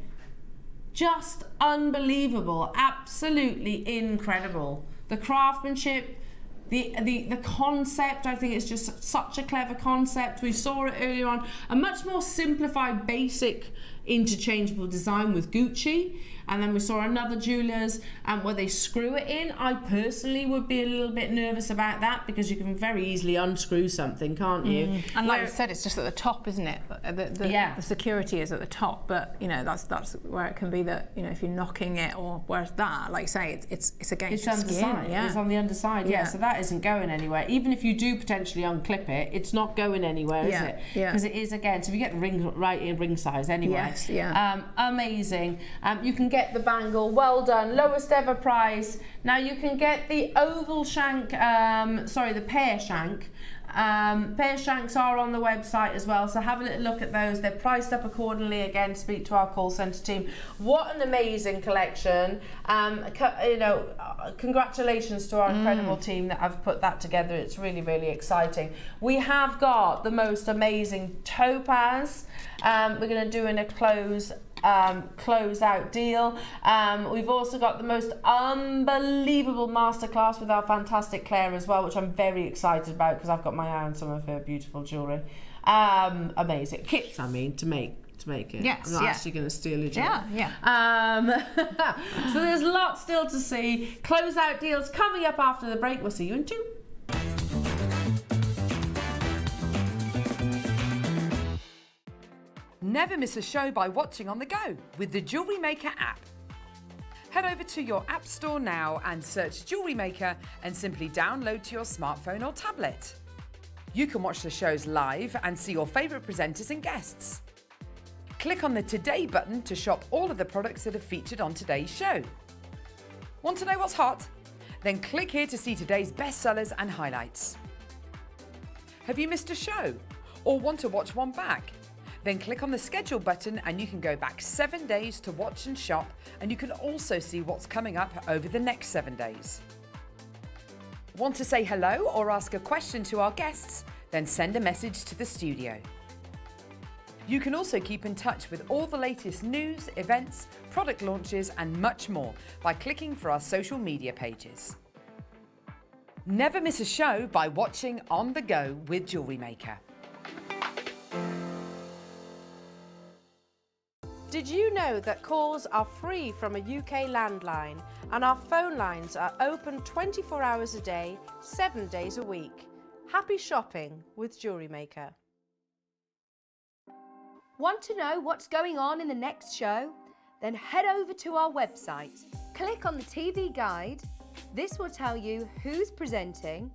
Just unbelievable, absolutely incredible. The craftsmanship the, the, the concept, I think it's just such a clever concept. We saw it earlier on. A much more simplified, basic interchangeable design with Gucci and then we saw another jewelers um, where they screw it in I personally would be a little bit nervous about that because you can very easily unscrew something can't you mm. and like where, you said it's just at the top isn't it the, the, yeah. the security is at the top but you know that's that's where it can be that you know if you're knocking it or whereas that like you say it's it's, it's against it's underside skin, yeah. it's on the underside yeah. yeah. so that isn't going anywhere even if you do potentially unclip it it's not going anywhere yeah. is it yeah because it is again so if you get the ring right in ring size anyway yes yeah um, amazing um, you can get the bangle. Well done. Lowest ever price. Now you can get the oval shank, um, sorry, the pear shank. Um, pear shanks are on the website as well, so have a little look at those. They're priced up accordingly. Again, speak to our call centre team. What an amazing collection! Um, you know, uh, congratulations to our mm. incredible team that have put that together. It's really, really exciting. We have got the most amazing topaz. Um, we're going to do in a close um, closeout deal. Um, we've also got the most unbelievable masterclass with our fantastic Claire as well, which I'm very excited about because I've got my eye on some of her beautiful jewellery. Um, amazing kits, I mean, to make to make it. Yes, I'm not yeah. actually going to steal a Yeah, yeah. Um, so there's lots still to see. Closeout deals coming up after the break. We'll see you in two. Never miss a show by watching on the go with the Jewellery Maker app. Head over to your App Store now and search Jewellery Maker and simply download to your smartphone or tablet. You can watch the shows live and see your favourite presenters and guests. Click on the Today button to shop all of the products that are featured on today's show. Want to know what's hot? Then click here to see today's bestsellers and highlights. Have you missed a show? Or want to watch one back? Then click on the schedule button and you can go back seven days to watch and shop and you can also see what's coming up over the next seven days. Want to say hello or ask a question to our guests? Then send a message to the studio. You can also keep in touch with all the latest news, events, product launches and much more by clicking for our social media pages. Never miss a show by watching On The Go with Jewellery Maker. Did you know that calls are free from a UK landline and our phone lines are open 24 hours a day, 7 days a week? Happy shopping with Jewellery Maker. Want to know what's going on in the next show? Then head over to our website. Click on the TV guide. This will tell you who's presenting,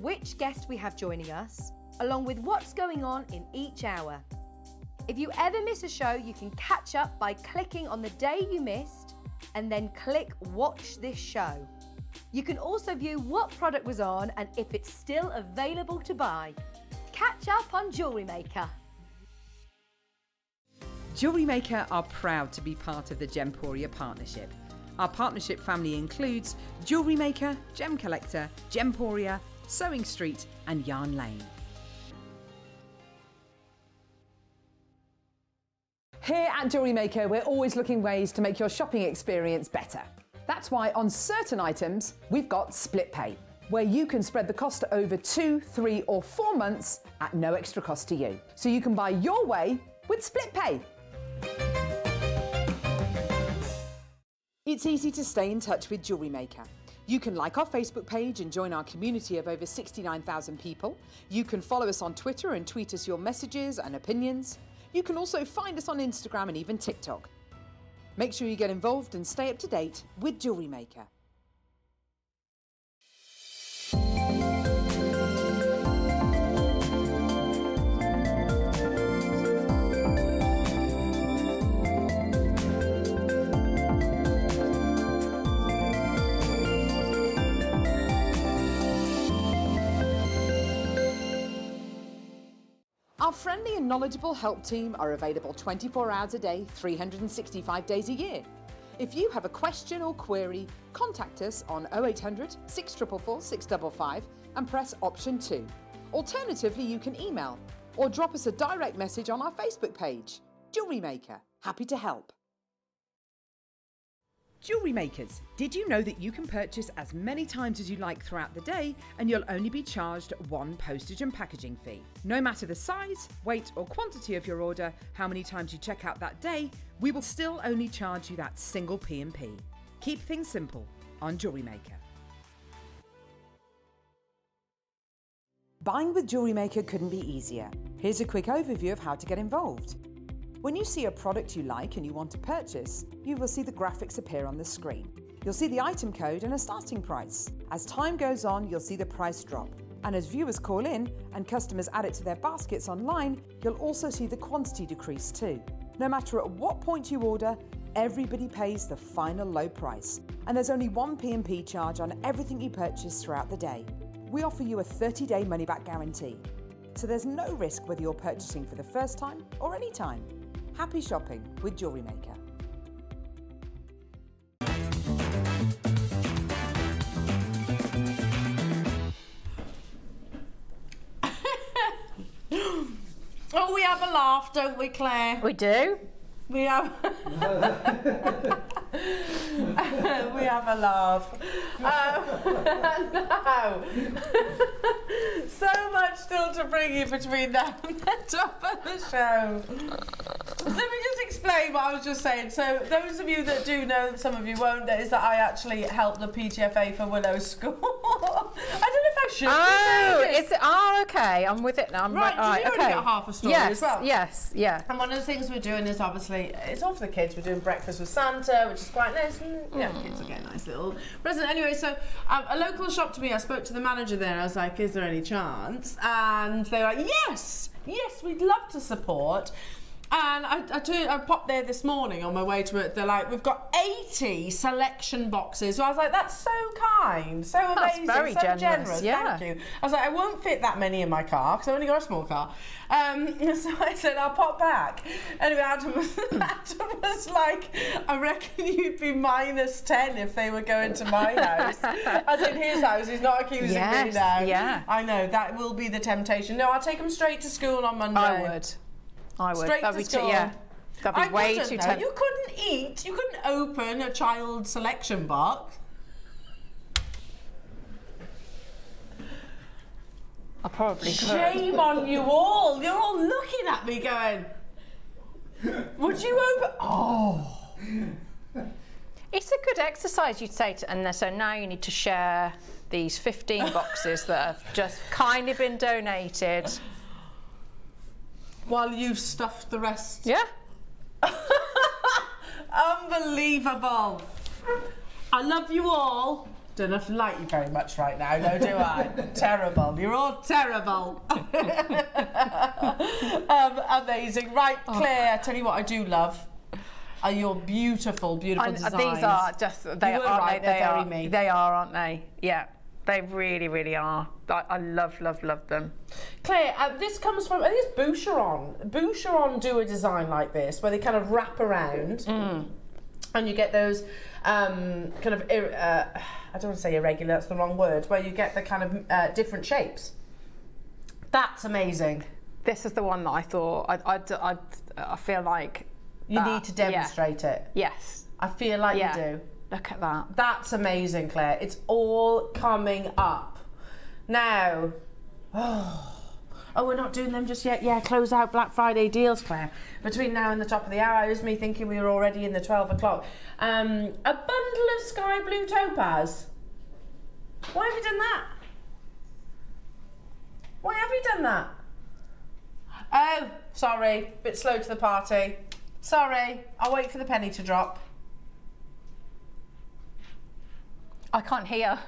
which guest we have joining us, along with what's going on in each hour. If you ever miss a show, you can catch up by clicking on the day you missed and then click Watch This Show. You can also view what product was on and if it's still available to buy. Catch up on Jewellery Maker. Jewellery Maker are proud to be part of the Gemporia partnership. Our partnership family includes Jewellery Maker, Gem Collector, Gemporia, Sewing Street and Yarn Lane. Here at Jewellery Maker, we're always looking ways to make your shopping experience better. That's why on certain items, we've got split pay, where you can spread the cost over two, three, or four months at no extra cost to you. So you can buy your way with split pay. It's easy to stay in touch with Jewellery Maker. You can like our Facebook page and join our community of over 69,000 people. You can follow us on Twitter and tweet us your messages and opinions. You can also find us on Instagram and even TikTok. Make sure you get involved and stay up to date with Jewellery Maker. Our friendly and knowledgeable help team are available 24 hours a day, 365 days a year. If you have a question or query, contact us on 0800 644 655 and press option 2. Alternatively, you can email or drop us a direct message on our Facebook page. Jewellery Maker, happy to help. Jewellery makers, did you know that you can purchase as many times as you like throughout the day and you'll only be charged one postage and packaging fee? No matter the size, weight, or quantity of your order, how many times you check out that day, we will still only charge you that single P&P. Keep things simple on Jewellery Maker. Buying with Jewellery Maker couldn't be easier. Here's a quick overview of how to get involved. When you see a product you like and you want to purchase, you will see the graphics appear on the screen. You'll see the item code and a starting price. As time goes on, you'll see the price drop. And as viewers call in and customers add it to their baskets online, you'll also see the quantity decrease too. No matter at what point you order, everybody pays the final low price. And there's only one P&P charge on everything you purchase throughout the day. We offer you a 30-day money-back guarantee. So there's no risk whether you're purchasing for the first time or any time. Happy shopping with Jewellery Maker. Oh, we have a laugh, don't we, Claire? We do. We have. we have a laugh. Um, now, so much still to bring you between now and the top of the show. Let me just explain what I was just saying. So, those of you that do know, some of you won't, is that I actually helped the PTFA for Willow School. I don't know if I should. Oh, be saying this. it's oh okay. I'm with it now. I'm Right, right. right, okay. get half a story yes, as well? Yes, yeah. And one of the things we're doing is obviously it's all for the kids. We're doing breakfast with Santa, which is quite nice. Yeah, kids will get a nice little present. Anyway, so um, a local shop to me. I spoke to the manager there. I was like, "Is there any chance?" And they were like, "Yes, yes, we'd love to support." And I, I, turned, I popped there this morning on my way to it. They're like, we've got 80 selection boxes. So I was like, that's so kind, so That's amazing, very so generous, yeah. Thank you. I was like, I won't fit that many in my car because I've only got a small car. Um, so I said, I'll pop back. Anyway, Adam was, Adam was like, I reckon you'd be minus 10 if they were going to my house. As in his house, he's not accusing me Yes, now. yeah. I know, that will be the temptation. No, I'll take them straight to school on Monday. I would. I would. Straight That'd to be too, school. yeah. That'd be I way too tempting. You couldn't eat, you couldn't open a child selection box. I probably could. Shame on you all. You're all looking at me going, would you open? Oh. It's a good exercise, you'd say, to, and so now you need to share these 15 boxes that have just kindly been donated. While you've stuffed the rest. Yeah. Unbelievable. I love you all. Don't have to like you very much right now, no, do I? terrible. You're all terrible. um, amazing. Right, Claire, I tell you what I do love are your beautiful, beautiful And designs. these are just, they You are, right, they, they're they very are, me. they are, aren't they? Yeah. They really, really are. I, I love, love, love them. Claire, uh, this comes from, I think it's Boucheron. Boucheron do a design like this where they kind of wrap around Mm. and you get those um, kind of, ir- uh, I don't want to say irregular, that's the wrong word, where you get the kind of uh, different shapes. That's amazing. This is the one that I thought, I, I, I, I feel like. You that- need to demonstrate it. Yes. I feel like Yeah. you do. Look at that. That's amazing, Claire. It's all coming up. Now, oh, oh, we're not doing them just yet. Yeah, close out Black Friday deals, Claire. Between now and the top of the hour, was me thinking we were already in the 12 o'clock. Um, a bundle of sky blue topaz. Why have you done that? Why have you done that? Oh, sorry, bit slow to the party. Sorry, I'll wait for the penny to drop. I can't hear.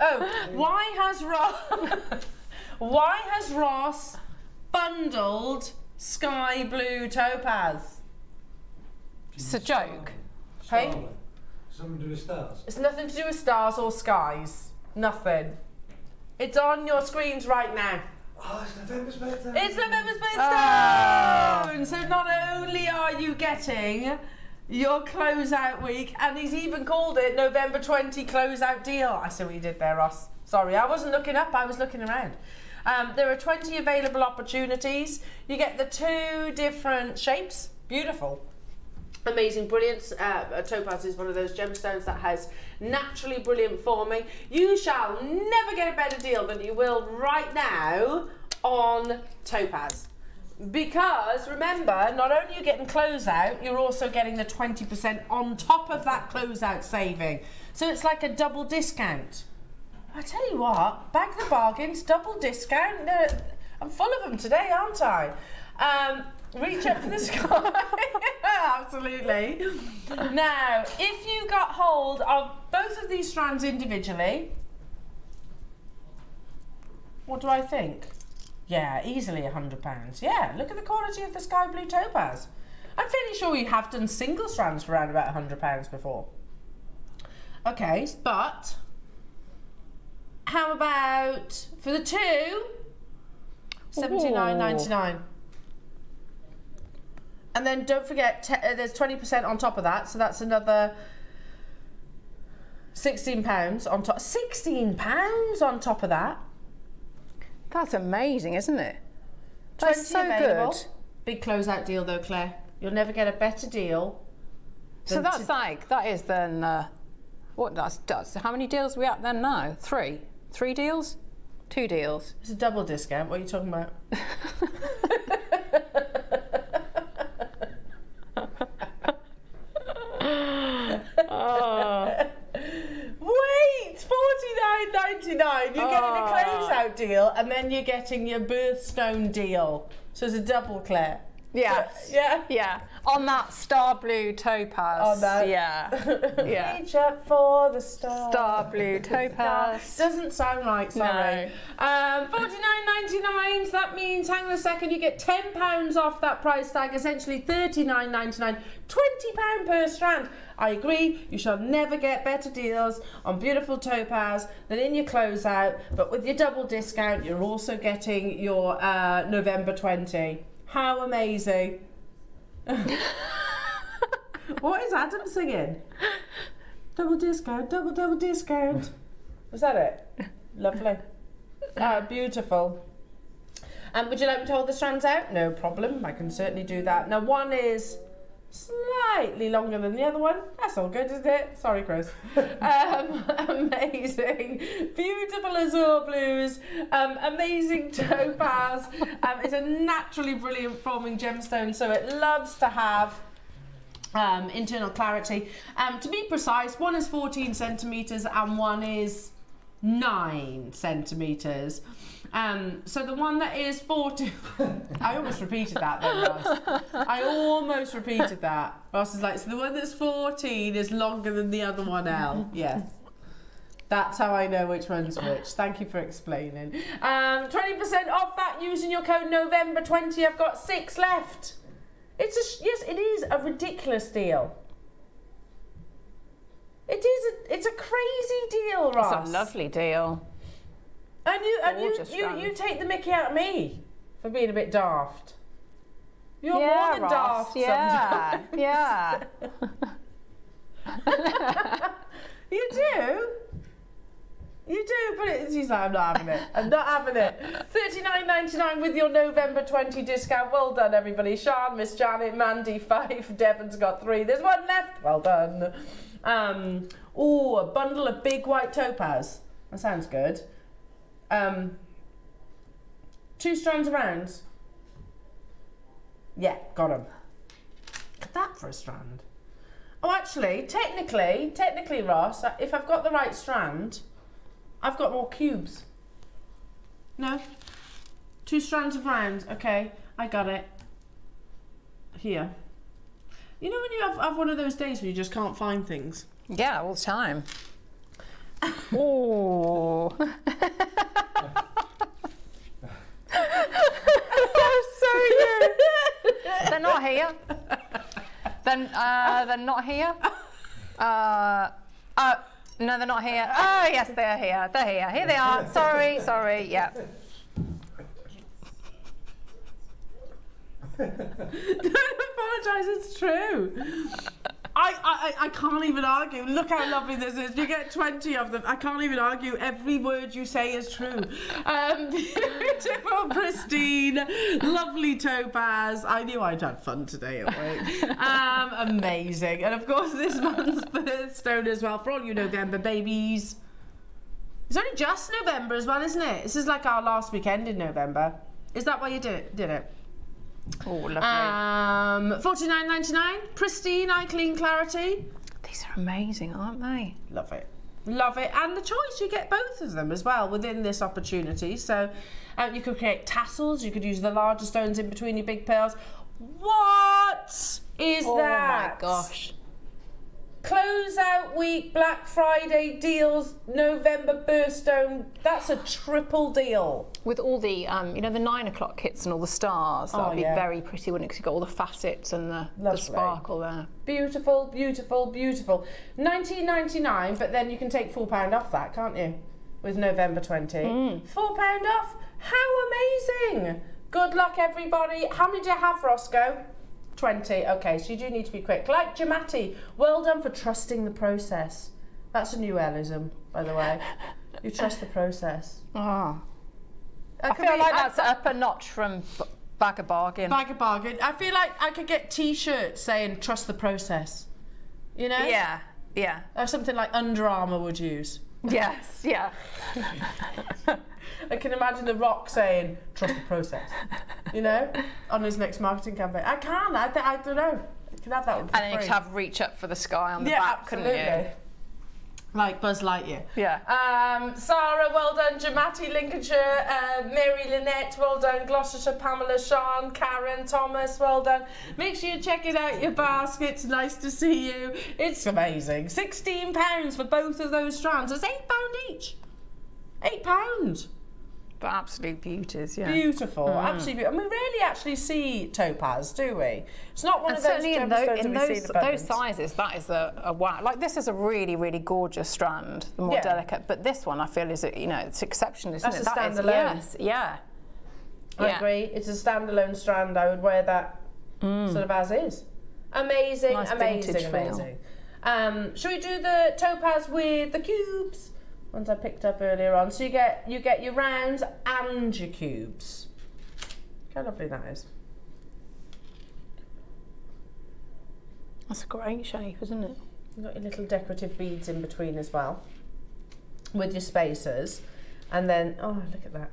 Oh, why has Ross? why has Ross bundled sky blue topaz? It's a joke. Hey, Something to do with stars. it's nothing to do with stars or skies. Nothing. It's on your screens right now. Oh, it's November's birthday. It's November's Ah. birthday! So not only are you getting your closeout week, and he's even called it November 20 closeout deal. I see what you did there, Ross. Sorry, I wasn't looking up, I was looking around. Um, there are 20 available opportunities. You get the two different shapes. Beautiful. Amazing brilliance. Uh, topaz is one of those gemstones that has naturally brilliant forming. You shall never get a better deal than you will right now on topaz. Because remember, not only are you getting closeout, you're also getting the 20% on top of that closeout saving. So it's like a double discount. I tell you what, bag the bargains, double discount. I'm full of them today, aren't I? Um, reach up for the sky. Absolutely. Now, if you got hold of both of these strands individually, what do I think? Yeah, easily a hundred pounds. Yeah, look at the quality of the sky blue topaz. I'm fairly sure you have done single strands for around about a hundred pounds before. Okay, but how about for the two? Seventy nine ninety nine. And then don't forget, uh, there's twenty percent on top of that, so that's another sixteen pounds on top. Sixteen pounds on top of that. That's amazing, isn't it? That's so available. good. Big closeout deal though, Claire. You'll never get a better deal. So that's like that is then uh, what that's does. How many deals are we at then now? Three, three deals, two deals. It's a double discount. What are you talking about? oh. 99.99. You're oh. getting a ah. closeout deal, and then you're getting your birthstone deal. So it's a double, Claire. Yeah, Yeah. yeah. On that star blue topaz. On that. Yeah, yeah. Reach up for the stars. Star blue topaz. Doesn't sound right, sorry. Um, Forty nine ninety nine. So that means, hang on a second, you get ten pounds off that price tag. Essentially thirty nine ninety nine. Twenty pound per strand. I agree. You shall never get better deals on beautiful topaz than in your closeout. But with your double discount, you're also getting your uh, November twenty. How amazing! what is Adam singing? Double discount, double, double discount. Was that it? Lovely. Ah, beautiful. Um, would you like me to hold the strands out? No problem. I can certainly do that. Now, one is slightly longer than the other one. That's all good, isn't it? Sorry, Chris. Um, amazing. Beautiful azure blues. Um, amazing topaz. Um, it's a naturally brilliant forming gemstone, so it loves to have um, internal clarity. Um, to be precise, one is 14 centimetres and one is 9 centimetres. Um, so the one that is 40, I almost repeated that then, Ross. I almost repeated that. Ross is like, so the one that's 14 is longer than the other one L. Yes. That's how I know which one's which. Thank you for explaining. Um, 20% off that using your code November20. I've got six left. It's a sh- yes, it is a ridiculous deal. It is. A, it's a crazy deal, Ross. It's a lovely deal. And you and you, you, you take the Mickey out of me for being a bit daft. You're yeah, more than Ross, daft. Yeah, sometimes. yeah. You do. You do, but it, she's like, I'm not having it. I'm not having it. Thirty-nine ninety-nine with your November 20 discount. Well done, everybody. Sean, Miss Janet, Mandy, five. Devon's got three. There's one left. Well done. Um, oh, a bundle of big white topaz. That sounds good. Um, two strands of rounds. Yeah, got them. That for a strand. Oh, actually, technically, technically, Ross, if I've got the right strand, I've got more cubes. No? Two strands of rounds. Okay, I got it. Here. You know when you have, have one of those days where you just can't find things? Yeah, all the time. Oh. so you. They're not here. Then uh, they're not here. Uh, uh, no, they're not here. Oh, yes, they're here. They're here. Here they are. Sorry, sorry. Yeah. Don't apologise, it's true. I, I, I can't even argue. Look how lovely this is. You get 20 of them. I can't even argue. Every word you say is true. Um, beautiful, pristine, lovely topaz. I knew I'd have fun today at work. Um, amazing. And of course, this month's birthstone as well for all you November babies. It's only just November as well, isn't it? This is like our last weekend in November. Is that why you did it? Did it? Oh, lovely. Um, forty nine ninety nine, pristine, eye clean clarity. These are amazing, aren't they? Love it. Love it. And the choice, you get both of them as well within this opportunity. So um, you could create tassels, you could use the larger stones in between your big pearls. What is oh that? Oh my gosh. Closeout week, Black Friday deals, November birthstone. That's a triple deal. With all the, um, you know, the nine o'clock kits and all the stars, that Oh, would be yeah. very pretty, wouldn't it? Because you've got all the facets and the, the sparkle there. Beautiful, beautiful, beautiful. 19.99, but then you can take four pound off that, can't you? With November 20. Four pound off. How amazing! Good luck, everybody. How many do you have, Roscoe? 20. Okay, so you do need to be quick. Like Jamati, well done for trusting the process. That's a new Ellism, by the way. You trust the process. Ah. That I feel be- like I- that's up a notch from B- Bag of Bargain. Bag of bargain. I feel like I could get T-shirts saying "Trust the process." You know? Yeah, yeah. Or something like Under Armour would use. Yes, yeah. I can imagine The Rock saying "Trust the process." You know, on his next marketing campaign. I can. I, th- I don't know. I can have that one And then you could have reach up for the sky on the yeah, back, absolutely. couldn't you? Like Buzz Lightyear. Yeah. Um, Sarah, well done. Jamati, Lincolnshire. Uh, Mary Lynette, well done. Gloucestershire, Pamela, Sean, Karen, Thomas, well done. Make sure you check it out, your baskets. Nice to see you. It's amazing. £16 for both of those strands. It's £8 each. £8. But absolute beauties, yeah. Beautiful, absolutely beautiful. And we rarely actually see topaz, do we? It's not one And of those certainly in, tho- gemstones in that we see those, those sizes, that is a, a wow. Like this is a really, really gorgeous strand, the more Yeah. delicate. But this one, I feel, is a, you know, it's exceptional, isn't That's it? a That is- standalone. yes, yeah. I Yeah. agree. It's a standalone strand. I would wear that sort of as is. Amazing, Nice amazing, amazing. Um, should we do the topaz with the cubes? Ones I picked up earlier on. So you get you get your rounds and your cubes. Look How lovely that is. That's a great shape, isn't it? You've got your little decorative beads in between as well, with your spacers, and then oh look at that.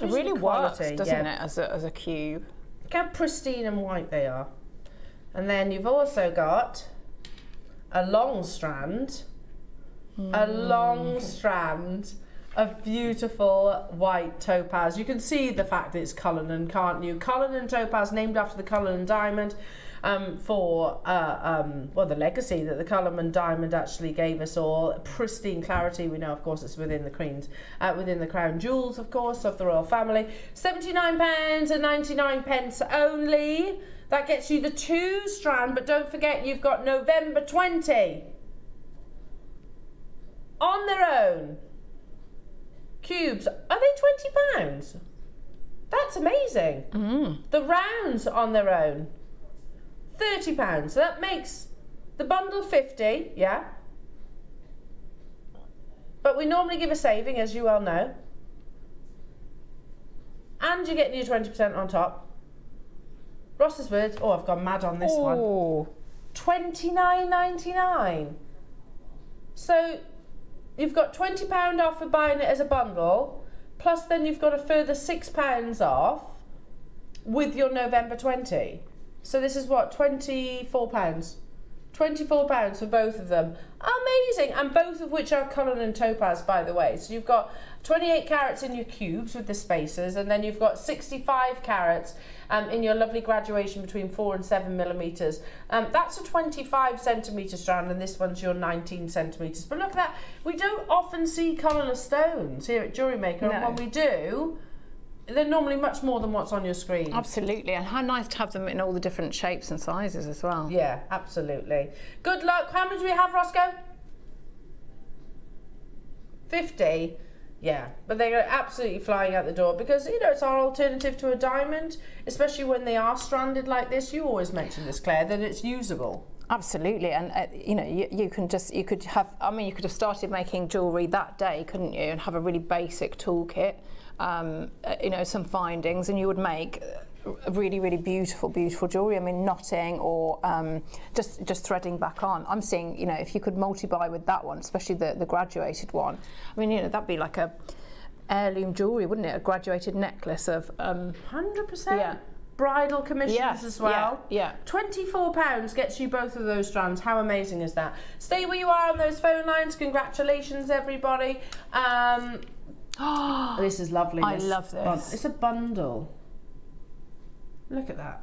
It really the works, doesn't yeah. it, as a, as a cube? Look how pristine and white they are. And then you've also got a long strand, a long strand of beautiful white topaz. You can see the fact that it's Cullinan, can't you? Cullinan topaz, named after the Cullinan diamond. Um, for uh, um, well, the legacy that the Cullinan diamond actually gave us all, pristine clarity. We know, of course, it's within the queen's, uh, within the crown jewels, of course, of the royal family. Seventy-nine pounds and ninety-nine pence only. That gets you the two strand, but don't forget you've got November twenty on their own. Cubes, are they twenty pounds? That's amazing. Mm-hmm. The rounds on their own, thirty pounds. So that makes the bundle fifty, yeah. But we normally give a saving, as you well know. And you're getting your twenty percent on top. Ross's words. Oh, I've gone mad on this one. Oh, Twenty nine ninety nine. So you've got twenty pound off for buying it as a bundle, plus then you've got a further six pounds off with your November twenty. So this is what twenty four pounds. Twenty-four pounds for both of them. Amazing, and both of which are Cullinan and topaz, by the way. So you've got 28 carats in your cubes with the spacers, and then you've got 65 carats um, in your lovely graduation between 4 and 7 millimetres. Um, that's a 25 centimetre strand, and this one's your 19 centimetres. But look at that, we don't often see colourless stones here at Jewellery Maker, and when we do, they're normally much more than what's on your screen. Absolutely, and how nice to have them in all the different shapes and sizes as well. Yeah, absolutely. Good luck. How many do we have, Roscoe? 50. Yeah, but they're absolutely flying out the door because, you know, it's our alternative to a diamond, especially when they are stranded like this. You always mention this, Claire, that it's usable. Absolutely, and uh, you know, you, you can just you could have. I mean, you could have started making jewellery that day, couldn't you? And have a really basic toolkit, um, uh, you know, some findings, and you would make really, really beautiful, beautiful jewellery. I mean, knotting or um, just just threading back on. I'm seeing, you know, if you could multi-buy with that one, especially the the graduated one. I mean, you know, that'd be like a heirloom jewellery, wouldn't it? A graduated necklace of. Um, 100%. Yeah. Bridal commissions Yes, as well. yeah, £24 gets you both of those strands. How amazing is that? Stay where you are on those phone lines. Congratulations, everybody. Um, this is lovely. I love this. It's a bundle. Look at that.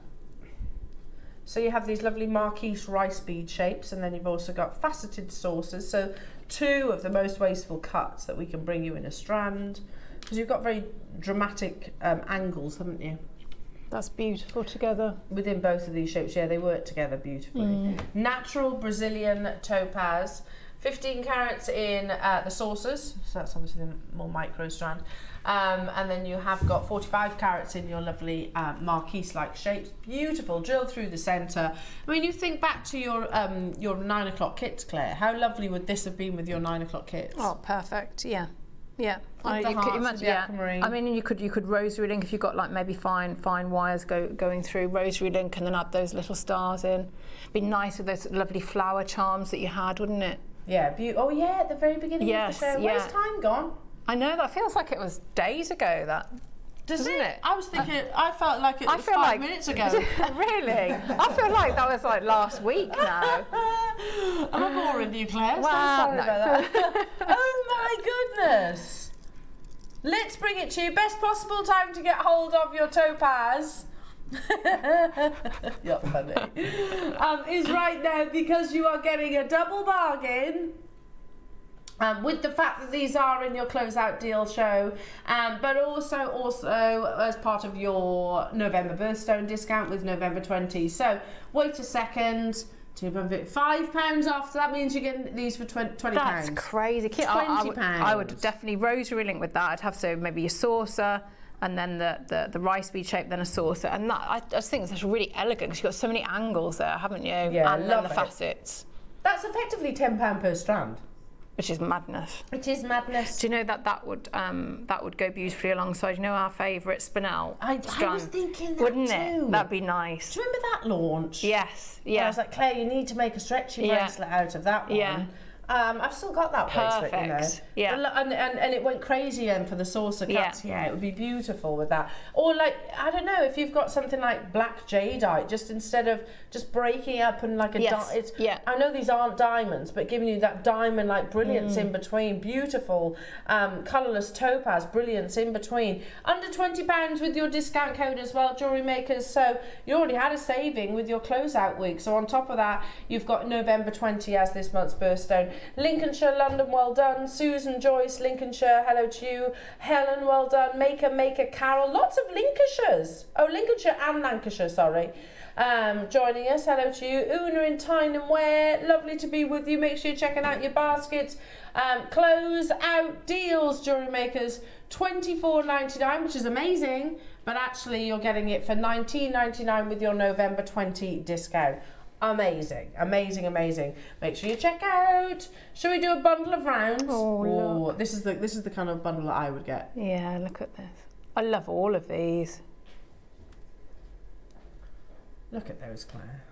So you have these lovely marquise rice bead shapes, and then you've also got faceted saucers. So two of the most wasteful cuts that we can bring you in a strand, because you've got very dramatic um, angles, haven't you? That's beautiful together. Within both of these shapes, yeah, they work together beautifully. Natural Brazilian topaz, 15 carats in uh, the saucers, so that's obviously the more micro strand. Um, and then you have got 45 carats in your lovely uh, marquise-like shapes. Beautiful, drilled through the centre. I mean, you think back to your um, your nine o'clock kits, Claire. How lovely would this have been with your nine o'clock kits? Oh, perfect. Yeah. Yeah, the you could imagine. Yeah, aquamarine. I mean, you could you could rosary link if you've got like maybe fine fine wires go going through rosary link and then add those little stars in. Be nice with those lovely flower charms that you had, wouldn't it? Yeah, be- oh yeah, at the very beginning Yes, of the show. Where's time gone? I know that feels like it was days ago. That Does Doesn't it? it? I was thinking, I felt like it I was feel five like minutes ago. really, I feel like that was like last week now. Am I'm boring you, Claire. so Wow, sorry no. about that. oh my goodness. Let's bring it to you. Best possible time to get hold of your topaz. You're funny. Um, is right now because you are getting a double bargain. Um, with the fact that these are in your closeout deal show, um, but also also as part of your November birthstone discount with November 20. So wait a second. Five pounds off. So that means you're getting these for twen- twenty That's pounds. crazy. Kit, I, I, £20 would, I would definitely rosary link with that. I'd have so maybe a saucer and then the, the, the rice bead shape, then a saucer. And that I just think it's really elegant because you've got so many angles there, haven't you? Yeah, and then the it. facets, That's effectively ten pound per strand. Which is madness. Which is madness. Do you know that that would um, that would go beautifully alongside? You know our favourite spinel I- I was thinking that wouldn't too. it? That'd be nice. Do you remember that launch? Yes, And I was like, Claire, you need to make a stretchy Yeah. bracelet out of that one. Yeah. Um, I've still got that bracelet, you know. Yeah. And, and, and it went crazy then for the saucer cuts. Yeah. it would be beautiful with that. Or like, I don't know, if you've got something like black jadeite, just instead of just breaking up and like a Yes, di- it's, yeah. I know these aren't diamonds, but giving you that diamond like brilliance Mm. in between. Beautiful, um, colourless topaz, brilliance in between. Under £20 with your discount code as well, jewellery makers. So you already had a saving with your closeout week. So on top of that, you've got November 20 as this month's birthstone. Lincolnshire, London, well done. Susan Joyce, Lincolnshire, hello to you. Helen, well done. Maker, Maker, Carol. Lots of Lincolnshires. Oh, Lincolnshire and Lancashire, sorry. Um, joining us, hello to you. Una in Tyne and Wear, lovely to be with you. Make sure you're checking out your baskets. Um, close out deals, jewelry makers, twenty four ninety nine, which is amazing. But actually, you're getting it for nineteen ninety nine with your November twenty discount. Amazing, amazing, amazing. Make sure you check out. Shall we do a bundle of rounds? Oh, Ooh, this is the this is the kind of bundle that I would get. Yeah, look at this. I love all of these. Look at those, Claire.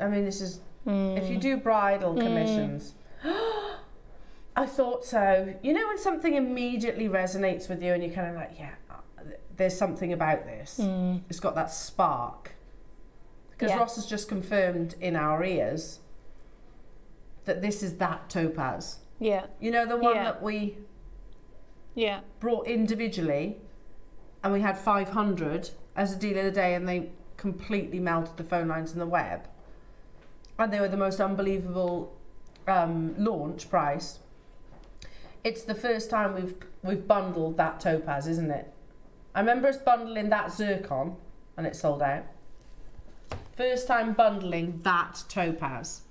I mean, this is Mm. if you do bridal commissions. I thought so. You know when something immediately resonates with you and you're kind of like, yeah, uh, there's something about this. Mm. It's got that spark. Because Yeah. Ross has just confirmed in our ears that this is that topaz. Yeah. You know, the one Yeah. that we Yeah. brought individually and we had 500 as a deal of the day and they completely melted the phone lines and the web. And they were the most unbelievable um, launch price. It's the first time we've we've bundled that topaz, isn't it? I remember us bundling that zircon and it sold out. First time bundling that topaz.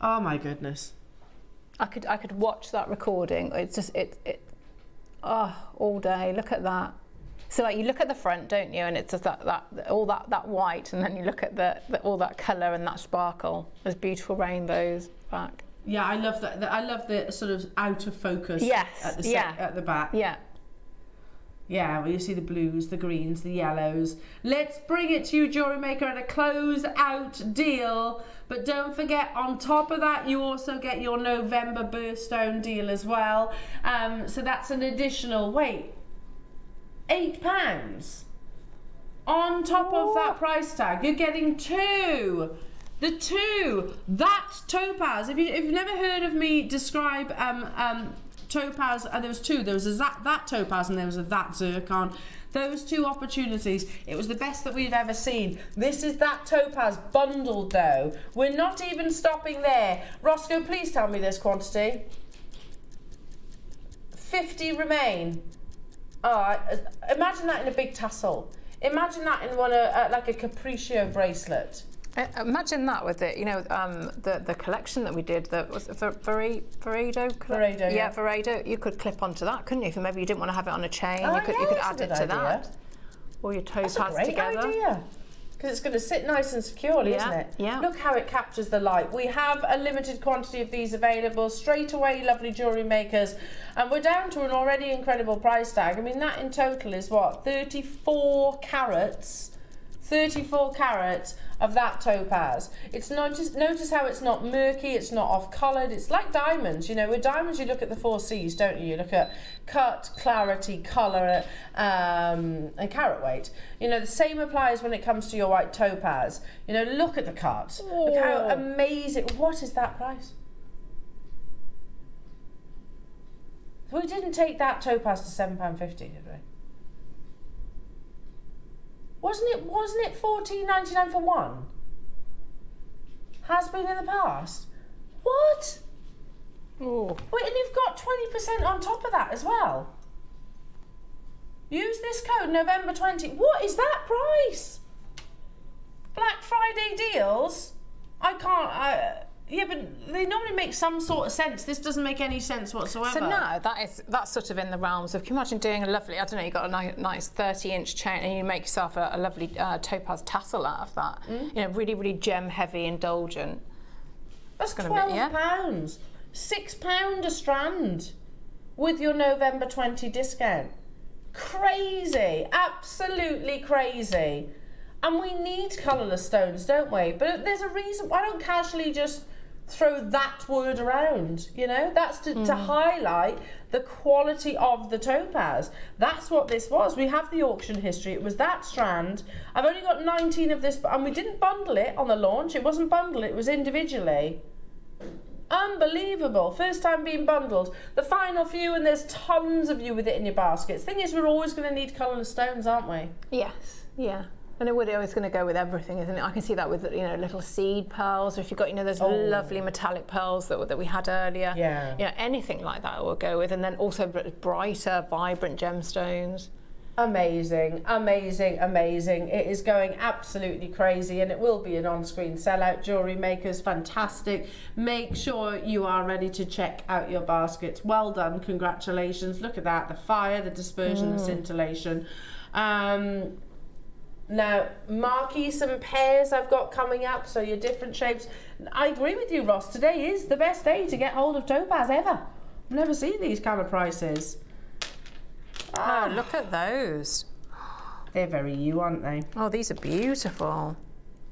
Oh my goodness. I could I could watch that recording. It's just it it oh all day. Look at that. So like you look at the front, don't you? And it's just that, that all that, that white, and then you look at the, the all that colour and that sparkle. There's beautiful rainbows back. Yeah, I love that. I love the sort of out of focus. Yes, At the yeah. at the back. Yeah. Yeah, well, you see the blues, the greens, the yellows. Let's bring it to you, Jewellery Maker, at a close out deal. But don't forget, on top of that, you also get your November birthstone deal as well. Um, so that's an additional, wait, eight pounds on top of that price tag. You're getting two. The two. That topaz. If, you, if you've never heard of me describe um, um, topaz, uh, there was two. There was a that, that topaz and there was a that zircon. Those two opportunities, it was the best that we'd ever seen. This is that topaz bundled though. We're not even stopping there. Roscoe, please tell me this quantity. 50 remain. Oh, imagine that in a big tassel. Imagine that in one of, uh, like a capriccio bracelet. Imagine that with it, you know, um, the the collection that we did, that was Ver- Varaido. Varaido, yeah. yeah, Varaido. You could clip onto that, couldn't you? If maybe you didn't want to have it on a chain, Oh, you could yeah, you could add it to idea. that, or your That's topaz a great together. idea. Because it's going to sit nice and securely, isn't it? yeah. Look how it captures the light. We have a limited quantity of these available straight away, lovely jewellery makers. And we're down to an already incredible price tag. I mean, that in total is what? 34 carats. 34 carats of that topaz. It's notice notice how it's not murky, it's not off coloured. It's like diamonds, you know. With diamonds, you look at the four C's, don't you? You look at cut, clarity, colour, um, and carat weight. You know, the same applies when it comes to your white topaz. You know, look at the cut. Look how amazing. What is that price? We didn't take that topaz to seven pound fifty, did we? Wasn't it? Wasn't it fourteen ninety nine for one? Has been in the past. What? Oh, Wait, and you've got twenty percent on top of that as well. Use this code November twenty. What is that price? Black Friday deals. I can't. I, yeah, but they normally make some sort of sense. This doesn't make any sense whatsoever. So no, that is that's sort of in the realms of. Can you imagine doing a lovely? I don't know. You got a nice thirty-inch chain, and you make yourself a, a lovely uh, topaz tassel out of that. Mm. You know, really, really gem-heavy, indulgent. That's gonna be- twelve yeah. pounds. Six pound a strand with your November twenty discount. Crazy, absolutely crazy. And we need colourless stones, don't we? But there's a reason. Why don't casually just throw that word around? You know, that's to, to hmm. highlight the quality of the topaz. That's what this was. We have the auction history. It was that strand. I've only got 19 of this, and we didn't bundle it on the launch. It wasn't bundled. It was individually. Unbelievable. First time being bundled. The final few, and there's tons of you with it in your baskets. Thing is, we're always going to need colourless stones, aren't we? Yes, yeah. And it would always going to go with everything, isn't it? I can see that with you know little seed pearls, or if you've got you know those lovely metallic pearls that, that we had earlier. Yeah. You know anything like that will go with, and then also brighter, vibrant gemstones. Amazing, amazing, amazing. It is going absolutely crazy and it will be an on screen sellout. Jewellery makers, fantastic. Make sure you are ready to check out your baskets. Well done, congratulations. Look at that the fire, the dispersion, the scintillation. Um, now, marquise and pears I've got coming up, so your different shapes. I agree with you, Ross. Today is the best day to get hold of topaz ever. I've never seen these kind of prices. Oh, look at those. They're very you, aren't they? Oh, these are beautiful.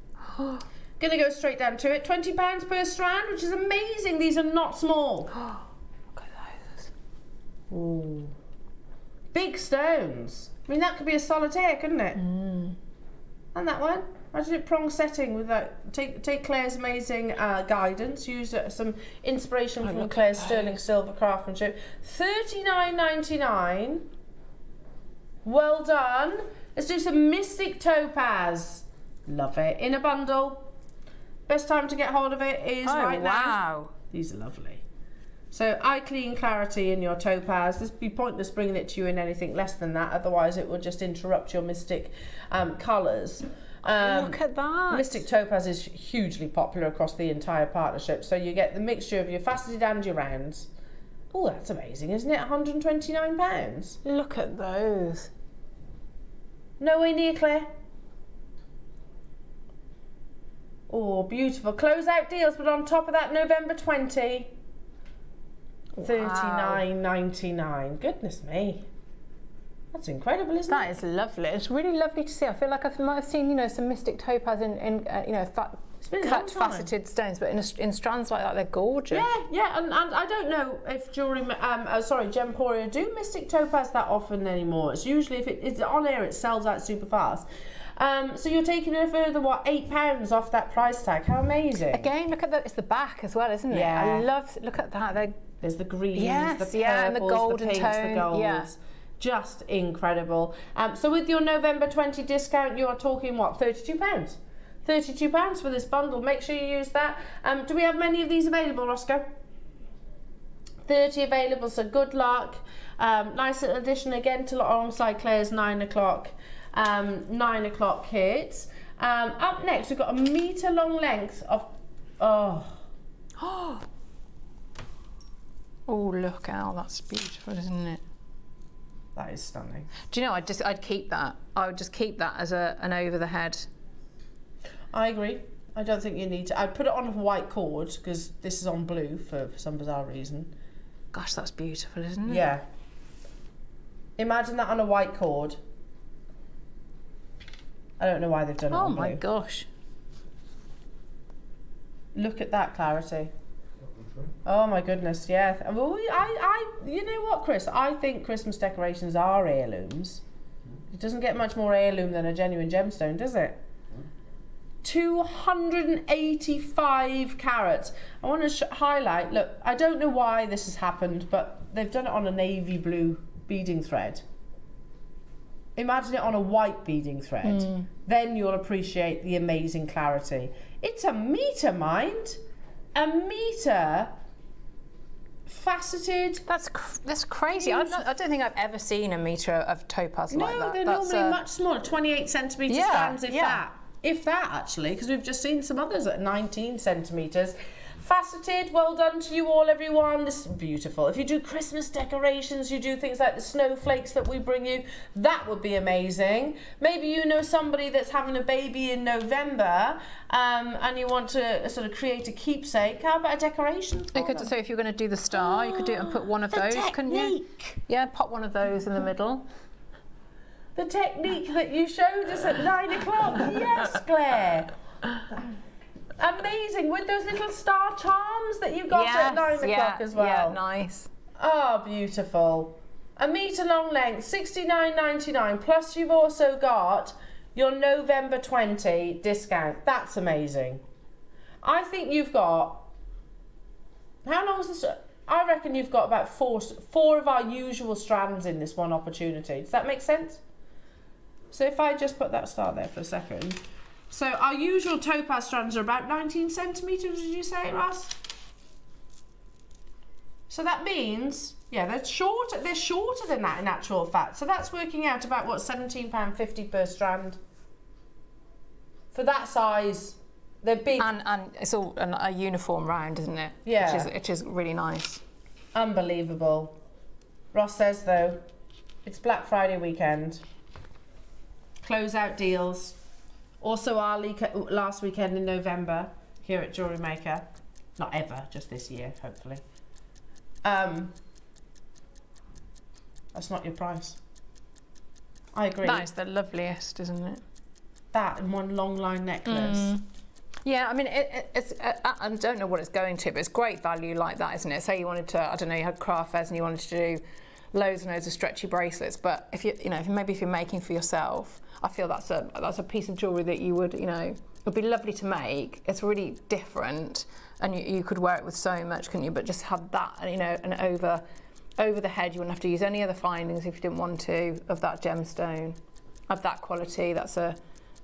Gonna go straight down to it. Twenty pounds per strand, which is amazing. These are not small. Look at those. Ooh. Big stones. I mean, that could be a solitaire, couldn't it? Mm. And that one. Imagine it prong setting with that. Take take Claire's amazing uh, guidance. Use uh, some inspiration Oh, from Claire's sterling silver craftsmanship. Thirty nine ninety nine. Well done. Let's do some Mystic Topaz. Love it. In a bundle. Best time to get hold of it is Oh, right now. wow. These are lovely. So eye clean clarity in your topaz. This would be pointless bringing it to you in anything less than that. Otherwise, it will just interrupt your mystic um, colours. Um, Look at that. Mystic Topaz is hugely popular across the entire partnership. So you get the mixture of your faceted and your rounds. Oh, that's amazing, isn't it? £129. Look at those. Nowhere near Claire. Oh, beautiful. Closeout deals, but on top of that, November 20. Thirty-nine ninety-nine. Goodness me. That's incredible, isn't That it? is lovely. It's really lovely to see. I feel like I might have seen, you know, some mystic topaz in, in uh, you know, fa- been a cut faceted stones, but in, a, in strands like that, they're gorgeous. Yeah, yeah, and, and I don't know if jewelry, um, uh, sorry, Gemporia do Mystic Topaz that often anymore. It's usually if it, it's on air, it sells out super fast. Um, so you're taking a further what eight pounds off that price tag? How amazing! Again, look at the, it's the back as well, isn't it? Yeah. I love, look at that. They're There's the greens, Yes, the purples, yeah, and the golden the pinks, tone, the golds. yeah. Just incredible. Um, so with your November 20 discount, you are talking what, £32? £32 for this bundle. Make sure you use that. Um, do we have many of these available, Roscoe? 30 available, so good luck. Um, nice little addition again to alongside Claire's 9 o'clock, um, 9 o'clock hits. Um, up next, we've got a metre long length of, oh, Oh, look out! That's beautiful, isn't it? that is stunning. Do you know? I'd just, I'd keep that. I would just keep that as a, an over the head. I agree. I don't think you need to. I'd put it on a white cord because this is on blue for, for some bizarre reason. Gosh, that's beautiful, isn't it? Yeah. Imagine that on a white cord. I don't know why they've done it Oh my blue. gosh. Look at that clarity. Oh my goodness, yeah. Mean, we- I, I, you know what, Chris? I think Christmas decorations are heirlooms. It doesn't get much more heirloom than a genuine gemstone, does it? 285 carats. I want to highlight, look, I don't know why this has happened, but they've done it on a navy blue beading thread. Imagine it on a white beading thread. Hmm. Then you'll appreciate the amazing clarity. It's a metre, mind. A metre faceted. That's cr- that's crazy. I don't, I don't think I've ever seen a metre of topaz No, like that. they're That's, normally uh, much smaller, 28 centimetre Yeah, if yeah. that. If that, actually, because we've just seen some others at 19 centimetres. Faceted, well done to you all, everyone. This is beautiful. If you do Christmas decorations, you do things like the snowflakes that we bring you, that would be amazing. Maybe you know somebody that's having a baby in November um, and you want to sort of create a keepsake. How about a decoration? You could, them? so if you're going to do the star, you could do it and put one of The those, couldn't you? Yeah, pop one of those in the middle. The technique that you showed us at nine o'clock. Yes, Claire. Amazing with those little star charms that you got at nine o'clock yeah, as well. Yeah, nice. Oh, beautiful. A metre long length, sixty nine ninety nine. Plus, you've also got your November twenty discount. That's amazing. I think you've got. How long is this? I reckon you've got about four four of our usual strands in this one opportunity. Does that make sense? So if I just put that star there for a second. So our usual topaz strands are about 19 centimetres, did you say, Ross? So that means, yeah, they're shorter. They're shorter than that in actual fact. So that's working out about what seventeen pound fifty per strand. For that size, they're big, And and it's all an, a uniform round, isn't it? Yeah. Which is, which is really nice. unbelievable. Ross says though, it's Black Friday weekend. Closeout deals. Also our le- last weekend in November here at Jewellery Maker. Not ever, just this year, hopefully. Um, that's not your price. I agree. That is the loveliest, isn't it? that and one long line necklace. Yeah, I mean, it, it, it's. Uh, I don't know what it's going to, but it's great value like that, isn't it? Say you wanted to, I don't know, you had craft fairs and you wanted to do loads and loads of stretchy bracelets. But if you, you know, if maybe if you're making for yourself, I feel that's a that's a piece of jewellery that you would, you know, it'd be lovely to make. It's really different, and you, you could wear it with so much, couldn't you? But just have that, you know, and over over the head. You wouldn't have to use any other findings if you didn't want to of that gemstone of that quality. That's a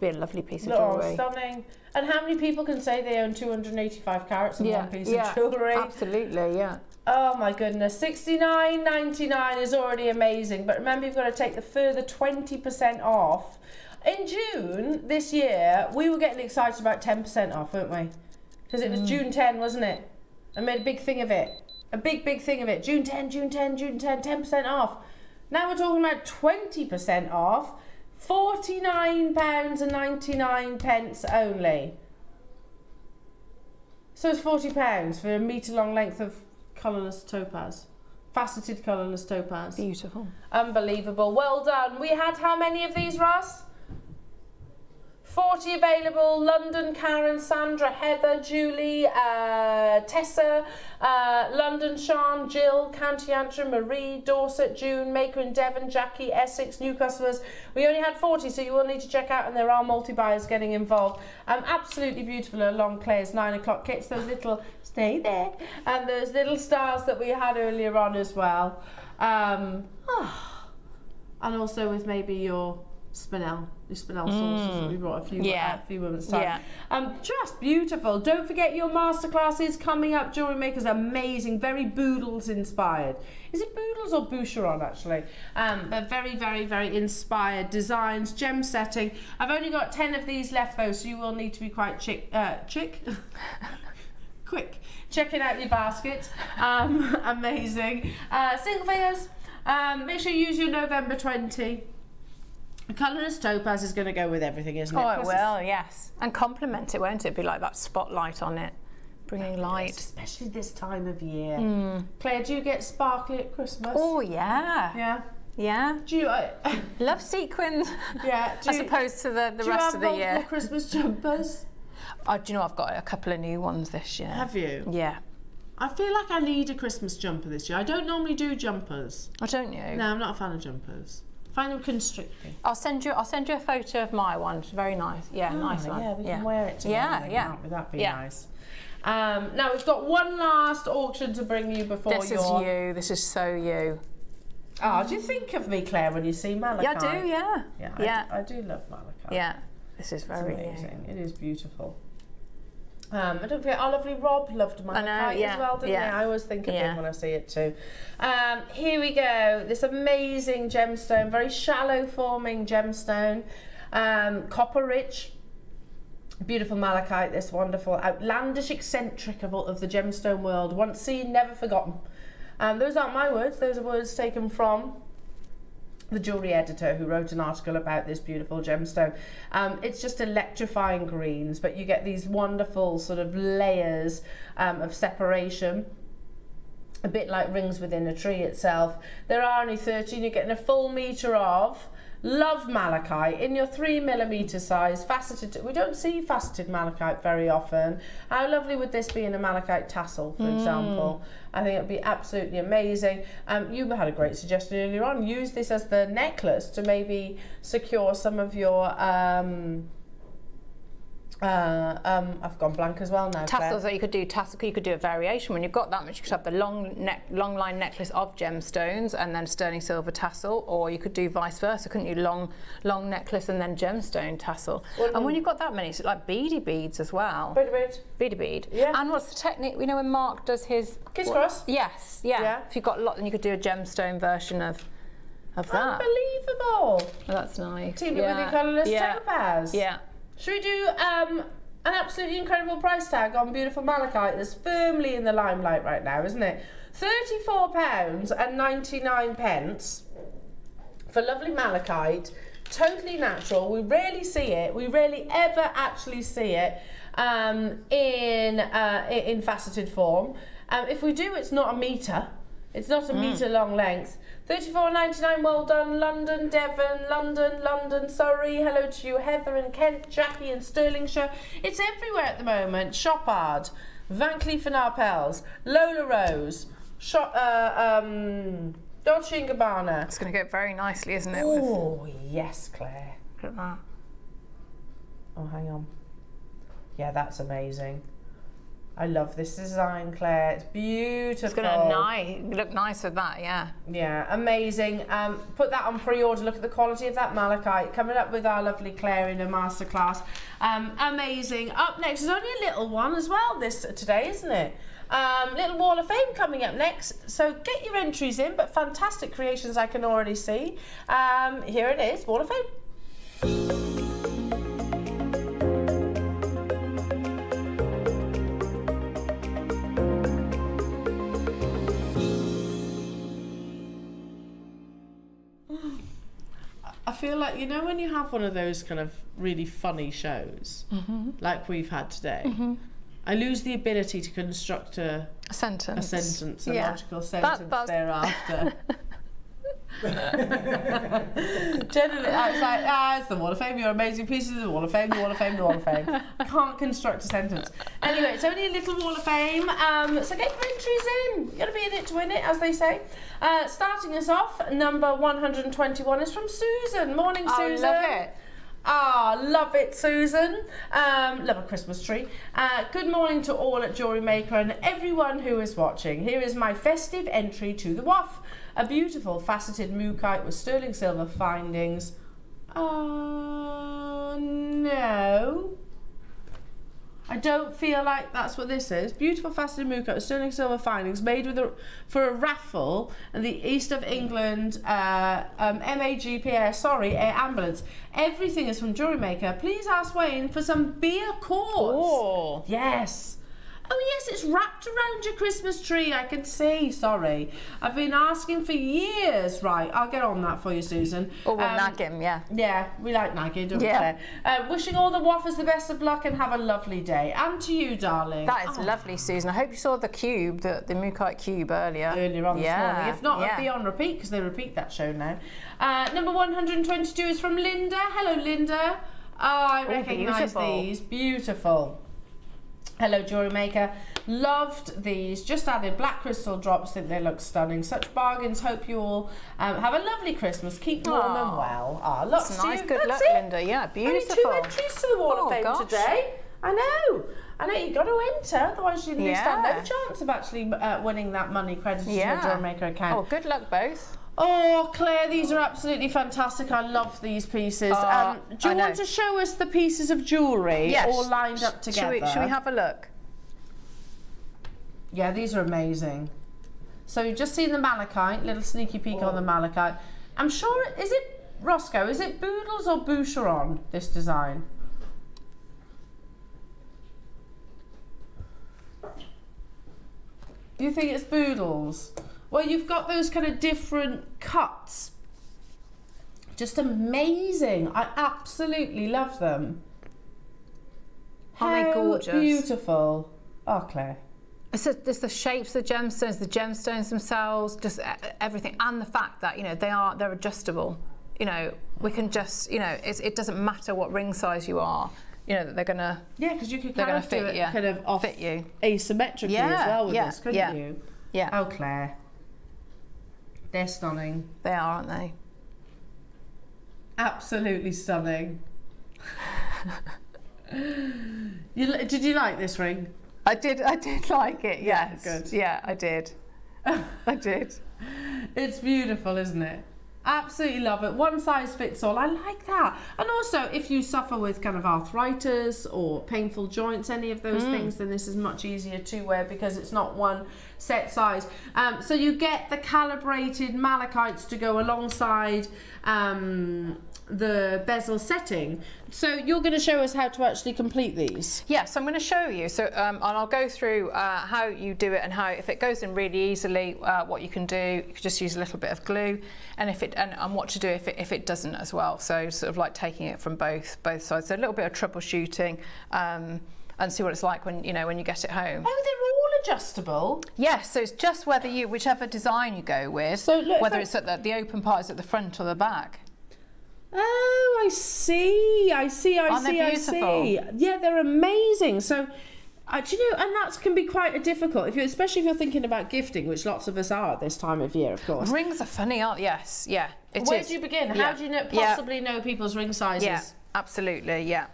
be a lovely piece of Oh, jewellery. stunning. And how many people can say they own 285 carats in Yeah, one piece yeah, of jewellery? Absolutely, yeah. Oh my goodness, 69.99 is already amazing, but remember you've got to take the further 20% off. In June this year, we were getting excited about 10% off, weren't we? Because it was Mm. June 10, wasn't it? I made a big thing of it. A big, big thing of it. June 10, June 10, June 10, 10% off. Now we're talking about 20% off. £49.99 pence only. So it's forty pounds for a metre long length of colourless topaz, faceted colourless topaz. Beautiful. Unbelievable. Well done. We had how many of these, Russ? 40 available. London, Karen, Sandra, Heather, Julie, uh, Tessa, uh, London, Sean, Jill, County Antrim, Marie, Dorset, June, Maker in Devon, Jackie, Essex, new customers. We only had 40, so you will need to check out, and there are multi-buyers getting involved. Um, absolutely beautiful along Claire's 9 o'clock kits, those little, stay there, and those little stars that we had earlier on as well. Um, and also with maybe your spinel, your spinel sauces that we brought a few, Yeah. a few moments time. Yeah. Um, just beautiful. Don't forget your masterclasses coming up. Jewelry makers, amazing, very Boodles inspired. Is it Boodles or Boucheron actually? Um, but very, very, very inspired designs, gem setting. I've only got ten of these left though, so you will need to be quite chick, uh, chick. quick checking out your basket um, amazing uh, single fingers um, make sure you use your November 20 the colourless topaz is going to go with everything isn't it Oh, it will, yes. And complement it, won't it? Be like that spotlight on it, bringing light. especially this time of year Mm. Claire do you get sparkly at Christmas Oh, yeah. yeah Yeah. do you uh, Love sequins. yeah do As opposed to the, the you rest have of the year. Christmas jumpers Oh, do you know, I've got a couple of new ones this year. have you Yeah. I feel like I need a Christmas jumper this year I don't normally do jumpers Oh, don't you? no I'm not a fan of jumpers find them constricting I'll send you. I'll send you a photo of my one. It's very nice. Yeah, nice Oh, one. Yeah, we can wear it together. Yeah, yeah. can't? That'd be Yeah. nice. Um, now we've got one last auction to bring you before This is you. This is so you. Oh, do you think of me, Claire, when you see malachite? Yeah, I do. Yeah. Yeah, I, Yeah. do, I do love malachite. Yeah. This is very new. amazing. It is beautiful. Um, and don't forget, our lovely Rob loved malachite know, yeah, as well, didn't yeah. he? I always think of Yeah. him when I see it too. Um, here we go. This amazing gemstone, very shallow forming gemstone, um, copper rich. Beautiful malachite, this wonderful, outlandish, eccentric of, of the gemstone world. Once seen, never forgotten. Um, those aren't my words, those are words taken from the jewelry editor who wrote an article about this beautiful gemstone. Um, it's just electrifying greens, but you get these wonderful sort of layers um, of separation. A bit like rings within a tree itself. There are only 13, you're getting a full metre of. Love malachite in your three millimetre size, faceted. We don't see faceted malachite very often. How lovely would this be in a malachite tassel, for example? I think it would be absolutely amazing. Um, you had a great suggestion earlier on. Use this as the necklace to maybe secure some of your. Um, uh, um, I've gone blank as well now. Tassels that you could do tassel. You could do a variation when you've got that much. You could have the long neck, long line necklace of gemstones and then sterling silver tassel, or you could do vice versa, couldn't you? Long, long necklace and then gemstone tassel. and when you've got that many, it's like beady beads as well. Wait bead. Beady bead. Yeah. And what's the technique? You know when Mark does his Kiss what- cross? Yes. Yeah. Yeah. If you've got a lot, then you could do a gemstone version of of that. Unbelievable. Oh, that's nice. Team it with yeah. your colourless yeah. topaz. Yeah. Should we do um, an absolutely incredible price tag on beautiful malachite that's firmly in the limelight right now, isn't it? £34 and 99 pence for lovely malachite, totally natural. We rarely see it. We rarely ever actually see it um, in uh, in faceted form. Um, if we do, it's not a metre. It's not a metre long length. Thirty-four ninety-nine. Well done, London, Devon, London, London, Surrey. Hello to you, Heather and Kent, Jackie and Stirlingshire. It's everywhere at the moment. Chopard, Van Cleef and Arpels, Lola Rose, Shop, uh, um, Dolce and Gabbana. It's going to go very nicely, isn't it? Oh, yes, Claire. Look at that. Oh, hang on. Yeah, that's amazing. I love this design, Claire. It's beautiful. It's going to ni- look nice with that, yeah. Yeah, amazing. Um, put that on pre-order. Look at the quality of that malachite. Coming up with our lovely Claire in a masterclass. Um, amazing. Up next is only a little one as well. This today, isn't it? Um, little Wall of Fame coming up next. So get your entries in. But fantastic creations I can already see. Um, here it is, Wall of Fame. I feel like you know when you have one of those kind of really funny shows, mm-hmm. like we've had today. Mm-hmm. I lose the ability to construct a, A sentence. a sentence, a Yeah. logical sentence that's- thereafter. Generally, it's like, ah, it's the Wall of Fame, you're amazing pieces of the Wall of Fame, the Wall of Fame, the Wall of Fame. I can't construct a sentence. Anyway, it's only a little Wall of Fame, um, so get your entries in. You've got to be in it to win it, as they say. Uh, starting us off, number 121 is from Susan. Morning, Oh, Susan. love it. Ah, love it, Susan. Um, love a Christmas tree. Uh, good morning to all at Jewellery Maker and everyone who is watching. Here is my festive entry to the WAF. A beautiful faceted mookaite with sterling silver findings. Uh, no. I don't feel like that's what this is. Beautiful faceted mookaite with sterling silver findings made with a, for a raffle in the east of England uh, um, MAGPA, sorry, Air Ambulance. Everything is from Jewellery Maker. Please ask Wayne for some beer cords. Oh. Yes. Oh yes, it's wrapped around your Christmas tree. I can see. Sorry, I've been asking for years. Right, I'll get on that for you, Susan. Or we'll Um, nag him, yeah. yeah, we like nagging, don't Yeah. we? Uh, wishing all the waffles the best of luck and have a lovely day. And to you, darling. That is Oh, lovely, Susan. I hope you saw the cube, the, the Mookaite cube earlier. Earlier on this morning. If not, yeah. it'll be on repeat because they repeat that show now. Uh, number 122 is from Linda. Hello, Linda. Oh, I recognise these. Beautiful. Hello, jewelry maker. Loved these. Just added black crystal drops. Think they look stunning. Such bargains. Hope you all um, have a lovely Christmas. Keep warm and well. Ah, lots That's to nice. Good That's luck, it. Linda. Yeah, beautiful. Only two entries to the Wall Oh, of Fame gosh. today. I know. I know you got to enter, otherwise you least have no chance of actually uh, winning that money credited to your jewelry maker account. Oh, good luck both. Oh, Claire, these are absolutely fantastic. I love these pieces. Oh, um, do you I want know. to show us the pieces of jewellery Yes. all lined up Should together? we, should we have a look? Yeah, these are amazing. So you've just seen the malachite, little sneaky peek on the malachite. I'm sure, is it, Roscoe, is it Boodles or Boucheron, this design? Do you think it's Boodles? Well, you've got those kind of different cuts. Just amazing. I absolutely love them. Aren't they How gorgeous? Beautiful. Oh, Claire. It's, it's the shapes, of the gemstones, the gemstones themselves, just everything, and the fact that you know they are they're adjustable. You know, we can just you know it's, it doesn't matter what ring size you are. You know that they're gonna Yeah, because you could they're kind gonna of fit it you, kind of off fit you. asymmetrically as well with yeah, this, couldn't yeah. you? Yeah, Oh, Claire. They're stunning. they are, aren't they? Absolutely stunning. you, did you like this ring? I did. I did like it. Yeah, Yes. good. Yeah, I did. I did. It's beautiful, isn't it? Absolutely love it. One size fits all. I like that. And also, if you suffer with kind of arthritis or painful joints, any of those mm. things, then this is much easier to wear because it's not one set size. Um, so you get the calibrated malachites to go alongside um, the bezel setting. So you're going to show us how to actually complete these. Yes, I'm going to show you. So, um, and I'll go through uh, how you do it and how, if it goes in really easily, uh, what you can do. You can just use a little bit of glue, and if it and, and what to do if it if it doesn't as well. So, sort of like taking it from both both sides. So a little bit of troubleshooting, um, and see what it's like when you know when you get it home. Oh, they're all adjustable. Yes, so it's just whether you whichever design you go with, So look, whether it's at the, the open part is at the front or the back. Oh, I see. I see. I Aren't they see. I see. Yeah, they're amazing. So, Uh, do you know, and that can be quite a difficult, if you, especially if you're thinking about gifting, which lots of us are at this time of year, of course. Rings are funny, aren't they? Yes, yeah. it Where is. do you begin? How do you know, Yeah. possibly know people's ring sizes? Yeah, absolutely, yeah.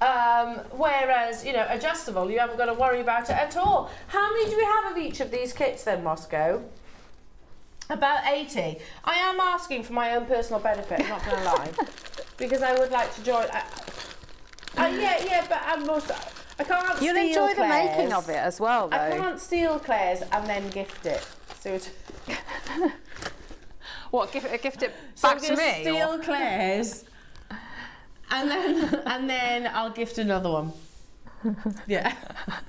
Um, whereas, you know, adjustable, you haven't got to worry about it at all. How many do we have of each of these kits then, Roscoe? About 80. I am asking for my own personal benefit, I'm not going to lie. because I would like to join. I, I, yeah, yeah, but I'm also. I can't You'll steal enjoy the making of it as well, though. I can't steal Claire's and then gift it. So it's. What, give it, gift it So back I'm to gonna me? steal or- Claire's, and then and then I'll gift another one. Yeah.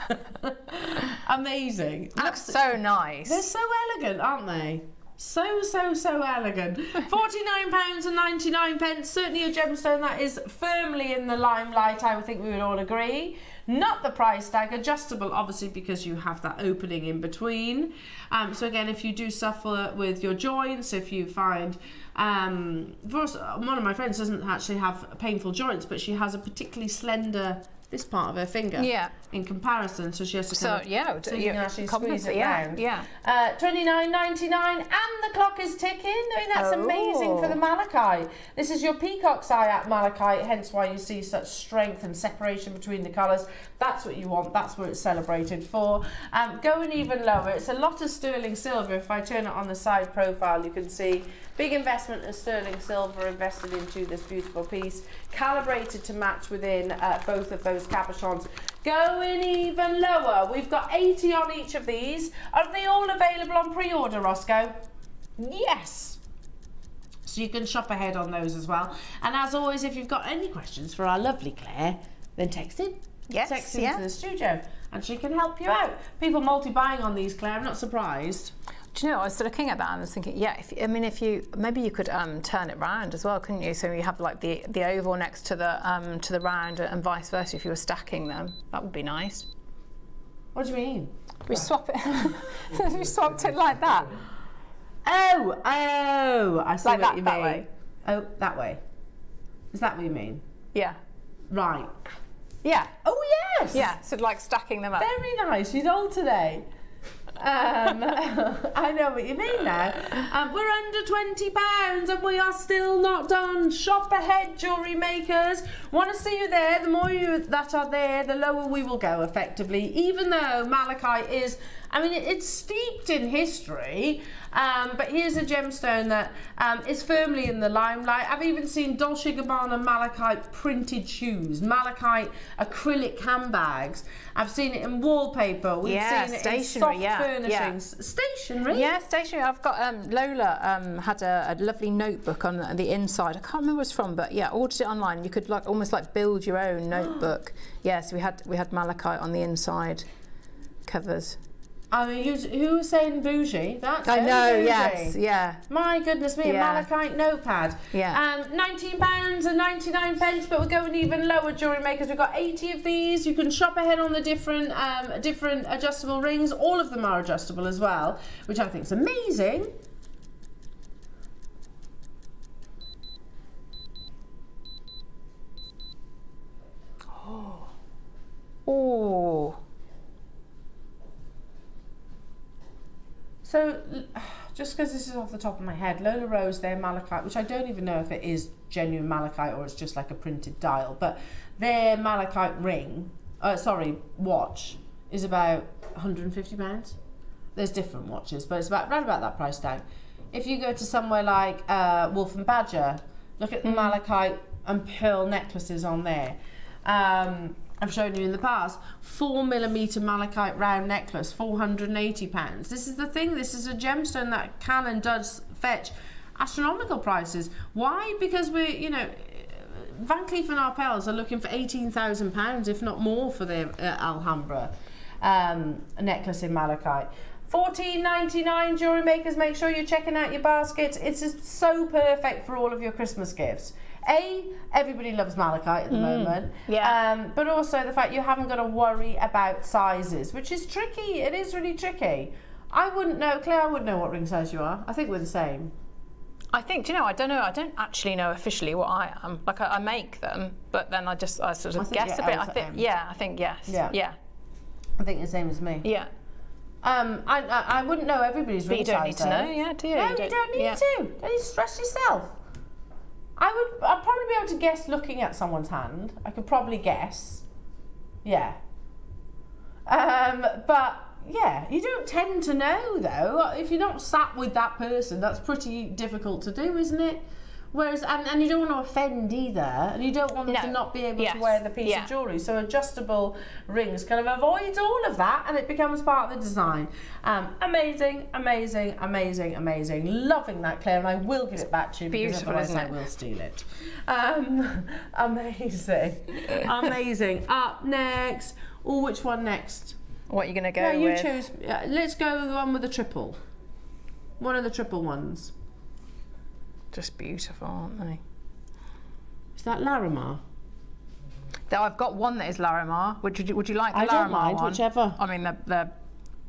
Amazing. Looks so nice. They're so elegant, aren't they? So so so elegant. Forty-nine pounds and ninety-nine pence. Certainly a gemstone that is firmly in the limelight. I would think we would all agree. Not the price tag, adjustable, obviously because you have that opening in between. Um, so again, if you do suffer with your joints, if you find, um, one of my friends doesn't actually have painful joints, but she has a particularly slender this part of her finger. Yeah. In comparison, so she has to So, kind of yeah, so you can actually squeeze it yeah, round. yeah. Uh, Twenty nine ninety nine, and the clock is ticking. I mean, that's amazing for the Oh. malachite. This is your peacock's eye at malachite, hence why you see such strength and separation between the colours. That's what you want. That's what it's celebrated for. Um, going even lower, it's a lot of sterling silver. If I turn it on the side profile, you can see big investment of sterling silver invested into this beautiful piece, calibrated to match within uh, both of those cabochons. Going even lower, we've got 80 on each of these. Are they all available on pre-order, Roscoe? Yes. So you can shop ahead on those as well. And as always, if you've got any questions for our lovely Claire, then text in. Yes, Text into yeah. the studio and she can help you out. People multi-buying on these, Claire, I'm not surprised. Do you know, I was looking at that and I was thinking, yeah, if, I mean, if you, maybe you could um, turn it round as well, couldn't you? So you have like the, the oval next to the, um, to the round and vice versa if you were stacking them. That would be nice. What do you mean? We swap it, we swapped it like that. Oh, oh, I see Like what that, you that mean. way. Oh, that way. Is that what you mean? Yeah. Right. Yeah. Oh, yes. Yeah, so like stacking them up. Very nice. She's old today. Um, I know what you mean now. Um, we're under twenty pounds and we are still not done. Shop ahead, jewellery makers. Want to see you there? The more you that are there, the lower we will go. Effectively, even though malachite is, I mean, it, it's steeped in history. Um, but here's a gemstone that um, is firmly in the limelight. I've even seen Dolce Gabbana malachite printed shoes, malachite acrylic handbags. I've seen it in wallpaper. We've Yeah, seen it stationery, in soft yeah, yeah. Stationery? Yeah, stationery. I've got um, Lola um, had a, a lovely notebook on the, the inside. I can't remember where it's from, but yeah, ordered it online. You could like almost like build your own notebook. yeah, so we had we had malachite on the inside covers. I mean, who's, who was saying bougie? That's I know. bougie. Yes. Yeah. My goodness me, a Yeah. malachite notepad. Yeah. Um, £19 and 99 pence, but we're going even lower, jewellery makers. We've got 80 of these. You can shop ahead on the different um, different adjustable rings. All of them are adjustable as well, which I think is amazing. Oh. Oh. So, just because this is off the top of my head, Lola Rose, their malachite, which I don't even know if it is genuine malachite or it's just like a printed dial, but their malachite ring, uh, sorry, watch, is about 150 pounds. There's different watches, but it's about right about that price tag. If you go to somewhere like uh, Wolf and Badger, look at the malachite and pearl necklaces on there. Um, I've shown you in the past, four millimeter malachite round necklace, 480 pounds. This is the thing. This is a gemstone that can and does fetch astronomical prices. Why? Because we're, you know, Van Cleef and Arpels are looking for 18,000 pounds, if not more, for their uh, Alhambra um, necklace in malachite. 14.99 jewelry makers. Make sure you're checking out your baskets. It's just so perfect for all of your Christmas gifts. A, everybody loves malachite at the moment. yeah. Um, but also the fact you haven't got to worry about sizes, which is tricky. It is really tricky. I wouldn't know, Claire. I wouldn't know what ring size you are. I think we're the same. I think, do you know, I don't know, I don't actually know officially what I am. Like, I, I make them, but then I just, I sort of I guess a bit. I think, yeah, I think yes. Yeah. Yeah. I think the same as me. Yeah. Um, I, I, I wouldn't know everybody's But ring size. you don't need to know, yeah, do you? No, You you don't- don't, need yeah. to. Don't to stress yourself. I would. I'd probably be able to guess looking at someone's hand. I could probably guess. Yeah. Um, but yeah, you don't tend to know though. If you're not sat with that person, that's pretty difficult to do, isn't it? Whereas, and, and you don't want to offend either, and you don't want them to not be able Yes. to wear the piece Yeah. of jewellery. So adjustable rings kind of avoids all of that, and it becomes part of the design. Um, amazing, amazing, amazing, amazing. Loving that, Claire, and I will give it back to you because otherwise I will steal it. Um, amazing, amazing. Up next, oh, which one next? What are you going to go yeah, you with? choose. Uh, let's go with the one with the triple. One of the triple ones. Just beautiful, aren't they? Is that Larimar? Though I've got one that is Larimar. Would you would you like the I Larimar don't mind, one? whichever. I mean, they're, they're,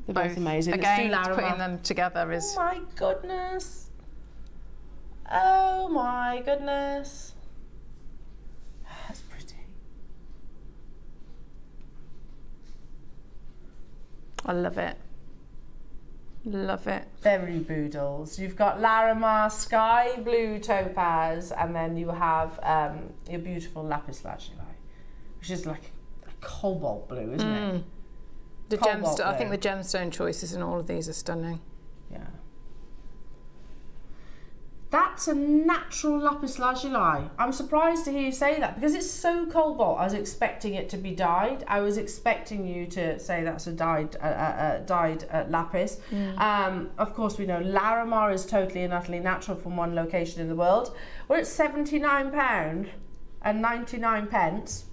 They're both, amazing. Again, putting them together is. Oh my goodness. Oh my goodness. That's pretty. I love it. Love it. Very Boodles. You've got Larimar Sky Blue Topaz, and then you have um, your beautiful Lapis Lazuli, which is like a cobalt blue, isn't it? The gemstone. I think the gemstone choices in all of these are stunning. Yeah. That's a natural lapis lazuli. I'm surprised to hear you say that because it's so cobalt. I was expecting it to be dyed. I was expecting you to say that's a dyed, uh, uh, dyed uh, lapis. Um, of course, we know Larimar is totally and utterly natural from one location in the world. We're at 79 pound and 99 pence.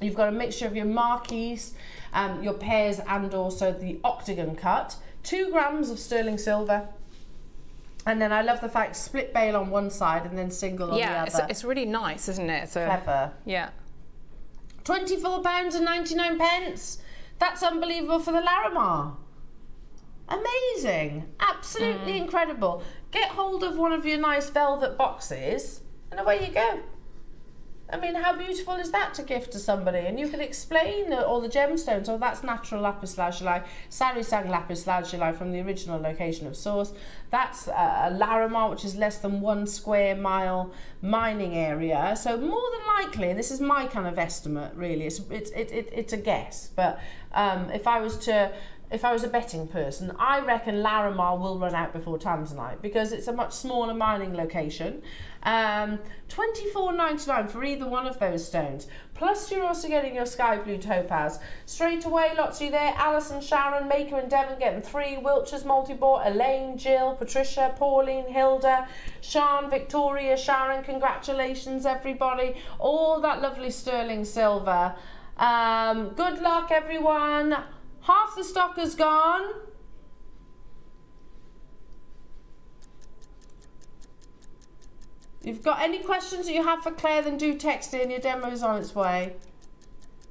You've got a mixture of your marquise, um, your pears, and also the octagon cut. Two grams of sterling silver. And then I love the fact split bail on one side and then single on yeah, the it's, other. it's really nice, isn't it? So Clever. yeah. Twenty-four pounds and ninety-nine pence. That's unbelievable for the Larimar. Amazing, absolutely mm. incredible. Get hold of one of your nice velvet boxes, and away you go. I mean, how beautiful is that to gift to somebody? And you can explain all the gemstones. Oh, that's natural lapis lazuli, Sar-i-Sang lapis lazuli from the original location of source. That's uh, Larimar, which is less than one square mile mining area. So more than likely, this is my kind of estimate, really. It's it's it, it, it's a guess, but um, if I was to if I was a betting person, I reckon Larimar will run out before Tanzanite because it's a much smaller mining location. Um, Twenty four ninety nine for either one of those stones. Plus, you're also getting your sky blue topaz. Straight away, lots of you there. Alison, Sharon, Maker, and Devon getting three. Wiltshire's multi-bought. Elaine, Jill, Patricia, Pauline, Hilda, Sean, Victoria, Sharon. Congratulations, everybody. All that lovely sterling silver. Um, good luck, everyone. Half the stock is gone. You've got any questions that you have for Claire, then do text in. Your demo is on its way.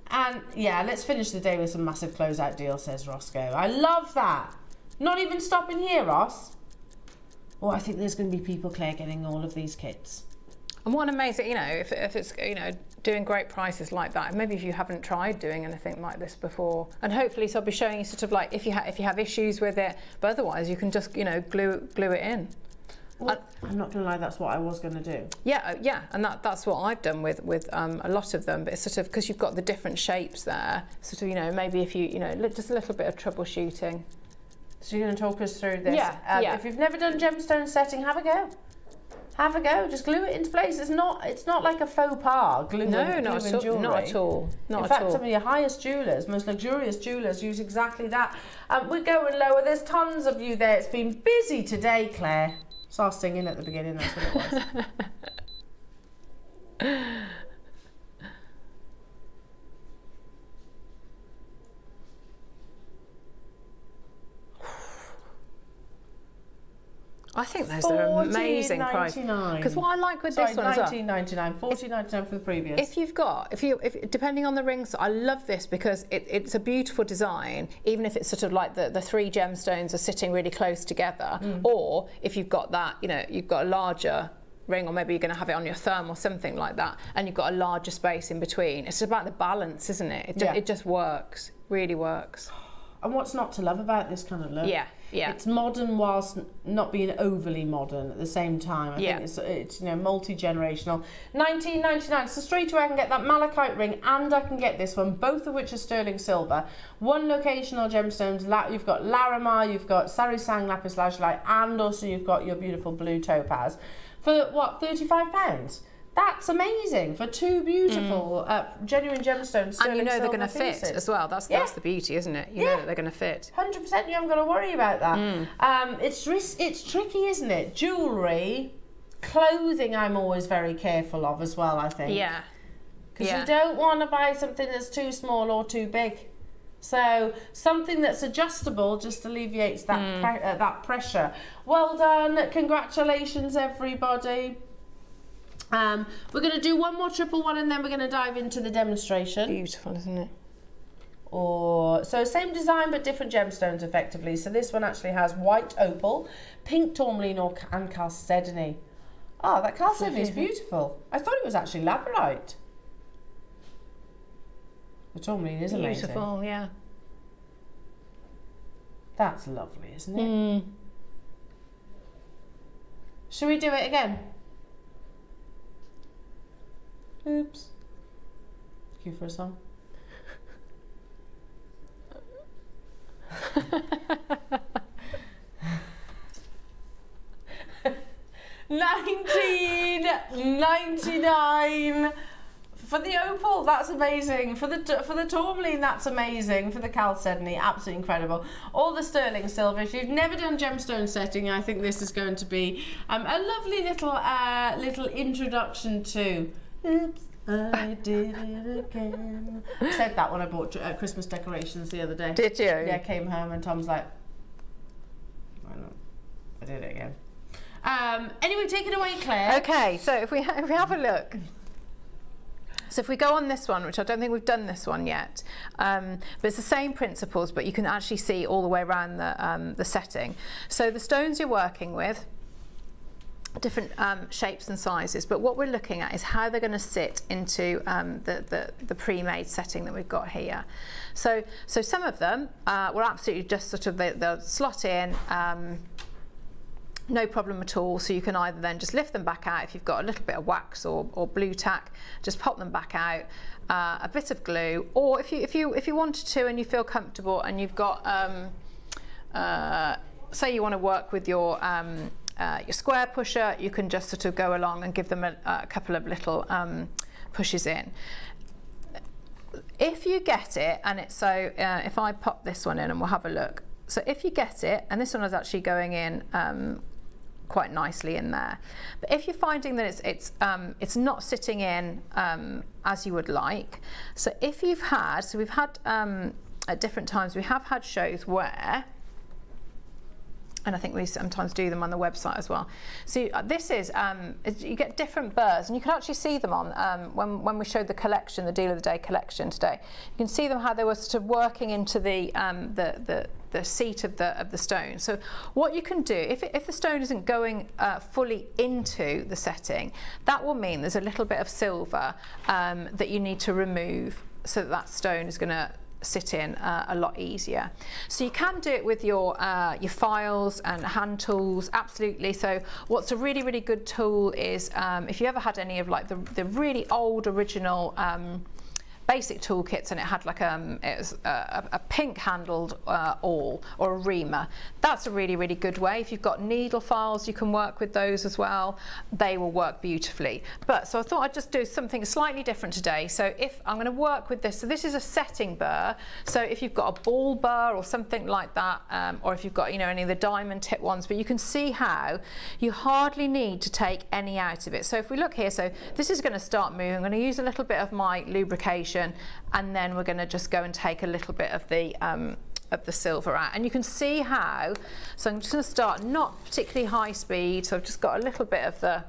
And yeah, let's finish the day with some massive closeout deal, says Roscoe. I love that. Not even stopping here, Ross. Oh, I think there's going to be people, Claire, getting all of these kits. And what an amazing, you know, if, if it's, you know, doing great prices like that, maybe if you haven't tried doing anything like this before, and hopefully so I'll be showing you sort of like if you, ha- if you have issues with it, but otherwise you can just, you know, glue, glue it in. Well, I'm not going to lie, that's what I was going to do. Yeah, uh, yeah, and that, that's what I've done with with um, a lot of them. But it's sort of because you've got the different shapes there. Sort of, you know, maybe if you, you know, just a little bit of troubleshooting. So you're going to talk us through this. Yeah, Um, yeah. If you've never done gemstone setting, have a go. Have a go. Just glue it into place. It's not. It's not like a faux pas. Gluing, No, not at all. Not at all. Not In at fact, all. some of your highest jewellers, most luxurious jewellers, use exactly that. Um, we're going lower. There's tons of you there. It's been busy today, Claire. Saw singing at the beginning. That's what it was. I think those are amazing price. $14.99. Because what I like with Sorry, this one as well, 19.99, 14.99 for the previous. if you've got, if you, if depending on the rings, I love this because it, it's a beautiful design. Even if it's sort of like the, the three gemstones are sitting really close together, Mm. or if you've got that, you know, you've got a larger ring, or maybe you're going to have it on your thumb or something like that, and you've got a larger space in between. It's about the balance, isn't it? It, Yeah. it just works Really works. And what's not to love about this kind of look? Yeah, yeah. It's modern whilst not being overly modern at the same time. I Yeah. think it's, it's you know multi generational. 1999. So straight away I can get that malachite ring and I can get this one, both of which are sterling silver. One locational gemstones. You've got Larimar, you've got Sar-i-Sang lapis lazuli, and also you've got your beautiful blue topaz. For what? 35 pounds. That's amazing for two beautiful, uh, genuine gemstones. Mm. and you know they're going to fit pieces. as well. That's Yeah. that's the beauty, isn't it? You Yeah. know that they're going to fit. Hundred percent, you haven't got to worry about that. Mm. Um, it's it's tricky, isn't it? Jewelry, clothing. I'm always very careful of as well. I think. Yeah. Because Yeah. you don't want to buy something that's too small or too big. So something that's adjustable just alleviates that Mm. pre- uh, that pressure. Well done, congratulations everybody. Um, we're going to do one more triple one and then we're going to dive into the demonstration. Beautiful, isn't it? or so same design but different gemstones effectively. So this one actually has white opal, pink tourmaline or and chalcedony. Oh, that chalcedony is beautiful. I thought it was actually labradorite. The tourmaline is amazing. Beautiful, yeah. That's lovely, isn't it? Mm. Should we do it again? Oops. Cue for a song. Nineteen ninety nine for the opal. That's amazing. For the for the tourmaline, that's amazing. For the chalcedony, absolutely incredible. All the sterling silver. If you've never done gemstone setting, I think this is going to be um, a lovely little uh, little introduction to. Oops. I did it again. I said that when I bought uh, Christmas decorations the other day. Did you? Yeah, came home and Tom's like, I know, I did it again. Um, anyway, take it away, Claire. Okay, so if we if we have a look. So if we go on this one, which I don't think we've done this one yet, um, but it's the same principles, but you can actually see all the way around the, um, the setting. So the stones you're working with, different um, shapes and sizes, but what we're looking at is how they're going to sit into um, the, the, the pre-made setting that we've got here. So, so some of them uh, will absolutely just sort of, they, they'll slot in, um, no problem at all. So you can either then just lift them back out if you've got a little bit of wax or, or Blu-Tack, just pop them back out, uh, a bit of glue, or if you if you if you wanted to and you feel comfortable and you've got um, uh, say you want to work with your um, uh, your square pusher, you can just sort of go along and give them a, a couple of little um, pushes in. If you get it, and it's so, uh, if I pop this one in and we'll have a look. So if you get it, and this one is actually going in um, quite nicely in there. But if you're finding that it's it's um, it's not sitting in um, as you would like, so if you've had, so we've had um, at different times we have had shows where and I think we sometimes do them on the website as well. So uh, this is, um, you get different burrs, and you can actually see them on, um, when, when we showed the collection, the Deal of the Day collection today, you can see them how they were sort of working into the, um, the, the, the seat of the, of the stone. So what you can do, if, if the stone isn't going uh, fully into the setting, that will mean there's a little bit of silver um, that you need to remove so that that stone is going to sit in uh, a lot easier. So you can do it with your uh, your files and hand tools, absolutely. So what's a really really good tool is um, if you ever had any of like the the really old original. Um, basic toolkits and it had like um it a, a pink handled uh, awl or a reamer. That's a really really good way. If you've got needle files you can work with those as well. They will work beautifully. But so I thought I'd just do something slightly different today. So if I'm going to work with this. So this is a setting burr. So if you've got a ball burr or something like that um, or if you've got you know any of the diamond tip ones but you can see how you hardly need to take any out of it. So if we look here so this is going to start moving. I'm going to use a little bit of my lubrication and then we're going to just go and take a little bit of the um, of the silver out. And you can see how so I'm just going to start not particularly high speed so I've just got a little bit of the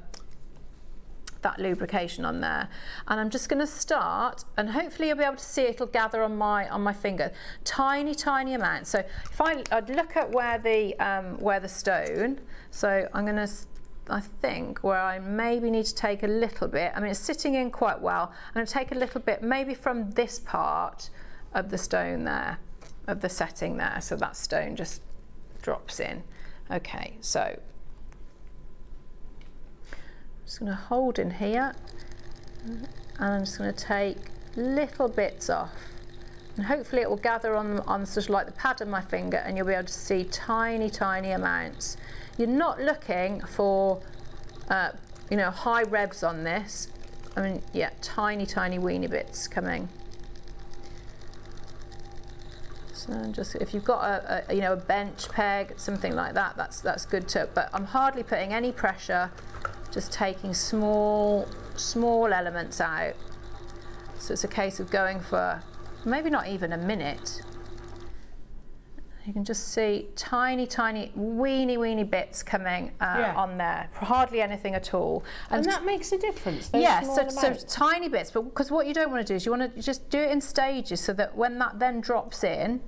that lubrication on there. And I'm just going to start and hopefully you'll be able to see it'll gather on my on my finger. Tiny tiny amount. So if I I'd look at where the um, where the stone so I'm going to I think where I maybe need to take a little bit I mean it's sitting in quite well I'm going to take a little bit maybe from this part of the stone there, of the setting there. So that stone just drops in. Okay, so I'm just going to hold in here and I'm just going to take little bits off and hopefully it will gather on, on sort of like the pad of my finger and you'll be able to see tiny, tiny amounts. You're not looking for, uh, you know, high revs on this. I mean, yeah, tiny, tiny weeny bits coming. So just if you've got a, a, you know a bench peg, something like that, that's that's good too. But I'm hardly putting any pressure, just taking small small elements out. So it's a case of going for maybe not even a minute. You can just see tiny, tiny, weeny, weeny bits coming uh, Yeah. on there. Hardly anything at all. And that makes a difference. Yeah, so, so tiny bits, but because what you don't want to do is you want to just do it in stages so that when that then drops in,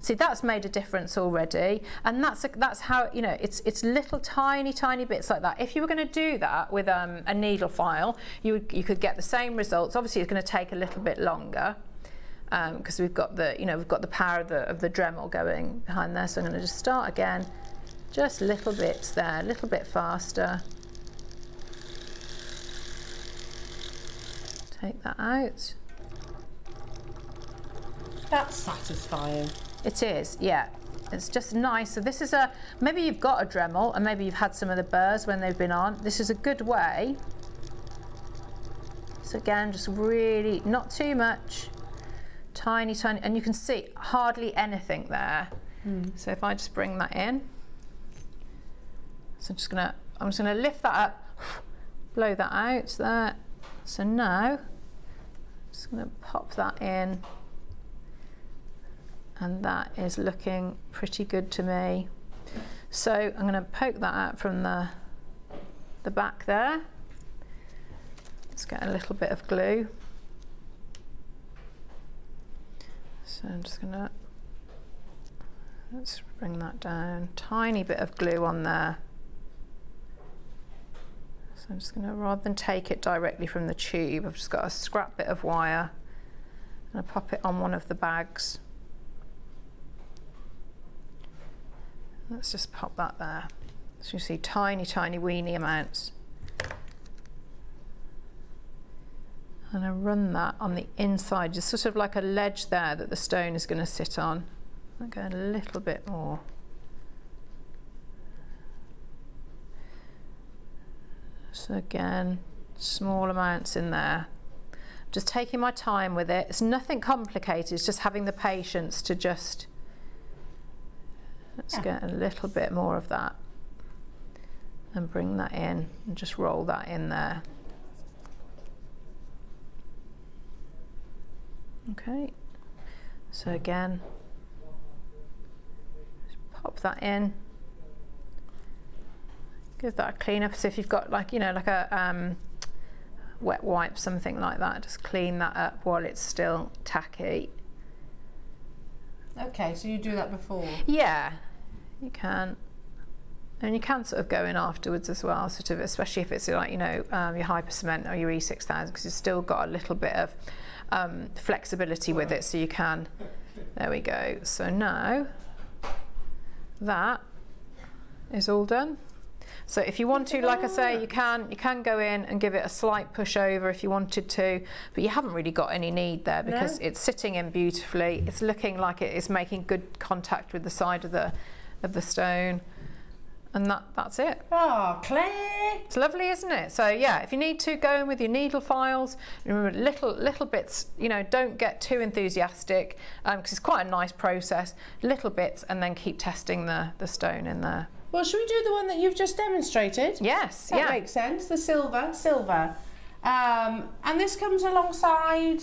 see that's made a difference already, and that's a, that's how you know it's it's little tiny tiny bits like that. If you were going to do that with um, a needle file, you would, you could get the same results. Obviously, it's going to take a little bit longer Um, because we've got the you know we've got the power of the of the Dremel going behind there. So I'm going to just start again, just little bits there, a little bit faster. Take that out. That's satisfying. It is, yeah. It's just nice. So this is a, maybe you've got a Dremel and maybe you've had some of the burrs when they've been on. This is a good way. So again, just really, not too much. Tiny, tiny, and you can see hardly anything there. Hmm. So if I just bring that in. So I'm just gonna, I'm just gonna lift that up, blow that out there. So now, just gonna pop that in and that is looking pretty good to me. So I'm going to poke that out from the, the back there. Let's get a little bit of glue. So I'm just going to, let's bring that down, tiny bit of glue on there. So I'm just going to, rather than take it directly from the tube, I've just got a scrap bit of wire and I pop it on one of the bags. Let's just pop that there. So you see tiny, tiny, weeny amounts. And I run that on the inside, just sort of like a ledge there that the stone is going to sit on. I'll go a little bit more. So again, small amounts in there. Just taking my time with it. It's nothing complicated, it's just having the patience to just Let's get a little bit more of that and bring that in and just roll that in there. Okay, so again, just pop that in. Give that a clean up. So if you've got like, you know, like a um, wet wipe, something like that, just clean that up while it's still tacky. Okay, so you do that before. Yeah, you can. And you can sort of go in afterwards as well, sort of, especially if it's like, you know, um, your Hypo Cement or your E6000, because you've still got a little bit of um, flexibility with it, so you can. There we go. So now that is all done. So if you want to, like I say, you can you can go in and give it a slight push over if you wanted to, but you haven't really got any need there because No. it's sitting in beautifully. It's looking like it is making good contact with the side of the of the stone, and that that's it. Oh, Claire! It's lovely, isn't it? So yeah, if you need to go in with your needle files, remember little little bits. You know, don't get too enthusiastic because it's quite a nice process. Little bits, and then keep testing the the stone in there. Well, should we do the one that you've just demonstrated? Yes, That yeah. makes sense. The silver, silver. Um, and this comes alongside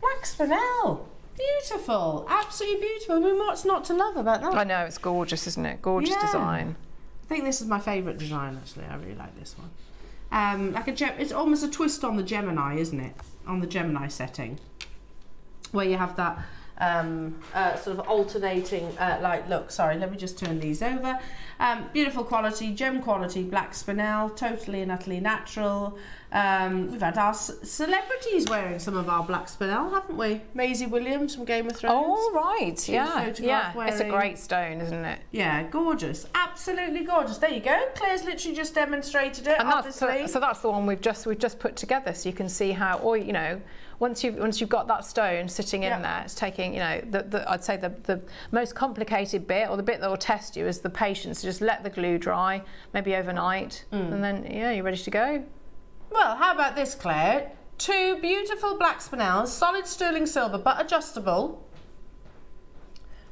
Black Spinel. Beautiful, absolutely beautiful. I mean, what's not to love about that? I know it's gorgeous, isn't it? Gorgeous Yeah. design. I think this is my favourite design actually. I really like this one. Um, like a gem- it's almost a twist on the Gemini, isn't it? On the Gemini setting, where you have that um, uh, sort of alternating uh, light look. Sorry, let me just turn these over. Um, beautiful quality, gem quality, black spinel, totally and utterly natural. Um, we've had our celebrities wearing some of our black spinel, haven't we? Maisie Williams from Game of Thrones. Oh, right. She's Yeah. Yeah. It's a great stone, isn't it? Yeah, gorgeous. Absolutely gorgeous. There you go. Claire's literally just demonstrated it, And that's so, so that's the one we've just we've just put together, so you can see how, or you know, once you've once you've got that stone sitting in Yeah. there, it's taking you know the, the I'd say the the most complicated bit or the bit that will test you is the patience. So just let the glue dry, maybe overnight, Mm. and then yeah, you're ready to go. Well, how about this, Claire? Two beautiful black spinels, solid sterling silver, but adjustable.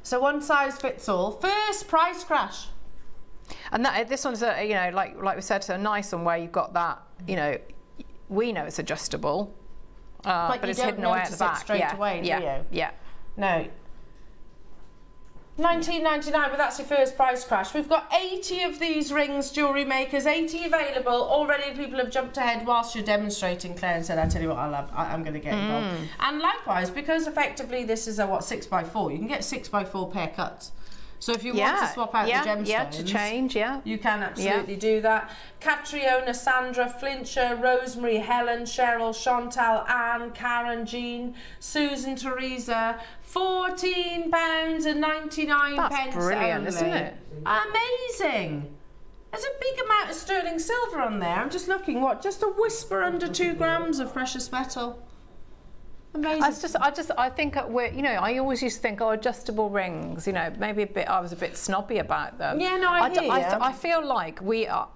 So one size fits all. First price crash. And that this one's a you know like like we said, a nice one where you've got that you know we know it's adjustable, uh, But you it's don't hidden away at notice the it back. straight yeah, away, do yeah, you? Yeah. No. 1999, but that's your first price crash. We've got 80 of these rings, jewellery makers, 80 available. Already people have jumped ahead whilst you're demonstrating, Claire, and said, I tell you what, I love, I, I'm going to get involved. Mm. And likewise, because effectively this is a, what, 6x4, you can get 6x4 pear cuts. So if you want to swap out yeah, the gemstones, yeah, to change, yeah. you can absolutely do that. Catriona, Sandra, Flincher, Rosemary, Helen, Cheryl, Chantal, Anne, Karen, Jean, Susan, Teresa. Fourteen pounds and ninety nine That's pence. brilliant, only. isn't it? Amazing. There's a big amount of sterling silver on there. I'm just looking. What? Just a whisper under two grams of precious metal. Amazing. I just, I just, I think we're, you know, I always used to think, oh, adjustable rings, you know, maybe a bit, I was a bit snobby about them. Yeah, no, I d- hear I. I feel like we are,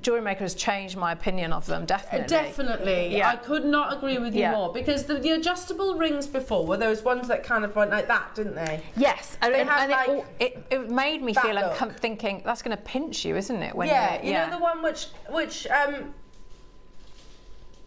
Jewellery Maker has changed my opinion of them, definitely. Definitely. Yeah. I could not agree with you Yeah. more because the, the adjustable rings before were those ones that kind of went like that, didn't they? Yes, and, They and, and like, it, it, it made me feel look. uncomfortable thinking that's going to pinch you, isn't it? When yeah, you know the one which which um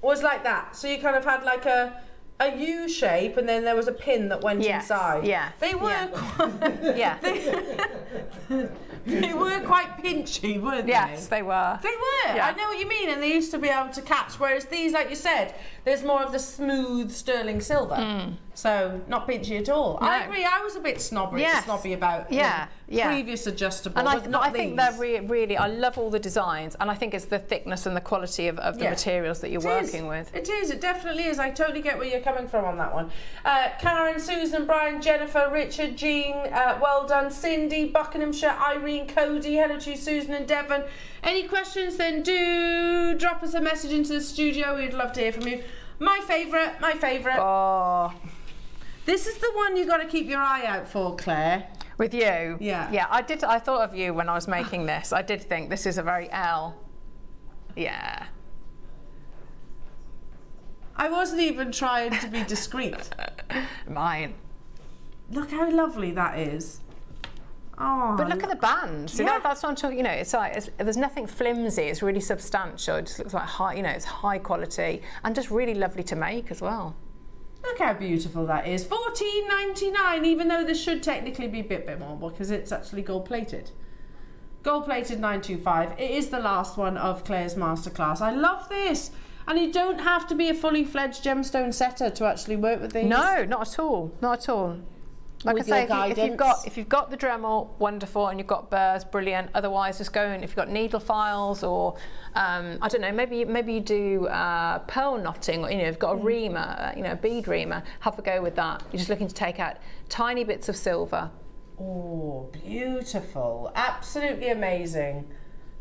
was like that. So you kind of had like a a U shape, and then there was a pin that went Yes, inside. yeah, they were yeah. quite, yeah. they were quite pinchy, weren't yes, they? Yes, they were. They were. Yeah. I know what you mean, and they used to be able to catch. Whereas these, like you said, there's more of the smooth sterling silver. So not pinchy at all. I Mm. Agree. I was a bit snobby, Yes. snobby about Yeah, yeah. previous adjustable, And I, th- I think they're re- really, I love all the designs, and I think it's the thickness and the quality of, of the Yeah. materials that you're It is. working with. It is. It definitely is. I totally get where you're coming from on that one. Uh, Karen, Susan, Brian, Jennifer, Richard, Jean, uh, well done. Cindy, Buckinghamshire, Irene, Cody, hello to you, Susan and Devon. Any questions? Then do drop us a message into the studio. We'd love to hear from you. My favourite. My favourite. Oh, This is the one you've got to keep your eye out for, Claire. With you? Yeah. Yeah, I did. I thought of you when I was making this. I did think this is a very L. Yeah. I wasn't even trying to be discreet. Mine. Look how lovely that is. Oh, But look at the band. See, Yeah. that, that's what I'm talking. You know, it's like it's, there's nothing flimsy. It's really substantial. It just looks like high. You know, it's high quality and just really lovely to make as well. Look how beautiful that is. Fourteen ninety nine. Even though this should technically be a bit bit more because it's actually gold plated. Gold plated nine two five. It is the last one of Claire's masterclass. I love this. And you don't have to be a fully fledged gemstone setter to actually work with these. No, not at all. Not at all. Like With I say, your if, you, if you've got if you've got the Dremel, wonderful, and you've got burrs, brilliant. Otherwise, just go and if you've got needle files or um, I don't know, maybe maybe you do uh, pearl knotting, or you know, you've got a Mm. reamer, uh, you know, a bead reamer. Have a go with that. You're just looking to take out tiny bits of silver. Oh, beautiful. Absolutely amazing.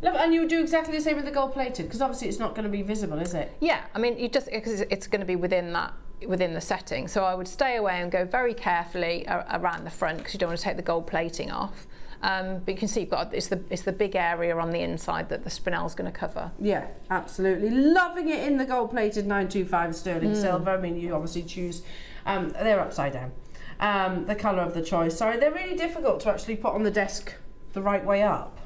Love, and you do exactly the same with the gold plated because obviously it's not going to be visible, is it? Yeah, I mean, you just because it's going to be within that within the setting. So I would stay away and go very carefully around the front because you don't want to take the gold plating off. Um, but you can see you've got it's the it's the big area on the inside that the spinel's going to cover. Yeah, absolutely. Loving it in the gold plated 925 sterling silver. I mean, you obviously choose, um, they're upside down. Um, the colour of the choice. Sorry, they're really difficult to actually put on the desk the right way up.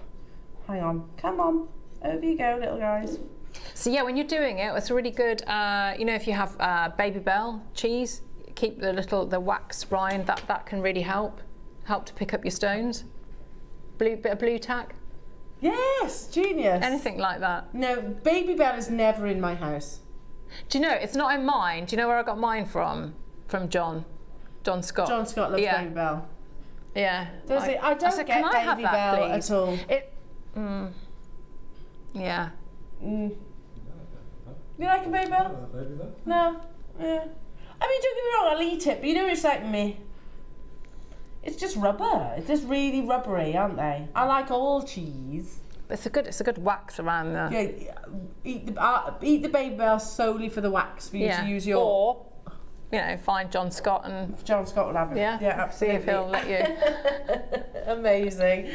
Hang on, come on. Over you go, little guys. So yeah, when you're doing it, it's really good. Uh, you know, if you have uh, Babybel cheese, keep the little the wax rind. That that can really help help to pick up your stones. Blue bit of Blu-Tack, Yes, genius. anything like that. No, Babybel is never in my house. Do you know? It's not in mine. Do you know where I got mine from? From John, John Scott. John Scott loves yeah. Babybel. Yeah. Does it? I don't said, get Can I have Baby that, Bell please?" at all. It. Mm, yeah. Mm. You like a Babybel? Baby bell. No. Yeah. I mean, don't get me wrong, I'll eat it, but you know, it's like me. It's just rubber. It's just really rubbery, aren't they? I like all cheese. It's a good, it's a good wax around there. Yeah, eat the uh, eat the Babybel solely for the wax for you Yeah. to use your. Or, you know, find John Scott and John Scott will have it. yeah, yeah, see absolutely. if he'll let you. Amazing.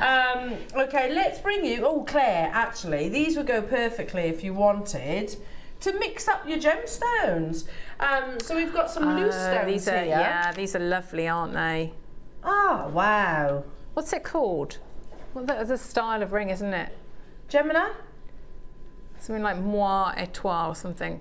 Um, okay, let's bring you. Oh, Claire, actually, these would go perfectly if you wanted to mix up your gemstones. Um, so we've got some loose Uh, stones these are, here. yeah, these are lovely, aren't they? Ah, wow. What's it called? Well, that's a style of ring, isn't it? Gemini? Something like moi et toi or something.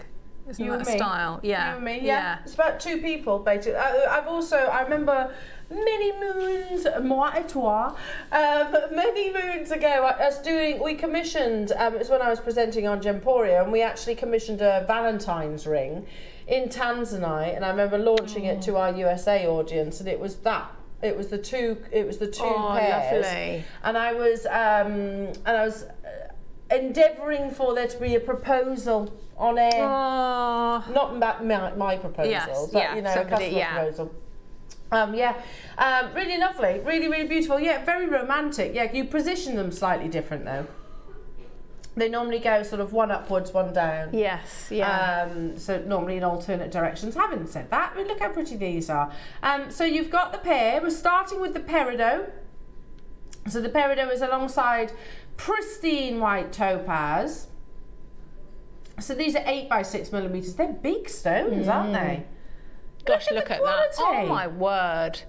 Isn't You that me. style? Yeah. You and me, yeah. It's about two people, basically. I, I've also, I remember many moons, moi et toi, um, many moons ago, us doing, we commissioned, um, it was when I was presenting on Gemporia, and we actually commissioned a Valentine's ring in Tanzanite, and I remember launching it to our USA audience, and it was that. It was the two. It was the two Oh, pairs, lovely. and I was, um, and I was uh, endeavouring for there to be a proposal on air Oh, not ma- my, my proposal, Yes, but yeah, you know, a somebody- customer yeah. proposal. Um, yeah, um, really lovely, really, really beautiful. Yeah, very romantic. Yeah, you position them slightly different though. They normally go sort of one upwards, one down. yes, yeah. Um, so normally in alternate directions. Having said that, I mean, look how pretty these are. Um, so you've got the pair. We're starting with the peridot. So the peridot is alongside pristine white topaz. So these are eight by six millimeters. They're big stones, aren't mm. they? Gosh, look look at at, that. Oh my word.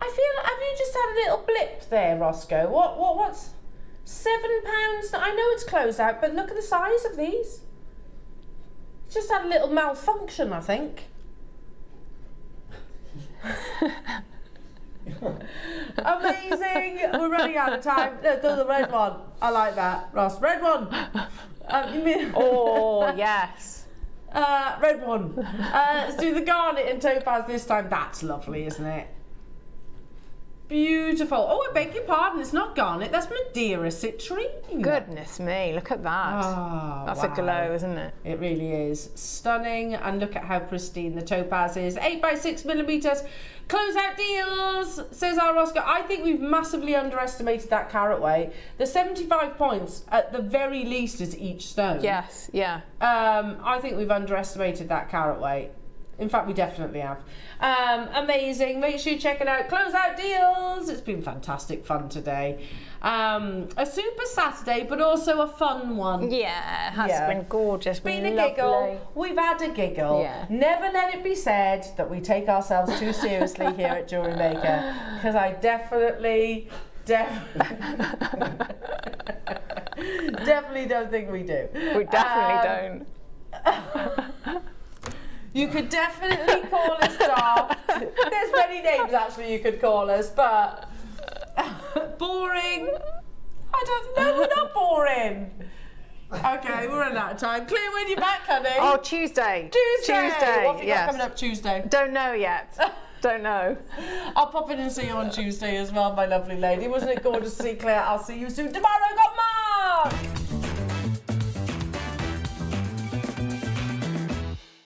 I feel. Have you just had a little blip there, Roscoe? What? What? What's seven pounds? I know it's closed out, but look at the size of these. It's just had a little malfunction, I think. Amazing! We're running out of time. Let's do the red one. I like that, Ross. Red one. Um, you mean? Oh, yes. Uh, red one. Uh, let's do the garnet and topaz this time. That's lovely, isn't it? Beautiful. Oh, I beg your pardon. It's not garnet. That's Madeira citrine. Goodness me, look at that. Oh, That's wow. a glow, isn't it? It really is stunning. And look at how pristine the topaz is. Eight by six millimeters. Closeout deals, says our Roscoe. I think we've massively underestimated that carat weight. The 75 points at the very least is each stone. Yes, yeah. Um, I think we've underestimated that carat weight. In fact, we definitely have. Um, amazing. Make sure you check it out. Close out deals. It's been fantastic fun today. Um, a super Saturday, but also a fun one. Yeah, it has Yeah. been gorgeous. Been a giggle. We've had a giggle. Yeah. Never let it be said that we take ourselves too seriously here at Jewellery Maker, because I definitely, definitely, definitely don't think we do. We definitely Um, don't. You could definitely call us daft. There's many names actually you could call us, but boring. I don't know. We're not boring. Okay, we're running out of time. Claire when you're back, honey. Oh, Tuesday. Tuesday. Tuesday, What have you yes. got coming up Tuesday? Don't know yet. Don't know. I'll pop in and see you on Tuesday as well, my lovely lady. Wasn't it gorgeous to see Claire? I'll see you soon tomorrow. Got